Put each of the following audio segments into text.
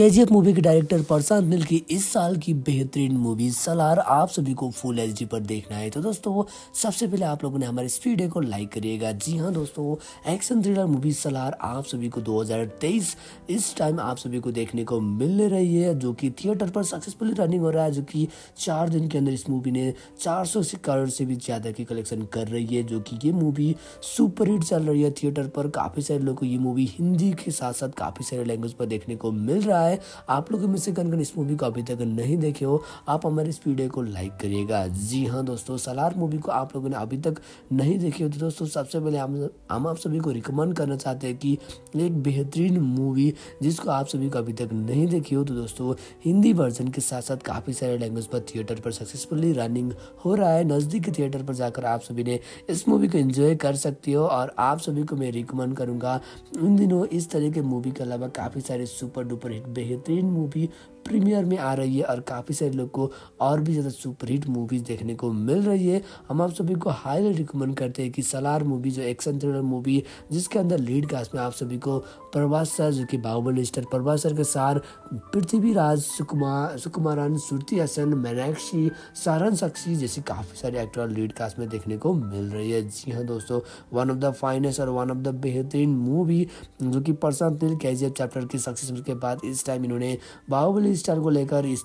के मूवी के डायरेक्टर प्रशांत नील की इस साल की बेहतरीन मूवी सलार आप सभी को फुल एच पर देखना है। तो दोस्तों, सबसे पहले आप लोगों ने हमारे इस वीडियो को लाइक करिएगा। जी हाँ दोस्तों एक्शन थ्रिलर मूवी सलार आप सभी को 2023 इस टाइम आप सभी को देखने को मिल रही है, जो कि थिएटर पर सक्सेसफुली रनिंग हो रहा है, जो कि चार दिन के अंदर इस मूवी ने चार करोड़ से भी ज़्यादा की कलेक्शन कर रही है, जो कि ये मूवी सुपर हिट चल रही है थिएटर पर। काफ़ी सारे लोग को ये मूवी हिंदी के साथ साथ काफ़ी सारे लैंग्वेज पर देखने को मिल रहा है। है। आप लोगों में से कन कन इस मूवी को अभी तक नहीं देखे हो, आप हमारे इस वीडियो को लाइक करिएगा। जी हाँ दोस्तों सलार मूवी को आप लोगों ने अभी तक नहीं देखी हो तो दोस्तों सबसे पहले हम हम आप सभी को रिकमेंड करना चाहते हैं कि एक बेहतरीन मूवी जिसको आप सभी को अभी तक नहीं देखी हो तो दोस्तों हिंदी वर्जन के साथ साथ काफ़ी सारे लैंग्वेज पर थिएटर पर सक्सेसफुली रनिंग हो रहा है। नज़दीक के थिएटर पर जाकर आप सभी ने इस मूवी को एंजॉय कर सकते हो, और आप सभी को मैं रिकमेंड करूँगा इन दिनों इस तरह के मूवी के अलावा काफ़ी सारे सुपर डुपर हिट बेहतरीन मूवी प्रीमियर में आ रही है और काफ़ी सारे लोग को और भी ज़्यादा सुपरहिट मूवीज़ देखने को मिल रही है। हम आप सभी को हाईली रिकमेंड करते हैं कि सलार मूवी जो एक्शन थ्रिलर मूवी जिसके अंदर लीड कास्ट में आप सभी को प्रभास सर, जो कि बाहुबली स्टार प्रभास सर के सार, पृथ्वीराज सुकुमार सुकुमारन, सुरती हसन, मीनाक्षी, सारन सक्सी जैसी काफ़ी सारे एक्टर लीड कास्ट में देखने को मिल रही है। जी हाँ दोस्तों वन ऑफ़ द फाइनेस्ट और वन ऑफ़ द बेहतरीन मूवी जो कि प्रशांत के चैप्टर की सक्सेस के बाद इस टाइम इन्होंने बाहुबली स्टार को लेकर इस,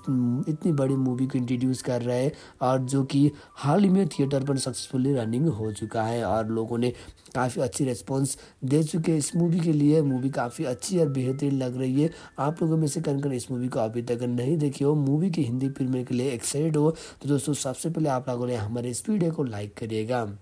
इतनी बड़ी मूवी को इंट्रोड्यूस कर रहे हैं और जो कि हाल ही में थिएटर पर सक्सेसफुली रनिंग हो चुका है और लोगों ने काफ़ी अच्छी रिस्पॉन्स दे चुके हैं इस मूवी के लिए। मूवी काफ़ी अच्छी और बेहतरीन लग रही है। आप लोगों में से कन कन इस मूवी को अभी तक नहीं देखी हो? मूवी की हिंदी फ़िल्म के लिए एक्साइटेड हो? तो दोस्तों, सबसे पहले आप लोगों ने हमारे इस वीडियो को लाइक करिएगा।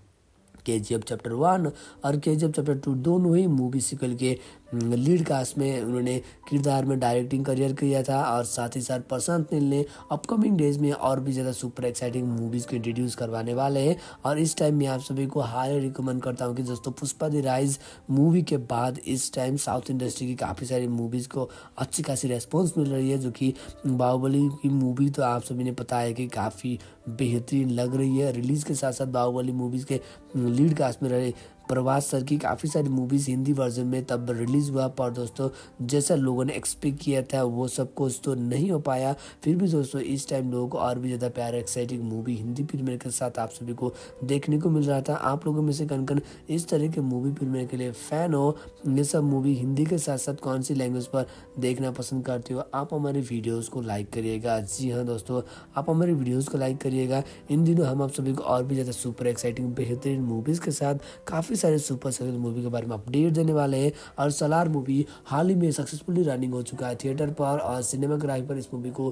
के जी एफ़ चैप्टर वन और के जी एफ़ चैप्टर टू दोनों ही मूवी सिकल के लीड कास्ट में उन्होंने किरदार में डायरेक्टिंग करियर किया था और साथ ही साथ प्रशांत नील ने अपकमिंग डेज़ में और भी ज़्यादा सुपर एक्साइटिंग मूवीज़ को इंट्रोड्यूस करवाने वाले हैं। और इस टाइम मैं आप सभी को हाई रिकमेंड करता हूँ कि दोस्तों पुष्पा दी राइज मूवी के बाद इस टाइम साउथ इंडस्ट्री की काफ़ी सारी मूवीज़ को अच्छी खासी रेस्पॉन्स मिल रही है, जो कि बाहुबली की मूवी तो आप सभी ने पता है कि काफ़ी बेहतरीन लग रही है। रिलीज़ के साथ साथ बाहुबली मूवीज़ के लीड कास्ट में रहे प्रभास सर की काफ़ी सारी मूवीज़ हिंदी वर्जन में तब रिलीज़ हुआ, पर दोस्तों, जैसा लोगों ने एक्सपेक्ट किया था, वो सब कुछ तो नहीं हो पाया। फिर भी दोस्तों, इस टाइम लोगों को और भी ज़्यादा प्यार एक्साइटिंग मूवी हिंदी फ़िल्म के साथ आप सभी को देखने को मिल रहा था। आप लोगों में से कन कन इस तरह के मूवी फ़िल्म के लिए फ़ैन हो? ये सब मूवी हिंदी के साथ साथ कौन सी लैंग्वेज पर देखना पसंद करते हो? आप हमारे वीडियोज़ को लाइक करिएगा। जी हाँ दोस्तों, आप हमारे वीडियोज़ को लाइक करिएगा। इन दिनों हम आप सभी को और भी ज़्यादा सुपर एक्साइटिंग बेहतरीन मूवीज़ के साथ काफ़ी काफ़ी सारे सुपर सक्सेस मूवी के बारे में अपडेट देने वाले हैं और सलार मूवी हाल ही में सक्सेसफुली रनिंग हो चुका है थिएटर पर और सिनेमाग्राफी पर इस मूवी को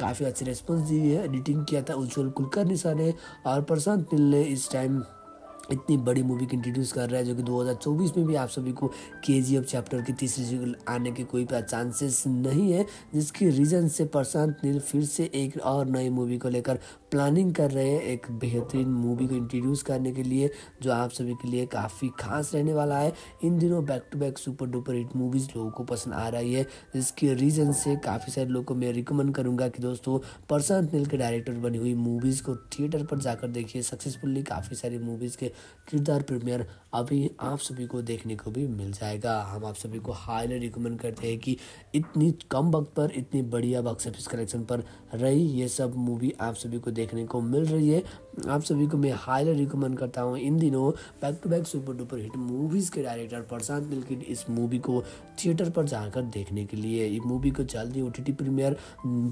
काफ़ी अच्छी रिस्पॉन्स दी है। एडिटिंग किया था उज्जवल कुलकर्णी सर ने और प्रशांत नील ने इस टाइम इतनी बड़ी मूवी की इंट्रोड्यूस कर रहा है, जो कि 2024 में भी आप सभी को के जी एफ़ चैप्टर की तीसरी सीक्वल आने के कोई चांसेस नहीं है, जिसकी रीज़न से प्रशांत नील फिर से एक और नई मूवी को लेकर प्लानिंग कर रहे हैं, एक बेहतरीन मूवी को इंट्रोड्यूस करने के लिए, जो आप सभी के लिए काफ़ी खास रहने वाला है। इन दिनों back to back super duper hit movies लोगों को पसंद आ रही है, जिसके रीज़न से काफ़ी सारे लोगों को मैं रिकमेंड करूँगा कि दोस्तों, प्रशांत नील के डायरेक्टर बनी हुई मूवीज़ को थिएटर पर जाकर देखिए। सक्सेसफुली काफ़ी सारी मूवीज़ के किरदार प्रीमियर अभी आप सभी को देखने को भी मिल जाएगा। हम आप सभी को हाईली रिकमेंड करते हैं कि इतनी कम वक्त पर, इतनी बढ़िया बॉक्स ऑफ़िस कलेक्शन पर रही ये सब मूवी आप सभी को देखने को मिल रही है। आप सभी को मैं हाईली रिकमेंड करता हूँ इन दिनों back to back super duper hit movies के डायरेक्टर प्रशांत नील इस मूवी को थिएटर पर जाकर देखने के लिए। ये मूवी को जल्दी ओ टी प्रीमियर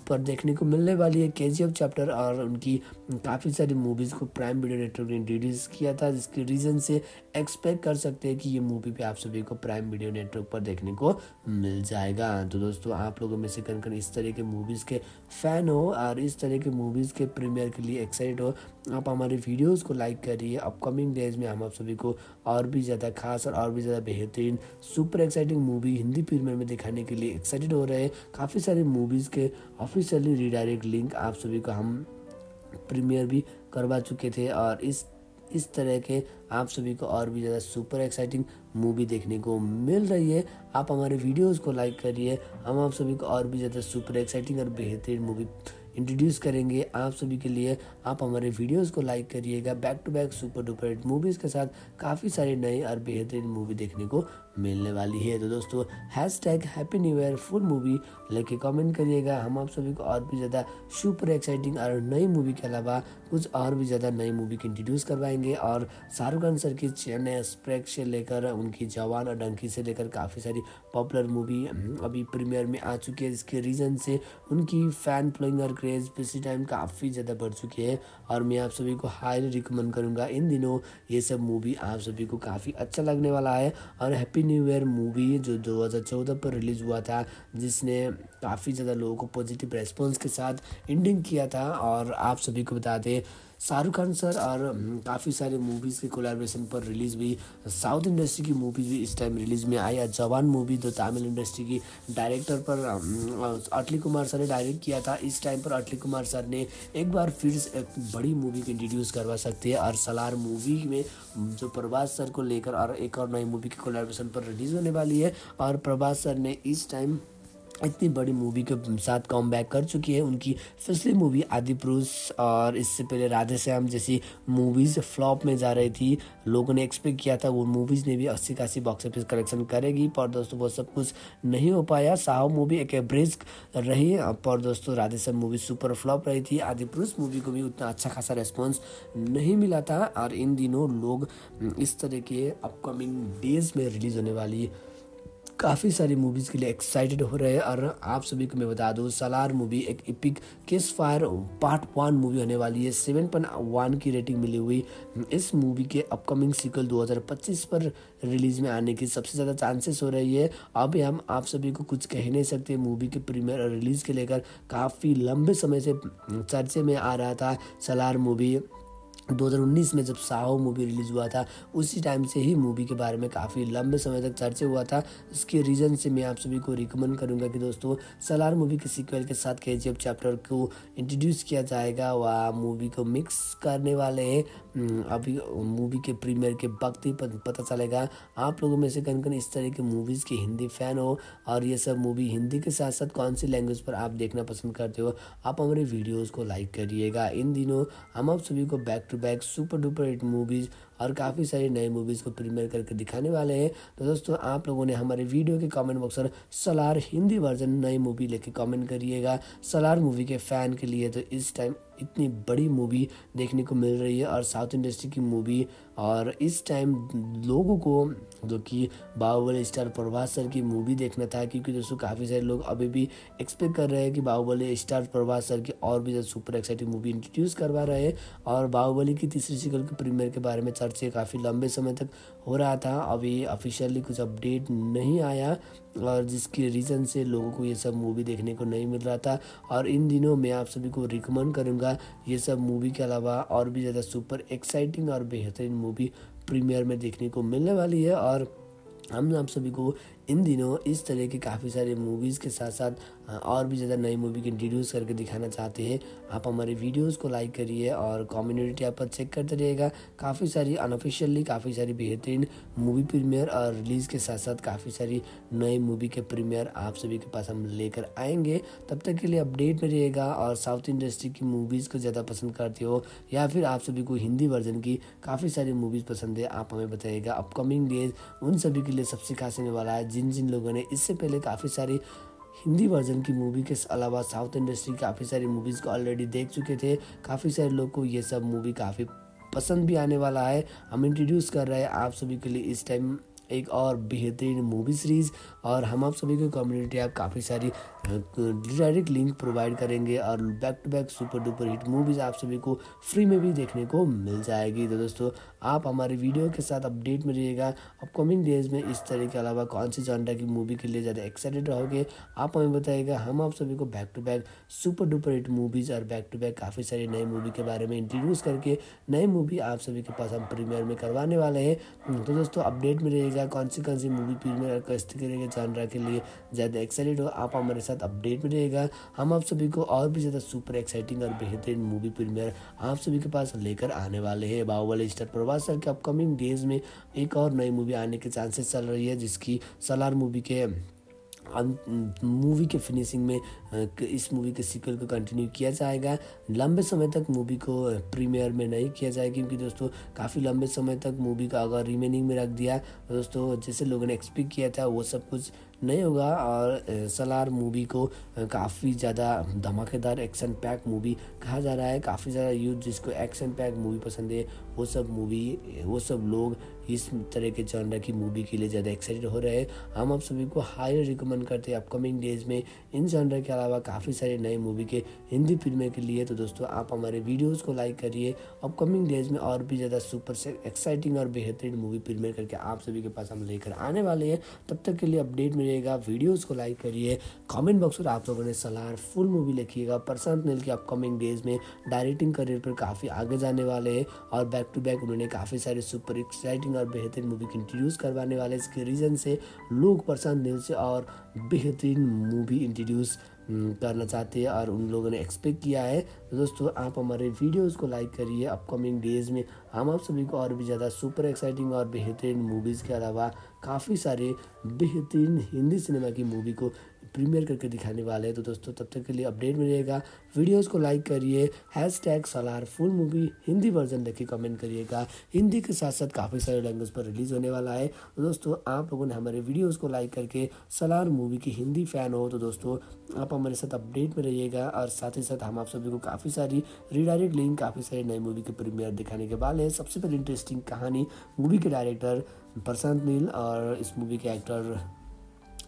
पर देखने को मिलने वाली है के चैप्टर और उनकी काफ़ी सारी मूवीज़ को प्राइम वीडियो नेटवर्क ने रिलीज़ किया था, जिसके रीज़न से एक्सपेक्ट कर सकते हैं कि ये मूवी भी आप सभी को प्राइम वीडियो नेटवर्क पर देखने को मिल जाएगा। तो दोस्तों, आप लोगों में से कन कन इस तरह के मूवीज़ के फ़ैन हो और इस तरह के मूवीज़ के प्रीमियर के लिए एक्साइटेड हो आप हमारे वीडियोस को लाइक करिए। अपकमिंग डेज़ में हम आप सभी को और भी ज़्यादा खास और और भी ज़्यादा बेहतरीन, super exciting movie Hindi film में दिखाने के लिए एक्साइटेड हो रहे हैं। काफ़ी सारे मूवीज़ के ऑफिशियली रिडायरेक्ट लिंक आप सभी को हम प्रीमियर भी करवा चुके थे और इस इस तरह के आप सभी को और भी ज़्यादा सुपर एक्साइटिंग मूवी देखने को मिल रही है। आप हमारे वीडियोस को लाइक करिए। हम आप सभी को और भी ज़्यादा सुपर एक्साइटिंग और बेहतरीन मूवी इंट्रोड्यूस करेंगे आप सभी के लिए। आप हमारे वीडियोज़ को लाइक करिएगा, back to back super duper hit movies के साथ काफ़ी सारे नए और बेहतरीन मूवी देखने को मिलने वाली है। तो दोस्तों hash tag happy new year full movie लेके कमेंट करिएगा। हम आप सभी को और भी ज़्यादा सुपर एक्साइटिंग और नई मूवी के अलावा कुछ और भी ज़्यादा नई मूवी की इंट्रोड्यूस करवाएँगे। और शाहरुख खान सर की चेन्नई एक्सप्रेस से लेकर उनकी जवान और डंकी से लेकर काफ़ी सारी पॉपुलर मूवी अभी प्रीमियर में आ चुकी है। जिसके रीज़न से उनकी फ़ैन फ्लोइंग और क्रेज़ पिछले टाइम काफ़ी ज़्यादा बढ़ चुकी है। और मैं आप सभी को हाईली रिकमेंड करूँगा। इन दिनों ये सब मूवी आप सभी को काफ़ी अच्छा लगने वाला है। और हैप्पी न्यू ईयर मूवी जो 2014 पर रिलीज़ हुआ था, जिसने काफ़ी ज़्यादा लोगों को पॉजिटिव रेस्पॉन्स के साथ एंडिंग किया था। और आप सभी को बता दें शाहरुख खान सर और काफ़ी सारे मूवीज़ के कोलेब्रेशन पर रिलीज़ हुई साउथ इंडस्ट्री की मूवीज़ भी इस टाइम रिलीज़ में आई। जवान मूवी जो तमिल इंडस्ट्री की डायरेक्टर पर अटली कुमार सर ने डायरेक्ट किया था, इस टाइम पर अटली कुमार सर ने एक बार फिर एक बड़ी मूवी को इंट्रोड्यूस करवा सकते हैं। और सलार मूवी में जो प्रभास सर को लेकर और एक और नई मूवी की कोलाब्रेशन पर रिलीज़ होने वाली है। और प्रभास सर ने इस टाइम इतनी बड़ी मूवी के साथ कम बैक कर चुकी है। उनकी पिछली मूवी आदि पुरुष और इससे पहले राधे श्याम जैसी मूवीज़ फ्लॉप में जा रही थी। लोगों ने एक्सपेक्ट किया था वो मूवीज़ ने भी अस्सी खासी बॉक्स ऑफ़िस कलेक्शन करेगी। पर दोस्तों, वो सब कुछ नहीं हो पाया। साहब मूवी एक एवरेज रही। पर दोस्तों, Radhe Shyam movie super flop रही थी। आदि पुरुष मूवी को भी उतना अच्छा खासा रेस्पॉन्स नहीं मिला था। और इन दिनों लोग इस तरह के अपकमिंग डेज़ में रिलीज़ होने वाली काफ़ी सारी मूवीज़ के लिए एक्साइटेड हो रहे हैं। और आप सभी को मैं बता दूँ सलार मूवी एक epic ceasefire part one movie होने वाली है। सेवन पॉइंट वन की रेटिंग मिली हुई। इस मूवी के अपकमिंग सिक्वल 2025 पर रिलीज़ में आने की सबसे ज़्यादा चांसेस हो रही है। अभी हम आप सभी को कुछ कह नहीं सकते मूवी के प्रीमियर और रिलीज़ के लेकर काफ़ी लंबे समय से चर्चे में आ रहा था सलार मूवी 2019 में जब साहो मूवी रिलीज़ हुआ था उसी टाइम से ही मूवी के बारे में काफ़ी लंबे समय तक चर्चा हुआ था। इसके रीज़न से मैं आप सभी को रिकमेंड करूँगा कि दोस्तों सलार मूवी के सीक्वल के साथ के चैप्टर को इंट्रोड्यूस किया जाएगा। वह मूवी को मिक्स करने वाले हैं। हम्म, अभी मूवी के प्रीमियर के वक्त ही पता चलेगा। आप लोगों में से कन कन इस तरह के मूवीज़ के हिंदी फ़ैन हो और ये सब मूवी हिंदी के साथ साथ कौन सी लैंग्वेज पर आप देखना पसंद करते हो आप हमारे वीडियोज़ को लाइक करिएगा। इन दिनों हम आप सभी को back to back super duper hit movies और काफ़ी सारी नई मूवीज़ को प्रीमियर करके दिखाने वाले हैं। तो दोस्तों, आप लोगों ने हमारे वीडियो के कमेंट बॉक्स पर सलार हिंदी वर्जन नई मूवी लेके कमेंट करिएगा। सलार मूवी के फ़ैन के लिए तो इस टाइम इतनी बड़ी मूवी देखने को मिल रही है और साउथ इंडस्ट्री की मूवी और इस टाइम लोगों को, जो कि बाहुबली स्टार प्रभास सर की मूवी देखना था, क्योंकि दोस्तों काफ़ी सारे लोग अभी भी एक्सपेक्ट कर रहे हैं कि बाहुबली स्टार प्रभास सर की और भी ज़्यादा सुपर एक्साइटिंग मूवी इंट्रोड्यूस करवा रहे हैं और बाहुबली की तीसरी सिकल के प्रीमियर के बारे में चर्चे काफ़ी लंबे समय तक हो रहा था। अभी ऑफिशियली कुछ अपडेट नहीं आया और जिसके रीज़न से लोगों को ये सब मूवी देखने को नहीं मिल रहा था। और इन दिनों मैं आप सभी को रिकमेंड करूँगा ये सब मूवी के अलावा और भी ज़्यादा सुपर एक्साइटिंग और बेहतरीन मूवी प्रीमियर में देखने को मिलने वाली है और हम आप सभी को इन दिनों इस तरह के काफ़ी सारे मूवीज़ के साथ साथ और भी ज़्यादा नई मूवी की इंट्रोड्यूस करके दिखाना चाहते हैं। आप हमारे वीडियोस को लाइक करिए और कम्युनिटी आप पर चेक करते रहिएगा। काफ़ी सारी अनऑफिशियली काफ़ी सारी बेहतरीन मूवी प्रीमियर और रिलीज़ के साथ साथ काफ़ी सारी नई मूवी के प्रीमियर आप सभी के पास हम लेकर आएँगे। तब तक के लिए अपडेट में रहिएगा और साउथ इंडस्ट्री की मूवीज़ को ज़्यादा पसंद करते हो या फिर आप सभी को हिंदी वर्जन की काफ़ी सारी मूवीज़ पसंद है, आप हमें बताइएगा। अपकमिंग डेज़ उन सभी के लिए सबसे खास होने वाला है जिन जिन लोगों ने इससे पहले काफ़ी सारी हिंदी वर्जन की मूवी के अलावा साउथ इंडस्ट्री की काफ़ी सारी मूवीज़ को ऑलरेडी देख चुके थे। काफ़ी सारे लोग को ये सब मूवी काफ़ी पसंद भी आने वाला है। हम इंट्रोड्यूस कर रहे हैं आप सभी के लिए इस टाइम एक और बेहतरीन मूवी सीरीज़ और हम आप सभी को कम्युनिटी ऐप काफ़ी सारी डायरेक्ट लिंक प्रोवाइड करेंगे और back to back super duper hit movies आप सभी को फ्री में भी देखने को मिल जाएगी। तो दोस्तों, आप हमारे वीडियो के साथ अपडेट में रहिएगा। अपकमिंग डेज़ में इस तरह के अलावा कौन सी जानटा की मूवी के लिए ज़्यादा एक्साइटेड रहोगे, आप हमें बताइएगा। हम आप सभी को back to back super duper hit movies और बैक टू बैक काफ़ी सारी नई मूवी के बारे में इंट्रोड्यूस करके नई मूवी आप सभी के पास हम प्रीमियर में करवाने वाले हैं। तो दोस्तों अपडेट में रहिएगा। कौन सी कौन सी मूवी प्रीमियर किस तरीके के जानरा के लिए ज़्यादा एक्साइटेड हो, आप हमारे साथ अपडेट में रहेगा। हम आप सभी को और भी ज़्यादा सुपर एक्साइटिंग और बेहतरीन मूवी प्रीमियर आप सभी के पास लेकर आने वाले हैं। बाहुबली स्टार प्रभास सर के अपकमिंग डेज़ में एक और नई मूवी आने के चांसेस चल रही है, जिसकी सलार मूवी के मूवी के फिनिशिंग में इस मूवी के सीक्वल को कंटिन्यू किया जाएगा। लंबे समय तक मूवी को प्रीमियर में नहीं किया जाएगा क्योंकि दोस्तों, काफ़ी लंबे समय तक मूवी का अगर रिमेनिंग में रख दिया, दोस्तों, जैसे लोगों ने एक्सपेक्ट किया था, वो सब कुछ नहीं होगा और सलार मूवी को काफ़ी ज़्यादा धमाकेदार एक्शन पैक मूवी कहा जा रहा है। काफ़ी ज़्यादा यूथ जिसको एक्शन पैक मूवी पसंद है, वो सब मूवी वो सब लोग इस तरह के जॉनर की मूवी के लिए ज़्यादा एक्साइटेड हो रहे हैं। हम आप सभी को हाईली रिकमेंड करते हैं अपकमिंग डेज़ में। इन जॉनर के अलावा काफ़ी सारे नए मूवी के हिंदी फ़िल्में के लिए। तो दोस्तों, आप हमारे वीडियोस को लाइक करिए। अपकमिंग डेज़ में और भी ज़्यादा सुपर से एक्साइटिंग और बेहतरीन मूवी फ़िल्में करके आप सभी के पास हम लेकर आने वाले हैं। तब तक के लिए अपडेट मिलेगा। वीडियोज़ को लाइक करिए। कॉमेंट बॉक्स में आप लोगों ने सलाह फुल मूवी लिखिएगा। प्रशांत नील की अपकमिंग डेज़ में डायरेक्टिंग करियर पर काफ़ी आगे जाने वाले हैं। और बैक टू बैक उन्होंने काफ़ी सारे सुपर एक्साइटिंग और बेहतरीन मूवी इंट्रोड्यूस करवाने वाले इसके रीज़न से लोग प्रशांत नील से और बेहतरीन मूवी इंट्रोड्यूस करना चाहते हैं और उन लोगों ने एक्सपेक्ट किया है। तो दोस्तों, आप हमारे वीडियोस को लाइक करिए। अपकमिंग डेज़ में हम आप सभी को और भी ज़्यादा सुपर एक्साइटिंग और बेहतरीन मूवीज़ के अलावा काफ़ी सारे बेहतरीन हिंदी सिनेमा की मूवी को प्रीमियर करके दिखाने वाले हैं। तो दोस्तों, तब तक के लिए अपडेट मिलेगा। वीडियोज़ को लाइक करिए hash tag Salaar full movie Hindi version देखिए कमेंट करिएगा। हिंदी के साथ साथ काफ़ी सारे लैंग्वेज पर रिलीज़ होने वाला है। तो दोस्तों, आप लोगों ने हमारे वीडियोज़ को लाइक करके सलार मूवी की हिंदी फ़ैन हो तो दोस्तों, आप हमारे साथ अपडेट में रहिएगा। और साथ ही साथ हम आप सभी को काफ़ी सारी रिडायरेक्ट लिंक काफ़ी सारी नई मूवी के प्रीमियर दिखाने के वाले हैं। सबसे पहले इंटरेस्टिंग कहानी मूवी के डायरेक्टर प्रशांत नील और इस मूवी के एक्टर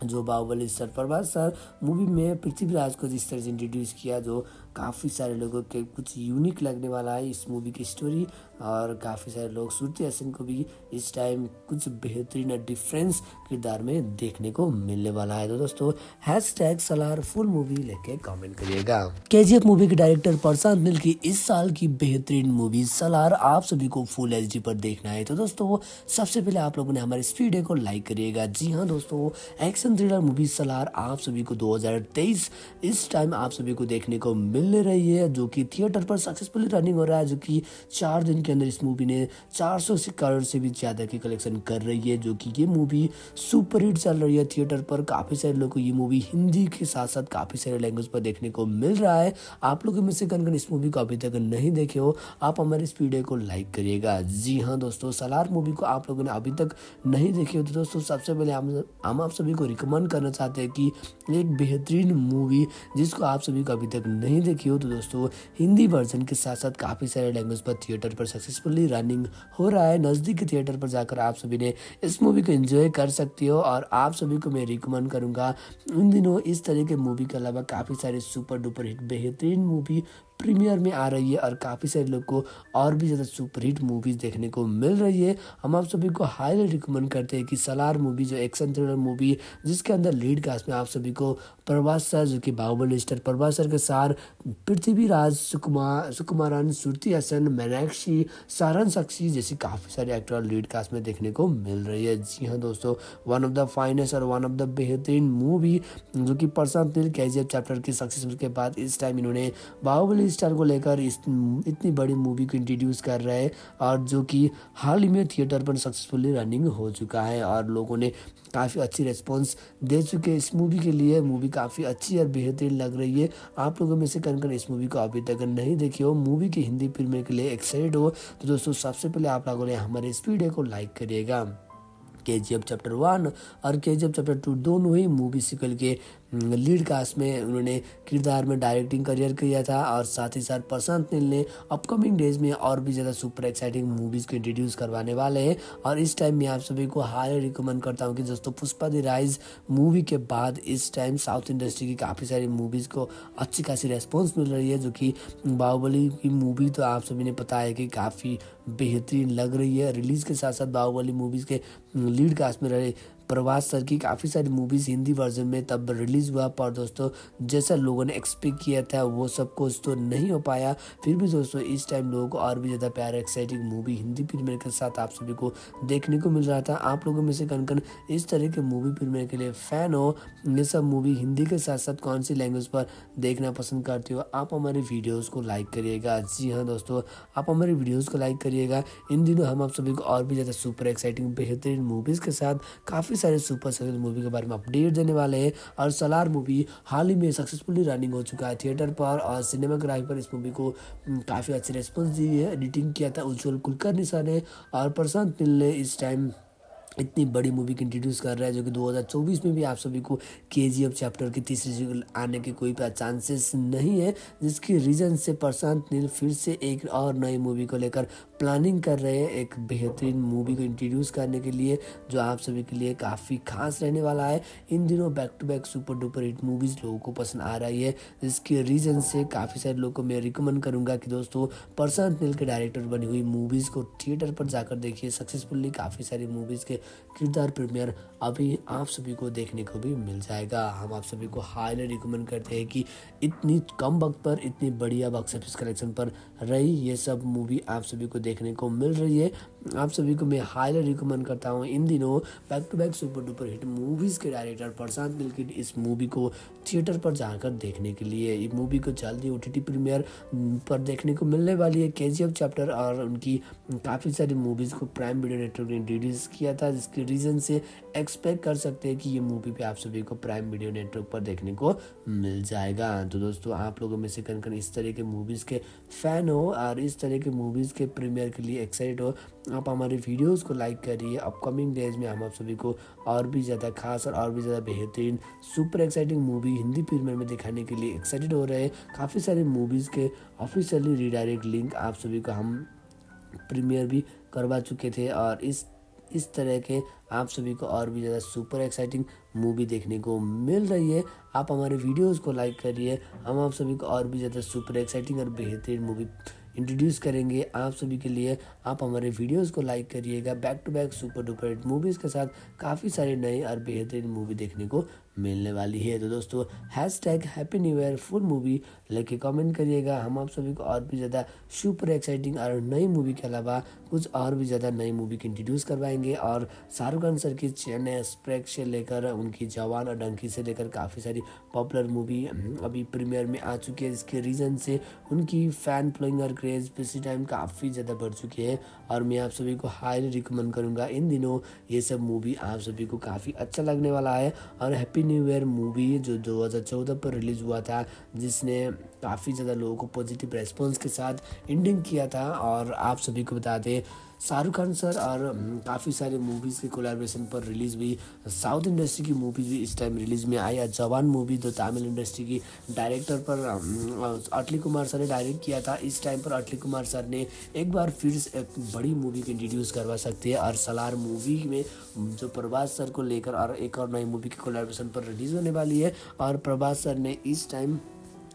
जो Baahubali sir Prabhas sir movie में पृथ्वीराज को जिस तरह से इंट्रोड्यूस किया, जो काफ़ी सारे लोगों के कुछ यूनिक लगने वाला है इस मूवी की स्टोरी और काफ़ी सारे लोग श्रुति हसन को भी इस टाइम कुछ बेहतरीन डिफरेंस किरदार में देखने को मिलने वाला है। तो दोस्तों hash tag Salaar full movie लेके कमेंट करिएगा। के मूवी के डायरेक्टर प्रशांत नील की इस साल की बेहतरीन मूवी सलार आप सभी को फुल एच पर देखना है। तो दोस्तों, सबसे पहले आप लोगों ने हमारे इस वीडियो को लाइक करिएगा। जी हाँ दोस्तों एक्शन थ्रिलर मूवी सलार आप सभी को दो हज़ार तेईस इस टाइम आप सभी को देखने को मिल रही है, जो की थिएटर पर सक्सेसफुली रनिंग हो रहा है, जो की चार दिन के अंदर इस मूवी ने 400 करोड़ से भी ज़्यादा की कलेक्शन कर रही है, जो कि ये मूवी सुपर हिट चल रही है थिएटर पर। काफ़ी सारे लोगों को ये मूवी हिंदी के साथ साथ काफ़ी सारे लैंग्वेज पर देखने को मिल रहा है। आप लोगों में से कन कन इस मूवी को अभी तक नहीं देखे हो, आप हमारे इस वीडियो को लाइक करिएगा। जी हाँ दोस्तों, सलार मूवी को आप लोगों ने अभी तक नहीं देखे हो तो दोस्तों सबसे पहले हम आप सभी को रिकमेंड करना चाहते हैं कि एक बेहतरीन मूवी जिसको आप सभी को अभी तक नहीं देखी हो तो दोस्तों, हिंदी वर्जन के साथ साथ काफ़ी सारे लैंग्वेज पर थिएटर पर सक्सेसफुली रनिंग हो रहा है। नज़दीक के थिएटर पर जाकर आप सभी ने इस मूवी को एंजॉय कर सकती हो और आप सभी को मैं रिकमेंड करूँगा। उन दिनों इस तरह के मूवी के अलावा काफ़ी सारे सुपर डुपर हिट बेहतरीन मूवी प्रीमियर में आ रही है और काफ़ी सारे लोग को और भी ज़्यादा सुपरहिट मूवीज़ देखने को मिल रही है। हम आप सभी को हाईली रिकमेंड करते हैं कि सलार मूवी जो एक्शन थ्रिलर मूवी जिसके अंदर लीड कास्ट में आप सभी को प्रभास सर, जो कि बाहुबली स्टार प्रभास सर के सार, पृथ्वीराज सुकुमार सुकुमारन, सुरती हसन, मीनाक्षी, सारन सक्सी जैसी काफ़ी सारे एक्टर लीड कास्ट में देखने को मिल रही है। जी हाँ दोस्तों वन ऑफ़ द फाइनेस्ट और वन ऑफ़ द बेहतरीन मूवी जो कि प्रशांत नील के चैप्टर की सक्सेस के बाद इस टाइम इन्होंने बाहुबली स्टार को लेकर इस इतनी बड़ी मूवी को इंट्रोड्यूस कर रहे हैं और जो कि हाल ही में थिएटर पर सक्सेसफुली रनिंग हो चुका है और लोगों ने काफ़ी अच्छी रिस्पॉन्स दे चुके हैं। इस मूवी के लिए मूवी काफ़ी अच्छी और बेहतरीन लग रही है। आप लोगों में से कन कन इस मूवी को अभी तक नहीं देखी हो? मूवी की हिंदी फ़िल्म के लिए एक्साइटेड हो? तो दोस्तों, सबसे पहले आप लोगों ने हमारे इस वीडियो को लाइक करिएगा। के जी एफ़ चैप्टर वन और के जी एफ़ चैप्टर टू दोनों ही मूवी सिकल के लीड कास्ट में उन्होंने किरदार में डायरेक्टिंग करियर किया था और साथ ही साथ प्रशांत नील ने अपकमिंग डेज़ में और भी ज़्यादा सुपर एक्साइटिंग मूवीज़ को इंट्रोड्यूस करवाने वाले हैं। और इस टाइम मैं आप सभी को हाई रिकमेंड करता हूँ कि दोस्तों पुष्पा दी राइज मूवी के बाद इस टाइम साउथ इंडस्ट्री की काफ़ी सारी मूवीज़ को अच्छी खासी रेस्पॉन्स मिल रही है, जो कि बाहुबली की मूवी तो आप सभी ने पता है कि काफ़ी बेहतरीन लग रही है। रिलीज़ के साथ साथ बाहुबली मूवीज़ के लीड कास्ट में रहे प्रभास सर की काफ़ी सारी मूवीज़ हिंदी वर्जन में तब रिलीज़ हुआ, पर दोस्तों, जैसा लोगों ने एक्सपेक्ट किया था, वो सब कुछ तो नहीं हो पाया। फिर भी दोस्तों, इस टाइम लोगों को और भी ज़्यादा प्यार एक्साइटिंग मूवी हिंदी फ़िल्म के साथ आप सभी को देखने को मिल रहा था। आप लोगों में से कन कन इस तरह के मूवी फ़िल्म के लिए फ़ैन हो? ये सब मूवी हिंदी के साथ साथ कौन सी लैंग्वेज पर देखना पसंद करते हो? आप हमारे वीडियोज़ को लाइक करिएगा। जी हाँ दोस्तों, आप हमारे वीडियोज़ को लाइक करिएगा। इन दिनों हम आप सभी को और भी ज़्यादा सुपर एक्साइटिंग बेहतरीन मूवीज़ के साथ काफ़ी काफ़ी सारे सुपर सक्सेस मूवी के बारे में अपडेट देने वाले हैं और सलार मूवी हाल ही में सक्सेसफुली रनिंग हो चुका है थिएटर पर और सिनेमाग्राफी पर इस मूवी को काफ़ी अच्छी रिस्पॉन्स दी है। एडिटिंग किया था उज्ज्वल कुलकर्णी सर ने और प्रशांत मिल ने इस टाइम इतनी बड़ी मूवी को इंट्रोड्यूस कर रहा है, जो कि 2024 में भी आप सभी को के चैप्टर की तीसरी सीक्वल आने के कोई चांसेस नहीं है, जिसकी रीज़न से प्रशांत नील फिर से एक और नई मूवी को लेकर प्लानिंग कर रहे हैं, एक बेहतरीन मूवी को इंट्रोड्यूस करने के लिए, जो आप सभी के लिए काफ़ी खास रहने वाला है। इन दिनों back to back super duper hit movies लोगों को पसंद आ रही है, जिसके रीज़न से काफ़ी सारे लोगों को मैं रिकमेंड करूँगा कि दोस्तों, प्रशांत नील के डायरेक्टर बनी हुई मूवीज़ को थिएटर पर जाकर देखिए सक्सेसफुली काफ़ी सारी मूवीज़ के किरदार प्रीमियर अभी आप सभी को देखने को भी मिल जाएगा। हम आप सभी को हाईली रिकमेंड करते हैं कि इतनी कम वक्त पर, इतनी बढ़िया बॉक्स ऑफ़िस कलेक्शन पर रही ये सब मूवी आप सभी को देखने को मिल रही है। आप सभी को मैं हाईली रिकमेंड करता हूँ इन दिनों back to back super duper hit movies के डायरेक्टर प्रशांत नील इस मूवी को थिएटर पर जाकर देखने के लिए। ये मूवी को जल्दी ओ टी प्रीमियर पर देखने को मिलने वाली है। के चैप्टर और उनकी काफ़ी सारी मूवीज़ को प्राइम वीडियो नेटवर्क ने इंट्रोड्यूस किया था, जिसके रीज़न से एक्सपेक्ट कर सकते हैं कि ये मूवी भी आप सभी को प्राइम वीडियो नेटवर्क पर देखने को मिल जाएगा। तो दोस्तों, आप लोगों में से कन कन इस तरह के मूवीज़ के फ़ैन हो और इस तरह के मूवीज़ के प्रीमियर के लिए एक्साइटेड हो, आप हमारे वीडियोस को लाइक करिए। अपकमिंग डेज़ में हम आप सभी को और भी ज़्यादा खास और और भी ज़्यादा बेहतरीन super exciting movie Hindi premiere में दिखाने के लिए एक्साइटेड हो रहे हैं। काफ़ी सारे मूवीज़ के ऑफिशियली रिडायरेक्ट लिंक आप सभी को हम प्रीमियर भी करवा चुके थे और इस इस तरह के आप सभी को और भी ज़्यादा सुपर एक्साइटिंग मूवी देखने को मिल रही है। आप हमारे वीडियोस को लाइक करिए। हम आप सभी को और भी ज़्यादा सुपर एक्साइटिंग और बेहतरीन मूवी इंट्रोड्यूस करेंगे आप सभी के लिए। आप हमारे वीडियोस को लाइक करिएगा, back to back super duper hit movies के साथ काफ़ी सारे नए और बेहतरीन मूवी देखने को मिलने वाली है। तो दोस्तों hashtag happy new year full movie लेके कमेंट करिएगा। हम आप सभी को और भी ज़्यादा सुपर एक्साइटिंग और नई मूवी के अलावा कुछ और भी ज़्यादा नई मूवी की इंट्रोड्यूस करवाएँगे और शाहरुख खान सर की चेन्नई एक्सप्रेस से लेकर उनकी जवान और डंकी से लेकर काफ़ी सारी पॉपुलर मूवी अभी प्रीमियर में आ चुकी है। जिसके रीज़न से उनकी फ़ैन फ्लोइंग और क्रेज़ इसी टाइम काफ़ी ज़्यादा बढ़ चुकी है। और मैं आप सभी को हाईली रिकमेंड करूँगा। इन दिनों ये सब मूवी आप सभी को काफ़ी अच्छा लगने वाला है। और हैप्पी न्यू ईयर मूवी जो 2014 पर रिलीज़ हुआ था, जिसने काफ़ी ज़्यादा लोगों को पॉजिटिव रेस्पॉन्स के साथ एंडिंग किया था। और आप सभी को बता दें शाहरुख खान सर और काफ़ी सारे मूवीज़ के कोलेब्रेशन पर रिलीज़ हुई। साउथ इंडस्ट्री की मूवीज़ भी इस टाइम रिलीज़ में आई। जवान मूवी तो तमिल इंडस्ट्री की डायरेक्टर पर अटली कुमार सर ने डायरेक्ट किया था। इस टाइम पर अटली कुमार सर ने एक बार फिर एक बड़ी मूवी को इंट्रोड्यूस करवा सकते हैं। और सलार मूवी में जो प्रभास सर को लेकर और एक और नई मूवी की कोलेब्रेशन पर रिलीज़ होने वाली है। और प्रभास सर ने इस टाइम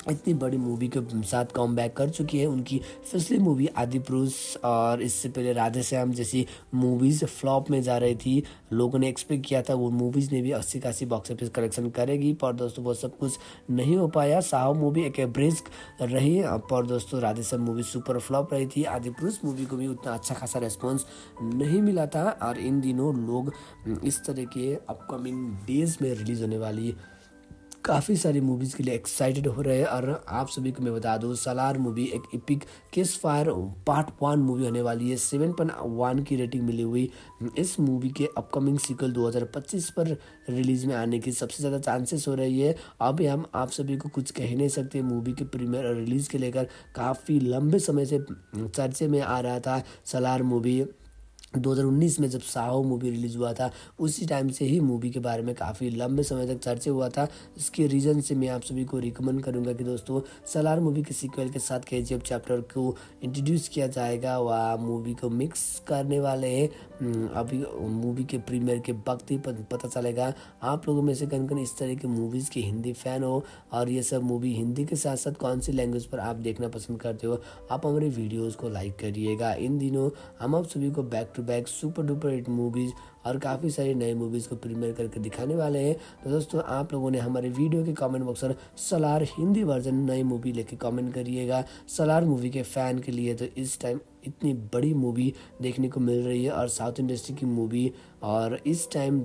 इतनी बड़ी मूवी के साथ कम बैक कर चुकी है। उनकी पिछली मूवी आदि पुरुष और इससे पहले राधे श्याम जैसी मूवीज़ फ्लॉप में जा रही थी। लोगों ने एक्सपेक्ट किया था, वो मूवीज़ ने भी अस्सी कासी बॉक्स ऑफ़िस कलेक्शन करेगी। पर दोस्तों, वो सब कुछ नहीं हो पाया। साहब मूवी एक एवरेज रही। पर दोस्तों, Radhe Shyam movie super flop रही थी। आदि पुरुष मूवी को भी उतना अच्छा खासा रेस्पॉन्स नहीं मिला था। और इन दिनों लोग इस तरह के अपकमिंग डेज़ में रिलीज़ होने वाली काफ़ी सारी मूवीज़ के लिए एक्साइटेड हो रहे हैं। और आप सभी को मैं बता दूँ सलार मूवी एक इपिक किस फायर पार्ट वन मूवी होने वाली है। सेवन पॉइंट वन की रेटिंग मिली हुई। इस मूवी के अपकमिंग सीक्वल 2025 पर रिलीज़ में आने की सबसे ज़्यादा चांसेस हो रही है। अभी हम आप सभी को कुछ कह नहीं सकते मूवी के प्रीमियर और रिलीज़ के लेकर काफ़ी लंबे समय से, चर्चे में आ रहा था सलार मूवी 2019 में जब साहो मूवी रिलीज़ हुआ था, उसी टाइम से ही मूवी के बारे में काफ़ी लंबे समय तक चर्चे हुआ था। इसके रीज़न से मैं आप सभी को रिकमेंड करूँगा कि दोस्तों, सलार मूवी के सीक्वल के साथ के चैप्टर को इंट्रोड्यूस किया जाएगा, वह मूवी को मिक्स करने वाले हैं। अभी मूवी के प्रीमियर के वक्त ही पता चलेगा। आप लोगों में से कन कन इस तरह के मूवीज़ के हिंदी फ़ैन हो और ये सब मूवी हिंदी के साथ साथ कौन सी लैंग्वेज पर आप देखना पसंद करते हो, आप हमारे वीडियोज़ को लाइक करिएगा। इन दिनों हम आप सभी को back to back super duper hit movies और काफ़ी सारी नई मूवीज़ को प्रीमियर करके दिखाने वाले हैं। तो दोस्तों, आप लोगों ने हमारे वीडियो के कमेंट बॉक्स पर सलार हिंदी वर्जन नई मूवी लेके कमेंट करिएगा। सलार मूवी के फ़ैन के लिए तो इस टाइम इतनी बड़ी मूवी देखने को मिल रही है और साउथ इंडस्ट्री की मूवी और इस टाइम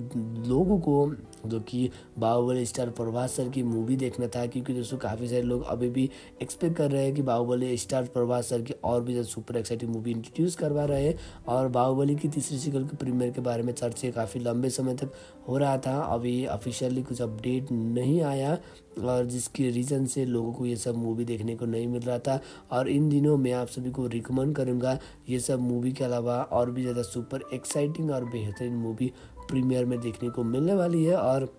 लोगों को, जो कि बाहुबली स्टार प्रभास सर की मूवी देखना था, क्योंकि दोस्तों काफ़ी सारे लोग अभी भी एक्सपेक्ट कर रहे हैं कि बाहुबली स्टार प्रभास सर की और भी ज़्यादा सुपर एक्साइटिंग मूवी इंट्रोड्यूस करवा रहे हैं और बाहुबली की तीसरी सिकल के प्रीमियर के बारे में चर्चे काफ़ी लंबे समय तक हो रहा था। अभी ऑफिशियली कुछ अपडेट नहीं आया और जिसके रीज़न से लोगों को ये सब मूवी देखने को नहीं मिल रहा था। और इन दिनों मैं आप सभी को रिकमेंड करूँगा ये सब मूवी के अलावा और भी ज़्यादा सुपर एक्साइटिंग और बेहतरीन मूवी प्रीमियर में देखने को मिलने वाली है। और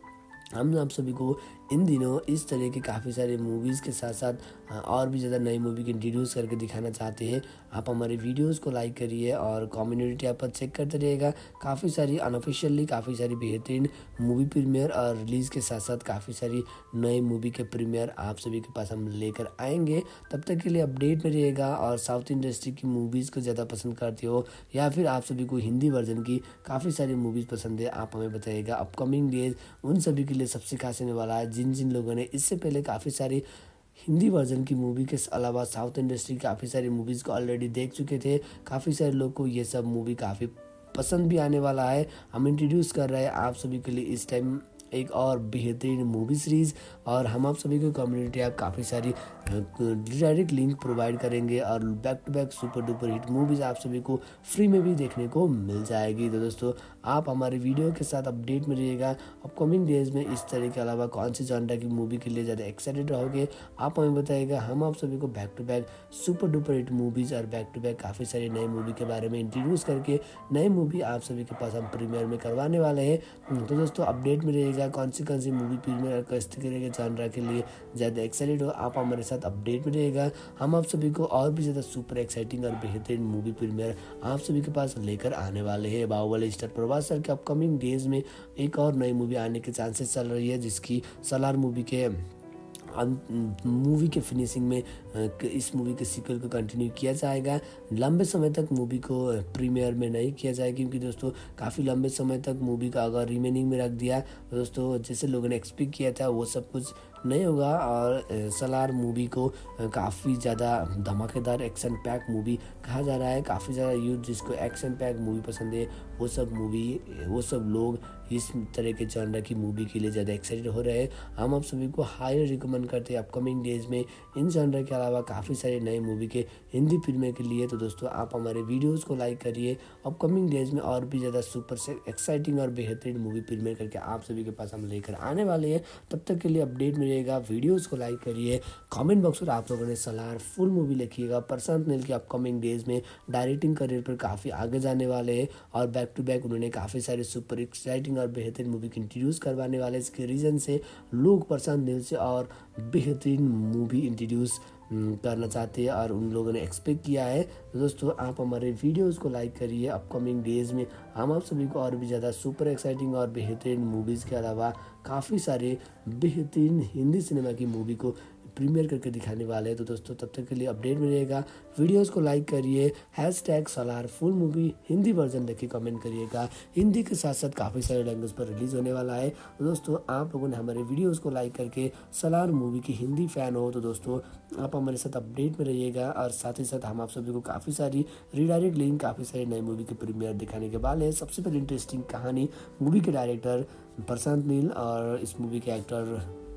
हम आप सभी को इन दिनों इस तरह के काफ़ी सारे मूवीज़ के साथ साथ और भी ज़्यादा नई मूवी की इंट्रोड्यूस करके दिखाना चाहते हैं। आप हमारे वीडियोस को लाइक करिए और कम्युनिटी टैब पर चेक करते रहिएगा। काफ़ी सारी अनऑफिशियली काफ़ी सारी बेहतरीन मूवी प्रीमियर और रिलीज़ के साथ साथ काफ़ी सारी नई मूवी के प्रीमियर आप सभी के पास हम लेकर आएँगे। तब तक के लिए अपडेट में रहिएगा और साउथ इंडस्ट्री की मूवीज़ को ज़्यादा पसंद करते हो या फिर आप सभी को हिंदी वर्जन की काफ़ी सारी मूवीज़ पसंद है, आप हमें बताइएगा। अपकमिंग डेज़ उन सभी के लिए सबसे खास होने वाला है जिन जिन लोगों ने, इससे पहले काफ़ी सारी हिंदी वर्जन की मूवी के अलावा साउथ इंडस्ट्री काफ़ी सारी मूवीज़ को ऑलरेडी देख चुके थे। काफ़ी सारे लोग को ये सब मूवी काफ़ी पसंद भी आने वाला है। हम इंट्रोड्यूस कर रहे हैं आप सभी के लिए इस टाइम एक और बेहतरीन मूवी सीरीज़ और हम आप सभी को कम्युनिटी ऐप काफ़ी सारी डायरेक्ट लिंक प्रोवाइड करेंगे और back to back super duper hit movies आप सभी को फ्री में भी देखने को मिल जाएगी। तो दोस्तों आप हमारे वीडियो के साथ अपडेट में रहिएगा। अपकमिंग डेज़ में इस तरह के अलावा कौन सी जॉनरा की मूवी के लिए ज़्यादा एक्साइटेड रहोगे, आप हमें बताइएगा। हम आप सभी को back to back super duper hit movies और बैक टू बैक काफ़ी सारी नई मूवी के बारे में इंट्रोड्यूस करके नई मूवी आप सभी के पास हम प्रीमियर में करवाने वाले हैं। तो दोस्तों अपडेट में रहिएगा। कौन सी कौन सी मूवी प्रीमियर किस तरह के के लिए ज़्यादा एक्साइटेड हो, आप हमारे साथ अपडेट में रहेगा हम आप सभी को और भी ज़्यादा सुपर एक्साइटिंग और बेहतरीन मूवी प्रीमियर आप सभी के पास लेकर आने वाले हैं। बाहुबली स्टार प्रभास सर के अपकमिंग डेज़ में एक और नई मूवी आने के चांसेस चल रही है, जिसकी सलार मूवी के मूवी के फिनिशिंग में इस मूवी के सीक्वल को कंटिन्यू किया जाएगा। लंबे समय तक मूवी को प्रीमियर में नहीं किया जाएगा, क्योंकि दोस्तों, काफ़ी लंबे समय तक मूवी का अगर रिमेनिंग में रख दिया तो दोस्तों, जैसे लोगों ने एक्सपेक्ट किया था, वो सब कुछ नहीं होगा और सलार मूवी को काफ़ी ज़्यादा धमाकेदार एक्शन पैक मूवी कहा जा रहा है। काफ़ी ज़्यादा यूथ जिसको एक्शन पैक मूवी पसंद है, वो सब मूवी वो सब लोग इस तरह के जॉनर की मूवी के लिए ज़्यादा एक्साइटेड हो रहे हैं। हम आप सभी को हाई रिकमेंड करते हैं अपकमिंग डेज़ में। इन जॉनर के अलावा काफ़ी सारे नए मूवी के हिंदी फ़िल्में के लिए। तो दोस्तों, आप हमारे वीडियोज़ को लाइक करिए। अपकमिंग डेज़ में और भी ज़्यादा सुपर से एक्साइटिंग और बेहतरीन मूवी फ़िल्में करके आप सभी के पास हम लेकर आने वाले हैं। तब तक के लिए अपडेट मिलेगा वीडियोज़ को लाइक करिए। कॉमेंट बॉक्स पर आप लोगों ने सलाह फुल मूवी लिखिएगा। प्रशांत नील के अपकमिंग डेज़ में डायरेक्टिंग करियर पर काफ़ी आगे जाने वाले हैं। और बैक टू बैक उन्होंने काफ़ी सारे सुपर एक्साइटिंग और बेहतरीन मूवी इंट्रोड्यूस करवाने वाले इसके रीज़न से लोग प्रशांत नील से और बेहतरीन मूवी इंट्रोड्यूस करना चाहते हैं और उन लोगों ने एक्सपेक्ट किया है। दोस्तों, आप हमारे वीडियोस को लाइक करिए। अपकमिंग डेज़ में हम आप सभी को और भी ज़्यादा सुपर एक्साइटिंग और बेहतरीन मूवीज़ के अलावा काफ़ी सारे बेहतरीन हिंदी सिनेमा की मूवी को प्रीमियर करके दिखाने वाले हैं। तो दोस्तों, तब तक के लिए अपडेट मिलेगा। वीडियोज़ को लाइक करिए hashtag Salaar full movie Hindi version देख के कमेंट करिएगा। हिंदी के साथ साथ काफ़ी सारे लैंग्वेज पर रिलीज़ होने वाला है। तो दोस्तों, आप लोगों ने हमारे वीडियोज़ को लाइक करके सलार मूवी की हिंदी फ़ैन हो तो दोस्तों, आप हमारे साथ अपडेट में रहिएगा। और साथ ही साथ हम आप सभी को काफ़ी सारी रीडायरेक्ट लिंक काफ़ी सारी नई मूवी के प्रीमियर दिखाने के बाद है। सबसे पहले इंटरेस्टिंग कहानी मूवी के डायरेक्टर प्रशांत नील और इस मूवी के एक्टर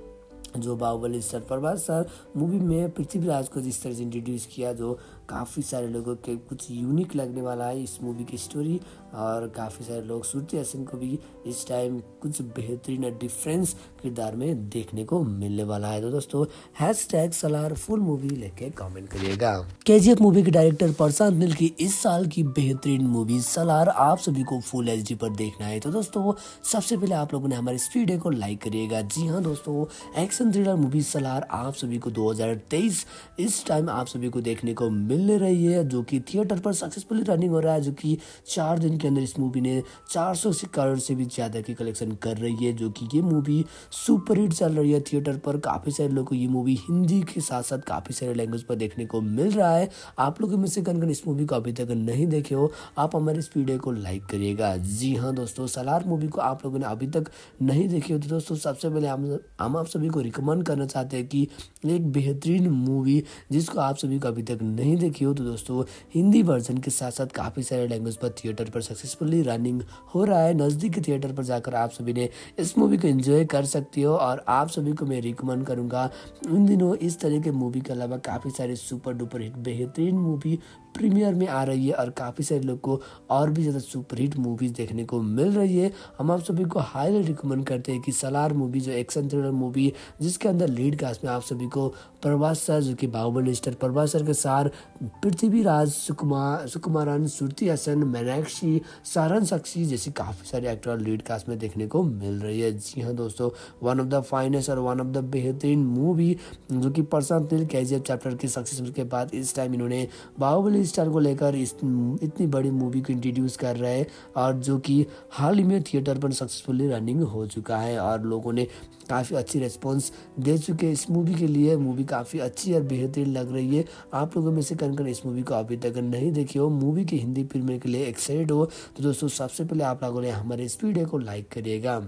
जो Baahubali sir, Prabhas sir, movie में पृथ्वीराज को जिस तरह से इंट्रोड्यूस किया, जो काफ़ी सारे लोगों के कुछ यूनिक लगने वाला है इस मूवी की स्टोरी और काफ़ी सारे लोग श्रुति हसन को भी इस टाइम कुछ बेहतरीन डिफरेंस किरदार में देखने को मिलने वाला है। तो दोस्तों hash tag Salaar full movie लेके कमेंट करिएगा। केजीएफ मूवी के डायरेक्टर प्रशांत नील की इस साल की बेहतरीन मूवी सलार आप सभी को फुल एच पर देखना है। तो दोस्तों, सबसे पहले आप लोगों ने हमारे इस वीडियो को लाइक करिएगा। जी हाँ दोस्तों एक्शन थ्रिलर मूवी सलार आप सभी को 2023 इस टाइम आप सभी को देखने को मिल रही है, जो कि थिएटर पर सक्सेसफुली रनिंग हो रहा है, जो कि चार दिन के अंदर इस मूवी ने 400 करोड़ से भी ज़्यादा की कलेक्शन कर रही है, जो कि ये मूवी सुपर हिट चल रही है थिएटर पर। काफ़ी सारे लोगों को ये मूवी हिंदी के साथ साथ काफ़ी सारे लैंग्वेज पर देखने को मिल रहा है। आप लोगों में से कन इस मूवी को अभी तक नहीं देखे हो, आप हमारे इस वीडियो को लाइक करिएगा। जी हाँ दोस्तों, सलार मूवी को आप लोगों ने अभी तक नहीं देखी हो तो दोस्तों सबसे पहले हम हम आप सभी को रिकमेंड करना चाहते हैं कि एक बेहतरीन मूवी जिसको आप सभी को अभी तक नहीं देखी हो तो दोस्तों हिंदी वर्जन के साथ साथ काफ़ी सारे लैंग्वेज पर थिएटर पर सक्सेसफुली रनिंग हो रहा है। नज़दीक थिएटर पर जाकर आप सभी ने इस मूवी को एंजॉय कर सकती हो और आप सभी को मैं रिकमेंड करूँगा। उन दिनों इस तरह के मूवी के अलावा काफ़ी सारे सुपर डुपर हिट बेहतरीन मूवी प्रीमियर में आ रही है और काफ़ी सारे लोग को और भी ज़्यादा सुपरहिट मूवीज़ देखने को मिल रही है। हम आप सभी को हाईली रिकमेंड करते हैं कि सलार मूवी जो एक्शन थ्रिलर मूवी जिसके अंदर लीड कास्ट में आप सभी को प्रभास सर, जो कि बाहुबली स्टार प्रभास सर के सार पृथ्वीराज सुकुमार सुकुमारन सुरती हसन, मीनाक्षी, सारन सक्सी जैसी काफ़ी सारे एक्टर लीड कास्ट में देखने को मिल रही है। जी हाँ दोस्तों वन ऑफ़ द फाइनेस्ट और वन ऑफ़ द बेहतरीन मूवी जो कि प्रशांत नील के चैप्टर की सक्सेस के बाद इस टाइम इन्होंने बाहुबली स्टार को लेकर इस इतनी बड़ी मूवी को इंट्रोड्यूस कर रहे हैं और जो कि हाल ही में थिएटर पर सक्सेसफुली रनिंग हो चुका है और लोगों ने काफ़ी अच्छी रिस्पॉन्स दे चुके हैं। इस मूवी के लिए मूवी काफ़ी अच्छी और बेहतरीन लग रही है। आप लोगों में से कन कन इस मूवी को अभी तक नहीं देखी हो? मूवी की हिंदी फ़िल्म के लिए एक्साइटेड हो? तो दोस्तों, सबसे पहले आप लोगों ने हमारे इस वीडियो को लाइक करिएगा।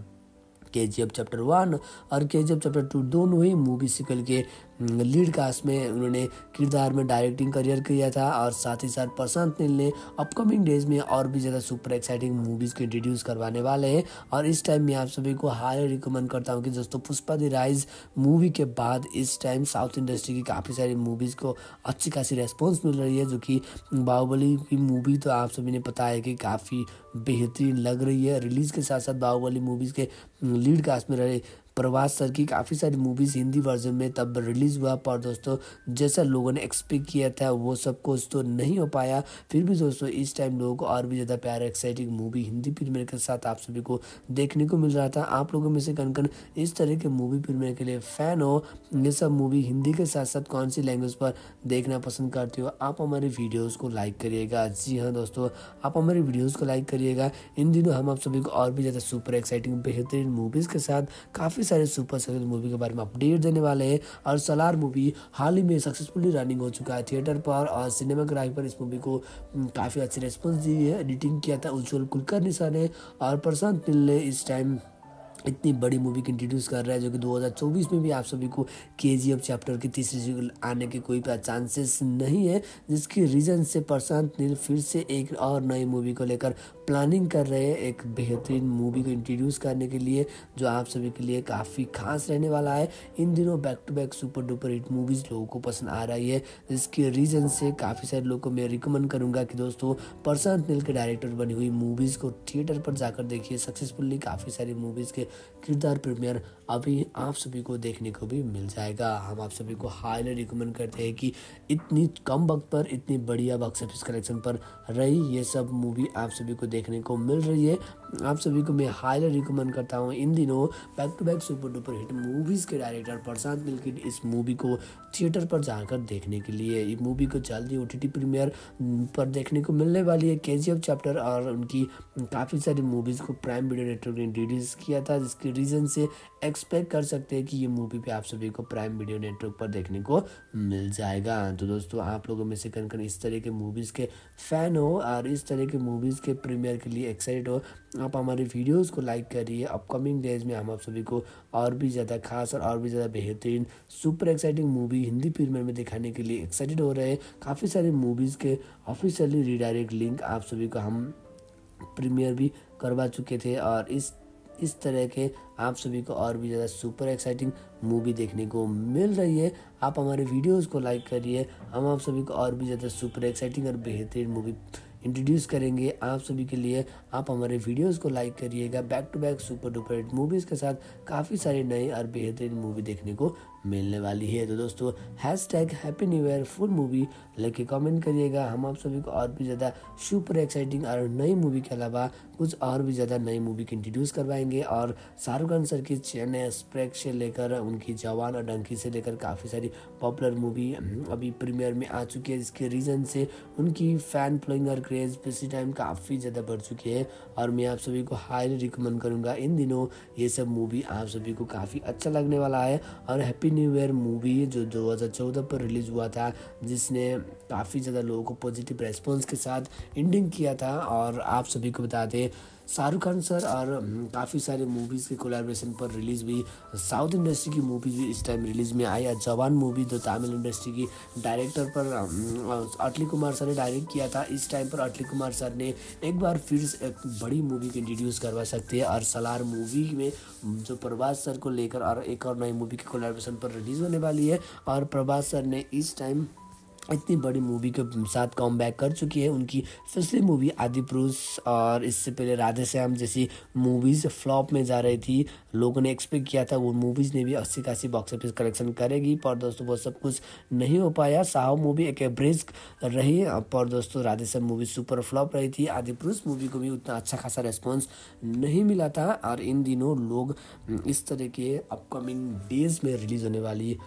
के जी एफ़ चैप्टर वन और के जी एफ़ चैप्टर टू दोनों ही मूवी सिकल के लीड कास्ट में उन्होंने किरदार में डायरेक्टिंग करियर किया था और साथ ही साथ प्रशांत नील ने अपकमिंग डेज़ में और भी ज़्यादा सुपर एक्साइटिंग मूवीज़ को इंट्रोड्यूस करवाने वाले हैं। और इस टाइम मैं आप सभी को हाई रिकमेंड करता हूँ कि दोस्तों, पुष्पा दी राइज मूवी के बाद इस टाइम साउथ इंडस्ट्री की काफ़ी सारी मूवीज़ को अच्छी खासी रेस्पॉन्स मिल रही है, जो कि बाहुबली की मूवी तो आप सभी ने पता है कि काफ़ी बेहतरीन लग रही है। रिलीज़ के साथ साथ बाहुबली मूवीज़ के लीड कास्ट में रहे प्रभास सर की काफ़ी सारी मूवीज़ हिंदी वर्जन में तब रिलीज़ हुआ, पर दोस्तों, जैसा लोगों ने एक्सपेक्ट किया था, वो सब कुछ तो नहीं हो पाया। फिर भी दोस्तों, इस टाइम लोगों को और भी ज़्यादा प्यार एक्साइटिंग मूवी हिंदी प्रीमियर के साथ आप सभी को देखने को मिल रहा था। आप लोगों में से कन कन इस तरह के मूवी प्रीमियर के लिए फ़ैन हो? ये सब मूवी हिंदी के साथ साथ कौन सी लैंग्वेज पर देखना पसंद करते हो? आप हमारे वीडियोज़ को लाइक करिएगा। जी हाँ दोस्तों, आप हमारे वीडियोज़ को लाइक करिएगा। इन दिनों हम आप सभी को और भी ज़्यादा सुपर एक्साइटिंग बेहतरीन मूवीज़ के साथ काफ़ी काफ़ी सारे सुपर सक्सेस मूवी के बारे में अपडेट देने वाले हैं और सलार मूवी हाल ही में सक्सेसफुली रनिंग हो चुका है थिएटर पर और सिनेमाग्राफी पर इस मूवी को काफ़ी अच्छी रिस्पॉन्स दी है। एडिटिंग किया था उज्जवल कुलकर्णी सर ने और प्रशांत नील ने इस टाइम इतनी बड़ी मूवी को इंट्रोड्यूस कर रहा है, जो कि 2024 में भी आप सभी को के जी एफ़ चैप्टर की तीसरी सीक्वल आने के कोई चांसेस नहीं है, जिसकी रीज़न से प्रशांत नील फिर से एक और नई मूवी को लेकर प्लानिंग कर रहे हैं, एक बेहतरीन मूवी को इंट्रोड्यूस करने के लिए, जो आप सभी के लिए काफ़ी खास रहने वाला है। इन दिनों back to back super duper hit movies लोगों को पसंद आ रही है, जिसके रीज़न से काफ़ी सारे लोगों को मैं रिकमेंड करूँगा कि दोस्तों, प्रशांत नील के डायरेक्टर बनी हुई मूवीज़ को थिएटर पर जाकर देखिए। सक्सेसफुली काफ़ी सारी मूवीज़ के किरदार प्रीमियर अभी आप सभी को देखने को भी मिल जाएगा। हम आप सभी को हाईली रिकमेंड करते हैं कि इतनी कम वक्त पर, इतनी बढ़िया बॉक्स ऑफ़िस कलेक्शन पर रही ये सब मूवी आप सभी को देखने को मिल रही है। आप सभी को मैं हाईली रिकमेंड करता हूँ इन दिनों back to back super duper hit movies के डायरेक्टर प्रशांत नील की इस मूवी को थिएटर पर जाकर देखने के लिए। ये मूवी को जल्दी ओ टी प्रीमियर पर देखने को मिलने वाली है। के चैप्टर और उनकी काफ़ी सारी मूवीज़ को प्राइम वीडियो नेटवर्क ने रिलीज़ किया था, जिसके रीज़न से एक्सपेक्ट कर सकते हैं कि ये मूवी भी आप सभी को प्राइम वीडियो नेटवर्क पर देखने को मिल जाएगा। तो दोस्तों, आप लोगों में से कन कन इस तरह के मूवीज़ के फ़ैन हो और इस तरह के मूवीज़ के प्रीमियर के लिए एक्साइटेड हो, आप हमारे वीडियोस को लाइक करिए। अपकमिंग डेज़ में हम आप सभी को और भी ज़्यादा खास और और भी ज़्यादा बेहतरीन super exciting movie Hindi premiere में दिखाने के लिए एक्साइटेड हो रहे हैं। काफ़ी सारे मूवीज़ के ऑफिशियली रिडायरेक्ट लिंक आप सभी को हम प्रीमियर भी करवा चुके थे और इस इस तरह के आप सभी को और भी ज़्यादा सुपर एक्साइटिंग मूवी देखने को मिल रही है। आप हमारे वीडियोस को लाइक करिए। हम आप सभी को और भी ज़्यादा सुपर एक्साइटिंग और बेहतरीन मूवी इंट्रोड्यूस करेंगे। आप सभी के लिए आप हमारे वीडियोस को लाइक करिएगा। Back to back super duper movies के साथ काफ़ी सारे नए और बेहतरीन मूवी देखने को मिलने वाली है। तो दोस्तों hashtag happy new year full movie लेके कमेंट करिएगा। हम आप सभी को और भी ज़्यादा सुपर एक्साइटिंग और नई मूवी के अलावा कुछ और भी ज़्यादा नई मूवी की इंट्रोड्यूस करवाएँगे। और शाहरुख खान सर की चेन्नई एक्सप्रेस से लेकर उनकी जवान और डंकी से लेकर काफ़ी सारी पॉपुलर मूवी अभी प्रीमियर में आ चुकी है। जिसके रीज़न से उनकी फ़ैन फ्लोइंग और क्रेज़ इसी टाइम काफ़ी ज़्यादा बढ़ चुकी है। और मैं आप सभी को हाईली रिकमेंड करूँगा। इन दिनों ये सब मूवी आप सभी को काफ़ी अच्छा लगने वाला है। और हैप्पी न्यू ईयर मूवी जो 2014 पर रिलीज़ हुआ था, जिसने काफ़ी ज़्यादा लोगों को पॉजिटिव रेस्पॉन्स के साथ एंडिंग किया था और आप सभी को बता दें शाहरुख खान सर और काफ़ी सारे मूवीज़ के कोलेब्रेशन पर रिलीज़ हुई साउथ इंडस्ट्री की मूवीज़ भी इस टाइम रिलीज़ में आई। जवान मूवी जो तमिल इंडस्ट्री की डायरेक्टर पर अटली कुमार सर ने डायरेक्ट किया था, इस टाइम पर अटली कुमार सर ने एक बार फिर एक बड़ी मूवी को इंट्रोड्यूस करवा सकते हैं। और सलार मूवी में जो प्रभास सर को लेकर और एक और नई मूवी के कोलेब्रेशन पर रिलीज़ होने वाली है। और प्रभास सर ने इस टाइम इतनी बड़ी मूवी के साथ कम बैक कर चुकी है। उनकी पिछली मूवी आदि पुरुष और इससे पहले राधे श्याम जैसी मूवीज़ फ्लॉप में जा रही थी। लोगों ने एक्सपेक्ट किया था, वो मूवीज़ ने भी अस्सी कासी बॉक्स ऑफ़िस कलेक्शन करेगी। पर दोस्तों, वो सब कुछ नहीं हो पाया। साहब मूवी एक एवरेज रही। पर दोस्तों, Radhe Shyam movie super flop रही थी। आदि पुरुष मूवी को भी उतना अच्छा खासा रेस्पॉन्स नहीं मिला था। और इन दिनों लोग इस तरह के अपकमिंग डेज़ में रिलीज़ होने वाली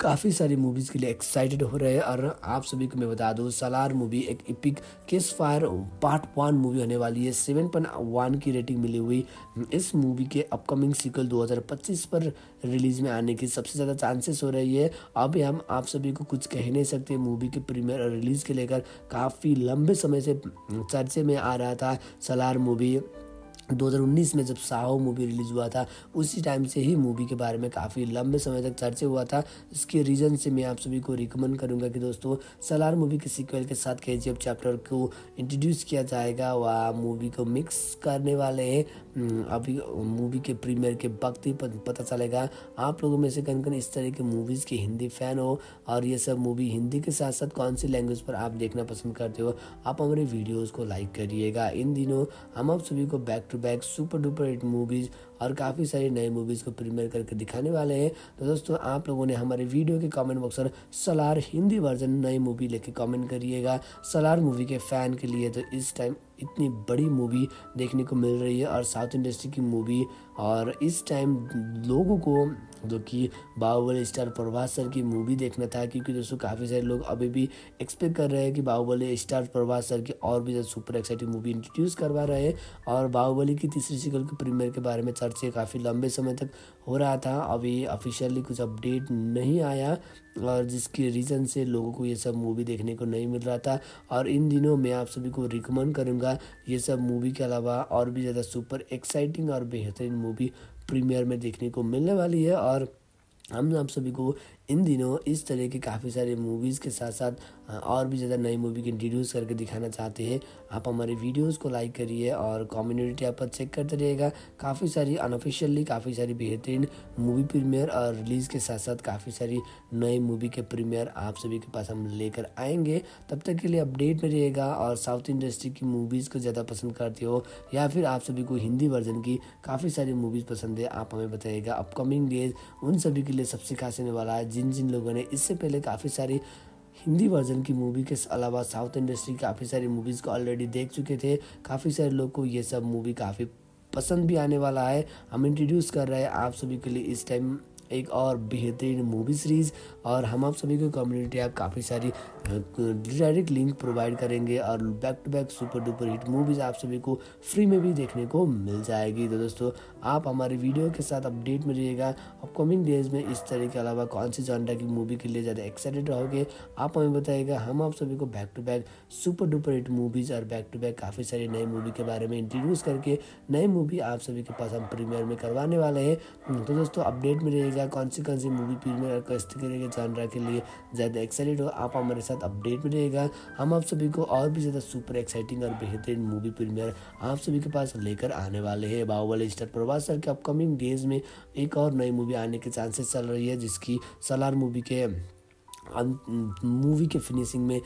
काफ़ी सारी मूवीज़ के लिए एक्साइटेड हो रहे हैं। और आप सभी को मैं बता दूँ सलार मूवी एक epic case fire part one movie होने वाली है। सेवन पॉइंट वन की रेटिंग मिली हुई। इस मूवी के अपकमिंग सिक्वल 2025 पर रिलीज़ में आने की सबसे ज़्यादा चांसेस हो रही है। अभी हम आप सभी को कुछ कह नहीं सकते मूवी के प्रीमियर और रिलीज़ के लेकर काफ़ी लंबे समय से चर्चे में आ रहा था सलार मूवी 2019 में जब साहो मूवी रिलीज़ हुआ था, उसी टाइम से ही मूवी के बारे में काफ़ी लंबे समय तक चर्चा हुआ था। इसके रीज़न से मैं आप सभी को रिकमेंड करूँगा कि दोस्तों, सलार मूवी के सीक्वल के साथ के चैप्टर को इंट्रोड्यूस किया जाएगा, वह मूवी को मिक्स करने वाले हैं। अभी मूवी के प्रीमियर के वक्त ही पता चलेगा। आप लोगों में से कन कन इस तरह के मूवीज़ के हिंदी फ़ैन हो और ये सब मूवी हिंदी के साथ साथ कौन सी लैंग्वेज पर आप देखना पसंद करते हो, आप हमारे वीडियोज़ को लाइक करिएगा। इन दिनों हम आप सभी को back to back super duper hit movies और काफ़ी सारी नई मूवीज़ को प्रीमियर करके दिखाने वाले हैं। तो दोस्तों, आप लोगों ने हमारे वीडियो के कमेंट बॉक्स पर सलार हिंदी वर्जन नई मूवी लेके कमेंट करिएगा। सलार मूवी के फ़ैन के लिए तो इस टाइम इतनी बड़ी मूवी देखने को मिल रही है और साउथ इंडस्ट्री की मूवी और इस टाइम लोगों को जो कि बाहुबली स्टार प्रभास सर की मूवी देखना था, क्योंकि दोस्तों काफ़ी सारे लोग अभी भी एक्सपेक्ट कर रहे हैं कि बाहुबली स्टार प्रभास सर की और भी ज़्यादा सुपर एक्साइटिंग मूवी इंट्रोड्यूस करवा रहे हैं। और बाहुबली की तीसरी सिकल के प्रीमियर के बारे में चर्चे काफ़ी लंबे समय तक हो रहा था। अभी ऑफिशियली कुछ अपडेट नहीं आया और जिसके रीज़न से लोगों को ये सब मूवी देखने को नहीं मिल रहा था। और इन दिनों मैं आप सभी को रिकमेंड करूँगा ये सब मूवी के अलावा और भी ज़्यादा सुपर एक्साइटिंग और बेहतरीन मूवी प्रीमियर में देखने को मिलने वाली है और हम आप सभी को इन दिनों इस तरह के काफ़ी सारे मूवीज़ के साथ साथ और भी ज़्यादा नई मूवी की इंट्रोड्यूस करके दिखाना चाहते हैं। आप हमारे वीडियोस को लाइक करिए और कम्युनिटी ऐप पर चेक करते रहिएगा। काफ़ी सारी अनऑफिशियली काफ़ी सारी बेहतरीन मूवी प्रीमियर और रिलीज़ के साथ साथ काफ़ी सारी नई मूवी के प्रीमियर आप सभी के पास हम लेकर आएँगे। तब तक के लिए अपडेट में रहिएगा और साउथ इंडस्ट्री की मूवीज़ को ज़्यादा पसंद करते हो या फिर आप सभी को हिंदी वर्जन की काफ़ी सारी मूवीज़ पसंद है, आप हमें बताइएगा। अपकमिंग डेज़ उन सभी के लिए सबसे खास होने वाला है जिन जिन लोगों ने, इससे पहले काफ़ी सारी हिंदी वर्जन की मूवी के अलावा साउथ इंडस्ट्री काफ़ी सारी मूवीज़ को ऑलरेडी देख चुके थे। काफ़ी सारे लोग को ये सब मूवी काफ़ी पसंद भी आने वाला है। हम इंट्रोड्यूस कर रहे हैं आप सभी के लिए इस टाइम एक और बेहतरीन मूवी सीरीज़ और हम आप सभी को कम्युनिटी आप काफ़ी सारी डायरेक्ट लिंक प्रोवाइड करेंगे और back to back super duper hit movies आप सभी को फ्री में भी देखने को मिल जाएगी। तो दोस्तों, आप हमारे वीडियो के साथ अपडेट में रहिएगा। अपकमिंग डेज़ में इस तरह के अलावा कौन सी जानडा की मूवी के लिए ज़्यादा एक्साइटेड रहोगे, आप हमें बताइएगा। हम आप सभी को back to back super duper hit movies और बैक टू बैक काफ़ी सारी नई मूवी के बारे में इंट्रोड्यूस करके नई मूवी आप सभी के पास हम प्रीमियर में करवाने वाले हैं। तो दोस्तों अपडेट में रहिएगा। कौन सी कौन सी मूवी प्रीमियर किस तरह के के लिए ज़्यादा एक्साइटेड हो, आप हमारे साथ अपडेट में रहेगा हम आप सभी को और भी ज़्यादा सुपर एक्साइटिंग और बेहतरीन मूवी प्रीमियर आप सभी के पास लेकर आने वाले हैं। बाहुबली स्टार प्रभास सर के अपकमिंग डेज़ में एक और नई मूवी आने के चांसेस चल रही है, जिसकी सलार मूवी के मूवी के फिनिशिंग में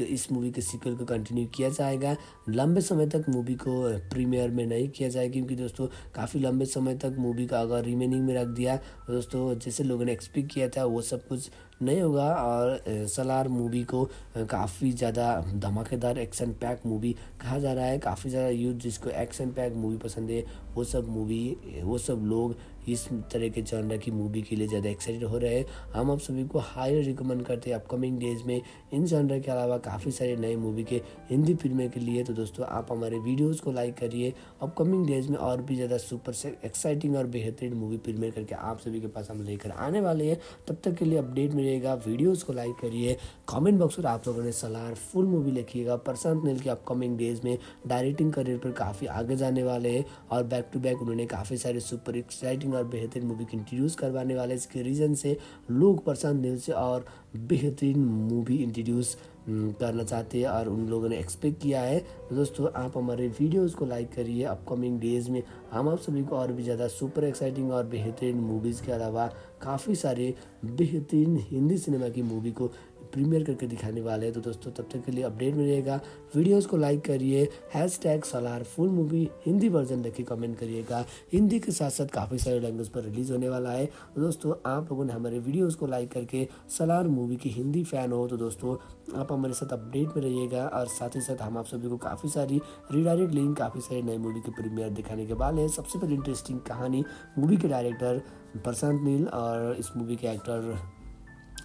इस मूवी के सीक्वल को कंटिन्यू किया जाएगा। लंबे समय तक मूवी को प्रीमियर में नहीं किया जाएगा, क्योंकि दोस्तों, काफ़ी लंबे समय तक मूवी का अगर रिमेनिंग में रख दिया तो दोस्तों, जैसे लोगों ने एक्सपेक्ट किया था, वो सब कुछ नहीं होगा और सलार मूवी को काफ़ी ज़्यादा धमाकेदार एक्शन पैक मूवी कहा जा रहा है। काफ़ी ज़्यादा यूथ जिसको एक्शन पैक मूवी पसंद है, वो सब मूवी वो सब लोग इस तरह के जानवर की मूवी के लिए ज़्यादा एक्साइटेड हो रहे हैं। हम आप सभी को हाई रिकमेंड करते हैं अपकमिंग डेज़ में। इन जनर के अलावा काफ़ी सारे नए मूवी के हिंदी फ़िल्में के लिए। तो दोस्तों, आप हमारे वीडियोज़ को लाइक करिए। अपकमिंग डेज़ में और भी ज़्यादा सुपर से एक्साइटिंग और बेहतरीन मूवी फ़िल्में करके आप सभी के पास हम लेकर आने वाले हैं। तब तक के लिए अपडेट मिलेगा वीडियोस को लाइक करिए, कमेंट बॉक्स में आप लोगों ने सलाह फुल मूवी लिखिएगा। प्रशांत नील के अपकमिंग डेज़ में डायरेक्टिंग करियर पर काफ़ी आगे जाने वाले हैं और बैक टू बैक उन्होंने काफ़ी सारे सुपर एक्साइटिंग और बेहतरीन मूवी इंट्रोड्यूस करवाने वाले इसके रीज़न से लोग प्रशांत नील से और बेहतरीन मूवी इंट्रोड्यूस करना चाहते हैं और उन लोगों ने एक्सपेक्ट किया है। तो दोस्तों, आप हमारे वीडियोस को लाइक करिए। अपकमिंग डेज़ में हम आप सभी को और भी ज़्यादा सुपर एक्साइटिंग और बेहतरीन मूवीज़ के अलावा काफ़ी सारे बेहतरीन हिंदी सिनेमा की मूवी को प्रीमियर करके दिखाने वाले हैं। तो दोस्तों, तब तक के लिए अपडेट मिलेगा वीडियोज़ को लाइक करिए hashtag Salaar full movie Hindi version लिख के कमेंट करिएगा। हिंदी के साथ साथ काफ़ी सारे लैंग्वेज पर रिलीज़ होने वाला है। तो दोस्तों, आप लोगों ने हमारे वीडियोज़ को लाइक करके सलार मूवी की हिंदी फ़ैन हो तो दोस्तों, आप हमारे साथ अपडेट में रहिएगा। और साथ ही साथ हम आप सभी को काफ़ी सारी रिडायरेक्ट लिंक काफ़ी सारी नई मूवी के प्रीमियर दिखाने के वाले हैं सबसे पहले इंटरेस्टिंग कहानी मूवी के डायरेक्टर प्रशांत नील और इस मूवी के एक्टर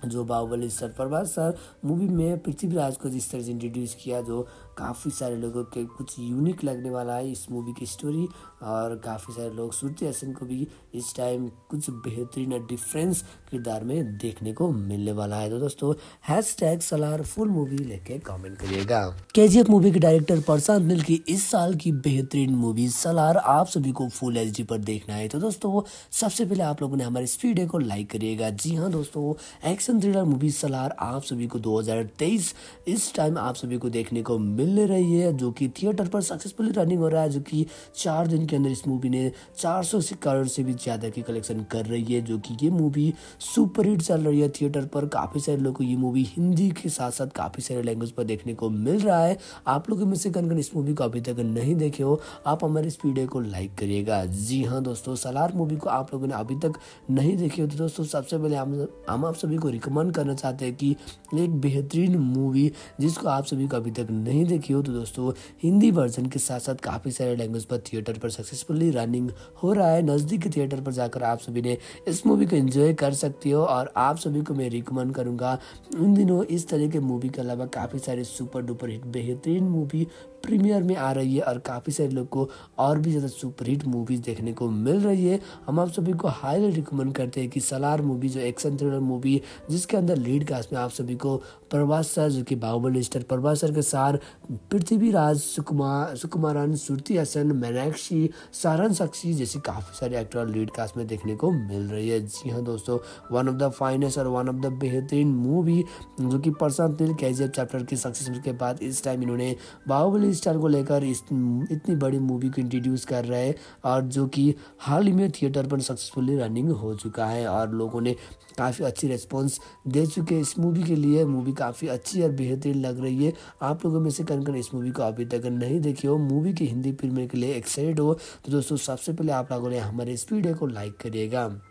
जो Baahubali sir, Prabhas sir, movie में पृथ्वीराज को जिस तरह से इंट्रोड्यूस किया, जो काफ़ी सारे लोगों के कुछ यूनिक लगने वाला है इस मूवी की स्टोरी और काफ़ी सारे लोग श्रुति हसन को भी इस टाइम कुछ बेहतरीन डिफरेंस किरदार में देखने को मिलने वाला है। तो दोस्तों hash tag Salaar full movie लेके कमेंट करिएगा। के मूवी के डायरेक्टर प्रशांत नील की इस साल की बेहतरीन मूवी सलार आप सभी को फुल एच पर देखना है। तो दोस्तों, सबसे पहले आप लोगों ने हमारे इस वीडियो को लाइक करिएगा। जी हाँ दोस्तों एक्शन थ्रिलर मूवी सलार आप सभी को 2023 इस टाइम आप सभी को देखने को मिल रही है, जो कि थिएटर पर सक्सेसफुली रनिंग हो रहा है, जो कि चार दिन के अंदर इस मूवी ने 400 करोड़ से भी ज़्यादा की कलेक्शन कर रही है, जो कि ये मूवी सुपर हिट चल रही है थिएटर पर। काफ़ी सारे लोगों को ये मूवी हिंदी के साथ साथ काफ़ी सारे लैंग्वेज पर देखने को मिल रहा है। आप लोगों में से कन इस मूवी को अभी तक नहीं देखे हो, आप हमारे इस वीडियो को लाइक करिएगा। जी हाँ दोस्तों सलार मूवी को आप लोगों ने अभी तक नहीं देखी हो तो दोस्तों सबसे पहले हम हम आप सभी को रिकमेंड करना चाहते हैं कि एक बेहतरीन मूवी जिसको आप सभी को अभी तक नहीं देखी हो तो दोस्तों, हिंदी वर्जन के साथ साथ काफ़ी सारे लैंग्वेज पर थिएटर पर सक्सेसफुली रनिंग हो रहा है। नज़दीक थिएटर पर जाकर आप सभी ने इस मूवी को एंजॉय कर सकती हो और आप सभी को मैं रिकमेंड करूँगा। उन दिनों इस तरह के मूवी के अलावा काफ़ी सारे सुपर डुपर हिट बेहतरीन मूवी प्रीमियर में आ रही है और काफ़ी सारे लोग को और भी ज़्यादा सुपरहिट मूवीज़ देखने को मिल रही है। हम आप सभी को हाईली रिकमेंड करते हैं कि सलार मूवी जो एक्शन थ्रिलर मूवी जिसके अंदर लीड कास्ट में आप सभी को प्रभास सर, जो कि बाहुबली स्टार प्रभास सर के सार, पृथ्वीराज सुकुमार, सुकुमारन, सुरती हसन, मीनाक्षी, सारन सक्सी जैसी काफ़ी सारे एक्टर लीड कास्ट में देखने को मिल रही है। जी हाँ दोस्तों वन ऑफ़ द फाइनेस्ट और वन ऑफ़ द बेहतरीन मूवी जो कि प्रशांत नील के चैप्टर की सक्सेस के बाद इस टाइम इन्होंने बाहुबली स्टार को लेकर इस इतनी बड़ी मूवी को इंट्रोड्यूस कर रहे हैं और जो कि हाल ही में थिएटर पर सक्सेसफुली रनिंग हो चुका है और लोगों ने काफ़ी अच्छी रिस्पॉन्स दे चुके हैं इस मूवी के लिए। मूवी काफ़ी अच्छी और बेहतरीन लग रही है। आप लोगों में से कन कन इस मूवी को अभी तक नहीं देखी हो? मूवी की हिंदी फ़िल्म के लिए एक्साइटेड हो? तो दोस्तों, सबसे पहले आप लोगों ने हमारे इस वीडियो को लाइक करिएगा।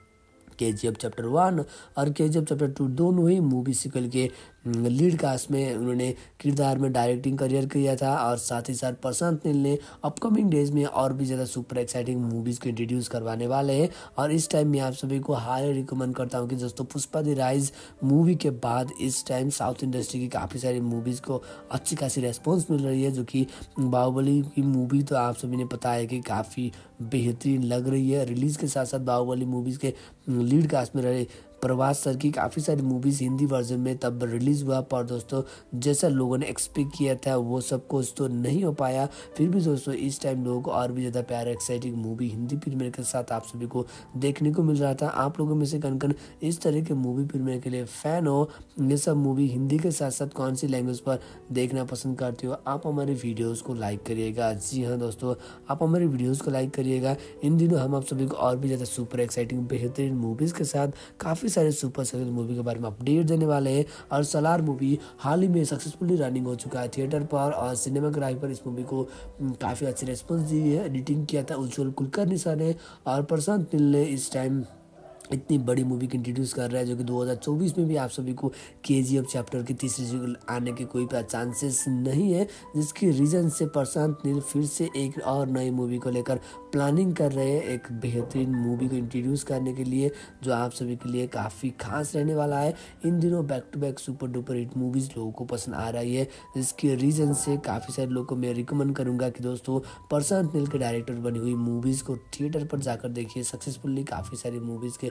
के जी एफ़ चैप्टर वन और के जी एफ़ चैप्टर टू दोनों ही मूवी सिकल के लीड कास्ट में उन्होंने किरदार में डायरेक्टिंग करियर किया था और साथ ही साथ प्रशांत नील ने अपकमिंग डेज़ में और भी ज़्यादा सुपर एक्साइटिंग मूवीज़ को इंट्रोड्यूस करवाने वाले हैं। और इस टाइम मैं आप सभी को हाई रिकमेंड करता हूँ कि दोस्तों, पुष्पा दी राइज मूवी के बाद इस टाइम साउथ इंडस्ट्री की काफ़ी सारी मूवीज़ को अच्छी खासी रेस्पॉन्स मिल रही है, जो कि बाहुबली की मूवी तो आप सभी ने पता है कि काफ़ी बेहतरीन लग रही है। रिलीज़ के साथ साथ बाहुबली मूवीज़ के लीड कास्ट में रहे प्रभास सर की काफ़ी सारी मूवीज़ हिंदी वर्जन में तब रिलीज़ हुआ, पर दोस्तों, जैसा लोगों ने एक्सपेक्ट किया था, वो सब कुछ तो नहीं हो पाया। फिर भी दोस्तों, इस टाइम लोगों को और भी ज़्यादा प्यार एक्साइटिंग मूवी हिंदी फ़िल्म के साथ आप सभी को देखने को मिल रहा था। आप लोगों में से कन कन इस तरह के मूवी फ़िल्म के लिए फ़ैन हो? ये सब मूवी हिंदी के साथ साथ कौन सी लैंग्वेज पर देखना पसंद करते हो? आप हमारे वीडियोज़ को लाइक करिएगा। जी हाँ दोस्तों, आप हमारे वीडियोज़ को लाइक करिएगा। इन दिनों हम आप सभी को और भी ज़्यादा सुपर एक्साइटिंग बेहतरीन मूवीज़ के साथ काफ़ी काफ़ी सारे सुपर सक्सेस मूवी के बारे में अपडेट देने वाले हैं और सलार मूवी हाल ही में सक्सेसफुली रनिंग हो चुका है थिएटर पर और सिनेमाग्राफी पर इस मूवी को काफ़ी अच्छी रिस्पॉन्स दी है एडिटिंग किया था उज्ज्वल कुलकर्णी सर ने और प्रशांत नील ने इस टाइम इतनी बड़ी मूवी को इंट्रोड्यूस कर रहा है, जो कि 2024 में भी आप सभी को के जी चैप्टर की तीसरी सीक्वल आने के कोई चांसेस नहीं है, जिसकी रीज़न से प्रशांत नील फिर से एक और नई मूवी को लेकर प्लानिंग कर रहे हैं, एक बेहतरीन मूवी को इंट्रोड्यूस करने के लिए, जो आप सभी के लिए काफ़ी खास रहने वाला है। इन दिनों back to back super duper hit movies लोगों को पसंद आ रही है, जिसके रीज़न से काफ़ी सारे लोगों को मैं रिकमेंड करूँगा कि दोस्तों, प्रशांत नील के डायरेक्टर बनी हुई मूवीज़ को थिएटर पर जाकर देखिए। सक्सेसफुल्ली काफ़ी सारी मूवीज़ के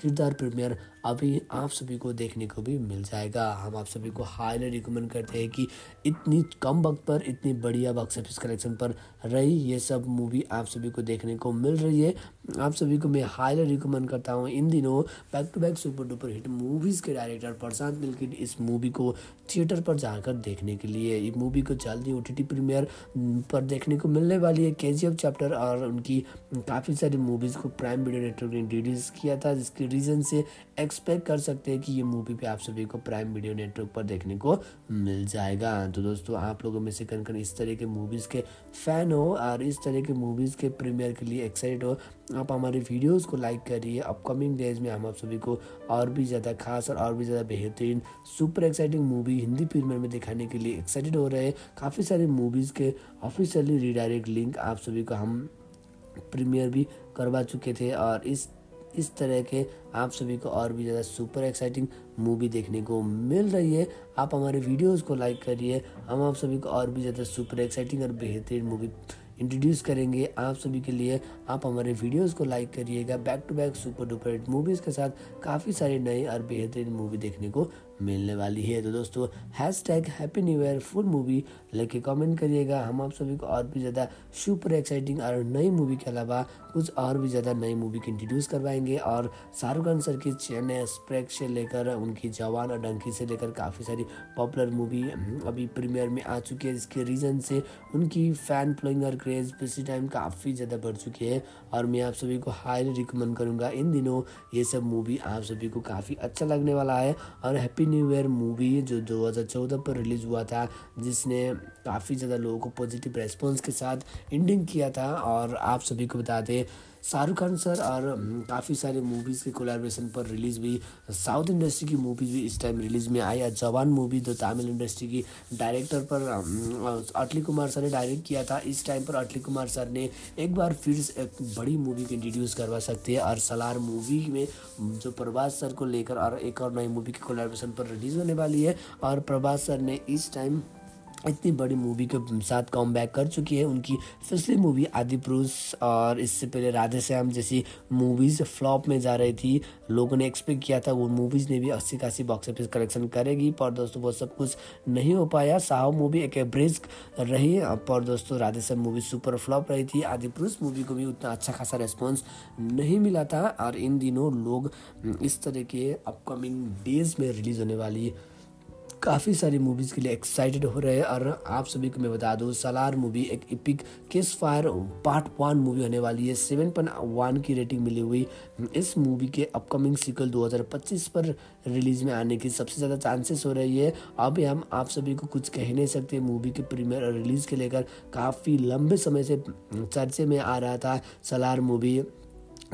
किरदार प्रीमियर अभी आप सभी को देखने को भी मिल जाएगा। हम आप सभी को हाईली रिकमेंड करते हैं कि इतनी कम वक्त पर, इतनी बढ़िया बॉक्स ऑफ़िस कलेक्शन पर रही ये सब मूवी आप सभी को देखने को मिल रही है। आप सभी को मैं हाईली रिकमेंड करता हूँ इन दिनों back to back super duper hit movies के डायरेक्टर प्रशांत नील इस मूवी को थिएटर पर जाकर देखने के लिए। ये मूवी को जल्दी ओ टी प्रीमियर पर देखने को मिलने वाली है। के चैप्टर और उनकी काफ़ी सारी मूवीज़ को प्राइम वीडियो नेटवर्क ने इंट्रोड्यूस किया था, जिसके रीज़न से एक्सपेक्ट कर सकते हैं कि ये मूवी भी आप सभी को प्राइम वीडियो नेटवर्क पर देखने को मिल जाएगा। तो दोस्तों, आप लोगों में से कन कन इस तरह के मूवीज़ के फ़ैन हो और इस तरह के मूवीज़ के प्रीमियर के लिए एक्साइटेड हो, आप हमारे वीडियोस को लाइक करिए। अपकमिंग डेज़ में हम आप सभी को और भी ज़्यादा खास और और भी ज़्यादा बेहतरीन super exciting movie Hindi premiere में दिखाने के लिए एक्साइटेड हो रहे हैं। काफ़ी सारे मूवीज़ के ऑफिशियली रिडायरेक्ट लिंक आप सभी को हम प्रीमियर भी करवा चुके थे और इस इस तरह के आप सभी को और भी ज़्यादा सुपर एक्साइटिंग मूवी देखने को मिल रही है। आप हमारे वीडियोस को लाइक करिए। हम आप सभी को और भी ज़्यादा सुपर एक्साइटिंग और बेहतरीन मूवी इंट्रोड्यूस करेंगे। आप सभी के लिए आप हमारे वीडियोस को लाइक करिएगा। Back to back super duper movies के साथ काफ़ी सारे नए और बेहतरीन मूवी देखने को मिलने वाली है। तो दोस्तों hashtag happy new year full movie लेके कमेंट करिएगा। हम आप सभी को और भी ज़्यादा सुपर एक्साइटिंग और नई मूवी के अलावा कुछ और भी ज़्यादा नई मूवी की इंट्रोड्यूस करवाएँगे। और शाहरुख खान सर की चेन्नई एक्सप्रेस से लेकर, उनकी जवान और डंकी से लेकर काफ़ी सारी पॉपुलर मूवी अभी प्रीमियर में आ चुकी है। जिसके रीज़न से उनकी फ़ैन फ्लोइंग और क्रेज़ इसी टाइम काफ़ी ज़्यादा बढ़ चुकी है। और मैं आप सभी को हाईली रिकमेंड करूँगा। इन दिनों ये सब मूवी आप सभी को काफ़ी अच्छा लगने वाला है। और हैप्पी न्यू ईयर मूवी जो 2014 पर रिलीज़ हुआ था, जिसने काफ़ी ज़्यादा लोगों को पॉजिटिव रेस्पॉन्स के साथ एंडिंग किया था और आप सभी को बता दें शाहरुख खान सर और काफ़ी सारे मूवीज़ के कोलाब्रेशन पर रिलीज़ हुई साउथ इंडस्ट्री की मूवीज़ भी इस टाइम रिलीज़ में आई। जवान मूवी तो तमिल इंडस्ट्री की डायरेक्टर पर अटली कुमार सर ने डायरेक्ट किया था। इस टाइम पर अटली कुमार सर ने एक बार फिर से एक बड़ी मूवी को इंट्रोड्यूस करवा सकते हैं। और सलार मूवी में जो प्रभास सर को लेकर और एक और नई मूवी की कोलेब्रेशन पर रिलीज़ होने वाली है। और प्रभास सर ने इस टाइम इतनी बड़ी मूवी के साथ कम बैक कर चुकी है। उनकी पिछली मूवी आदि पुरुष और इससे पहले राधे श्याम जैसी मूवीज़ फ्लॉप में जा रही थी। लोगों ने एक्सपेक्ट किया था, वो मूवीज़ ने भी अस्सी खासी बॉक्स ऑफ़िस कलेक्शन करेगी। पर दोस्तों, वो सब कुछ नहीं हो पाया। साहब मूवी एक एवरेज रही। पर दोस्तों, Radhe Shyam movie super flop रही थी। आदि पुरुष मूवी को भी उतना अच्छा खासा रेस्पॉन्स नहीं मिला था। और इन दिनों लोग इस तरह के अपकमिंग डेज़ में रिलीज़ होने वाली काफ़ी सारी मूवीज़ के लिए एक्साइटेड हो रहे हैं। और आप सभी को मैं बता दूँ सलार मूवी एक epic ceasefire part one movie होने वाली है। सेवन पॉइंट वन की रेटिंग मिली हुई। इस मूवी के अपकमिंग सिकल 2025 पर रिलीज़ में आने की सबसे ज़्यादा चांसेस हो रही है। अभी हम आप सभी को कुछ कह नहीं सकते मूवी के प्रीमियर और रिलीज़ के लेकर काफ़ी लंबे समय से चर्चे में आ रहा था सलार मूवी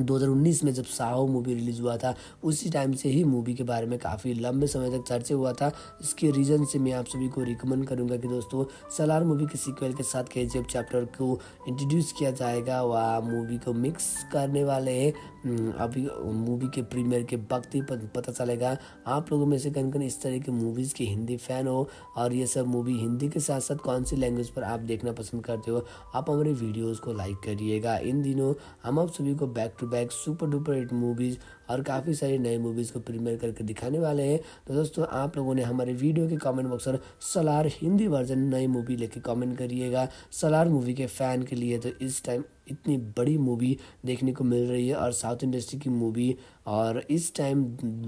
2019 में जब साहो मूवी रिलीज़ हुआ था, उसी टाइम से ही मूवी के बारे में काफ़ी लंबे समय तक चर्चा हुआ था। इसके रीज़न से मैं आप सभी को रिकमेंड करूँगा कि दोस्तों, सलार मूवी के सीक्वल के साथ के चैप्टर को इंट्रोड्यूस किया जाएगा, वह मूवी को मिक्स करने वाले हैं। अभी मूवी के प्रीमियर के वक्त ही पता चलेगा। आप लोगों में से कन कन इस तरह के मूवीज़ के हिंदी फ़ैन हो और ये सब मूवी हिंदी के साथ साथ कौन सी लैंग्वेज पर आप देखना पसंद करते हो, आप हमारे वीडियोज़ को लाइक करिएगा। इन दिनों हम आप सभी को back to back super duper hit movies और काफ़ी सारी नई मूवीज़ को प्रीमियर करके दिखाने वाले हैं। तो दोस्तों, आप लोगों ने हमारे वीडियो के कमेंट बॉक्स पर सलार हिंदी वर्जन नई मूवी लेके कमेंट करिएगा। सलार मूवी के फ़ैन के लिए तो इस टाइम इतनी बड़ी मूवी देखने को मिल रही है और साउथ इंडस्ट्री की मूवी और इस टाइम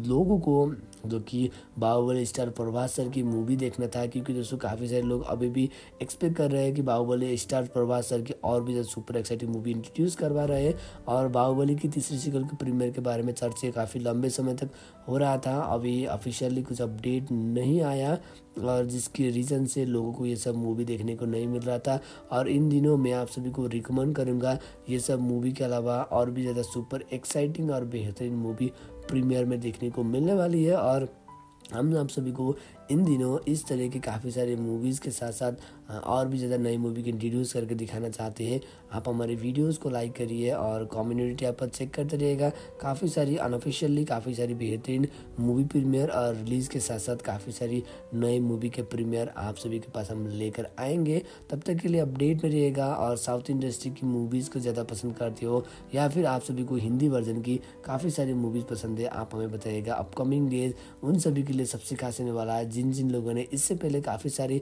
लोगों को, जो कि बाहुबली स्टार प्रभास सर की मूवी देखना था, क्योंकि दोस्तों काफ़ी सारे लोग अभी भी एक्सपेक्ट कर रहे हैं कि बाहुबली स्टार प्रभास सर की और भी ज़्यादा सुपर एक्साइटिंग मूवी इंट्रोड्यूस करवा रहे हैं और बाहुबली की तीसरी सिकल के प्रीमियर के बारे में चर्चे काफ़ी लंबे समय तक हो रहा था। अभी ऑफिशियली कुछ अपडेट नहीं आया और जिसके रीज़न से लोगों को ये सब मूवी देखने को नहीं मिल रहा था। और इन दिनों मैं आप सभी को रिकमेंड करूँगा ये सब मूवी के अलावा और भी ज़्यादा सुपर एक्साइटिंग और बेहतरीन मूवी प्रीमियर में देखने को मिलने वाली है। और हम आप सभी को इन दिनों इस तरह के काफ़ी सारे मूवीज़ के साथ साथ और भी ज़्यादा नई मूवी की इंट्रोड्यूस करके दिखाना चाहते हैं। आप हमारे वीडियोस को लाइक करिए और कम्युनिटी टैब पर चेक करते रहिएगा। काफ़ी सारी अनऑफिशियली काफ़ी सारी बेहतरीन मूवी प्रीमियर और रिलीज़ के साथ साथ काफ़ी सारी नई मूवी के प्रीमियर आप सभी के पास हम लेकर आएँगे। तब तक के लिए अपडेट में रहिएगा और साउथ इंडस्ट्री की मूवीज़ को ज़्यादा पसंद करते हो या फिर आप सभी को हिंदी वर्जन की काफ़ी सारी मूवीज़ पसंद है, आप हमें बताइएगा अपकमिंग डेज़ उन सभी के लिए सबसे खास होने वाला है जिन जिन लोगों ने इससे पहले काफ़ी सारी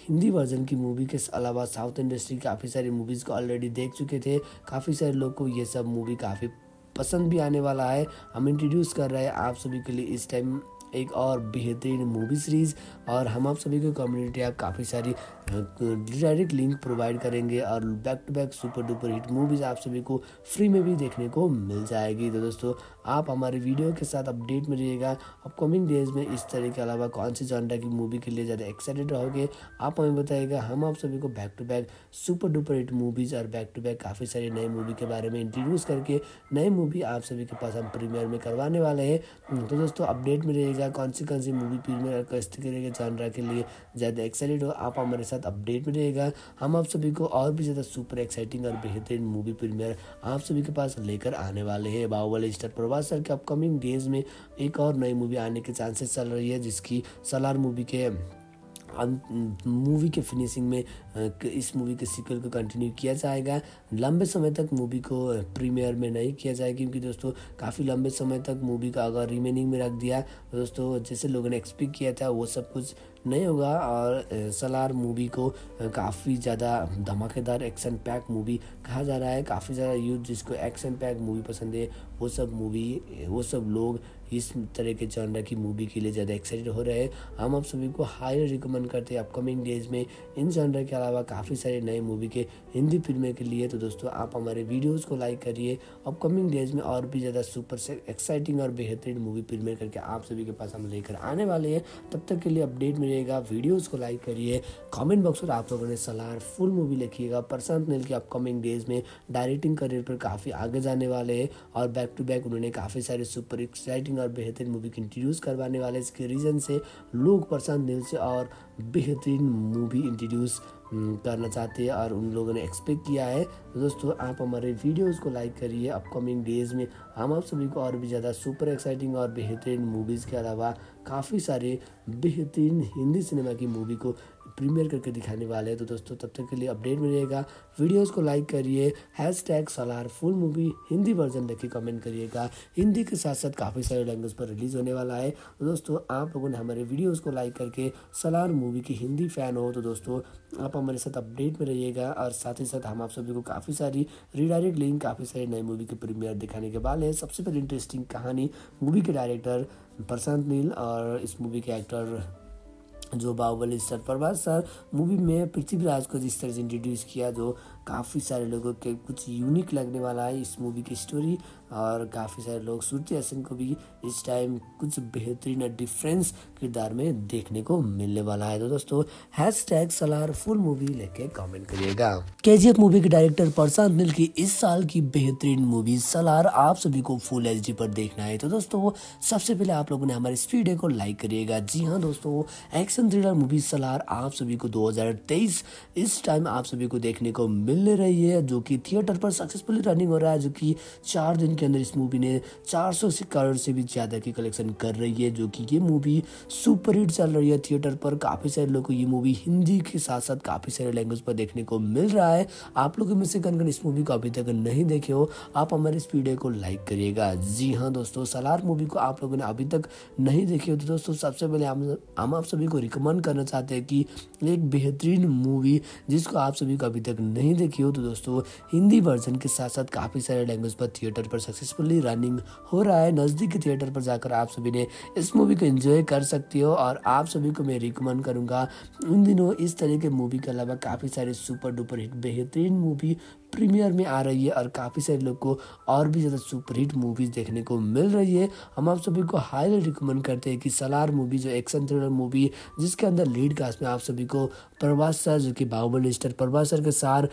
हिंदी वर्जन की मूवी के अलावा साउथ इंडस्ट्री काफ़ी सारी मूवीज़ को ऑलरेडी देख चुके थे। काफ़ी सारे लोग को ये सब मूवी काफ़ी पसंद भी आने वाला है। हम इंट्रोड्यूस कर रहे हैं आप सभी के लिए इस टाइम एक और बेहतरीन मूवी सीरीज़ और हम आप सभी को कम्युनिटी आप काफ़ी सारी डायरेक्ट लिंक प्रोवाइड करेंगे और back to back super duper hit movies आप सभी को फ्री में भी देखने को मिल जाएगी। तो दोस्तों आप हमारे वीडियो के साथ अपडेट में रहिएगा। अपकमिंग डेज़ में इस तरह के अलावा कौन सी जॉनरा की मूवी के लिए ज़्यादा एक्साइटेड रहोगे, आप हमें बताइएगा। हम आप सभी को back to back super duper hit movies और बैक टू बैक काफ़ी सारी नई मूवी के बारे में इंट्रोड्यूस करके नई मूवी आप सभी के पास हम प्रीमियर में करवाने वाले हैं। तो दोस्तों अपडेट में रहिएगा। कौन सी कौन सी मूवी प्रीमियर किस तरह के जॉनरा के लिए ज़्यादा एक्साइटेड हो, आप हमारे साथ अपडेट में रहेगा हम आप सभी को और भी ज़्यादा सुपर एक्साइटिंग और बेहतरीन मूवी प्रीमियर आप सभी के पास लेकर आने वाले हैं। बाहुबली स्टार प्रभास सर के अपकमिंग डेज़ में एक और नई मूवी आने के चांसेस चल रही है, जिसकी सलार मूवी के मूवी के फिनिशिंग में इस मूवी के सीक्वल को कंटिन्यू किया जाएगा। लंबे समय तक मूवी को प्रीमियर में नहीं किया जाएगा, क्योंकि दोस्तों, काफ़ी लंबे समय तक मूवी का अगर रिमेनिंग में रख दिया तो दोस्तों, जैसे लोगों ने एक्सपेक्ट किया था, वो सब कुछ नहीं होगा। और सलार मूवी को काफ़ी ज़्यादा धमाकेदार एक्शन पैक मूवी कहा जा रहा है। काफ़ी ज़्यादा यूथ जिसको एक्शन पैक मूवी पसंद है, वो सब मूवी वो सब लोग इस तरह के जॉनर की मूवी के लिए ज़्यादा एक्साइटेड हो रहे हैं। हम आप सभी को हाईली रिकमेंड करते हैं अपकमिंग डेज़ में इन जॉनर के अलावा काफ़ी सारे नए मूवी के, हिंदी फ़िल्में के लिए। तो दोस्तों, आप हमारे वीडियोज़ को लाइक करिए। अपकमिंग डेज़ में और भी ज़्यादा सुपर से एक्साइटिंग और बेहतरीन मूवी फ़िल्में करके आप सभी के पास हम लेकर आने वाले हैं। तब तक के लिए अपडेट मिलेगा। वीडियोज़ को लाइक करिए। कॉमेंट बॉक्स में आप लोगों ने सलाह फुल मूवी लिखिएगा। प्रशांत नील के अपकमिंग डेज़ में डायरेक्टिंग करियर पर काफ़ी आगे जाने वाले हैं और बैक टू बैक उन्होंने काफ़ी सारे सुपर एक्साइटिंग और बेहतरीन मूवी इंट्रोड्यूस करवाने वाले इसके रीज़न से लोग प्रशांत नील से और बेहतरीन मूवी इंट्रोड्यूस करना चाहते हैं और उन लोगों ने एक्सपेक्ट किया है। तो दोस्तों, आप हमारे वीडियोस को लाइक करिए। अपकमिंग डेज़ में हम आप सभी को और भी ज़्यादा सुपर एक्साइटिंग और बेहतरीन मूवीज़ के अलावा काफ़ी सारे बेहतरीन हिंदी सिनेमा की मूवी को प्रीमियर करके दिखाने वाले हैं। तो दोस्तों, तब तक के लिए अपडेट मिलेगा। वीडियोज़ को लाइक करिए hashtag Salaar full movie Hindi version लेके कमेंट करिएगा। हिंदी के साथ साथ काफ़ी सारे लैंग्वेज पर रिलीज़ होने वाला है। तो दोस्तों, आप लोगों ने हमारे वीडियोज़ को लाइक करके सलार मूवी की हिंदी फ़ैन हो तो दोस्तों, आप हमारे साथ अपडेट में रहिएगा। और साथ ही साथ हम आप सभी को काफ़ी सारी रीडायरेक्ट लिंक काफ़ी सारी नई मूवी के प्रीमियर दिखाने के बाद है सबसे पहले इंटरेस्टिंग कहानी मूवी के डायरेक्टर प्रशांत नील और इस मूवी के एक्टर जो Baahubali sir, Prabhas sir, movie में पृथ्वीराज को जिस तरह से इंट्रोड्यूस किया, जो काफ़ी सारे लोगों के कुछ यूनिक लगने वाला है इस मूवी की स्टोरी और काफ़ी सारे लोग श्रुति हसन को भी इस टाइम कुछ बेहतरीन डिफरेंस किरदार में देखने को मिलने वाला है। तो दोस्तों hash tag Salaar full movie लेके कमेंट करिएगा। केजीएफ मूवी के डायरेक्टर प्रशांत नील की इस साल की बेहतरीन मूवी सलार आप सभी को फुल एच पर देखना है। तो दोस्तों, सबसे पहले आप लोगों ने हमारे इस वीडियो को लाइक करिएगा। जी हाँ दोस्तों एक्शन थ्रिलर मूवी सलार आप सभी को 2023 इस टाइम आप सभी को देखने को मिल रही है, जो कि थिएटर पर सक्सेसफुली रनिंग हो रहा है, जो कि चार दिन के अंदर इस मूवी ने 400 करोड़ से भी ज़्यादा की कलेक्शन कर रही है, जो कि ये मूवी सुपर हिट चल रही है थिएटर पर। काफ़ी सारे लोगों को ये मूवी हिंदी के साथ साथ काफ़ी सारे लैंग्वेज पर देखने को मिल रहा है। आप लोगों में से कन इस मूवी को अभी तक नहीं देखे हो, आप हमारे इस वीडियो को लाइक करिएगा। जी हाँ दोस्तों, सलार मूवी को आप लोगों ने अभी तक नहीं देखी हो तो दोस्तों सबसे पहले हम आप सभी को रिकमेंड करना चाहते हैं कि एक बेहतरीन मूवी जिसको आप सभी को अभी तक नहीं देखी हो तो दोस्तों हिंदी वर्जन के साथ साथ काफ़ी सारे लैंग्वेज पर थिएटर पर सक्सेसफुली रनिंग हो रहा है। नज़दीकी थिएटर पर जाकर आप सभी ने इस मूवी को एंजॉय कर सकती हो और आप सभी को मैं रिकमेंड करूँगा। उन दिनों इस तरह के मूवी के अलावा काफ़ी सारे सुपर डुपर हिट बेहतरीन मूवी प्रीमियर में आ रही है और काफ़ी सारे लोग को और भी ज़्यादा सुपरहिट मूवीज़ देखने को मिल रही है। हम आप सभी को हाईली रिकमेंड करते हैं कि सलार मूवी जो एक्शन थ्रिलर मूवी जिसके अंदर लीड कास्ट में आप सभी को प्रभास सर, जो कि बाहुबली स्टार प्रभास सर के सार,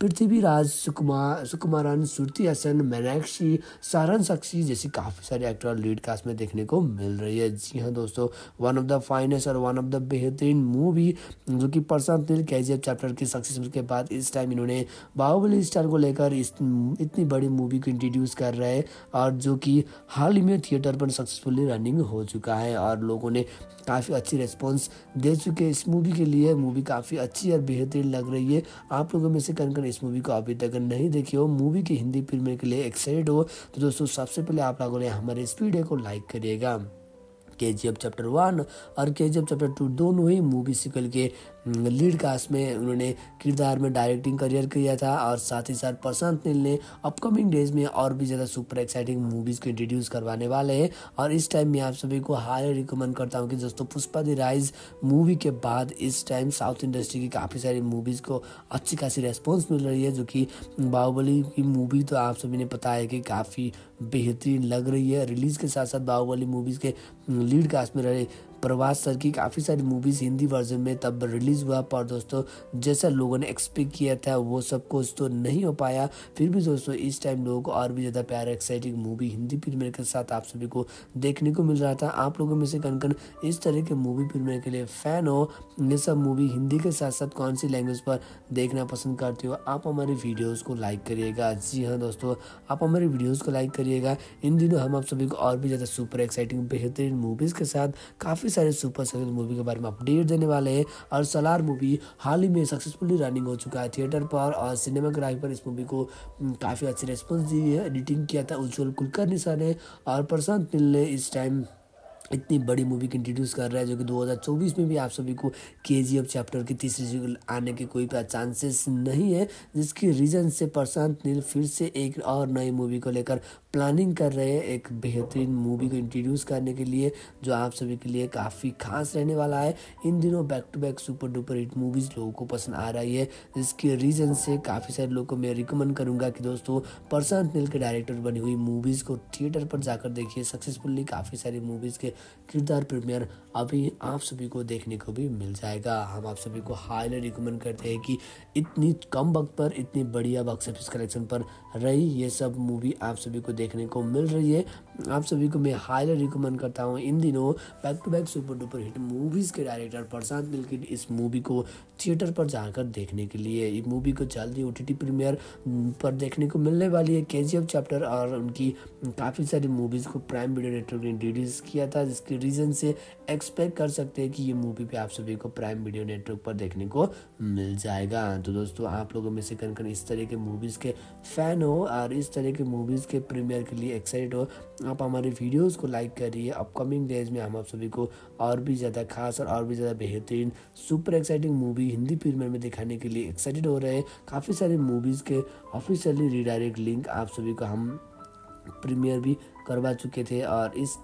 पृथ्वीराज सुकुमार, सुकुमारन, सुरती हसन, मीनाक्षी, सारन सक्सी जैसी काफ़ी सारे एक्टर लीड कास्ट में देखने को मिल रही है। जी हाँ दोस्तों वन ऑफ़ द फाइनेस्ट और वन ऑफ़ द बेहतरीन मूवी जो कि प्रशांत नील के चैप्टर की सक्सेस के बाद इस टाइम इन्होंने बाहुबली स्टार को लेकर इस इतनी बड़ी मूवी को इंट्रोड्यूस कर रहे हैं और जो कि हाल ही में थिएटर पर सक्सेसफुली रनिंग हो चुका है और लोगों ने काफ़ी अच्छी रिस्पॉन्स दे चुके हैं इस मूवी के लिए। मूवी काफ़ी अच्छी और बेहतरीन लग रही है। आप लोगों में से कन कन इस मूवी को अभी तक नहीं देखी हो। मूवी की हिंदी फ़िल्म के लिए एक्साइटेड हो। तो दोस्तों, सबसे पहले आप लोगों ने हमारे इस वीडियो को लाइक करिएगा। के जी एफ़ चैप्टर वन और के जी एफ़ चैप्टर टू दोनों ही मूवी सिकल के लीड कास्ट में उन्होंने किरदार में डायरेक्टिंग करियर किया था और साथ ही साथ प्रशांत नील ने अपकमिंग डेज़ में और भी ज़्यादा सुपर एक्साइटिंग मूवीज़ को इंट्रोड्यूस करवाने वाले हैं। और इस टाइम मैं आप सभी को हाई रिकमेंड करता हूँ कि दोस्तों, पुष्पा दी राइज मूवी के बाद इस टाइम साउथ इंडस्ट्री की काफ़ी सारी मूवीज़ को अच्छी खासी रेस्पॉन्स मिल रही है, जो कि बाहुबली की मूवी तो आप सभी ने पता है कि काफ़ी बेहतरीन लग रही है। रिलीज़ के साथ साथ बाहुबली मूवीज़ के लीड कास्ट में रहे प्रभास सर की काफ़ी सारी मूवीज़ हिंदी वर्जन में तब रिलीज़ हुआ। पर दोस्तों, जैसा लोगों ने एक्सपेक्ट किया था, वो सब कुछ तो नहीं हो पाया। फिर भी दोस्तों, इस टाइम लोगों को और भी ज़्यादा प्यार एक्साइटिंग मूवी हिंदी फ़िल्म के साथ आप सभी को देखने को मिल रहा था। आप लोगों में से कन कन इस तरह के मूवी फ़िल्म के लिए फ़ैन हो? ये सब मूवी हिंदी के साथ साथ कौन सी लैंग्वेज पर देखना पसंद करते हो? आप हमारे वीडियोज़ को लाइक करिएगा। जी हाँ दोस्तों, आप हमारे वीडियोज़ को लाइक करिएगा। इन दिनों हम आप सभी को और भी ज़्यादा सुपर एक्साइटिंग बेहतरीन मूवीज़ के साथ काफ़ी काफ़ी सारे सुपर सक्सेस मूवी के बारे में अपडेट देने वाले हैं और सलार मूवी हाल ही में सक्सेसफुली रनिंग हो चुका है थिएटर पर और सिनेमाग्राफी पर इस मूवी को काफ़ी अच्छी रेस्पॉन्स दी है एडिटिंग किया था उज्ज्वल कुलकर्णी सर ने और प्रशांत नील ने इस टाइम इतनी बड़ी मूवी की इंट्रोड्यूस कर रहा है जो कि 2024 में भी आप सभी को के जी एफ़ चैप्टर की तीसरी सीक्वल आने के कोई चांसेस नहीं है, जिसकी रीज़न से प्रशांत नील फिर से एक और नई मूवी को लेकर प्लानिंग कर रहे हैं एक बेहतरीन मूवी को इंट्रोड्यूस करने के लिए, जो आप सभी के लिए काफ़ी खास रहने वाला है। इन दिनों back to back super duper hit movies लोगों को पसंद आ रही है, जिसके रीज़न से काफ़ी सारे लोगों को मैं रिकमेंड करूँगा कि दोस्तों, प्रशांत नील के डायरेक्टर बनी हुई मूवीज़ को थिएटर पर जाकर देखिए। सक्सेसफुल्ली काफ़ी सारी मूवीज़ के किरदार प्रीमियर अभी आप सभी को देखने को भी मिल जाएगा। हम आप सभी को हाईली रिकमेंड करते हैं कि इतनी कम वक्त पर, इतनी बढ़िया बॉक्स ऑफ़िस कलेक्शन पर रही ये सब मूवी आप सभी को देखने को मिल रही है। आप सभी को मैं हाईली रिकमेंड करता हूँ इन दिनों back to back super duper hit movies के डायरेक्टर प्रशांत नील इस मूवी को थिएटर पर जाकर देखने के लिए। ये मूवी को जल्दी ओ टी प्रीमियर पर देखने को मिलने वाली है। के चैप्टर और उनकी काफ़ी सारी मूवीज़ को प्राइम वीडियो नेटवर्क ने रिलीज़ किया था, जिसके रीज़न से एक्सपेक्ट कर सकते हैं कि ये मूवी भी आप सभी को प्राइम वीडियो नेटवर्क पर देखने को मिल जाएगा। तो दोस्तों, आप लोगों में से कन कन इस तरह के मूवीज़ के फ़ैन हो और इस तरह के मूवीज़ के प्रीमियर के लिए एक्साइटेड हो आप हमारे वीडियोस को लाइक करिए। अपकमिंग डेज़ में हम आप सभी को और भी ज़्यादा खास और और भी ज़्यादा बेहतरीन, super exciting movie Hindi film में दिखाने के लिए एक्साइटेड हो रहे हैं। काफ़ी सारे मूवीज़ के ऑफिशियली रिडायरेक्ट लिंक आप सभी को हम प्रीमियर भी करवा चुके थे और इस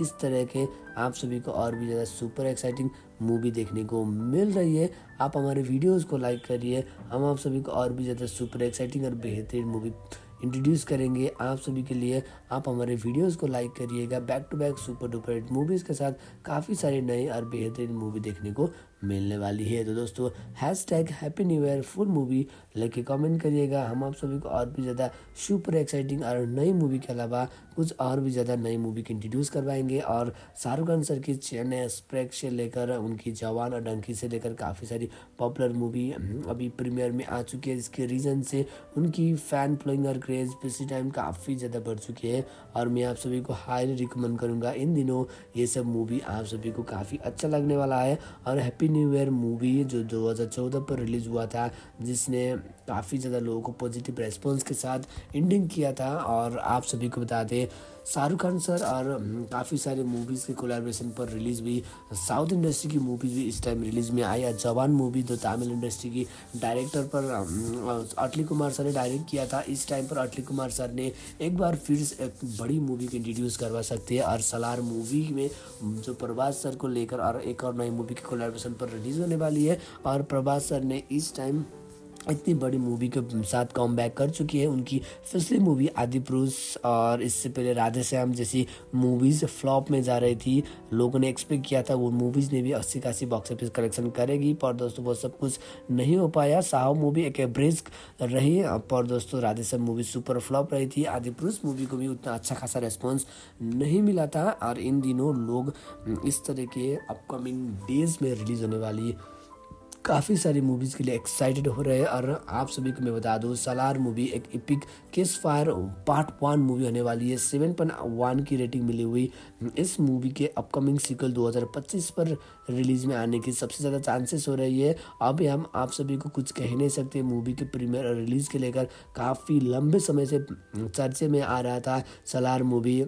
इस तरह के आप सभी को और भी ज़्यादा सुपर एक्साइटिंग मूवी देखने को मिल रही है। आप हमारे वीडियोस को लाइक करिए। हम आप सभी को और भी ज़्यादा सुपर एक्साइटिंग और बेहतरीन मूवी इंट्रोड्यूस करेंगे आप सभी के लिए। आप हमारे वीडियोस को लाइक करिएगा। Back to back super duper movies के साथ काफ़ी सारे नए और बेहतरीन मूवी देखने को मिलने वाली है। तो दोस्तों hashtag happy new year full movie लेके कमेंट करिएगा। हम आप सभी को और भी ज़्यादा सुपर एक्साइटिंग और नई मूवी के अलावा कुछ और भी ज़्यादा नई मूवी की इंट्रोड्यूस करवाएँगे। और शाहरुख खान सर की चेन्नई एक्सप्रेस से लेकर उनकी जवान और डंकी से लेकर काफ़ी सारी पॉपुलर मूवी अभी प्रीमियर में आ चुकी है। जिसके रीज़न से उनकी फ़ैन फ्लोइंग और क्रेज़ इसी टाइम काफ़ी ज़्यादा बढ़ चुकी है। और मैं आप सभी को हाईली रिकमेंड करूँगा। इन दिनों ये सब मूवी आप सभी को काफ़ी अच्छा लगने वाला है। और हैप्पी न्यू ईयर मूवी जो 2014 पर रिलीज़ हुआ था, जिसने काफ़ी ज़्यादा लोगों को पॉजिटिव रेस्पॉन्स के साथ एंडिंग किया था और आप सभी को बता दें शाहरुख खान सर और काफ़ी सारे मूवीज़ के कोलेब्रेशन पर रिलीज़ हुई साउथ इंडस्ट्री की मूवीज़ भी इस टाइम रिलीज़ में आई। जवान मूवी जो तमिल इंडस्ट्री की डायरेक्टर पर अटली कुमार सर ने डायरेक्ट किया था। इस टाइम पर अटली कुमार सर ने एक बार फिर एक बड़ी मूवी को इंट्रोड्यूस करवा सकते हैं। और सलार मूवी में जो प्रभास सर को लेकर और एक और नई मूवी की कोलेब्रेशन पर रिलीज़ होने वाली है। और प्रभास सर ने इस टाइम इतनी बड़ी मूवी के साथ कम बैक कर चुकी है। उनकी पिछली मूवी आदि पुरुष और इससे पहले राधे श्याम जैसी मूवीज़ फ्लॉप में जा रही थी। लोगों ने एक्सपेक्ट किया था वो मूवीज़ ने भी अस्सी कासी बॉक्स ऑफ़िस कलेक्शन करेगी। पर दोस्तों, वो सब कुछ नहीं हो पाया। साहब मूवी एक एवरेज रही। पर दोस्तों, Radhe Shyam movie super flop रही थी। आदि पुरुष मूवी को भी उतना अच्छा खासा रेस्पॉन्स नहीं मिला था। और इन दिनों लोग इस तरह के अपकमिंग डेज़ में रिलीज़ होने वाली काफ़ी सारी मूवीज़ के लिए एक्साइटेड हो रहे हैं। और आप सभी को मैं बता दूँ सलार मूवी एक epic ceasefire part one movie होने वाली है। सेवन पॉइंट वन की रेटिंग मिली हुई। इस मूवी के अपकमिंग सिक्वल 2025 पर रिलीज़ में आने की सबसे ज़्यादा चांसेस हो रही है। अभी हम आप सभी को कुछ कह नहीं सकते मूवी के प्रीमियर और रिलीज़ के लेकर काफ़ी लंबे समय से चर्चे में आ रहा था सलार मूवी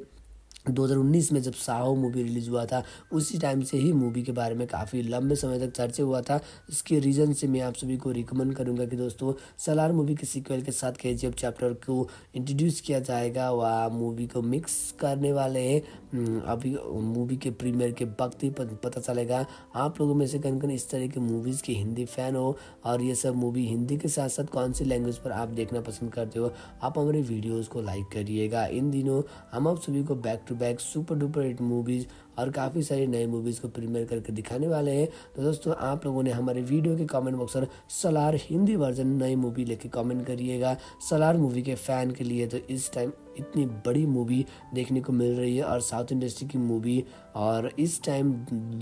2019 में जब साहो मूवी रिलीज़ हुआ था, उसी टाइम से ही मूवी के बारे में काफ़ी लंबे समय तक चर्चा हुआ था। इसके रीज़न से मैं आप सभी को रिकमेंड करूँगा कि दोस्तों, सलार मूवी के सीक्वल के साथ के चैप्टर को इंट्रोड्यूस किया जाएगा। वह मूवी को मिक्स करने वाले हैं। अभी मूवी के प्रीमियर के वक्त ही पता चलेगा। आप लोगों में से कन कहीं इस तरह के मूवीज़ के हिंदी फ़ैन हो और ये सब मूवी हिंदी के साथ साथ कौन सी लैंग्वेज पर आप देखना पसंद करते हो, आप हमारे वीडियोज़ को लाइक करिएगा। इन दिनों हम आप सभी को back to back super duper hit movies और काफ़ी सारी नई मूवीज़ को प्रीमियर करके दिखाने वाले हैं। तो दोस्तों, आप लोगों ने हमारे वीडियो के कमेंट बॉक्स पर सलार हिंदी वर्जन नई मूवी लेके कमेंट करिएगा। सलार मूवी के फ़ैन के लिए तो इस टाइम इतनी बड़ी मूवी देखने को मिल रही है और साउथ इंडस्ट्री की मूवी और इस टाइम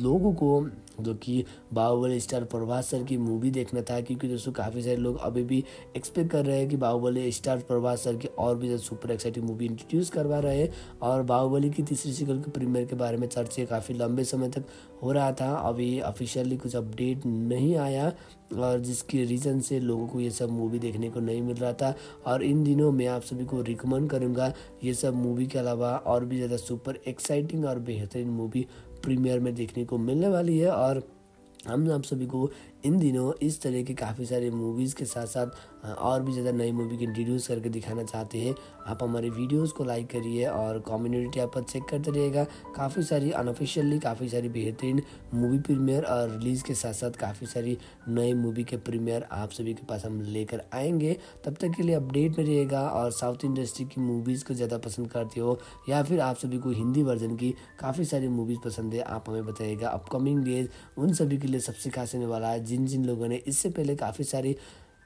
लोगों को, जो कि बाहुबली स्टार प्रभास सर की मूवी देखना था, क्योंकि दोस्तों काफ़ी सारे लोग अभी भी एक्सपेक्ट कर रहे हैं कि बाहुबली स्टार प्रभास सर की और भी ज़्यादा सुपर एक्साइटिंग मूवी इंट्रोड्यूस करवा रहे हैं। और बाहुबली की तीसरी सिकल के प्रीमियर के बारे में चर्चे काफ़ी लंबे समय तक हो रहा था। अभी ऑफिशियली कुछ अपडेट नहीं आया। और जिसके रीज़न से लोगों को ये सब मूवी देखने को नहीं मिल रहा था। और इन दिनों मैं आप सभी को रिकमेंड करूँगा ये सब मूवी के अलावा और भी ज़्यादा सुपर एक्साइटिंग और बेहतरीन मूवी प्रीमियर में देखने को मिलने वाली है। और हम आप सभी को इन दिनों इस तरह के काफ़ी सारे मूवीज़ के साथ साथ और भी ज़्यादा नई मूवी की इंट्रोड्यूस करके दिखाना चाहते हैं। आप हमारे वीडियोस को लाइक करिए और कम्युनिटी आप पर चेक करते रहिएगा। काफ़ी सारी अनऑफिशियली काफ़ी सारी बेहतरीन मूवी प्रीमियर और रिलीज़ के साथ साथ काफ़ी सारी नई मूवी के प्रीमियर आप सभी के पास हम लेकर आएँगे। तब तक के लिए अपडेट में रहिएगा और साउथ इंडस्ट्री की मूवीज़ को ज़्यादा पसंद करते हो या फिर आप सभी को हिंदी वर्जन की काफ़ी सारी मूवीज़ पसंद है, आप हमें बताइएगा अपकमिंग डेज़ उन सभी के लिए सबसे खास होने वाला है जिन जिन लोगों ने इससे पहले काफ़ी सारी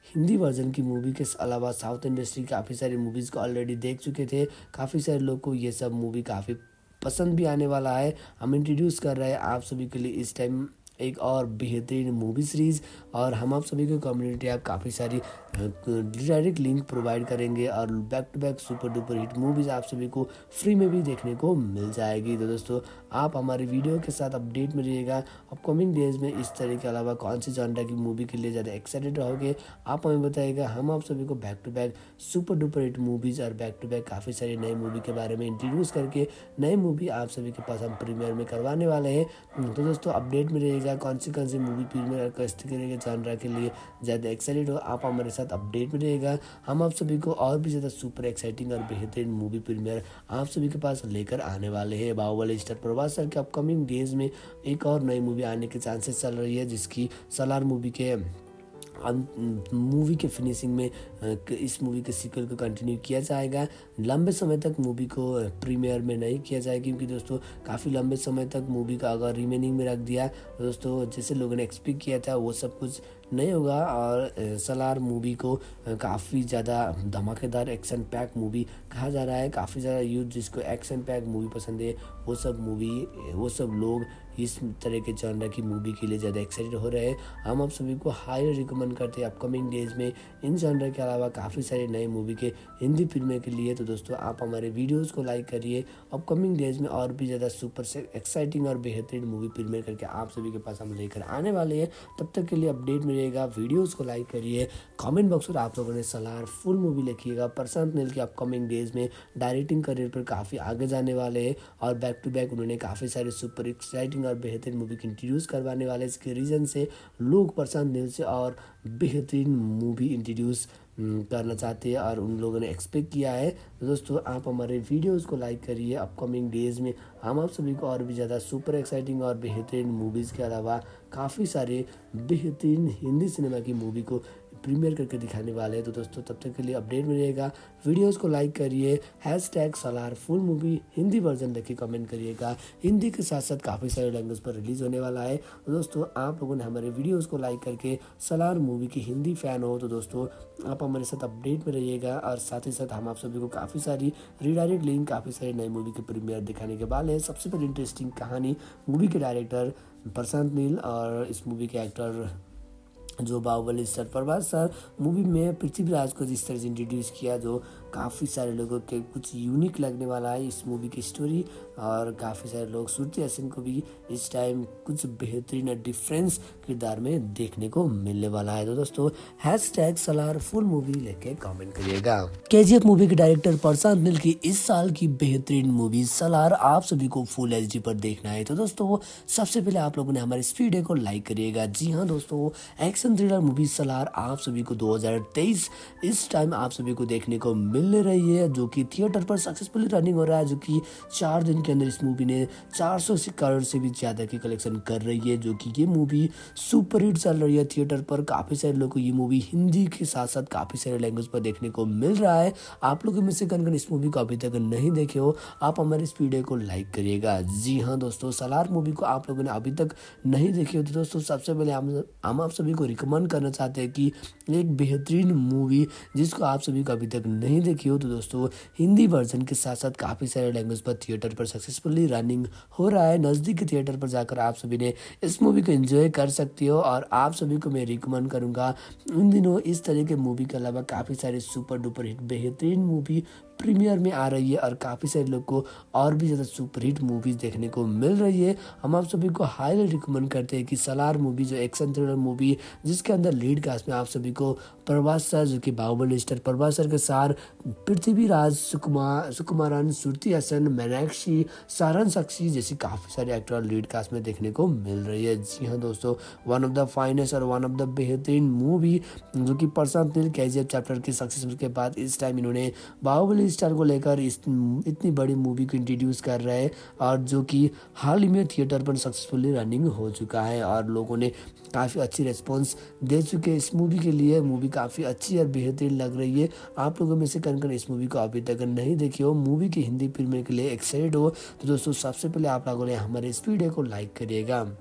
हिंदी वर्जन की मूवी के अलावा साउथ इंडस्ट्री काफ़ी सारी मूवीज़ को ऑलरेडी देख चुके थे। काफ़ी सारे लोग को ये सब मूवी काफ़ी पसंद भी आने वाला है। हम इंट्रोड्यूस कर रहे हैं आप सभी के लिए इस टाइम एक और बेहतरीन मूवी सीरीज़ और हम आप सभी को कम्युनिटी आप काफ़ी सारी डायरेक्ट लिंक प्रोवाइड करेंगे और back to back super duper hit movies आप सभी को फ्री में भी देखने को मिल जाएगी। तो दोस्तों आप हमारे वीडियो के साथ अपडेट में रहिएगा। अपकमिंग डेज़ में इस तरह के अलावा कौन सी जानरा की मूवी के लिए ज़्यादा एक्साइटेड रहोगे, आप हमें बताइएगा। हम आप सभी को back to back super duper hit movies और बैक टू बैक काफ़ी सारी नई मूवी के बारे में इंट्रोड्यूस करके नई मूवी आप सभी के पास हम प्रीमियर में करवाने वाले हैं। तो दोस्तों अपडेट में रहिएगा। कौन सी कौन सी मूवी प्रीमियर कस्ट करेगा जानरा के लिए ज़्यादा एक्साइटेड हो, आप हमारे साथ अपडेट में रहेगा हम आप सभी को और भी ज़्यादा सुपर एक्साइटिंग और बेहतरीन मूवी प्रीमियर आप सभी के पास लेकर आने वाले हैं। बाहुबली स्टार प्रभास सर के अपकमिंग डेज़ में एक और नई मूवी आने के चांसेस चल रही है, जिसकी सलार मूवी के मूवी के फिनिशिंग में इस मूवी के सीक्वल को कंटिन्यू किया जाएगा। लंबे समय तक मूवी को प्रीमियर में नहीं किया जाएगा क्योंकि दोस्तों, काफ़ी लंबे समय तक मूवी का अगर रिमेनिंग में रख दिया दोस्तों, जैसे लोगों ने एक्सपेक्ट किया था, वो सब कुछ नहीं होगा और सलार मूवी को काफ़ी ज़्यादा धमाकेदार एक्शन पैक मूवी कहा जा रहा है। काफ़ी ज़्यादा यूथ जिसको एक्शन पैक मूवी पसंद है, वो सब मूवी वो सब लोग इस तरह के जानवर की मूवी के लिए ज़्यादा एक्साइटेड हो रहे हैं। हम आप सभी को हाई रिकमेंड करते हैं अपकमिंग डेज़ में। इन जानवर के अलावा काफ़ी सारे नए मूवी के, हिंदी फ़िल्में के लिए। तो दोस्तों, आप हमारे वीडियोज़ को लाइक करिए। अपकमिंग डेज़ में और भी ज़्यादा सुपर से एक्साइटिंग और बेहतरीन मूवी फ़िल्में करके आप सभी के पास हम लेकर आने वाले हैं। तब तक के लिए अपडेट मिलेगा। वीडियोज़ को लाइक करिए। कॉमेंट बॉक्स पर आप लोगों ने सलाह फुल मूवी लिखिएगा। प्रशांत नील के अपकमिंग डेज़ में डायरेक्टिंग करियर पर काफ़ी आगे जाने वाले हैं। और बैक टू बैक उन्होंने काफ़ी सारे सुपर एक्साइटिंग और बेहतरीन मूवी इंट्रोड्यूस करवाने वाले इसके रीज़न से लोग प्रशांत नील से और बेहतरीन मूवी इंट्रोड्यूस करना चाहते हैं और उन लोगों ने एक्सपेक्ट किया है। तो दोस्तों, आप हमारे वीडियोस को लाइक करिए। अपकमिंग डेज़ में हम आप सभी को और भी ज़्यादा सुपर एक्साइटिंग और बेहतरीन मूवीज़ के अलावा काफ़ी सारे बेहतरीन हिंदी सिनेमा की मूवी को प्रीमियर करके दिखाने वाले हैं। तो दोस्तों, तब तक के लिए अपडेट मिलेगा। वीडियोज़ को लाइक करिए hashtag Salaar full movie Hindi version देखिए कमेंट करिएगा। हिंदी के साथ साथ काफ़ी सारे लैंग्वेज पर रिलीज़ होने वाला है। तो दोस्तों, आप लोगों ने हमारे वीडियोज़ को लाइक करके सलार मूवी की हिंदी फ़ैन हो तो दोस्तों, आप हमारे साथ अपडेट में रहिएगा। और साथ ही साथ हम आप सभी को काफ़ी सारी रीडायरेक्ट लिंक काफ़ी सारी नई मूवी के प्रीमियर दिखाने के वाले हैं। सबसे पहले इंटरेस्टिंग कहानी मूवी के डायरेक्टर प्रशांत नील और इस मूवी के एक्टर जो Baahubali sir, Prabhas sir, movie में पृथ्वीराज को जिस तरह से इंट्रोड्यूस किया, जो काफ़ी सारे लोगों के कुछ यूनिक लगने वाला है इस मूवी की स्टोरी और काफ़ी सारे लोग श्रुति हसन को भी इस टाइम कुछ बेहतरीन डिफरेंस किरदार में देखने को मिलने वाला है। तो दोस्तों hash tag Salaar full movie लेके कमेंट करिएगा। केजीएफ मूवी के डायरेक्टर प्रशांत नील की इस साल की बेहतरीन मूवी सलार आप सभी को फुल एच पर देखना है। तो दोस्तों, सबसे पहले आप लोगों ने हमारे इस वीडियो को लाइक करिएगा। जी हाँ दोस्तों एक्शन थ्रिलर मूवी सलार आप सभी को 2023 इस टाइम आप सभी को देखने को मिल रही है, जो कि थिएटर पर सक्सेसफुली रनिंग हो रहा है, जो कि चार दिन के अंदर इस मूवी ने 400 करोड़ से भी ज़्यादा की कलेक्शन कर रही है, जो कि ये मूवी सुपर हिट चल रही है थिएटर पर। काफ़ी सारे लोगों को ये मूवी हिंदी के साथ साथ काफ़ी सारे लैंग्वेज पर देखने को मिल रहा है। आप लोगों में से कन कन इस मूवी को अभी तक नहीं देखे हो, आप हमारे इस वीडियो को लाइक करिएगा। जी हाँ दोस्तों, सलार मूवी को आप लोगों ने अभी तक नहीं देखी हो तो दोस्तों सबसे पहले हम हम आप सभी को रिकमेंड करना चाहते हैं कि एक बेहतरीन मूवी जिसको आप सभी को अभी तक नहीं देखी हो तो दोस्तों हिंदी वर्जन के साथ साथ काफ़ी सारे लैंग्वेज पर थिएटर पर सक्सेसफुली रनिंग हो रहा है। नज़दीक के थिएटर पर जाकर आप सभी ने इस मूवी को एंजॉय कर सकती हो और आप सभी को मैं रिकमेंड करूँगा। उन दिनों इस तरह के मूवी के अलावा काफ़ी सारे सुपर डुपर हिट बेहतरीन मूवी प्रीमियर में आ रही है और काफ़ी सारे लोग को और भी ज़्यादा सुपरहिट मूवीज़ देखने को मिल रही है। हम आप सभी को हाईली रिकमेंड करते हैं कि सलार मूवी जो एक्शन थ्रिलर मूवी जिसके अंदर लीड कास्ट में आप सभी को प्रभास सर, जो कि बाहुबली स्टार प्रभास सर के सार, पृथ्वीराज सुकुमार सुकुमारन, सुरती हसन, मीनाक्षी, सारन सक्सी जैसी काफ़ी सारे एक्टर लीड कास्ट में देखने को मिल रही है। जी हाँ दोस्तों वन ऑफ़ द फाइनेस्ट और वन ऑफ़ द बेहतरीन मूवी जो कि प्रशांत नील के चैप्टर की सक्सेस के बाद इस टाइम इन्होंने बाहुबली स्टार को लेकर इस इतनी बड़ी मूवी को इंट्रोड्यूस कर रहे हैं और जो कि हाल ही में थिएटर पर सक्सेसफुली रनिंग हो चुका है और लोगों ने काफ़ी अच्छी रिस्पॉन्स दे चुके हैं इस मूवी के लिए। मूवी काफ़ी अच्छी और बेहतरीन लग रही है। आप लोगों में से कन कन इस मूवी को अभी तक नहीं देखी हो? मूवी की हिंदी फ़िल्म के लिए एक्साइटेड हो? तो दोस्तों, सबसे पहले आप लोगों ने हमारे इस वीडियो को लाइक करिएगा।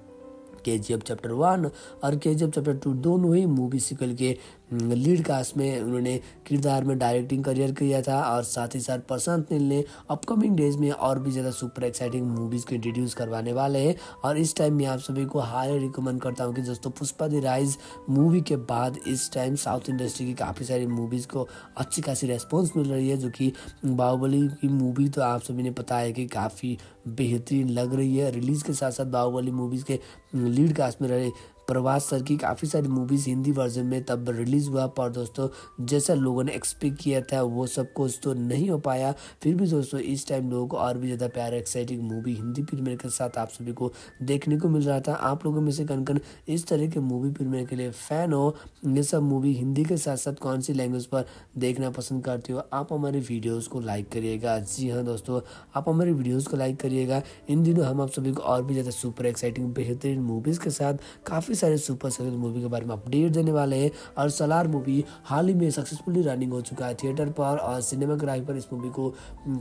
के जी एफ़ चैप्टर वन और के जी एफ़ चैप्टर टू दोनों ही मूवी सिकल के लीड कास्ट में उन्होंने किरदार में डायरेक्टिंग करियर किया था और साथ ही साथ प्रशांत नील ने अपकमिंग डेज़ में और भी ज़्यादा सुपर एक्साइटिंग मूवीज़ को इंट्रोड्यूस करवाने वाले हैं। और इस टाइम मैं आप सभी को हाई रिकमेंड करता हूँ कि दोस्तों, पुष्पा दी राइज मूवी के बाद इस टाइम साउथ इंडस्ट्री की काफ़ी सारी मूवीज़ को अच्छी खासी रेस्पॉन्स मिल रही है, जो कि बाहुबली की मूवी तो आप सभी ने पता है कि काफ़ी बेहतरीन लग रही है। रिलीज़ के साथ साथ बाहुबली मूवीज़ के लीड कास्ट में रहे प्रभास सर की काफ़ी सारी मूवीज़ हिंदी वर्जन में तब रिलीज़ हुआ, पर दोस्तों, जैसा लोगों ने एक्सपेक्ट किया था, वो सब कुछ तो नहीं हो पाया। फिर भी दोस्तों, इस टाइम लोगों को और भी ज़्यादा प्यारा एक्साइटिंग मूवी हिंदी प्रीमियर के साथ आप सभी को देखने को मिल रहा था। आप लोगों में से कन कन इस तरह के मूवी प्रीमियर के लिए फ़ैन हो? ये सब मूवी हिंदी के साथ साथ कौन सी लैंग्वेज पर देखना पसंद करते हो? आप हमारे वीडियोज़ को लाइक करिएगा। जी हाँ दोस्तों, आप हमारे वीडियोज़ को लाइक करिएगा। इन दिनों हम आप सभी को और भी ज़्यादा सुपर एक्साइटिंग बेहतरीन मूवीज़ के साथ काफ़ी सारे सुपर सक्सेस मूवी के बारे में अपडेट देने वाले हैं और सलार मूवी हाल ही में सक्सेसफुली रनिंग हो चुका है थिएटर पर और सिनेमाग्राफी पर इस मूवी को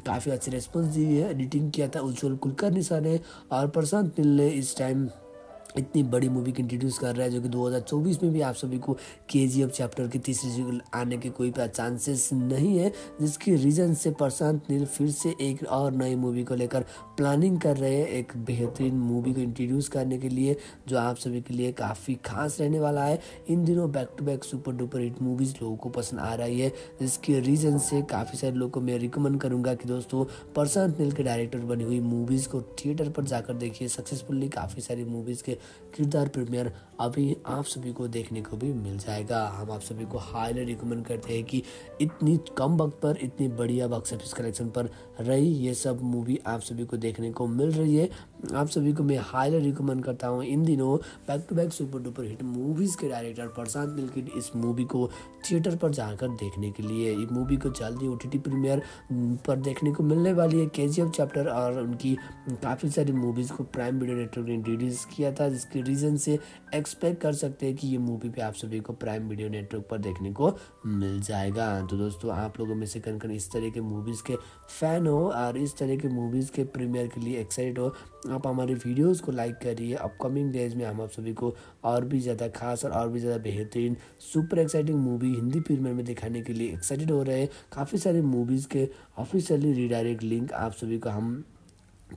काफ़ी अच्छी रेस्पॉन्स दी है। एडिटिंग किया था उज्जवल कुलकर्णी सर ने और प्रशांत नील ने इस टाइम इतनी बड़ी मूवी की इंट्रोड्यूस कर रहा है, जो कि 2024 में भी आप सभी को के जी एफ़ चैप्टर की तीसरी सीक्वल आने के कोई चांसेस नहीं है, जिसकी रीज़न से प्रशांत नील फिर से एक और नई मूवी को लेकर प्लानिंग कर रहे हैं, एक बेहतरीन मूवी को इंट्रोड्यूस करने के लिए, जो आप सभी के लिए काफ़ी खास रहने वाला है। इन दिनों back to back super duper hit movies लोगों को पसंद आ रही है, जिसके रीज़न से काफ़ी सारे लोगों को मैं रिकमेंड करूँगा कि दोस्तों, प्रशांत नील के डायरेक्टर बनी हुई मूवीज़ को थिएटर पर जाकर देखिए सक्सेसफुली काफ़ी सारी मूवीज़ के किरदार प्रीमियर अभी आप सभी को देखने को भी मिल जाएगा। हम आप सभी को हाईली रिकमेंड करते हैं कि इतनी कम वक्त पर, इतनी बढ़िया बॉक्स ऑफ़िस कलेक्शन पर रही ये सब मूवी आप सभी को देखने को मिल रही है। आप सभी को मैं हाईली रिकमेंड करता हूँ इन दिनों back to back super duper hit movies के डायरेक्टर प्रशांत नील की इस मूवी को थिएटर पर जाकर देखने के लिए। ये मूवी को जल्दी ओ टी प्रीमियर पर देखने को मिलने वाली है। के चैप्टर और उनकी काफ़ी सारी मूवीज़ को प्राइम वीडियो नेटवर्क ने रिलीज़ किया था, जिसके रीज़न से एक्सपेक्ट कर सकते हैं कि ये मूवी भी आप सभी को प्राइम वीडियो नेटवर्क पर देखने को मिल जाएगा। तो दोस्तों, आप लोगों में से कन कन इस तरह के मूवीज़ के फ़ैन हो और इस तरह के मूवीज़ के प्रीमियर के लिए एक्साइटेड हो आप हमारे वीडियोस को लाइक करिए। अपकमिंग डेज़ में हम आप सभी को और भी ज़्यादा खास और और भी ज़्यादा बेहतरीन, super exciting movie Hindi premiere में दिखाने के लिए एक्साइटेड हो रहे हैं। काफ़ी सारे मूवीज़ के ऑफिशियली रिडायरेक्ट लिंक आप सभी को हम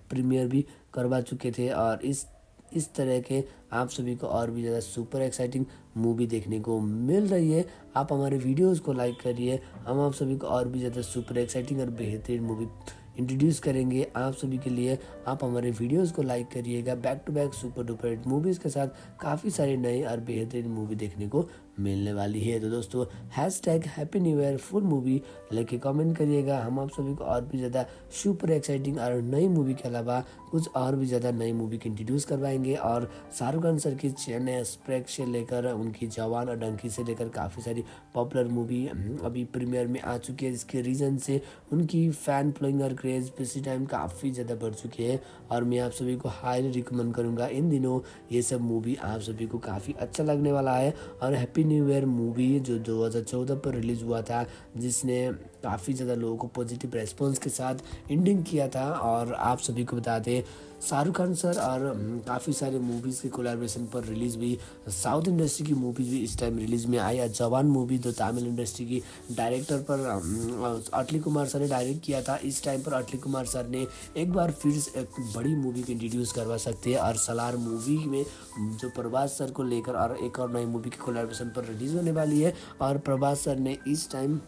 प्रीमियर भी करवा चुके थे और इस इस तरह के आप सभी को और भी ज़्यादा सुपर एक्साइटिंग मूवी देखने को मिल रही है। आप हमारे वीडियोस को लाइक करिए। हम आप सभी को और भी ज़्यादा सुपर एक्साइटिंग और बेहतरीन मूवी इंट्रोड्यूस करेंगे आप सभी के लिए। आप हमारे वीडियोस को लाइक करिएगा। Back to back super duper movies के साथ काफ़ी सारे नए और बेहतरीन मूवी देखने को मिलने वाली है। तो दोस्तों hashtag happy new year full movie लेके कमेंट करिएगा। हम आप सभी को और भी ज़्यादा सुपर एक्साइटिंग और नई मूवी के अलावा कुछ और भी ज़्यादा नई मूवी की इंट्रोड्यूस करवाएँगे। और शाहरुख खान सर की चेन्नई एक्सप्रेस से लेकर, उनकी जवान और डंकी से लेकर काफ़ी सारी पॉपुलर मूवी अभी प्रीमियर में आ चुकी है। जिसके रीज़न से उनकी फ़ैन फ्लोइंग और क्रेज़ इसी टाइम काफ़ी ज़्यादा बढ़ चुकी है। और मैं आप सभी को हाईली रिकमेंड करूँगा। इन दिनों ये सब मूवी आप सभी को काफ़ी अच्छा लगने वाला है। और हैप्पी न्यू ईयर मूवी जो 2014 पर रिलीज़ हुआ था, जिसने काफ़ी ज़्यादा लोगों को पॉजिटिव रेस्पॉन्स के साथ एंडिंग किया था और आप सभी को बता दें शाहरुख खान सर और काफ़ी सारे मूवीज़ के कोलाब्रेशन पर रिलीज़ हुई साउथ इंडस्ट्री की मूवीज़ भी इस टाइम रिलीज़ में आई। जवान मूवी जो तमिल इंडस्ट्री की डायरेक्टर पर अटली कुमार सर ने डायरेक्ट किया था। इस टाइम पर अटली कुमार सर ने एक बार फिर एक बड़ी मूवी को इंट्रोड्यूस करवा सकते हैं। और सलार मूवी में जो प्रभास सर को लेकर और एक और नई मूवी की कोलेब्रेशन पर रिलीज़ होने वाली है। और प्रभास सर ने इस टाइम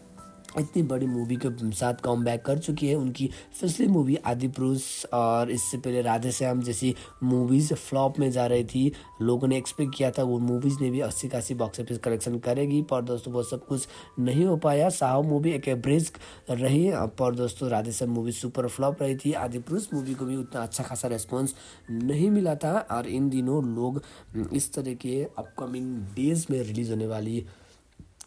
इतनी बड़ी मूवी के साथ कम बैक कर चुकी है। उनकी पिछली मूवी आदि पुरुष और इससे पहले राधे श्याम जैसी मूवीज़ फ्लॉप में जा रही थी। लोगों ने एक्सपेक्ट किया था वो मूवीज़ ने भी अस्सी कासी बॉक्स ऑफ़िस कलेक्शन करेगी। पर दोस्तों, वो सब कुछ नहीं हो पाया। साहब मूवी एक एवरेज रही। पर दोस्तों, Radhe Shyam movie super flop रही थी। आदि पुरुष मूवी को भी उतना अच्छा खासा रेस्पॉन्स नहीं मिला था। और इन दिनों लोग इस तरह के अपकमिंग डेज़ में रिलीज़ होने वाली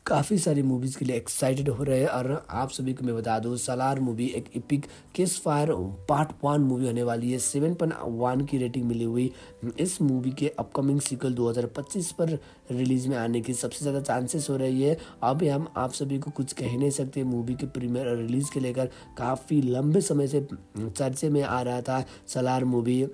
काफ़ी सारी मूवीज़ के लिए एक्साइटेड हो रहे हैं। और आप सभी को मैं बता दूँ सलार मूवी एक epic ceasefire part one movie होने वाली है। सेवन पॉइंट वन की रेटिंग मिली हुई। इस मूवी के अपकमिंग सिक्वल 2025 पर रिलीज़ में आने की सबसे ज़्यादा चांसेस हो रही है। अभी हम आप सभी को कुछ कह नहीं सकते। मूवी के प्रीमियर और रिलीज़ के लेकर काफ़ी लंबे समय से, चर्चे में आ रहा था सलार मूवी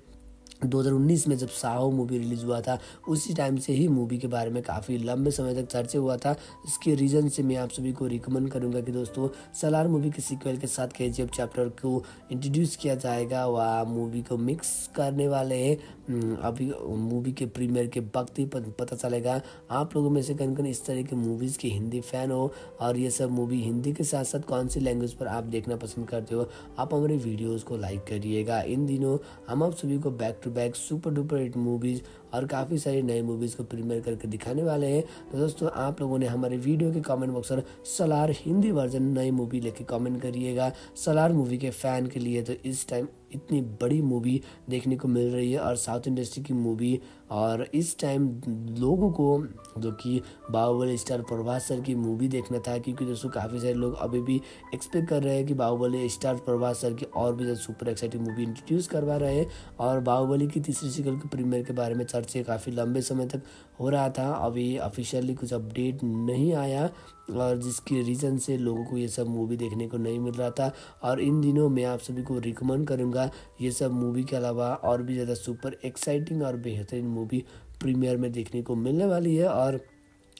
2019 में जब साहो मूवी रिलीज़ हुआ था, उसी टाइम से ही मूवी के बारे में काफ़ी लंबे समय तक चर्चा हुआ था। इसके रीज़न से मैं आप सभी को रिकमेंड करूँगा कि दोस्तों, सलार मूवी के सीक्वल के साथ के चैप्टर को इंट्रोड्यूस किया जाएगा। वह मूवी को मिक्स करने वाले हैं। अभी मूवी के प्रीमियर के वक्त ही पता चलेगा। आप लोगों में से कहीं कहीं इस तरह के मूवीज़ के हिंदी फ़ैन हो, और ये सब मूवी हिंदी के साथ साथ कौन सी लैंग्वेज पर आप देखना पसंद करते हो, आप हमारे वीडियोज़ को लाइक करिएगा। इन दिनों हम आप सभी को back to back super duper hit movies और काफ़ी सारी नई मूवीज़ को प्रीमियर करके दिखाने वाले हैं। तो दोस्तों, आप लोगों ने हमारे वीडियो के कमेंट बॉक्स पर सलार हिंदी वर्जन नई मूवी लेके कमेंट करिएगा। सलार मूवी के फ़ैन के लिए तो इस टाइम इतनी बड़ी मूवी देखने को मिल रही है और साउथ इंडस्ट्री की मूवी और इस टाइम लोगों को, जो कि बाहुबली स्टार प्रभास सर की मूवी देखना था, क्योंकि दोस्तों काफ़ी सारे लोग अभी भी एक्सपेक्ट कर रहे हैं कि बाहुबली स्टार प्रभास सर की और भी ज़्यादा सुपर एक्साइटिंग मूवी इंट्रोड्यूस करवा रहे हैं। और बाहुबली की तीसरी सीकल के प्रीमियर के बारे में चर्चे काफ़ी लंबे समय तक हो रहा था। अभी ऑफिशियली कुछ अपडेट नहीं आया। और जिसके रीज़न से लोगों को ये सब मूवी देखने को नहीं मिल रहा था। और इन दिनों मैं आप सभी को रिकमेंड करूँगा ये सब मूवी के अलावा और भी ज़्यादा सुपर एक्साइटिंग और बेहतरीन मूवी प्रीमियर में देखने को मिलने वाली है। और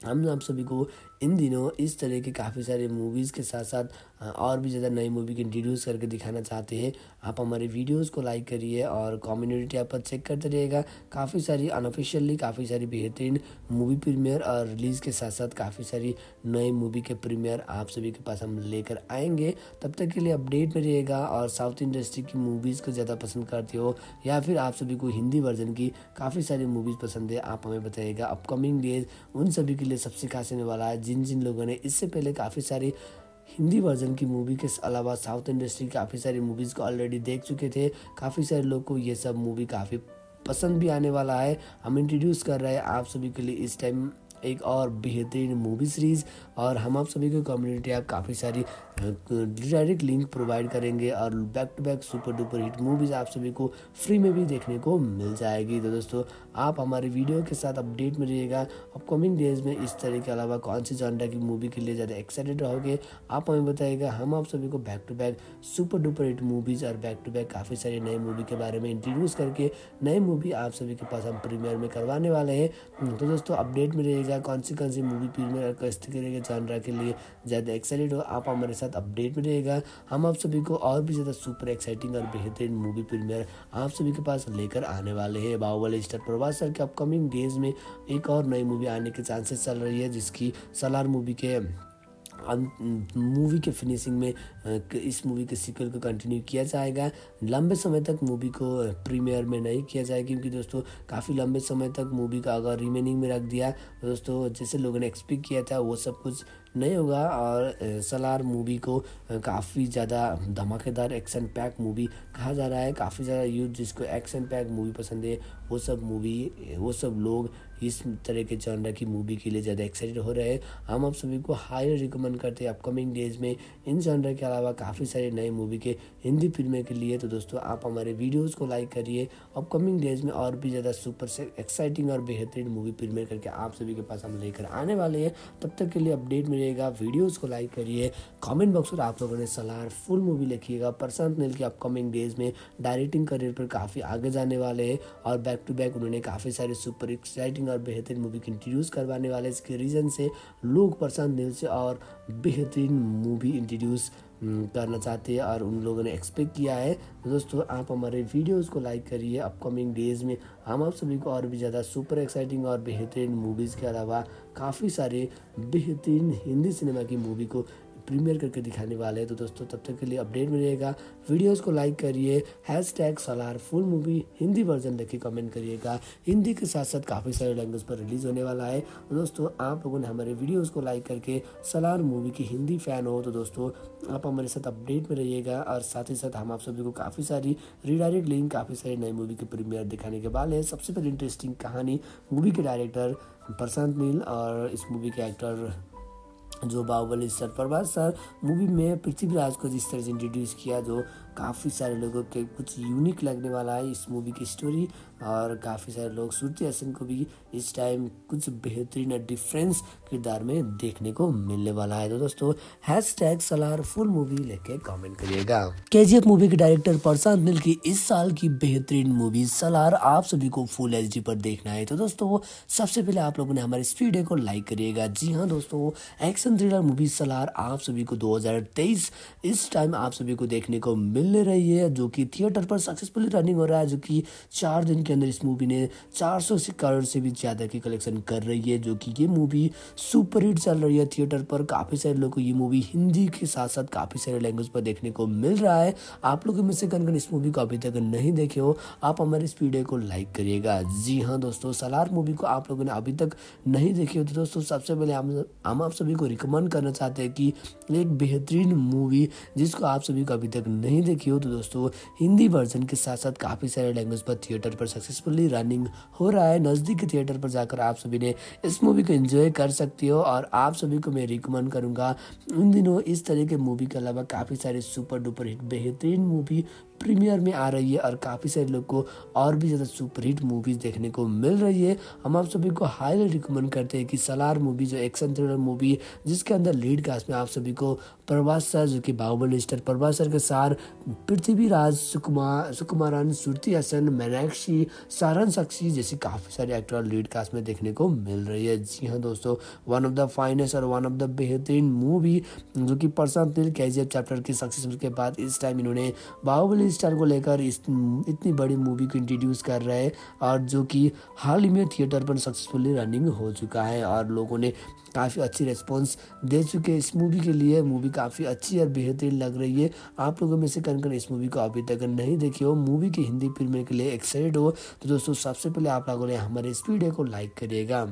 हम आप सभी को इन दिनों इस तरह के काफ़ी सारे मूवीज़ के साथ साथ और भी ज़्यादा नई मूवी की इंट्रोड्यूस करके दिखाना चाहते हैं। आप हमारे वीडियोस को लाइक करिए और कम्युनिटी ऐप पर चेक करते रहिएगा। काफ़ी सारी अनऑफिशियली काफ़ी सारी बेहतरीन मूवी प्रीमियर और रिलीज़ के साथ साथ काफ़ी सारी नई मूवी के प्रीमियर आप सभी के पास हम लेकर आएँगे। तब तक के लिए अपडेट में रहिएगा और साउथ इंडस्ट्री की मूवीज़ को ज़्यादा पसंद करते हो या फिर आप सभी को हिंदी वर्जन की काफ़ी सारी मूवीज़ पसंद है, आप हमें बताइएगा। अपकमिंग डेज़ उन सभी के लिए सबसे खास होने वाला है जिन जिन लोगों ने इससे पहले काफ़ी सारी हिंदी वर्जन की मूवी के अलावा साउथ इंडस्ट्री की काफ़ी सारी मूवीज़ को ऑलरेडी देख चुके थे, काफ़ी सारे लोग को ये सब मूवी काफ़ी पसंद भी आने वाला है। हम इंट्रोड्यूस कर रहे हैं आप सभी के लिए इस टाइम एक और बेहतरीन मूवी सीरीज़ और हम आप सभी को कम्युनिटी आप काफ़ी सारी डायरेक्ट लिंक प्रोवाइड करेंगे और back to back super duper hit movies आप सभी को फ्री में भी देखने को मिल जाएगी। तो दोस्तों, आप हमारे वीडियो के साथ अपडेट में रहिएगा। अपकमिंग डेज़ में इस तरह के अलावा कौन सी जानरा की मूवी के लिए ज़्यादा एक्साइटेड रहोगे, आप हमें बताइएगा। हम आप सभी को back to back super duper hit movies और बैक टू बैक काफ़ी सारी नई मूवी के बारे में इंट्रोड्यूस करके नई मूवी आप सभी के पास हम प्रीमियर में करवाने वाले हैं। तो दोस्तों अपडेट में रहिएगा। कौन सी कौन सी मूवी प्रीमियर किस तरह के जानरा के लिए ज़्यादा एक्साइटेड हो, आप हमारे साथ अपडेट में रहेगा हम आप सभी को और भी ज़्यादा सुपर एक्साइटिंग और बेहतरीन मूवी प्रीमियर आप सभी के पास लेकर आने वाले हैं। बाहुबली स्टार प्रभास सर के अपकमिंग डेज़ में एक और नई मूवी आने के चांसेस चल रही है, जिसकी सलार मूवी के मूवी के फिनिशिंग में इस मूवी के सीक्वल को कंटिन्यू किया जाएगा। लंबे समय तक मूवी को प्रीमियर में नहीं किया जाएगा, क्योंकि दोस्तों, काफ़ी लंबे समय तक मूवी का अगर रिमेनिंग में रख दिया तो दोस्तों, जैसे लोगों ने एक्सपेक्ट किया था, वो सब कुछ नहीं होगा और सलार मूवी को काफ़ी ज़्यादा धमाकेदार एक्शन पैक मूवी कहा जा रहा है। काफ़ी ज़्यादा यूथ जिसको एक्शन पैक मूवी पसंद है, वो सब मूवी वो सब लोग इस तरह के जॉनर की मूवी के लिए ज़्यादा एक्साइटेड हो रहे हैं। हम आप सभी को हाईली रिकमेंड करते हैं अपकमिंग डेज़ में। इन जॉनर के अलावा काफ़ी सारे नए मूवी के हिंदी फ़िल्में के लिए। तो दोस्तों, आप हमारे वीडियोज़ को लाइक करिए। अपकमिंग डेज़ में और भी ज़्यादा सुपर से एक्साइटिंग और बेहतरीन मूवी फ़िल्में करके आप सभी के पास हम लेकर आने वाले हैं। तब तक के लिए अपडेट मिलेगा वीडियोस को लाइक करिए, कमेंट बॉक्स में आप लोगों ने सलाह फुल मूवी लिखिएगा। प्रशांत नील की अपकमिंग डेज़ में डायरेक्टिंग करियर पर काफ़ी आगे जाने वाले हैं और बैक टू बैक उन्होंने काफ़ी सारे सुपर एक्साइटिंग और बेहतरीन मूवी को इंट्रोड्यूस करवाने वाले इसके रीज़न से लोग प्रशांत नील से और बेहतरीन मूवी इंट्रोड्यूस करना चाहते हैं और उन लोगों ने एक्सपेक्ट किया है। तो दोस्तों, आप हमारे वीडियोस को लाइक करिए। अपकमिंग डेज़ में हम आप सभी को और भी ज़्यादा सुपर एक्साइटिंग और बेहतरीन मूवीज़ के अलावा काफ़ी सारे बेहतरीन हिंदी सिनेमा की मूवी को प्रीमियर करके दिखाने वाले हैं। तो दोस्तों, तब तक के लिए अपडेट में मिलेगा। वीडियोस को लाइक करिए hashtag Salaar full movie Hindi version देखिए कमेंट करिएगा। हिंदी के साथ साथ काफ़ी सारे लैंग्वेज पर रिलीज़ होने वाला है। तो दोस्तों, आप लोगों ने हमारे वीडियोज़ को लाइक करके सलार मूवी की हिंदी फ़ैन हो तो दोस्तों, आप हमारे साथ अपडेट में रहिएगा। और साथ ही साथ हम आप सभी को काफ़ी सारी रिडायरेक्ट लिंक काफ़ी सारी नई मूवी के प्रीमियर दिखाने के वाले हैं। सबसे पहले इंटरेस्टिंग कहानी मूवी के डायरेक्टर प्रशांत नील और इस मूवी के एक्टर जो Baahubali sir Prabhas sir movie में पृथ्वीराज को जिस तरह से इंट्रोड्यूस किया, जो काफ़ी सारे लोगों के कुछ यूनिक लगने वाला है इस मूवी की स्टोरी और काफ़ी सारे लोग श्रुति हसन को भी इस टाइम कुछ बेहतरीन डिफरेंस किरदार में देखने को मिलने वाला है। तो दोस्तों hash tag Salaar full movie लेके कमेंट करिएगा। के मूवी के डायरेक्टर प्रशांत नील की इस साल की बेहतरीन मूवी सलार आप सभी को फुल एच पर देखना है। तो दोस्तों, सबसे पहले आप लोगों ने हमारे इस वीडियो को लाइक करिएगा। जी हाँ दोस्तों एक्शन थ्रिलर मूवी सलार आप सभी को दो हज़ार तेईस इस टाइम आप सभी को देखने को मिल रही है, जो की थिएटर पर सक्सेसफुली रनिंग हो रहा है, जो की चार दिन के अंदर इस मूवी ने 400 करोड़ से भी ज़्यादा की कलेक्शन कर रही है, जो कि ये मूवी सुपर हिट चल रही है थिएटर पर। काफ़ी सारे लोगों को ये मूवी हिंदी के साथ साथ काफ़ी सारे लैंग्वेज पर देखने को मिल रहा है। आप लोगों में से कन कन इस मूवी को अभी तक नहीं देखे हो, आप हमारे इस वीडियो को लाइक करिएगा। जी हाँ दोस्तों सलार मूवी को आप लोगों ने अभी तक नहीं देखी हो तो दोस्तों सबसे पहले हम आप सभी को रिकमेंड करना चाहते हैं कि एक बेहतरीन मूवी जिसको आप सभी को अभी तक नहीं देखी हो तो दोस्तों, हिंदी वर्जन के साथ साथ काफ़ी सारे लैंग्वेज पर थिएटर पर सक्सेसफुली रनिंग हो रहा है। नज़दीक थिएटर पर जाकर आप सभी ने इस मूवी को एंजॉय कर सकती हो और आप सभी को मैं रिकमेंड करूँगा। उन दिनों इस तरह के मूवी के अलावा काफ़ी सारे सुपर डुपर हिट बेहतरीन मूवी प्रीमियर में आ रही है और काफ़ी सारे लोग को और भी ज़्यादा सुपर हिट मूवीज़ देखने को मिल रही है। हम आप सभी को हाईली रिकमेंड करते हैं कि सलार मूवी जो एक्शन थ्रिलर मूवी जिसके अंदर लीड कास्ट में आप सभी को प्रभास सर, जो कि बाहुबली स्टार प्रभास सर के सार, पृथ्वीराज सुकुमार सुकुमारन, सुरती हसन, मीनाक्षी, सारन सक्सी जैसी काफ़ी सारे एक्टर लीड कास्ट में देखने को मिल रही है। जी हाँ दोस्तों वन ऑफ़ द फाइनेस्ट और वन ऑफ़ द बेहतरीन मूवी जो कि प्रशांत नील के चैप्टर की सक्सेस के बाद इस टाइम इन्होंने बाहुबली स्टार को लेकर इस, इतनी बड़ी मूवी को इंट्रोड्यूस कर रहे हैं और जो कि हाल ही में थिएटर पर सक्सेसफुली रनिंग हो चुका है और लोगों ने काफ़ी अच्छी रिस्पॉन्स दे चुके हैं। इस मूवी के लिए मूवी काफ़ी अच्छी और बेहतरीन लग रही है। आप लोगों में से कन कन इस मूवी को अभी तक नहीं देखी हो? मूवी की हिंदी फ़िल्म के लिए एक्साइटेड हो? तो दोस्तों, सबसे पहले आप लोगों ने हमारे इस वीडियो को लाइक करिएगा।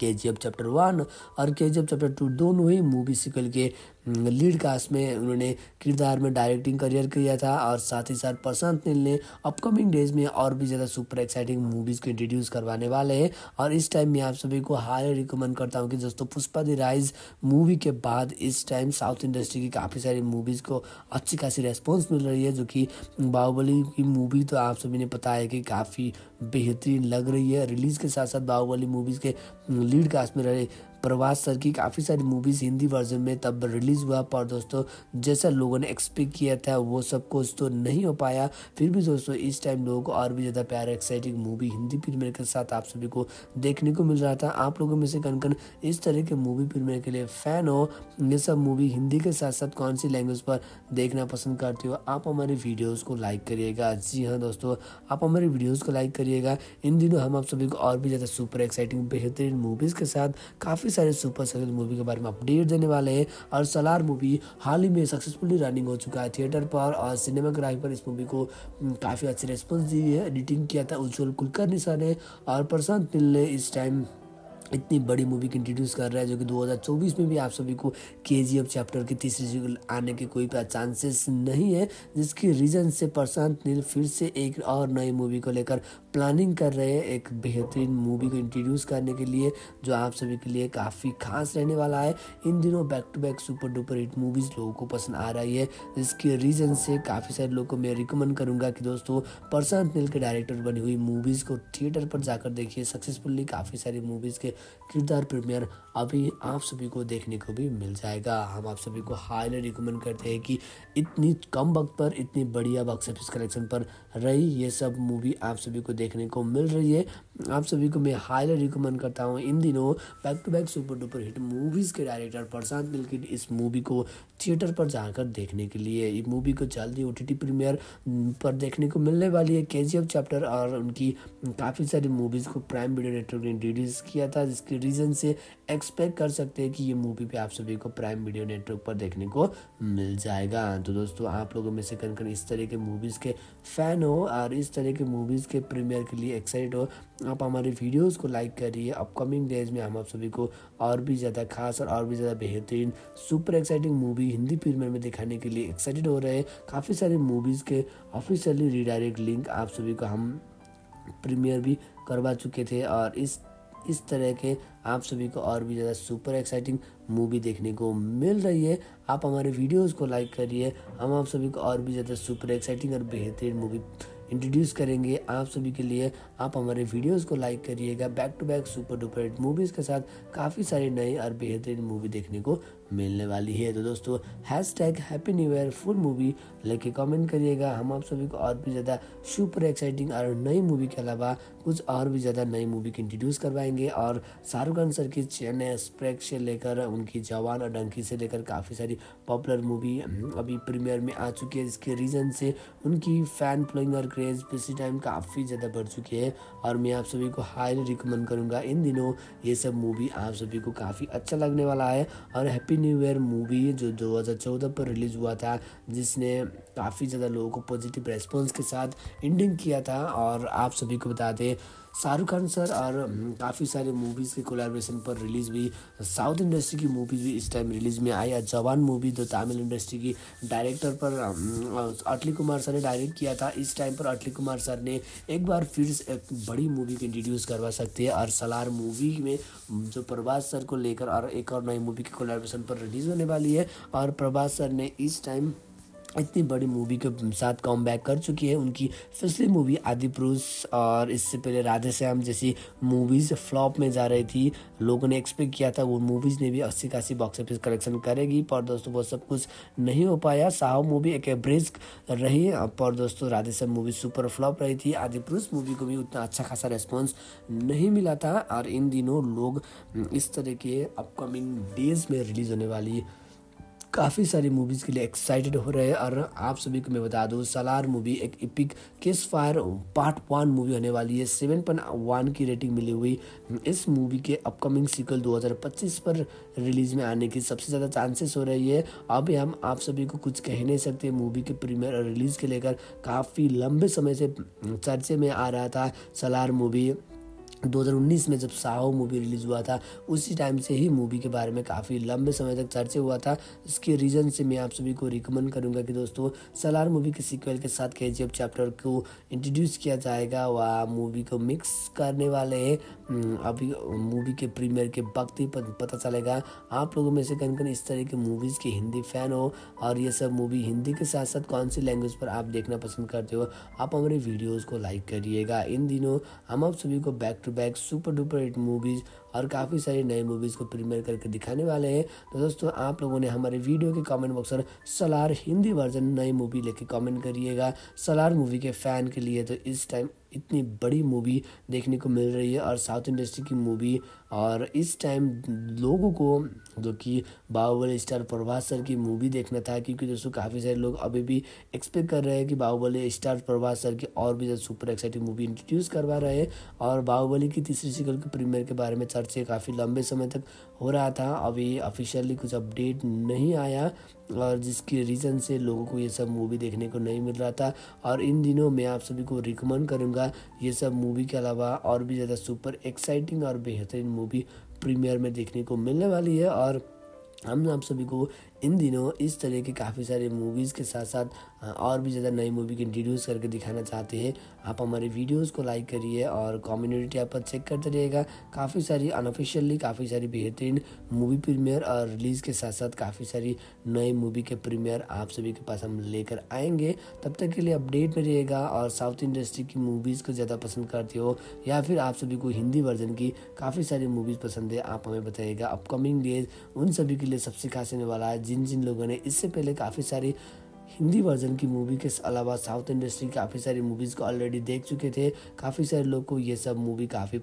के जी एफ़ चैप्टर वन और के जी एफ़ चैप्टर टू दोनों ही मूवी सिकल के लीड कास्ट में उन्होंने किरदार में डायरेक्टिंग करियर किया था और साथ ही साथ प्रशांत नील ने अपकमिंग डेज़ में और भी ज़्यादा सुपर एक्साइटिंग मूवीज़ को इंट्रोड्यूस करवाने वाले हैं। और इस टाइम मैं आप सभी को हाई रिकमेंड करता हूँ कि दोस्तों, पुष्पा दी राइज मूवी के बाद इस टाइम साउथ इंडस्ट्री की काफ़ी सारी मूवीज़ को अच्छी खासी रेस्पॉन्स मिल रही है, जो कि बाहुबली की मूवी तो आप सभी ने पता है कि काफ़ी बेहतरीन लग रही है। रिलीज़ के साथ साथ बाहुबली मूवीज़ के लीड कास्ट में रहे प्रभास सर की काफ़ी सारी मूवीज़ हिंदी वर्जन में तब रिलीज़ हुआ, पर दोस्तों, जैसा लोगों ने एक्सपेक्ट किया था, वो सब कुछ तो नहीं हो पाया। फिर भी दोस्तों, इस टाइम लोगों को और भी ज़्यादा प्यारा एक्साइटिंग मूवी हिंदी प्रीमियर के साथ आप सभी को देखने को मिल रहा था। आप लोगों में से कन कन इस तरह के मूवी प्रीमियर के लिए फ़ैन हो? ये सब मूवी हिंदी के साथ साथ कौन सी लैंग्वेज पर देखना पसंद करते हो? आप हमारे वीडियोज़ को लाइक करिएगा। जी हाँ दोस्तों, आप हमारे वीडियोज़ को लाइक करिएगा। इन दिनों हम आप सभी को और भी ज़्यादा सुपर एक्साइटिंग बेहतरीन मूवीज़ के साथ काफ़ी काफ़ी सारे सुपर सक्सेस मूवी के बारे में अपडेट देने वाले हैं और सलार मूवी हाल ही में सक्सेसफुली रनिंग हो चुका है थिएटर पर और सिनेमाग्राफी पर इस मूवी को काफ़ी अच्छी रेस्पॉन्स दी है। एडिटिंग किया था उज्जवल कुलकर्णी सर ने और प्रशांत नील ने इस टाइम इतनी बड़ी मूवी को इंट्रोड्यूस कर रहा है जो कि 2024 में भी आप सभी को के जी एफ़ चैप्टर की तीसरी सीक्वल आने के कोई चांसेस नहीं है, जिसकी रीज़न से प्रशांत नील फिर से एक और नई मूवी को लेकर प्लानिंग कर रहे हैं एक बेहतरीन मूवी को इंट्रोड्यूस करने के लिए, जो आप सभी के लिए काफ़ी खास रहने वाला है। इन दिनों back to back super duper hit movies लोगों को पसंद आ रही है, जिसके रीज़न से काफ़ी सारे लोगों को मैं रिकमेंड करूँगा कि दोस्तों, प्रशांत नील के डायरेक्टर बनी हुई मूवीज़ को थिएटर पर जाकर देखिए। सक्सेसफुली काफ़ी सारी मूवीज़ के किरदार प्रीमियर अभी आप सभी को देखने को भी मिल जाएगा। हम आप सभी को हाईली रिकमेंड करते हैं कि इतनी कम वक्त पर, इतनी बढ़िया बॉक्स ऑफ़िस कलेक्शन पर रही ये सब मूवी आप सभी को देखने को मिल रही है। आप सभी को मैं हाईली रिकमेंड करता हूँ इन दिनों back to back super duper hit movies के डायरेक्टर प्रशांत नील की इस मूवी को थिएटर पर जाकर देखने के लिए। इस मूवी को जल्दी ओ टी प्रीमियर पर देखने को मिलने वाली है। के चैप्टर और उनकी काफ़ी सारी मूवीज़ को प्राइम वीडियो नेटवर्क ने इंट्रोड्यूस किया था, जिसके रीज़न से एक्सपेक्ट कर सकते हैं कि ये मूवी भी आप सभी को प्राइम वीडियो नेटवर्क पर देखने को मिल जाएगा। तो दोस्तों, आप लोगों में से कन कन इस तरह के मूवीज़ के फ़ैन हो और इस तरह के मूवीज़ के प्रीमियर के लिए एक्साइटेड हो, आप हमारे वीडियोस को लाइक करिए। अपकमिंग डेज़ में हम आप सभी को और भी ज़्यादा खास और और भी ज़्यादा बेहतरीन super exciting movie Hindi premiere में दिखाने के लिए एक्साइटेड हो रहे हैं। काफ़ी सारे मूवीज़ के ऑफिशियली रिडायरेक्ट लिंक आप सभी को हम प्रीमियर भी करवा चुके थे और इस इस तरह के आप सभी को और भी ज़्यादा सुपर एक्साइटिंग मूवी देखने को मिल रही है। आप हमारे वीडियोज़ को लाइक करिए। हम आप सभी को और भी ज़्यादा सुपर एक्साइटिंग और बेहतरीन मूवी इंट्रोड्यूस करेंगे। आप सभी के लिए आप हमारे वीडियोस को लाइक करिएगा। Back to back super duper movies के साथ काफ़ी सारे नए और बेहतरीन मूवी देखने को मिलने वाली है। तो दोस्तों hashtag Happy New Year full movie लेके कमेंट करिएगा। हम आप सभी को और भी ज़्यादा सुपर एक्साइटिंग और नई मूवी के अलावा कुछ और भी ज़्यादा नई मूवी की इंट्रोड्यूस करवाएँगे। और शाहरुख खान सर की चेन्नई एक्सप्रेस से लेकर, उनकी जवान और डंकी से लेकर काफ़ी सारी पॉपुलर मूवी अभी प्रीमियर में आ चुकी है। जिसके रीज़न से उनकी फ़ैन फ्लोइंग और क्रेज़ इसी टाइम काफ़ी ज़्यादा बढ़ चुकी है। और मैं आप सभी को हाईली रिकमेंड करूँगा। इन दिनों ये सब मूवी आप सभी को काफ़ी अच्छा लगने वाला है। और हैप्पी न्यू ईयर मूवी जो 2014 पर रिलीज़ हुआ था, जिसने काफ़ी ज़्यादा लोगों को पॉजिटिव रेस्पॉन्स के साथ एंडिंग किया था और आप सभी को बता दें शाहरुख खान सर और काफ़ी सारे मूवीज़ के कोलेब्रेशन पर रिलीज़ हुई साउथ इंडस्ट्री की मूवीज़ भी इस टाइम रिलीज़ में आई। जवान मूवी जो तमिल इंडस्ट्री की डायरेक्टर पर अटली कुमार सर ने डायरेक्ट किया था, इस टाइम पर अटली कुमार सर ने एक बार फिर एक बड़ी मूवी को इंट्रोड्यूस करवा सकते हैं। और सलार मूवी में जो प्रभास सर को लेकर और एक और नई मूवी की कोलाब्रेशन पर रिलीज़ होने वाली है। और प्रभास सर ने इस टाइम इतनी बड़ी मूवी के साथ कम बैक कर चुकी है। उनकी पिछली मूवी आदि पुरुष और इससे पहले राधे श्याम जैसी मूवीज़ फ्लॉप में जा रही थी। लोगों ने एक्सपेक्ट किया था वो मूवीज़ ने भी अस्सी कासी बॉक्स ऑफ़िस कलेक्शन करेगी। पर दोस्तों, वो सब कुछ नहीं हो पाया। साहब मूवी एक एवरेज रही। पर दोस्तों, Radhe Shyam movie super flop रही थी। आदि पुरुष मूवी को भी उतना अच्छा खासा रेस्पॉन्स नहीं मिला था। और इन दिनों लोग इस तरह के अपकमिंग डेज़ में रिलीज़ होने वाली काफ़ी सारी मूवीज़ के लिए एक्साइटेड हो रहे हैं। और आप सभी को मैं बता दूँ सलार मूवी एक epic ceasefire part one movie होने वाली है। सेवन पॉइंट वन की रेटिंग मिली हुई। इस मूवी के अपकमिंग सीक्वल 2025 पर रिलीज़ में आने की सबसे ज़्यादा चांसेस हो रही है। अभी हम आप सभी को कुछ कह नहीं सकते मूवी के प्रीमियर और रिलीज़ के लेकर काफ़ी लंबे समय से, चर्चे में आ रहा था सलार मूवी 2019 में जब साहो मूवी रिलीज़ हुआ था उसी टाइम से ही मूवी के बारे में काफ़ी लंबे समय तक चर्चा हुआ था। इसके रीज़न से मैं आप सभी को रिकमेंड करूँगा कि दोस्तों सलार मूवी के सीक्वल के साथ के चैप्टर को इंट्रोड्यूस किया जाएगा वह मूवी को मिक्स करने वाले हैं। हम्म, अभी मूवी के प्रीमियर के वक्त ही पता चलेगा। आप लोगों में से कन कन इस तरह के मूवीज़ के हिंदी फ़ैन हो और ये सब मूवी हिंदी के साथ साथ कौन सी लैंग्वेज पर आप देखना पसंद करते हो आप हमारे वीडियोज़ को लाइक करिएगा। इन दिनों हम आप सभी को back to to back super duper hit movies और काफ़ी सारी नई मूवीज़ को प्रीमियर करके दिखाने वाले हैं। तो दोस्तों, आप लोगों ने हमारे वीडियो के कमेंट बॉक्स पर सलार हिंदी वर्जन नई मूवी लेके कमेंट करिएगा। सलार मूवी के फ़ैन के लिए तो इस टाइम इतनी बड़ी मूवी देखने को मिल रही है और साउथ इंडस्ट्री की मूवी और इस टाइम लोगों को जो कि बाहुबली स्टार प्रभास सर की मूवी देखना था, क्योंकि दोस्तों काफ़ी सारे लोग अभी भी एक्सपेक्ट कर रहे हैं कि बाहुबली स्टार प्रभास सर की और भी ज़्यादा सुपर एक्साइटिंग मूवी इंट्रोड्यूस करवा रहे हैं। और बाहुबली की तीसरी सिकल के प्रीमियर के बारे में काफ़ी लंबे समय तक हो रहा था। अभी ऑफिशियली कुछ अपडेट नहीं आया और जिसके रीज़न से लोगों को ये सब मूवी देखने को नहीं मिल रहा था। और इन दिनों मैं आप सभी को रिकमेंड करूँगा ये सब मूवी के अलावा और भी ज़्यादा सुपर एक्साइटिंग और बेहतरीन मूवी प्रीमियर में देखने को मिलने वाली है। और हम आप सभी को इन दिनों इस तरह के काफ़ी सारे मूवीज़ के साथ साथ और भी ज़्यादा नई मूवी की इंट्रोड्यूस करके दिखाना चाहते हैं, आप हमारे वीडियोस को लाइक करिए और कम्युनिटी ऐप पर चेक करते रहिएगा। काफ़ी सारी अनऑफिशियली काफ़ी सारी बेहतरीन मूवी प्रीमियर और रिलीज़ के साथ साथ काफ़ी सारी नई मूवी के प्रीमियर आप सभी के पास हम लेकर आएँगे। तब तक के लिए अपडेट में रहिएगा और साउथ इंडस्ट्री की मूवीज़ को ज़्यादा पसंद करते हो या फिर आप सभी को हिंदी वर्जन की काफ़ी सारी मूवीज़ पसंद है, आप हमें बताइएगा। अपकमिंग डेज़ उन सभी के लिए सबसे खास होने वाला है, जिन जिन लोगों ने इससे पहले काफ़ी सारी हिंदी वर्जन की मूवी के अलावा साउथ इंडस्ट्री काफ़ी सारी मूवीज़ को ऑलरेडी देख चुके थे। काफ़ी सारे लोग को ये सब मूवी काफ़ी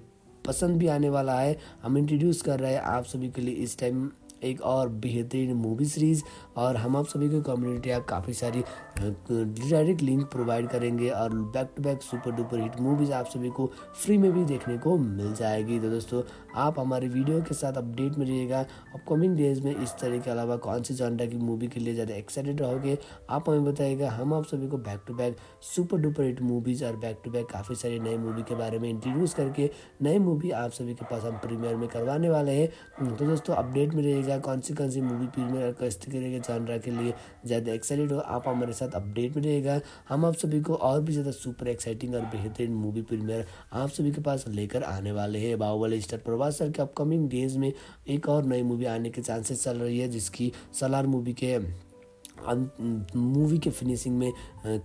पसंद भी आने वाला है। हम इंट्रोड्यूस कर रहे हैं आप सभी के लिए इस टाइम एक और बेहतरीन मूवी सीरीज़ और हम आप सभी को कम्युनिटी ऐप काफ़ी सारी डायरेक्ट लिंक प्रोवाइड करेंगे और back to back super duper hit movies आप सभी को फ्री में भी देखने को मिल जाएगी। तो दोस्तों, आप हमारे वीडियो के साथ अपडेट में रहिएगा। अपकमिंग डेज़ में इस तरह के अलावा कौन सी जॉनरा की मूवी के लिए ज़्यादा एक्साइटेड रहोगे, आप हमें बताइएगा। हम आप सभी को back to back super duper hit movies और बैक टू बैक काफ़ी सारी नई मूवी के बारे में इंट्रोड्यूस करके नई मूवी आप सभी के पास हम प्रीमियर में करवाने वाले हैं। तो दोस्तों अपडेट में रहिएगा। कौन सी कौन सी मूवी प्रीमियर किस करेगा जानरा के लिए ज़्यादा एक्साइटेड हो, आप हमारे साथ अपडेट में रहेगा हम आप सभी को और भी ज़्यादा सुपर एक्साइटिंग और बेहतरीन मूवी प्रीमियर आप सभी के पास लेकर आने वाले हैं। बाहुबली स्टार प्रभास सर के अपकमिंग डेज़ में एक और नई मूवी आने के चांसेस चल रही है, जिसकी सलार मूवी के मूवी के फिनिशिंग में